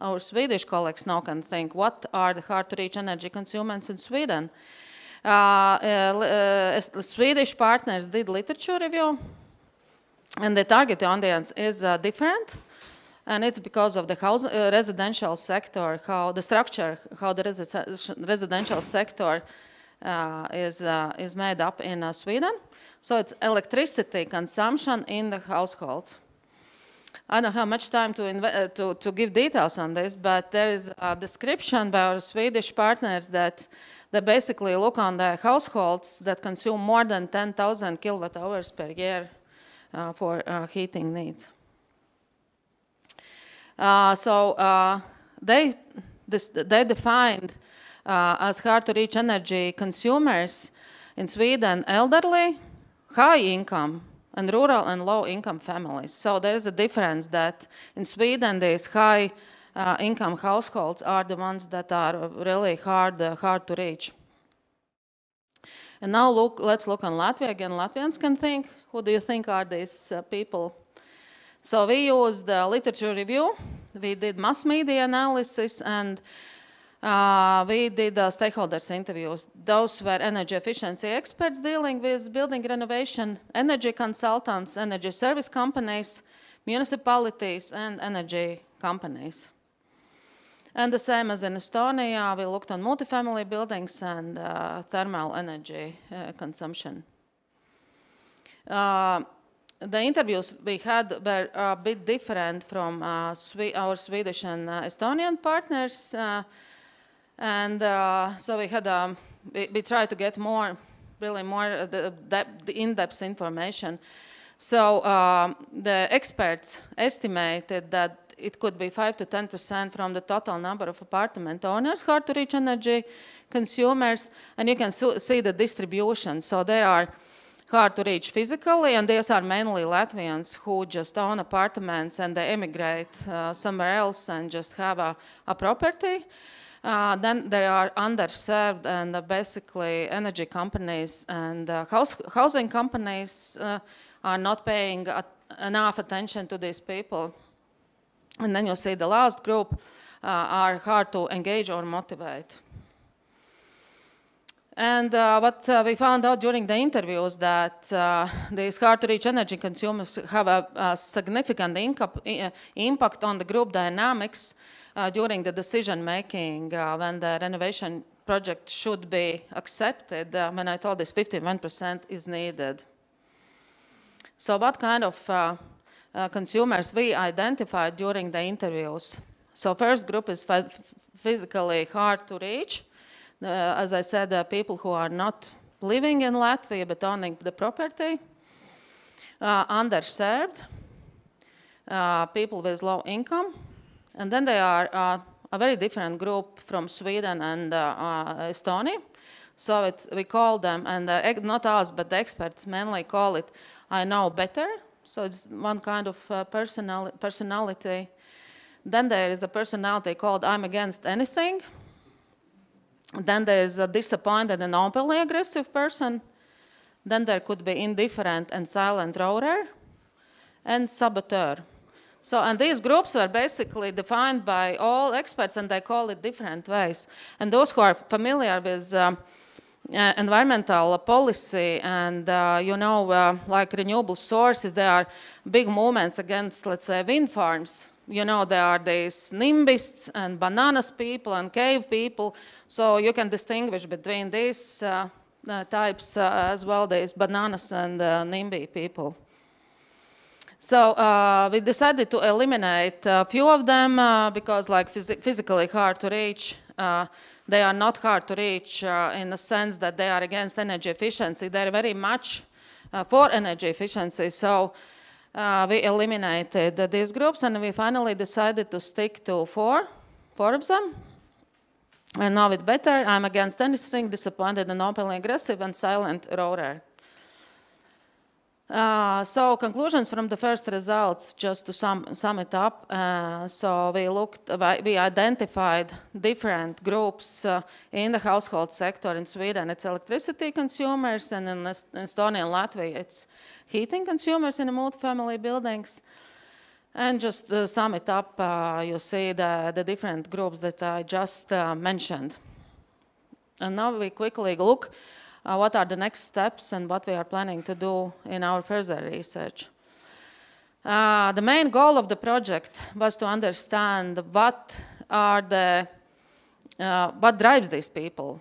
Our Swedish colleagues now can think, what are the hard-to-reach energy consumers in Sweden? Uh, uh, uh, Swedish partners did literature review, and the target audience is different. And it's because of the house, uh, residential sector, how the structure, how the resi residential sector uh, is, uh, is made up in Sweden. So it's electricity consumption in the households. I don't have much time to, to, to, give details on this, but there is a description by our Swedish partners that they basically look on the households that consume more than 10,000 kilowatt hours per year uh, for uh, heating needs. Uh, so uh, they, this, they defined uh, as hard to reach energy consumers in Sweden elderly, high income, and rural and low income families. So there is a difference that in Sweden these high uh, income households are the ones that are really hard, uh, hard to reach. And now look, let's look on Latvia again. Latvians can think, who do you think are these uh, people? So we used the literature review, we did mass media analysis, and uh, we did uh, stakeholders interviews. Those were energy efficiency experts dealing with building renovation, energy consultants, energy service companies, municipalities, and energy companies. And the same as in Estonia, we looked on multifamily buildings and uh, thermal energy uh, consumption. Uh, the interviews we had were a bit different from uh, our Swedish and Estonian partners. Uh, and so we had, um, we, we, tried to get more, really more the, the in-depth information. So um, the experts estimated that it could be 5 to 10% from the total number of apartment owners, hard to reach energy consumers, and you can see the distribution. So there are hard to reach physically, and these are mainly Latvians who just own apartments and they emigrate uh, somewhere else and just have a, a property. Uh, then there are underserved and uh, basically energy companies and uh, house, housing companies uh, are not paying enough attention to these people. And then you see the last group are hard to engage or motivate. And uh, what uh, we found out during the interviews that uh, these hard-to-reach energy consumers have a, a significant impact on the group dynamics during the decision-making when the renovation project should be accepted, when I told this 51% is needed. So what kind of uh, uh, consumers we identified during the interviews? So first group is physically hard to reach. Uh, as I said, uh, people who are not living in Latvia but owning the property, uh, underserved, uh, people with low income, and then they are a very different group from Sweden and Estonia. So we call them, and not us, but the experts mainly call it I know better. So it's one kind of uh, personal, personality. Then there is a personality called I'm against anything. Then there is a disappointed and openly aggressive person. Then there could be indifferent and silent roarer and saboteur. So, and these groups were basically defined by all experts, and they call it different ways. And those who are familiar with um, uh, environmental policy and, uh, you know, uh, like renewable sources, there are big movements against, let's say, wind farms. You know, there are these NIMBYists and bananas people and cave people. So you can distinguish between these uh, uh, types uh, as well, these bananas and NIMBY people. So we decided to eliminate a few of them because like phys physically hard to reach, they are not hard to reach uh, in the sense that they are against energy efficiency. They're very much uh, for energy efficiency. So uh, we eliminated these groups and we finally decided to stick to four, four of them. And now it's better. I'm against anything disappointed and openly aggressive and silent roarer. Uh, so conclusions from the first results, just to sum, sum it up. Uh, so we looked, we identified different groups uh, in the household sector in Sweden. It's electricity consumers, and in Estonia and Latvia, it's heating consumers in multifamily buildings. And just to sum it up, uh, you see the, the different groups that I just uh, mentioned. And now we quickly look uh, what are the next steps and what we are planning to do in our further research. Uh, the main goal of the project was to understand what are the, uh, what drives these people,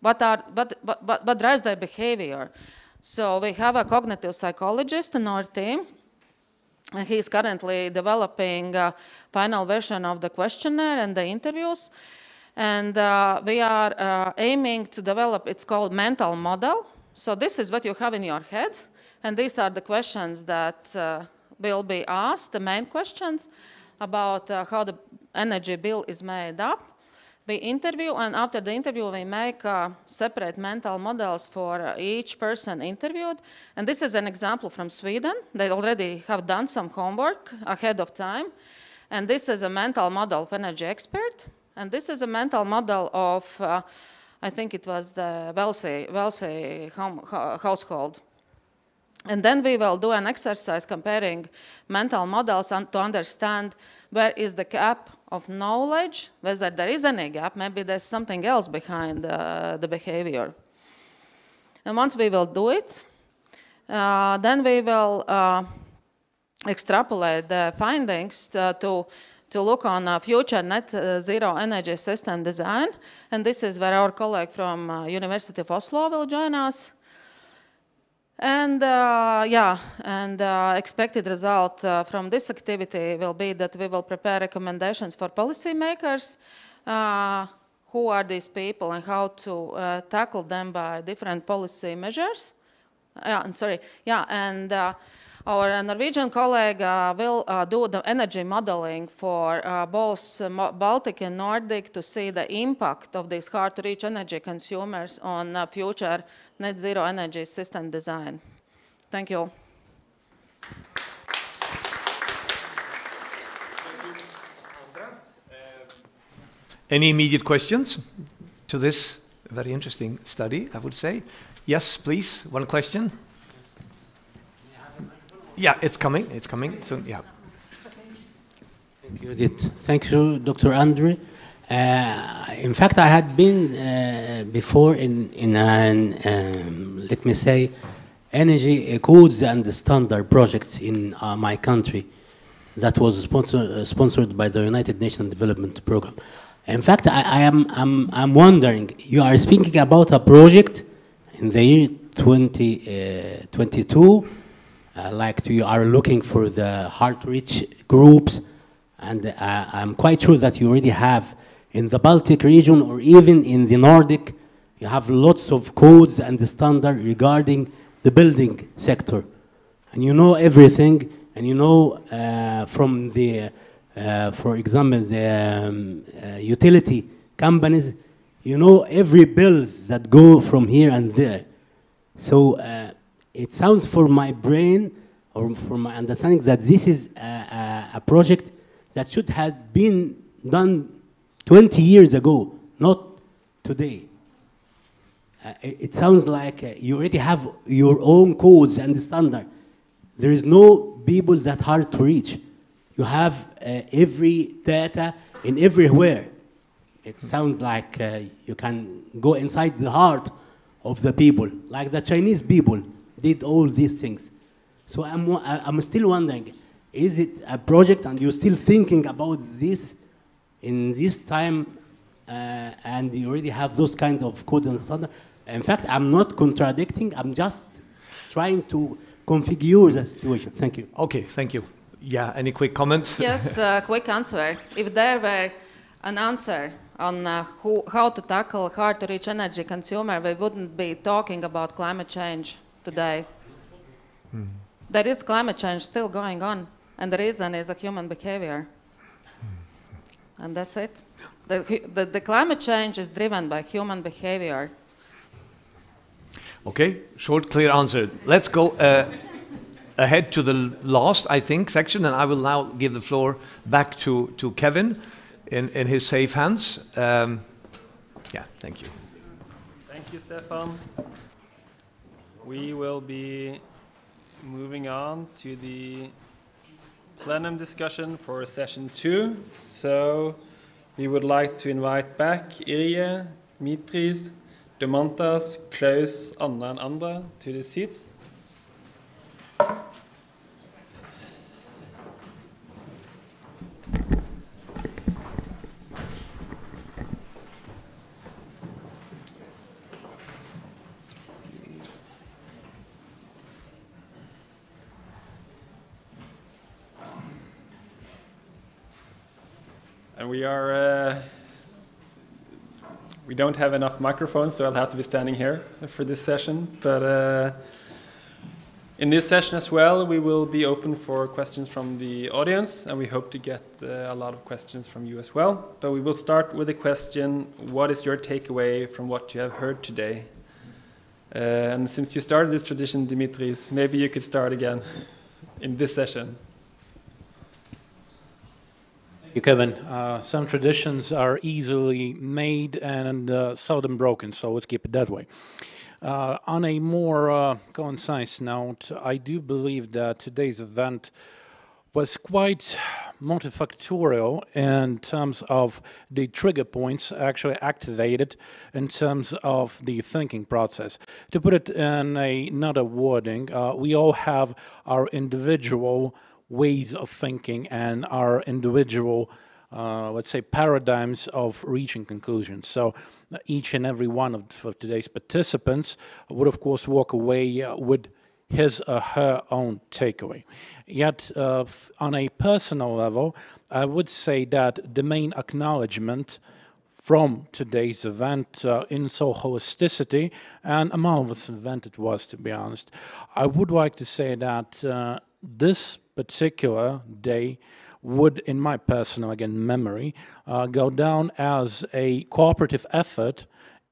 what, are, what, what, what drives their behavior. So we have a cognitive psychologist in our team, and he's currently developing a final version of the questionnaire and the interviews. And uh, we are uh, aiming to develop, it's called mental model. So this is what you have in your head. And these are the questions that uh, will be asked, the main questions about uh, how the energy bill is made up. We interview, and after the interview, we make uh, separate mental models for uh, each person interviewed. And this is an example from Sweden. They already have done some homework ahead of time. And this is a mental model of energy expert. And this is a mental model of, uh, I think it was the wealthy, wealthy home, household. And then we will do an exercise comparing mental models and to understand where is the gap of knowledge, whether there is any gap, maybe there's something else behind uh, the behavior. And once we will do it, uh, then we will uh, extrapolate the findings uh, to to look on uh, future net uh, zero energy system design. And this is where our colleague from uh, University of Oslo will join us. And uh, yeah, and uh, expected result uh, from this activity will be that we will prepare recommendations for policymakers. who are these people and how to tackle them by different policy measures? Yeah, I'm sorry. Yeah, and our Norwegian colleague uh, will uh, do the energy modeling for uh, both Baltic and Nordic to see the impact of these hard-to-reach energy consumers on future net zero energy system design. Thank you. Any immediate questions to this very interesting study, I would say? Yes, please, one question. Yeah, it's coming. It's coming soon. Yeah. Thank you, Edith. Thank you, Dr. Andre. Uh, in fact, I had been uh, before in, in an, um, let me say, energy codes and standard project in uh, my country that was sponsor, uh, sponsored by the United Nations Development Program. In fact, I, I am I'm, I'm wondering, you are speaking about a project in the year 2022, uh, like you are looking for the hard-rich groups, and uh, I'm quite sure that you already have in the Baltic region or even in the Nordic, you have lots of codes and standards regarding the building sector. And you know everything, and you know uh, from the, uh, for example, the um, uh, utility companies, you know every bills that go from here and there. So uh, it sounds for my brain or for my understanding that this is a, a, a project that should have been done 20 years ago, not today. Uh, it, it, sounds like uh, you already have your own codes and standard. There is no people that hard to reach. You have uh, every data in everywhere. It sounds like uh, you can go inside the heart of the people, like the Chinese people did all these things. So I'm, I'm still wondering, is it a project and you're still thinking about this in this time uh, and you already have those kind of codes and standards? In fact, I'm not contradicting, I'm just trying to configure the situation. Thank you. Okay, thank you. Yeah, any quick comments? yes, uh, quick answer. If there were an answer on uh, who, how to tackle hard to reach energy consumer, we wouldn't be talking about climate change today. Hmm. There is climate change still going on, and the reason is a human behavior. Hmm. And that's it. The, the, the climate change is driven by human behavior. Okay, short, clear answer. Let's go uh, ahead to the last, I think, section, and I will now give the floor back to, to Kevin in, in his safe hands. Um, yeah, thank you. Thank you, Stefan. We will be moving on to the plenum discussion for session two. So we would like to invite back Irje, Mitris, Domantas, Klaus, Anna, and Andra to the seats. And we are uh, we don't have enough microphones, so I'll have to be standing here for this session. But uh, in this session as well, we will be open for questions from the audience, and we hope to get uh, a lot of questions from you as well. But we will start with a question What is your takeaway from what you have heard today? Uh, and since you started this tradition, Dimitris, maybe you could start again in this session you, Kevin. Uh, some traditions are easily made and uh, seldom broken, so let's keep it that way. Uh, on a more uh, concise note, I do believe that today's event was quite multifactorial in terms of the trigger points actually activated in terms of the thinking process. To put it in a, another wording, uh, we all have our individual ways of thinking and our individual uh, let's say paradigms of reaching conclusions. So uh, each and every one of, today's participants would of course walk away uh, with his or her own takeaway. Yet uh, on a personal level, I would say that the main acknowledgement from today's event uh, in so holisticity and a marvelous event it was to be honest. I would like to say that uh, this particular day would, in my personal, again, memory, uh, go down as a cooperative effort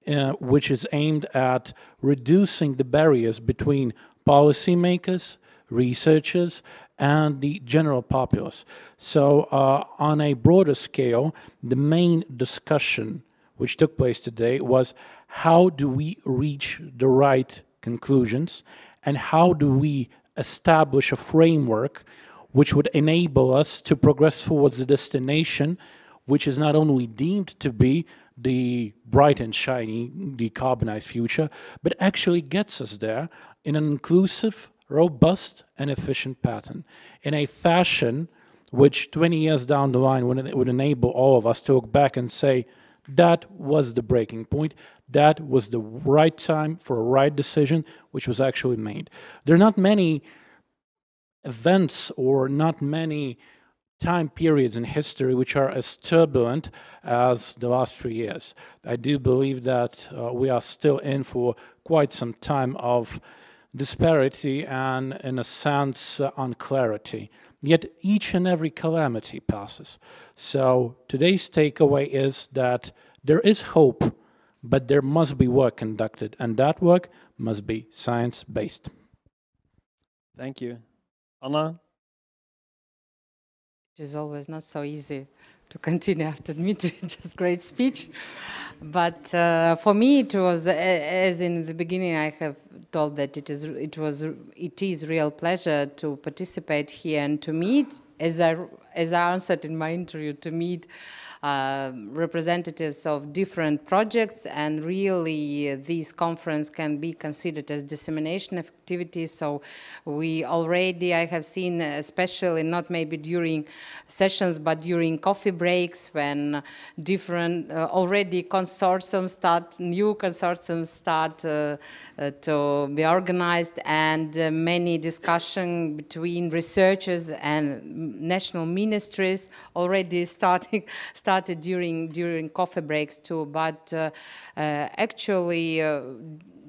uh, which is aimed at reducing the barriers between policymakers, researchers, and the general populace. So uh, on a broader scale, the main discussion which took place today was how do we reach the right conclusions and how do we establish a framework which would enable us to progress towards the destination, which is not only deemed to be the bright and shiny decarbonized future, but actually gets us there in an inclusive, robust, and efficient pattern, in a fashion which 20 years down the line would, would enable all of us to look back and say, that was the breaking point. That was the right time for a right decision, which was actually made. There are not many events or not many time periods in history which are as turbulent as the last three years. I do believe that uh, we are still in for quite some time of disparity and, in a sense, uh, unclarity. Yet each and every calamity passes. So today's takeaway is that there is hope, but there must be work conducted, and that work must be science-based. Thank you. Anna? It is always not so easy to continue after Dmitry, just great speech. But uh, for me, it was, as in the beginning, I have told that it is, it was, it is real pleasure to participate here and to meet, as I, as I answered in my interview, to meet uh, representatives of different projects and really uh, this conference can be considered as dissemination activities. So we already I have seen especially not maybe during sessions but during coffee breaks when different uh, already consortiums start new consortiums start uh, to be organized and uh, many discussion between researchers and national ministries already starting started during during coffee breaks too. But uh, uh, actually uh,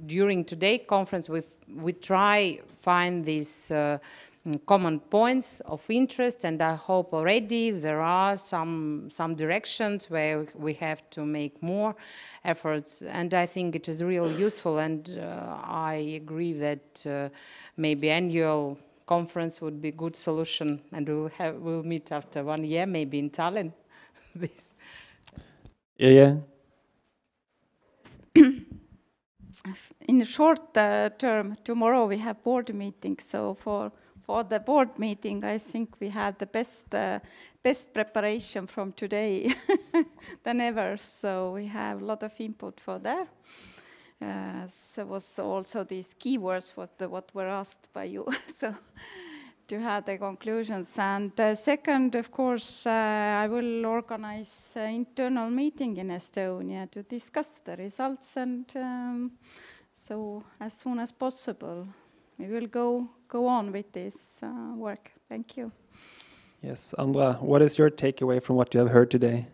during today conference we we try find these common points of interest and I hope already there are some some directions where we have to make more efforts. And I think it is really useful and uh, I agree that uh, maybe annual conference would be a good solution and we'll have we'll meet after one year maybe in Tallinn this. Yeah yeah. In the short uh, term tomorrow we have board meeting so for for the board meeting, I think we had the best uh, best preparation from today than ever. So we have a lot of input for that. Uh, there was also these keywords what the, what were asked by you. so to have the conclusions. And uh, second, of course, uh, I will organize an internal meeting in Estonia to discuss the results and um, so as soon as possible we will go go on with this uh, work. Thank you. Yes, Andra, what is your takeaway from what you have heard today?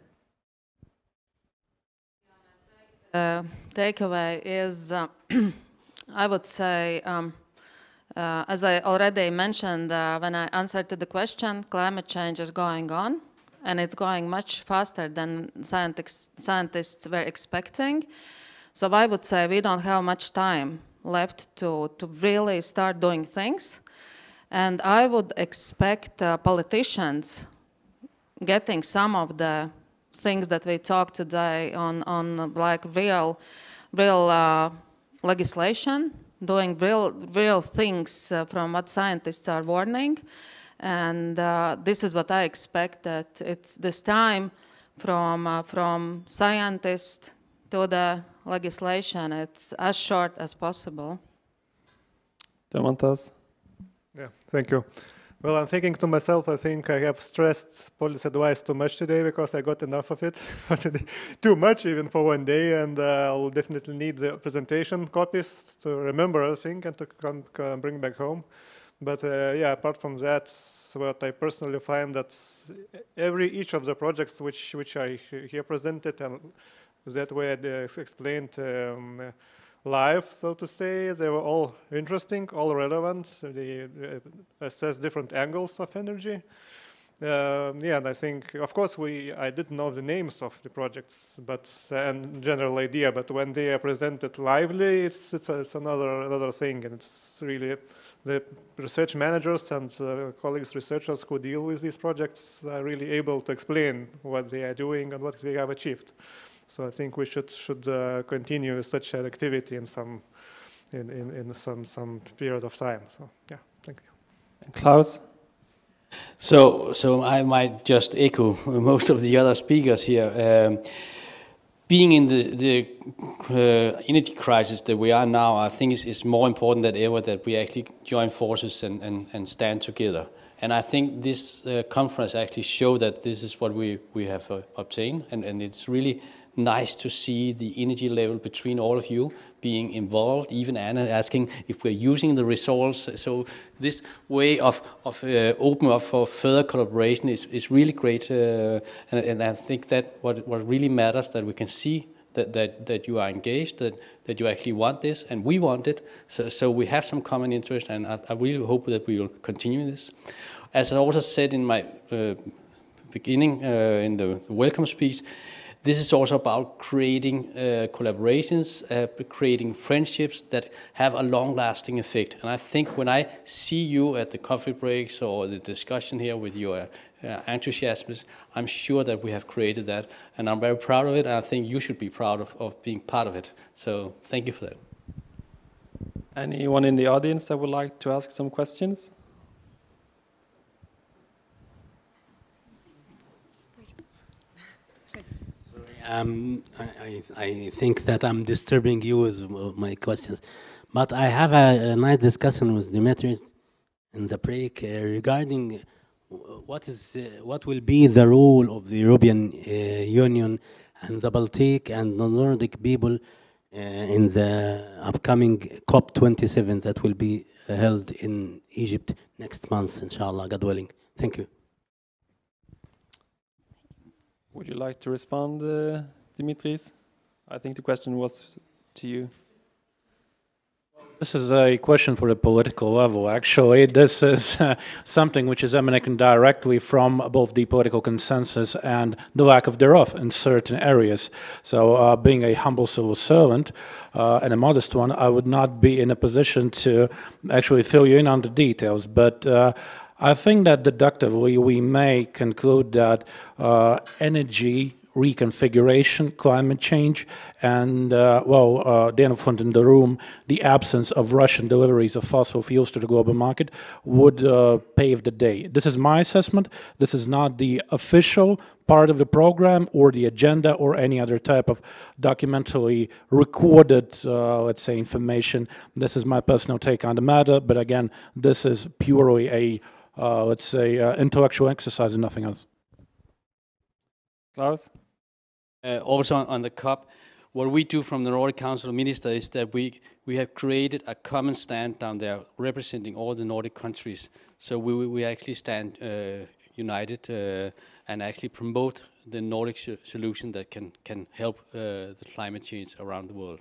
Uh, takeaway is, uh, I would say, um, uh, as I already mentioned uh, when I answered to the question, climate change is going on, and it's going much faster than scientists, scientists were expecting. So I would say we don't have much time left to, to really start doing things. And I would expect uh, politicians getting some of the things that we talked today on, on like real, real uh, legislation, doing real, real things uh, from what scientists are warning. And uh, this is what I expect that it's this time from, uh, from scientists to the legislation, it's as short as possible. Domantas? Yeah, thank you. Well, I'm thinking to myself, I think I have stressed policy advice too much today because I got enough of it. too much even for one day, and uh, I'll definitely need the presentation copies to remember everything and to come, come bring back home. But uh, yeah, apart from that, what I personally find that every each of the projects which which I here presented and that were explained um, live, so to say. They were all interesting, all relevant. They uh, assess different angles of energy. Uh, yeah, and I think, of course, we I didn't know the names of the projects, but and general idea. But when they are presented lively, it's it's, it's another another thing, and it's really the research managers and uh, colleagues, researchers who deal with these projects are really able to explain what they are doing and what they have achieved. So I think we should should uh, continue such an activity in some in, in, in some some period of time. So yeah, thank you. And Klaus. So, so I might just echo most of the other speakers here. Um, being in the, the uh, energy crisis that we are now, I think it's, it's, more important than ever that we actually join forces and, and, and stand together. And I think this uh, conference actually showed that this is what we, we have uh, obtained. And, and it's really nice to see the energy level between all of you being involved, even Anna asking if we're using the resource. So this way of, of uh, opening up for further collaboration is, is really great. Uh, and, and, I think that what, what really matters that we can see that, that, that you are engaged, that, that you actually want this, and we want it. So, so we have some common interest, and I, I really hope that we will continue this. As I also said in my uh, beginning uh, in the welcome speech, this is also about creating uh, collaborations, uh, creating friendships that have a long-lasting effect. And I think when I see you at the coffee breaks or the discussion here with your uh, enthusiasm, I'm sure that we have created that. And I'm very proud of it. And I think you should be proud of, of being part of it. So thank you for that. Anyone in the audience that would like to ask some questions? Um, I, I, think that I'm disturbing you with my questions. But I have a, a nice discussion with Dimitris in the break uh, regarding what is uh, what will be the role of the European uh, Union and the Baltic and the Nordic people uh, in the upcoming COP27 that will be held in Egypt next month, inshallah, God willing. Thank you. Would you like to respond, uh, Dimitris? I think the question was to you. This is a question for the political level. Actually, this is uh, something which is emanating directly from both the political consensus and the lack of thereof in certain areas. So, uh, being a humble civil servant uh, and a modest one, I would not be in a position to actually fill you in on the details. But uh, I think that deductively we may conclude that uh, energy reconfiguration, climate change, and, uh, well, uh, elephant in the room, the absence of Russian deliveries of fossil fuels to the global market would uh, pave the day. This is my assessment. This is not the official part of the program or the agenda or any other type of documentally recorded, uh, let's say, information. This is my personal take on the matter, but again, this is purely a uh, let's say, uh, intellectual exercise and nothing else. Klaus? Uh, also on the COP, what we do from the Nordic Council of Ministers is that we, we have created a common stand down there representing all the Nordic countries. So we, we actually stand uh, united uh, and actually promote the Nordic solution that can, can help uh, the climate change around the world.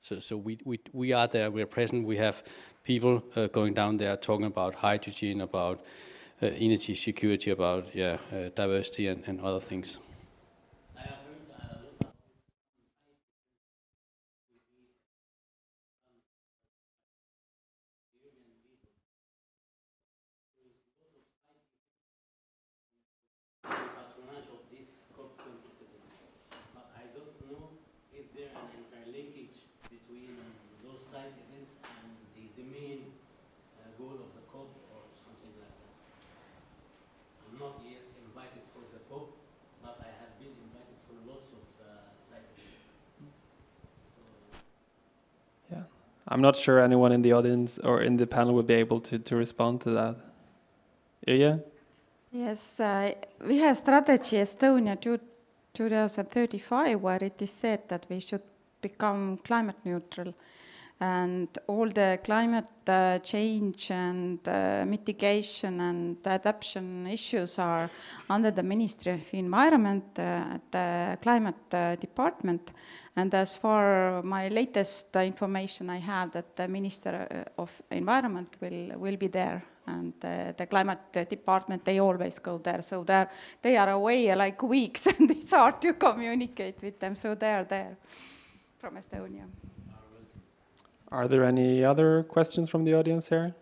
So, so we, we, we are there, we are present, we have people uh, going down there talking about hydrogen, about uh, energy security, about yeah, uh, diversity and, and other things. I'm not sure anyone in the audience or in the panel would be able to, to respond to that. Ilya? Yes, uh, we have strategy Estonia 2035 where it is said that we should become climate neutral and all the climate uh, change and uh, mitigation and adaptation issues are under the Ministry of Environment, uh, the Climate uh, Department. And as far my latest information I have that the Minister uh, of Environment will, will be there and uh, the climate department, they always go there. So they are away like weeks and it's hard to communicate with them. So they are there from Estonia. Are there any other questions from the audience here?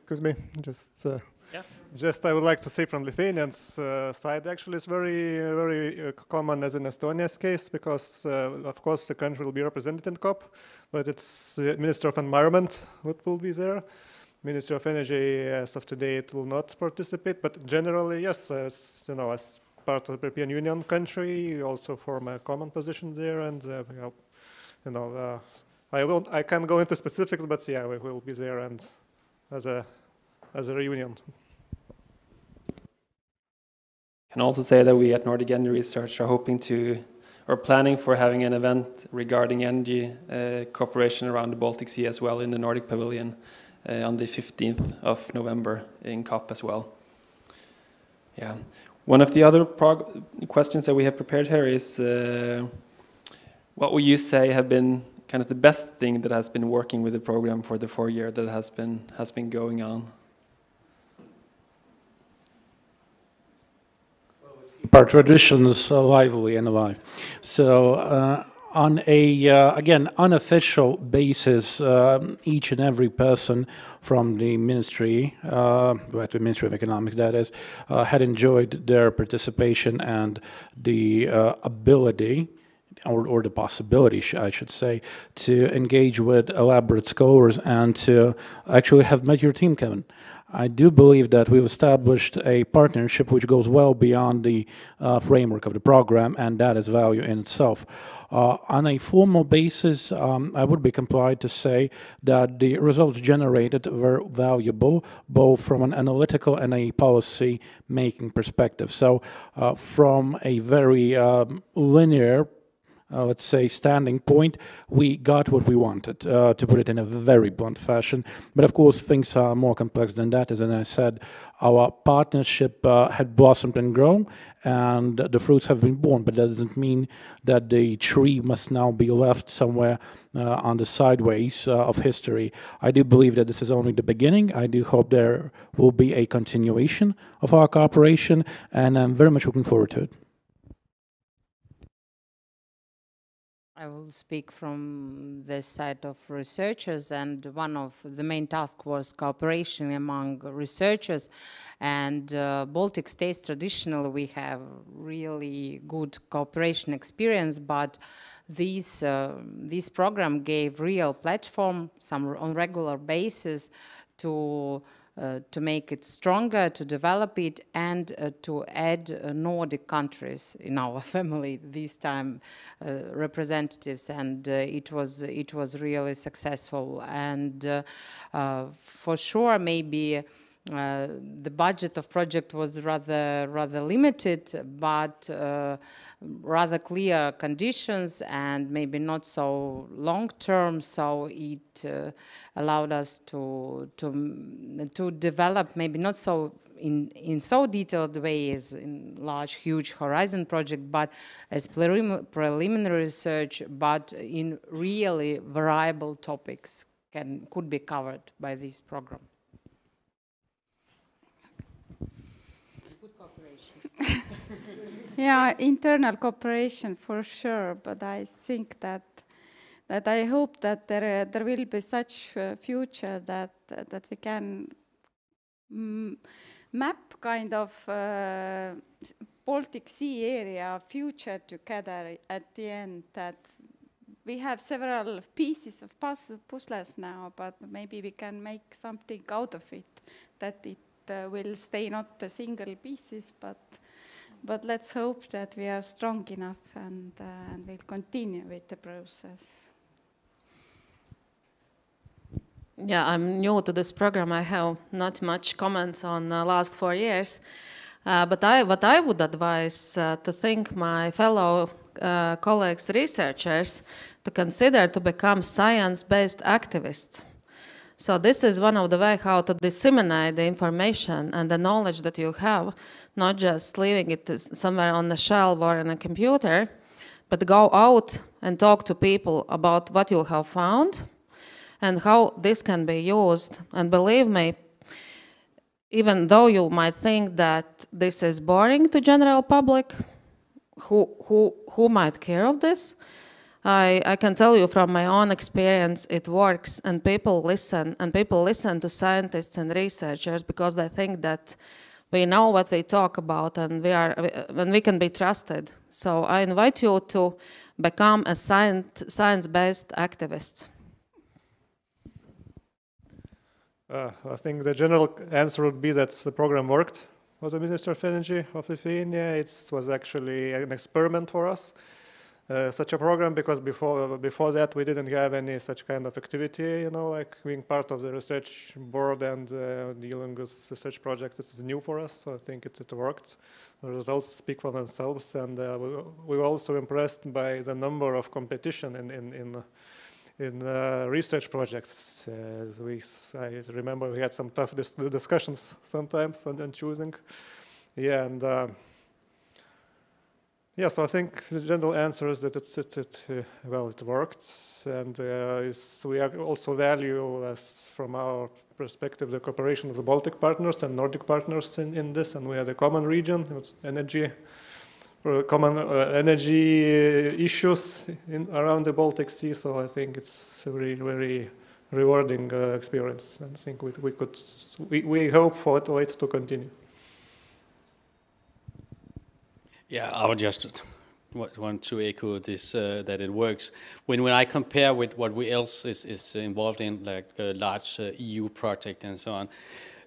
Excuse me, just uh, yeah. just I would like to say from Lithuanians uh, side, actually, it's very very uh, common as in Estonia's case because uh, of course the country will be represented in COP, but it's the Minister of Environment what will be there. Minister of Energy as of today it will not participate, but generally yes, as you know, as part of the European Union country, we also form a common position there, and uh, you know, uh, I won't, I can't go into specifics, but yeah, we will be there and as a as a reunion. Can also say that we at Nordic Energy Research are hoping to, or planning for having an event regarding energy uh, cooperation around the Baltic Sea as well in the Nordic Pavilion uh, on the 15th of November in COP as well. Yeah. One of the other questions that we have prepared here is uh, what would you say have been kind of the best thing that has been working with the program for the four year that has been has been going on? our traditions lively and alive. So uh, on a, uh, again, unofficial basis, uh, each and every person from the ministry, uh, the Ministry of Economics that is, uh, had enjoyed their participation and the uh, ability or, or, the possibility, I should say, to engage with elaborate scholars and to actually have met your team, Kevin. I do believe that we've established a partnership which goes well beyond the uh, framework of the program, and that is value in itself. Uh, on a formal basis, um, I would be complied to say that the results generated were valuable, both from an analytical and a policy making perspective. So, uh, from a very um, linear uh, let's say, standing point, we got what we wanted, uh, to put it in a very blunt fashion. But of course, things are more complex than that. As I said, our partnership uh, had blossomed and grown, and the fruits have been born. But that doesn't mean that the tree must now be left somewhere uh, on the sideways uh, of history. I do believe that this is only the beginning. I do hope there will be a continuation of our cooperation, and I'm very much looking forward to it. I will speak from the side of researchers, and one of the main tasks was cooperation among researchers. And uh, Baltic states traditionally we have really good cooperation experience, but this uh, this program gave real platform, some on regular basis, to to make it stronger, to develop it, and uh, to add uh, Nordic countries in our family this time uh, representatives, and uh, it was it was really successful. And for sure, maybe. Uh, the budget of project was rather rather limited, but uh, rather clear conditions and maybe not so long term. So it uh, allowed us to to to develop maybe not so in, in so detailed way as in large, huge horizon project, but as prelim preliminary research, but in really variable topics can could be covered by this program. yeah, internal cooperation for sure, but I think that that I hope that there there will be such a future that that we can mm, map kind of uh, Baltic Sea area future together at the end that we have several pieces of puzzles now, but maybe we can make something out of it, that it uh, will stay not the single pieces, but but let's hope that we are strong enough and, uh, and will continue with the process. Yeah, I'm new to this program. I have not much comments on the last four years. Uh, but I, what I would advise uh, to think my fellow uh, colleagues, researchers, to consider to become science-based activists. So this is one of the way how to disseminate the information and the knowledge that you have, not just leaving it somewhere on the shelf or in a computer, but go out and talk to people about what you have found and how this can be used. And believe me, even though you might think that this is boring to general public, who, who, who might care of this? I, I can tell you from my own experience, it works and people listen and people listen to scientists and researchers because they think that we know what we talk about and we are and we can be trusted. So I invite you to become a science, science-based activist. Uh, I think the general answer would be that the program worked for the Minister of Energy of Lithuania. It was actually an experiment for us. Uh, such a program because before before that we didn't have any such kind of activity, you know, like being part of the research board and uh, dealing with research projects. This is new for us, so I think it, it worked. The results speak for themselves, and uh, we, we were also impressed by the number of competition in in in, in uh, research projects. We, I remember we had some tough dis discussions sometimes on, on choosing. Yeah, and uh, yeah, so I think the general answer is that it's, it, it uh, well, it worked, and uh, we also value, as from our perspective, the cooperation of the Baltic partners and Nordic partners in, in this, and we have a common region, with energy, common uh, energy issues in, around the Baltic Sea. So I think it's a very, very rewarding uh, experience, and I think we, we could, we, we hope for it to continue. Yeah, I would just want to echo this uh, that it works. When when I compare with what we else is, is involved in, like a large uh, EU project and so on,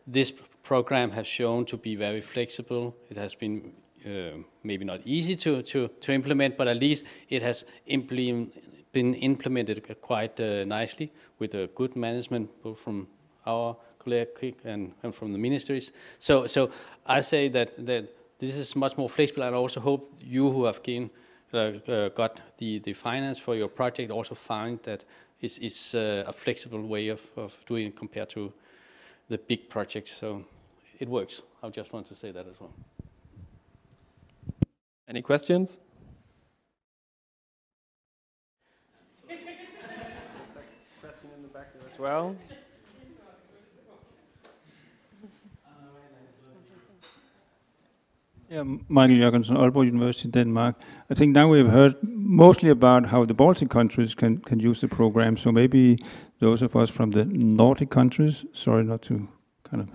this program has shown to be very flexible. It has been uh, maybe not easy to, to, to implement, but at least it has implement, been implemented quite uh, nicely with a good management both from our colleague and, and from the ministries. So so I say that that this is much more flexible, and I also hope you who have gained, uh, uh, got the, the finance for your project also find that it's, it's uh, a flexible way of, of doing it compared to the big projects. So it works. I just want to say that as well. Any questions? question in the back there as well. Yeah, Michael Jørgensen, Aalborg University, Denmark. I think now we've heard mostly about how the Baltic countries can, can use the program. So maybe those of us from the Nordic countries, sorry not to kind of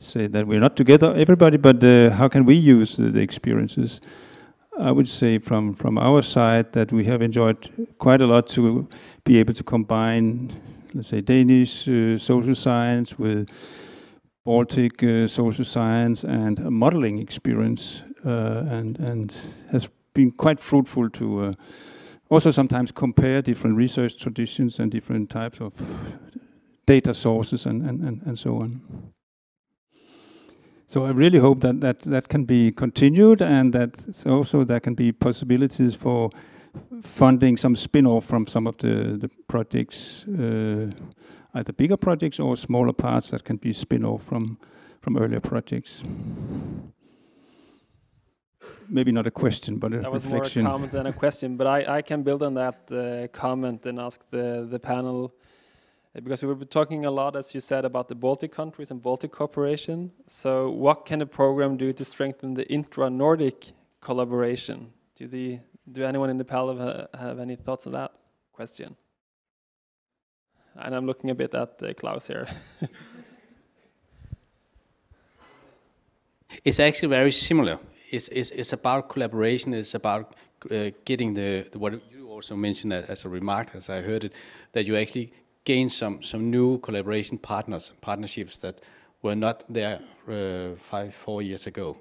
say that we're not together, everybody, but uh, how can we use the, the, experiences? I would say from, from our side that we have enjoyed quite a lot to be able to combine, let's say, Danish uh, social science with Baltic uh, social science and modeling experience, uh, and and has been quite fruitful to uh, also sometimes compare different research traditions and different types of data sources and, and, and, and so on. So I really hope that, that that can be continued and that also there can be possibilities for funding some spin-off from some of the, the projects uh, either bigger projects or smaller parts that can be spin-off from, from earlier projects. Maybe not a question, but a that reflection. That was more a comment than a question, but I, I can build on that uh, comment and ask the, the panel, uh, because we were talking a lot, as you said, about the Baltic countries and Baltic cooperation. So what can the program do to strengthen the intra-Nordic collaboration? Do, the, do anyone in the panel have, have any thoughts on that question? and I'm looking a bit at uh, Klaus here. it's actually very similar. It's, it's, it's about collaboration. It's about uh, getting the, the, what you also mentioned as, as, a remark, as I heard it, that you actually gain some some new collaboration partners, partnerships that were not there uh, five, four years ago.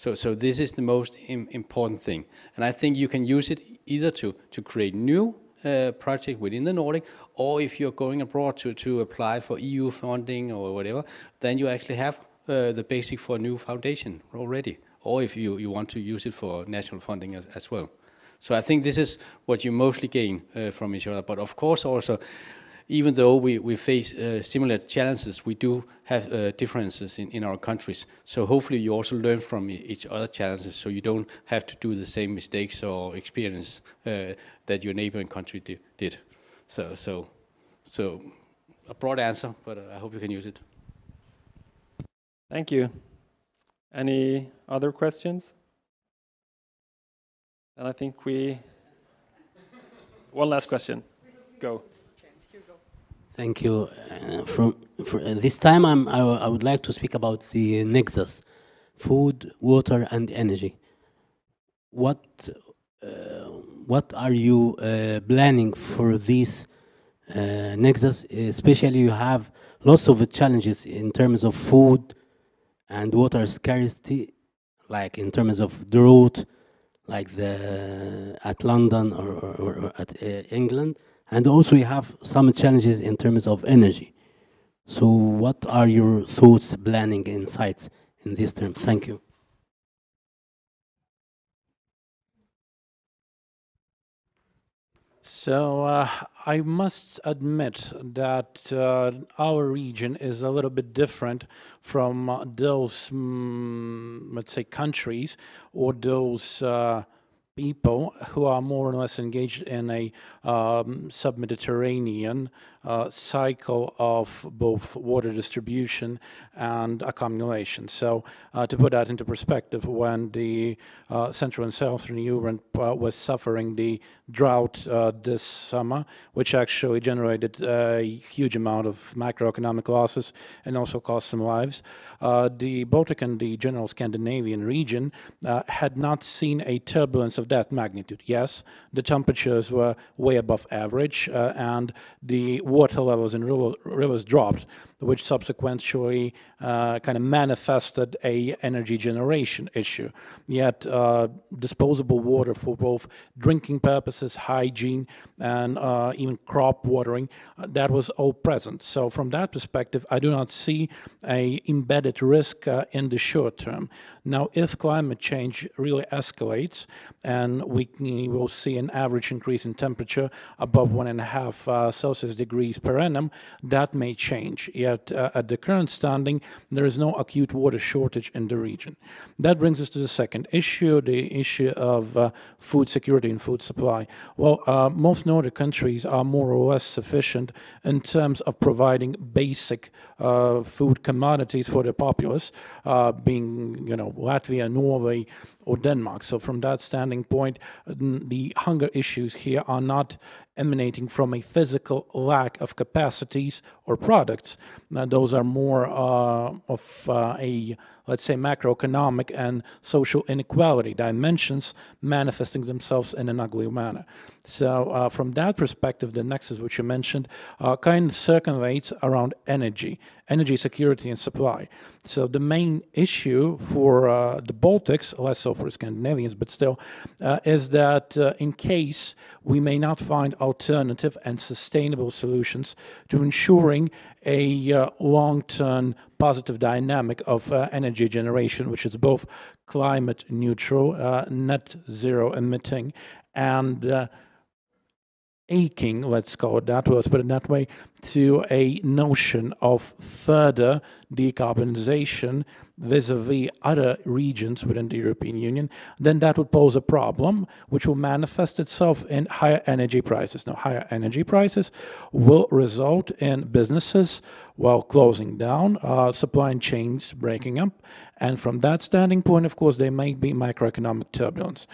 So, so this is the most Im important thing, and I think you can use it either to to create new uh, project within the Nordic, or if you're going abroad to, to apply for EU funding or whatever, then you actually have uh, the basic for a new foundation already, or if you, you want to use it for national funding as, as well. So I think this is what you mostly gain uh, from each other. But of course also even though we, we face uh, similar challenges, we do have uh, differences in, in our countries. So hopefully you also learn from each other challenges so you don't have to do the same mistakes or experience uh, that your neighboring country di did. So, so, so a broad answer, but I hope you can use it. Thank you. Any other questions? And I think we, one last question, go. Thank you. Uh, from, for, uh, this time, I'm, I, I would like to speak about the nexus, food, water, and energy. What, uh, what are you uh, planning for this uh, nexus, especially you have lots of challenges in terms of food and water scarcity, like in terms of drought, like the at London or, or, or at uh, England, and also we have some challenges in terms of energy. So, what are your thoughts, planning, insights in this term? Thank you. So uh, I must admit that uh, our region is a little bit different from uh, those, mm, let's say, countries or those uh, people who are more or less engaged in a um, sub-Mediterranean uh, cycle of both water distribution and accumulation. So uh, to put that into perspective, when the uh, Central and Southern Europe uh, was suffering the drought uh, this summer, which actually generated a huge amount of macroeconomic losses and also cost some lives, uh, the Baltic and the general Scandinavian region had not seen a turbulence of that magnitude. Yes, the temperatures were way above average and the water levels in rivers dropped, which subsequently uh, kind of manifested a energy generation issue. Yet uh, disposable water for both drinking purposes, hygiene, and uh, even crop watering, that was all present. So from that perspective, I do not see a embedded risk in the short term. Now, if climate change really escalates and we will see an average increase in temperature above one and a half Celsius degrees per annum, that may change. Yet uh, at the current standing, there is no acute water shortage in the region. That brings us to the second issue, the issue of uh, food security and food supply. Well, uh, most Nordic countries are more or less sufficient in terms of providing basic uh, food commodities for the populace, uh, being, you know, Latvia, Norway, or Denmark. So from that standing point, the hunger issues here are not emanating from a physical lack of capacities or products. Now, those are more uh, of uh, a, let's say, macroeconomic and social inequality dimensions manifesting themselves in an ugly manner. So uh, from that perspective, the nexus which you mentioned uh, kind of circulates around energy, energy security and supply. So the main issue for uh, the Baltics, less so for Scandinavians, but still, uh, is that uh, in case we may not find alternative and sustainable solutions to ensuring a uh, long-term positive dynamic of uh, energy generation, which is both climate neutral, uh, net zero emitting, and uh, aching, let's call it that, let's put it that way, to a notion of further decarbonization vis-a-vis other regions within the European Union, then that would pose a problem which will manifest itself in higher energy prices. Now, higher energy prices will result in businesses, while closing down, uh, supply chains breaking up, and from that standing point, of course, there may be macroeconomic turbulence.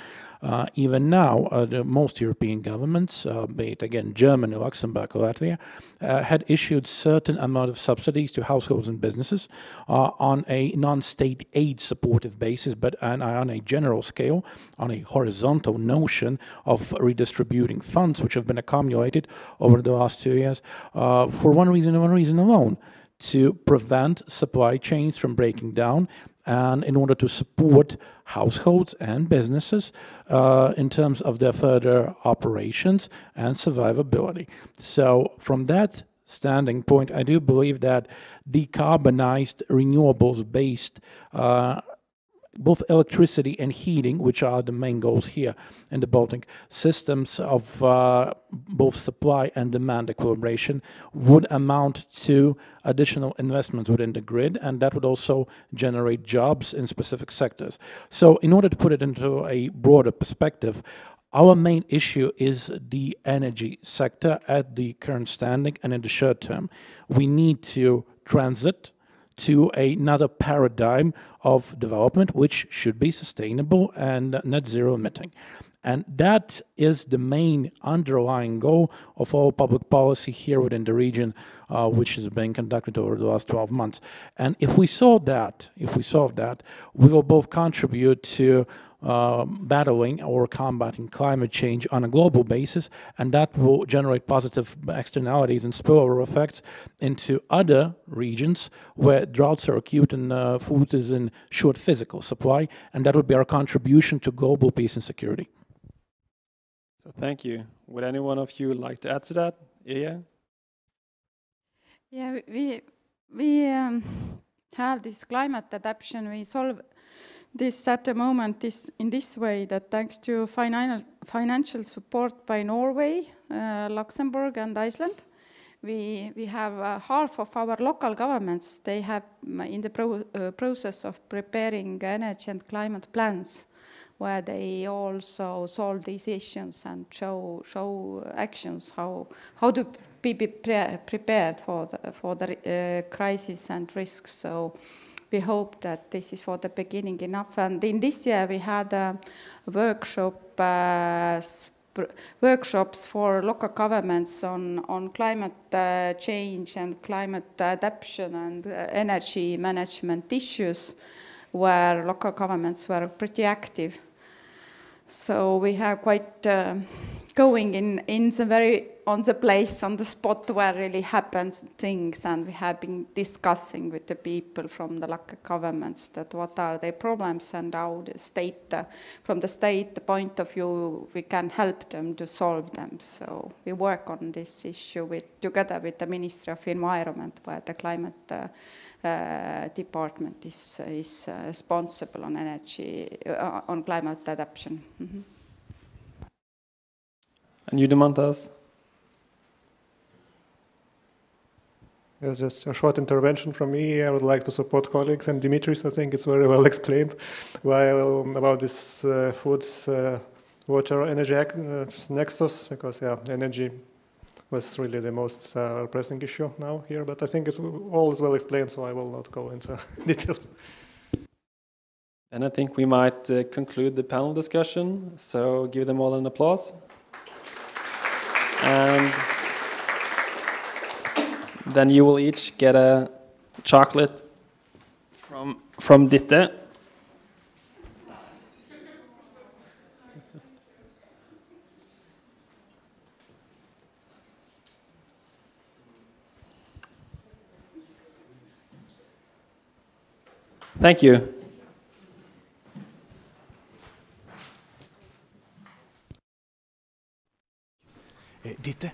Uh, even now, uh, most European governments, uh, be it again Germany, Luxembourg, or Latvia, uh, had issued certain amount of subsidies to households and businesses uh, on a non-state aid supportive basis, but on, on a general scale, on a horizontal notion of redistributing funds which have been accumulated over the last two years uh, for one reason and one reason alone to prevent supply chains from breaking down and in order to support households and businesses uh, in terms of their further operations and survivability. So from that standing point, I do believe that decarbonized renewables-based uh, both electricity and heating, which are the main goals here in the Baltic, systems of uh, both supply and demand equilibration would amount to additional investments within the grid, and that would also generate jobs in specific sectors. So in order to put it into a broader perspective, our main issue is the energy sector at the current standing and in the short term. We need to transit to another paradigm of development, which should be sustainable and net zero emitting. And that is the main underlying goal of all public policy here within the region, uh, which is being conducted over the last 12 months. And if we solve that, if we solve that, we will both contribute to battling or combating climate change on a global basis, and that will generate positive externalities and spillover effects into other regions where droughts are acute and uh, food is in short physical supply, and that would be our contribution to global peace and security. So thank you. Would anyone of you like to add to that? Yeah. Yeah, we we um, have this climate adaptation. We solve this at the moment is in this way that thanks to finan financial support by Norway, uh, Luxembourg, and Iceland, we we have uh, half of our local governments. They have in the pro uh, process of preparing energy and climate plans where they also solve these issues and show show actions how how to be pre prepared for the, for the uh, crisis and risks. So we hope that this is for the beginning enough. And in this year we had a workshop. Uh, workshops for local governments on, on climate uh, change and climate adaptation and uh, energy management issues where local governments were pretty active. So we have quite uh, going in, in the very, on the place, on the spot where really happens things and we have been discussing with the people from the local governments that what are their problems and how the state, uh, from the state point of view, we can help them to solve them. So we work on this issue with, together with the Ministry of Environment where the climate uh, uh, department is, is uh, responsible on energy, uh, on climate adaptation. Mm -hmm. And you, Domantas? Yes, just a short intervention from me. I would like to support colleagues and Dimitris. I think it's very well explained while um, about this uh, food, uh, water, energy uh, nexus, because yeah, energy was really the most uh, pressing issue now here. But I think it's all is well explained, so I will not go into details. And I think we might uh, conclude the panel discussion. So give them all an applause. And then you will each get a chocolate from, from Ditte. Thank you. Eh, Ditte,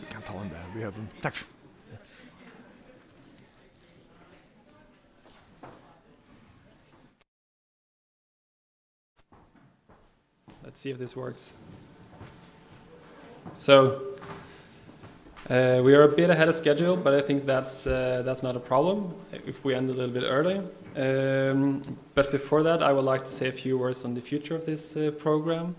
du kan ta den där. Vi har den. Tack. Let's see if this works. So uh, we are a bit ahead of schedule, but I think that's uh, that's not a problem if we end a little bit early. Um, but before that, I would like to say a few words on the future of this uh, program.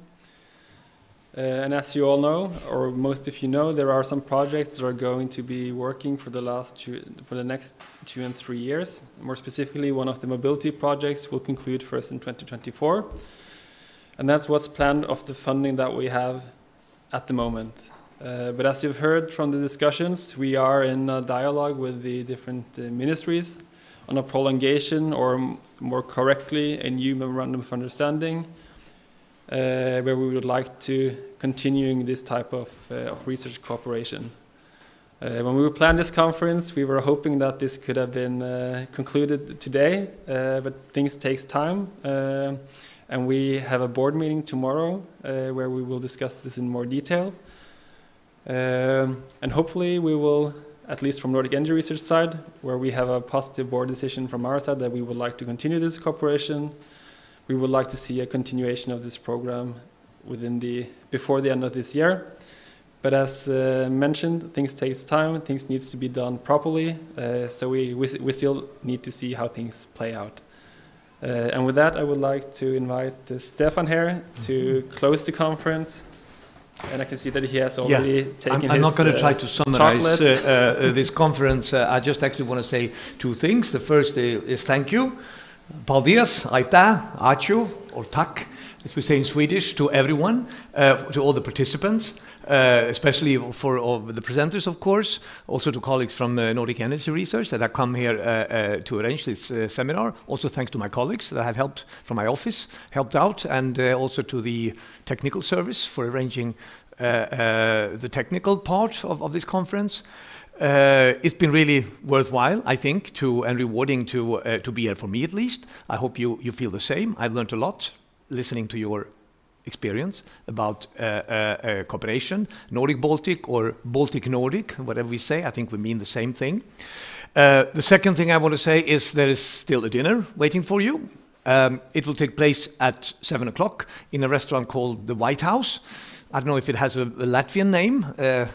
Uh, and as you all know, or most of you know, there are some projects that are going to be working for the last two, for the next two and three years. More specifically, one of the mobility projects will conclude first in 2024, and that's what's planned of the funding that we have at the moment. Uh, but as you've heard from the discussions, we are in dialogue with the different uh, ministries on a prolongation, or more correctly, a new memorandum of understanding uh, where we would like to continuing this type of, uh, of research cooperation. Uh, when we planned this conference, we were hoping that this could have been uh, concluded today, but things takes time. Uh, and we have a board meeting tomorrow where we will discuss this in more detail. Um, and hopefully we will, at least from Nordic Energy Research side, where we have a positive board decision from our side that we would like to continue this cooperation, we would like to see a continuation of this program within the before the end of this year. But as uh, mentioned, things takes time. Things needs to be done properly. Uh, so we, we we still need to see how things play out. Uh, and with that, I would like to invite uh, Stefan here to Mm-hmm. close the conference. And I can see that he has already yeah. taken I'm, I'm not going to try uh, to summarize uh, uh, this conference. Uh, I just actually want to say two things. The first is, thank you. Paldies, aitäh, ačiū, or tak as we say in Swedish, to everyone, uh, to all the participants, uh, especially for all the presenters, of course, also to colleagues from uh, Nordic Energy Research that have come here uh, uh, to arrange this uh, seminar. Also thanks to my colleagues that have helped from my office, helped out, and also to the technical service for arranging the technical part of, of this conference. Uh, it's been really worthwhile, I think, to and rewarding to uh, to be here for me at least. I hope you you feel the same. I've learned a lot listening to your experience about uh, uh, cooperation, Nordic Baltic or Baltic Nordic, whatever we say. I think we mean the same thing. Uh, the second thing I want to say is there is still a dinner waiting for you. Um, it will take place at seven o'clock in a restaurant called the White House. I don't know if it has a, a Latvian name. Uh,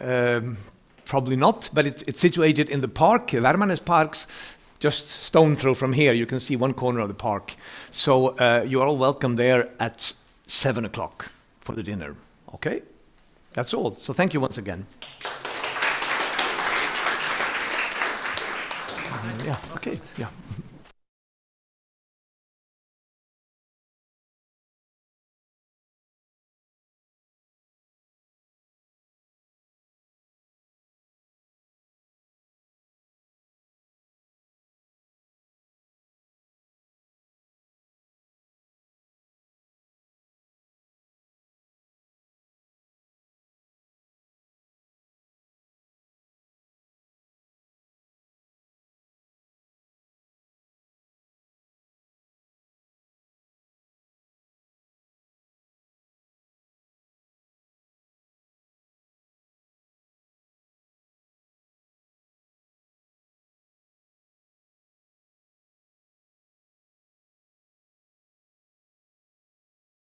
um, Probably not, but it's, it's situated in the park, Vērmanes Parks, just stone throw from here. You can see one corner of the park. So uh, you are all welcome there at 7 o'clock for the dinner. Okay? That's all. So thank you once again. yeah, okay, yeah.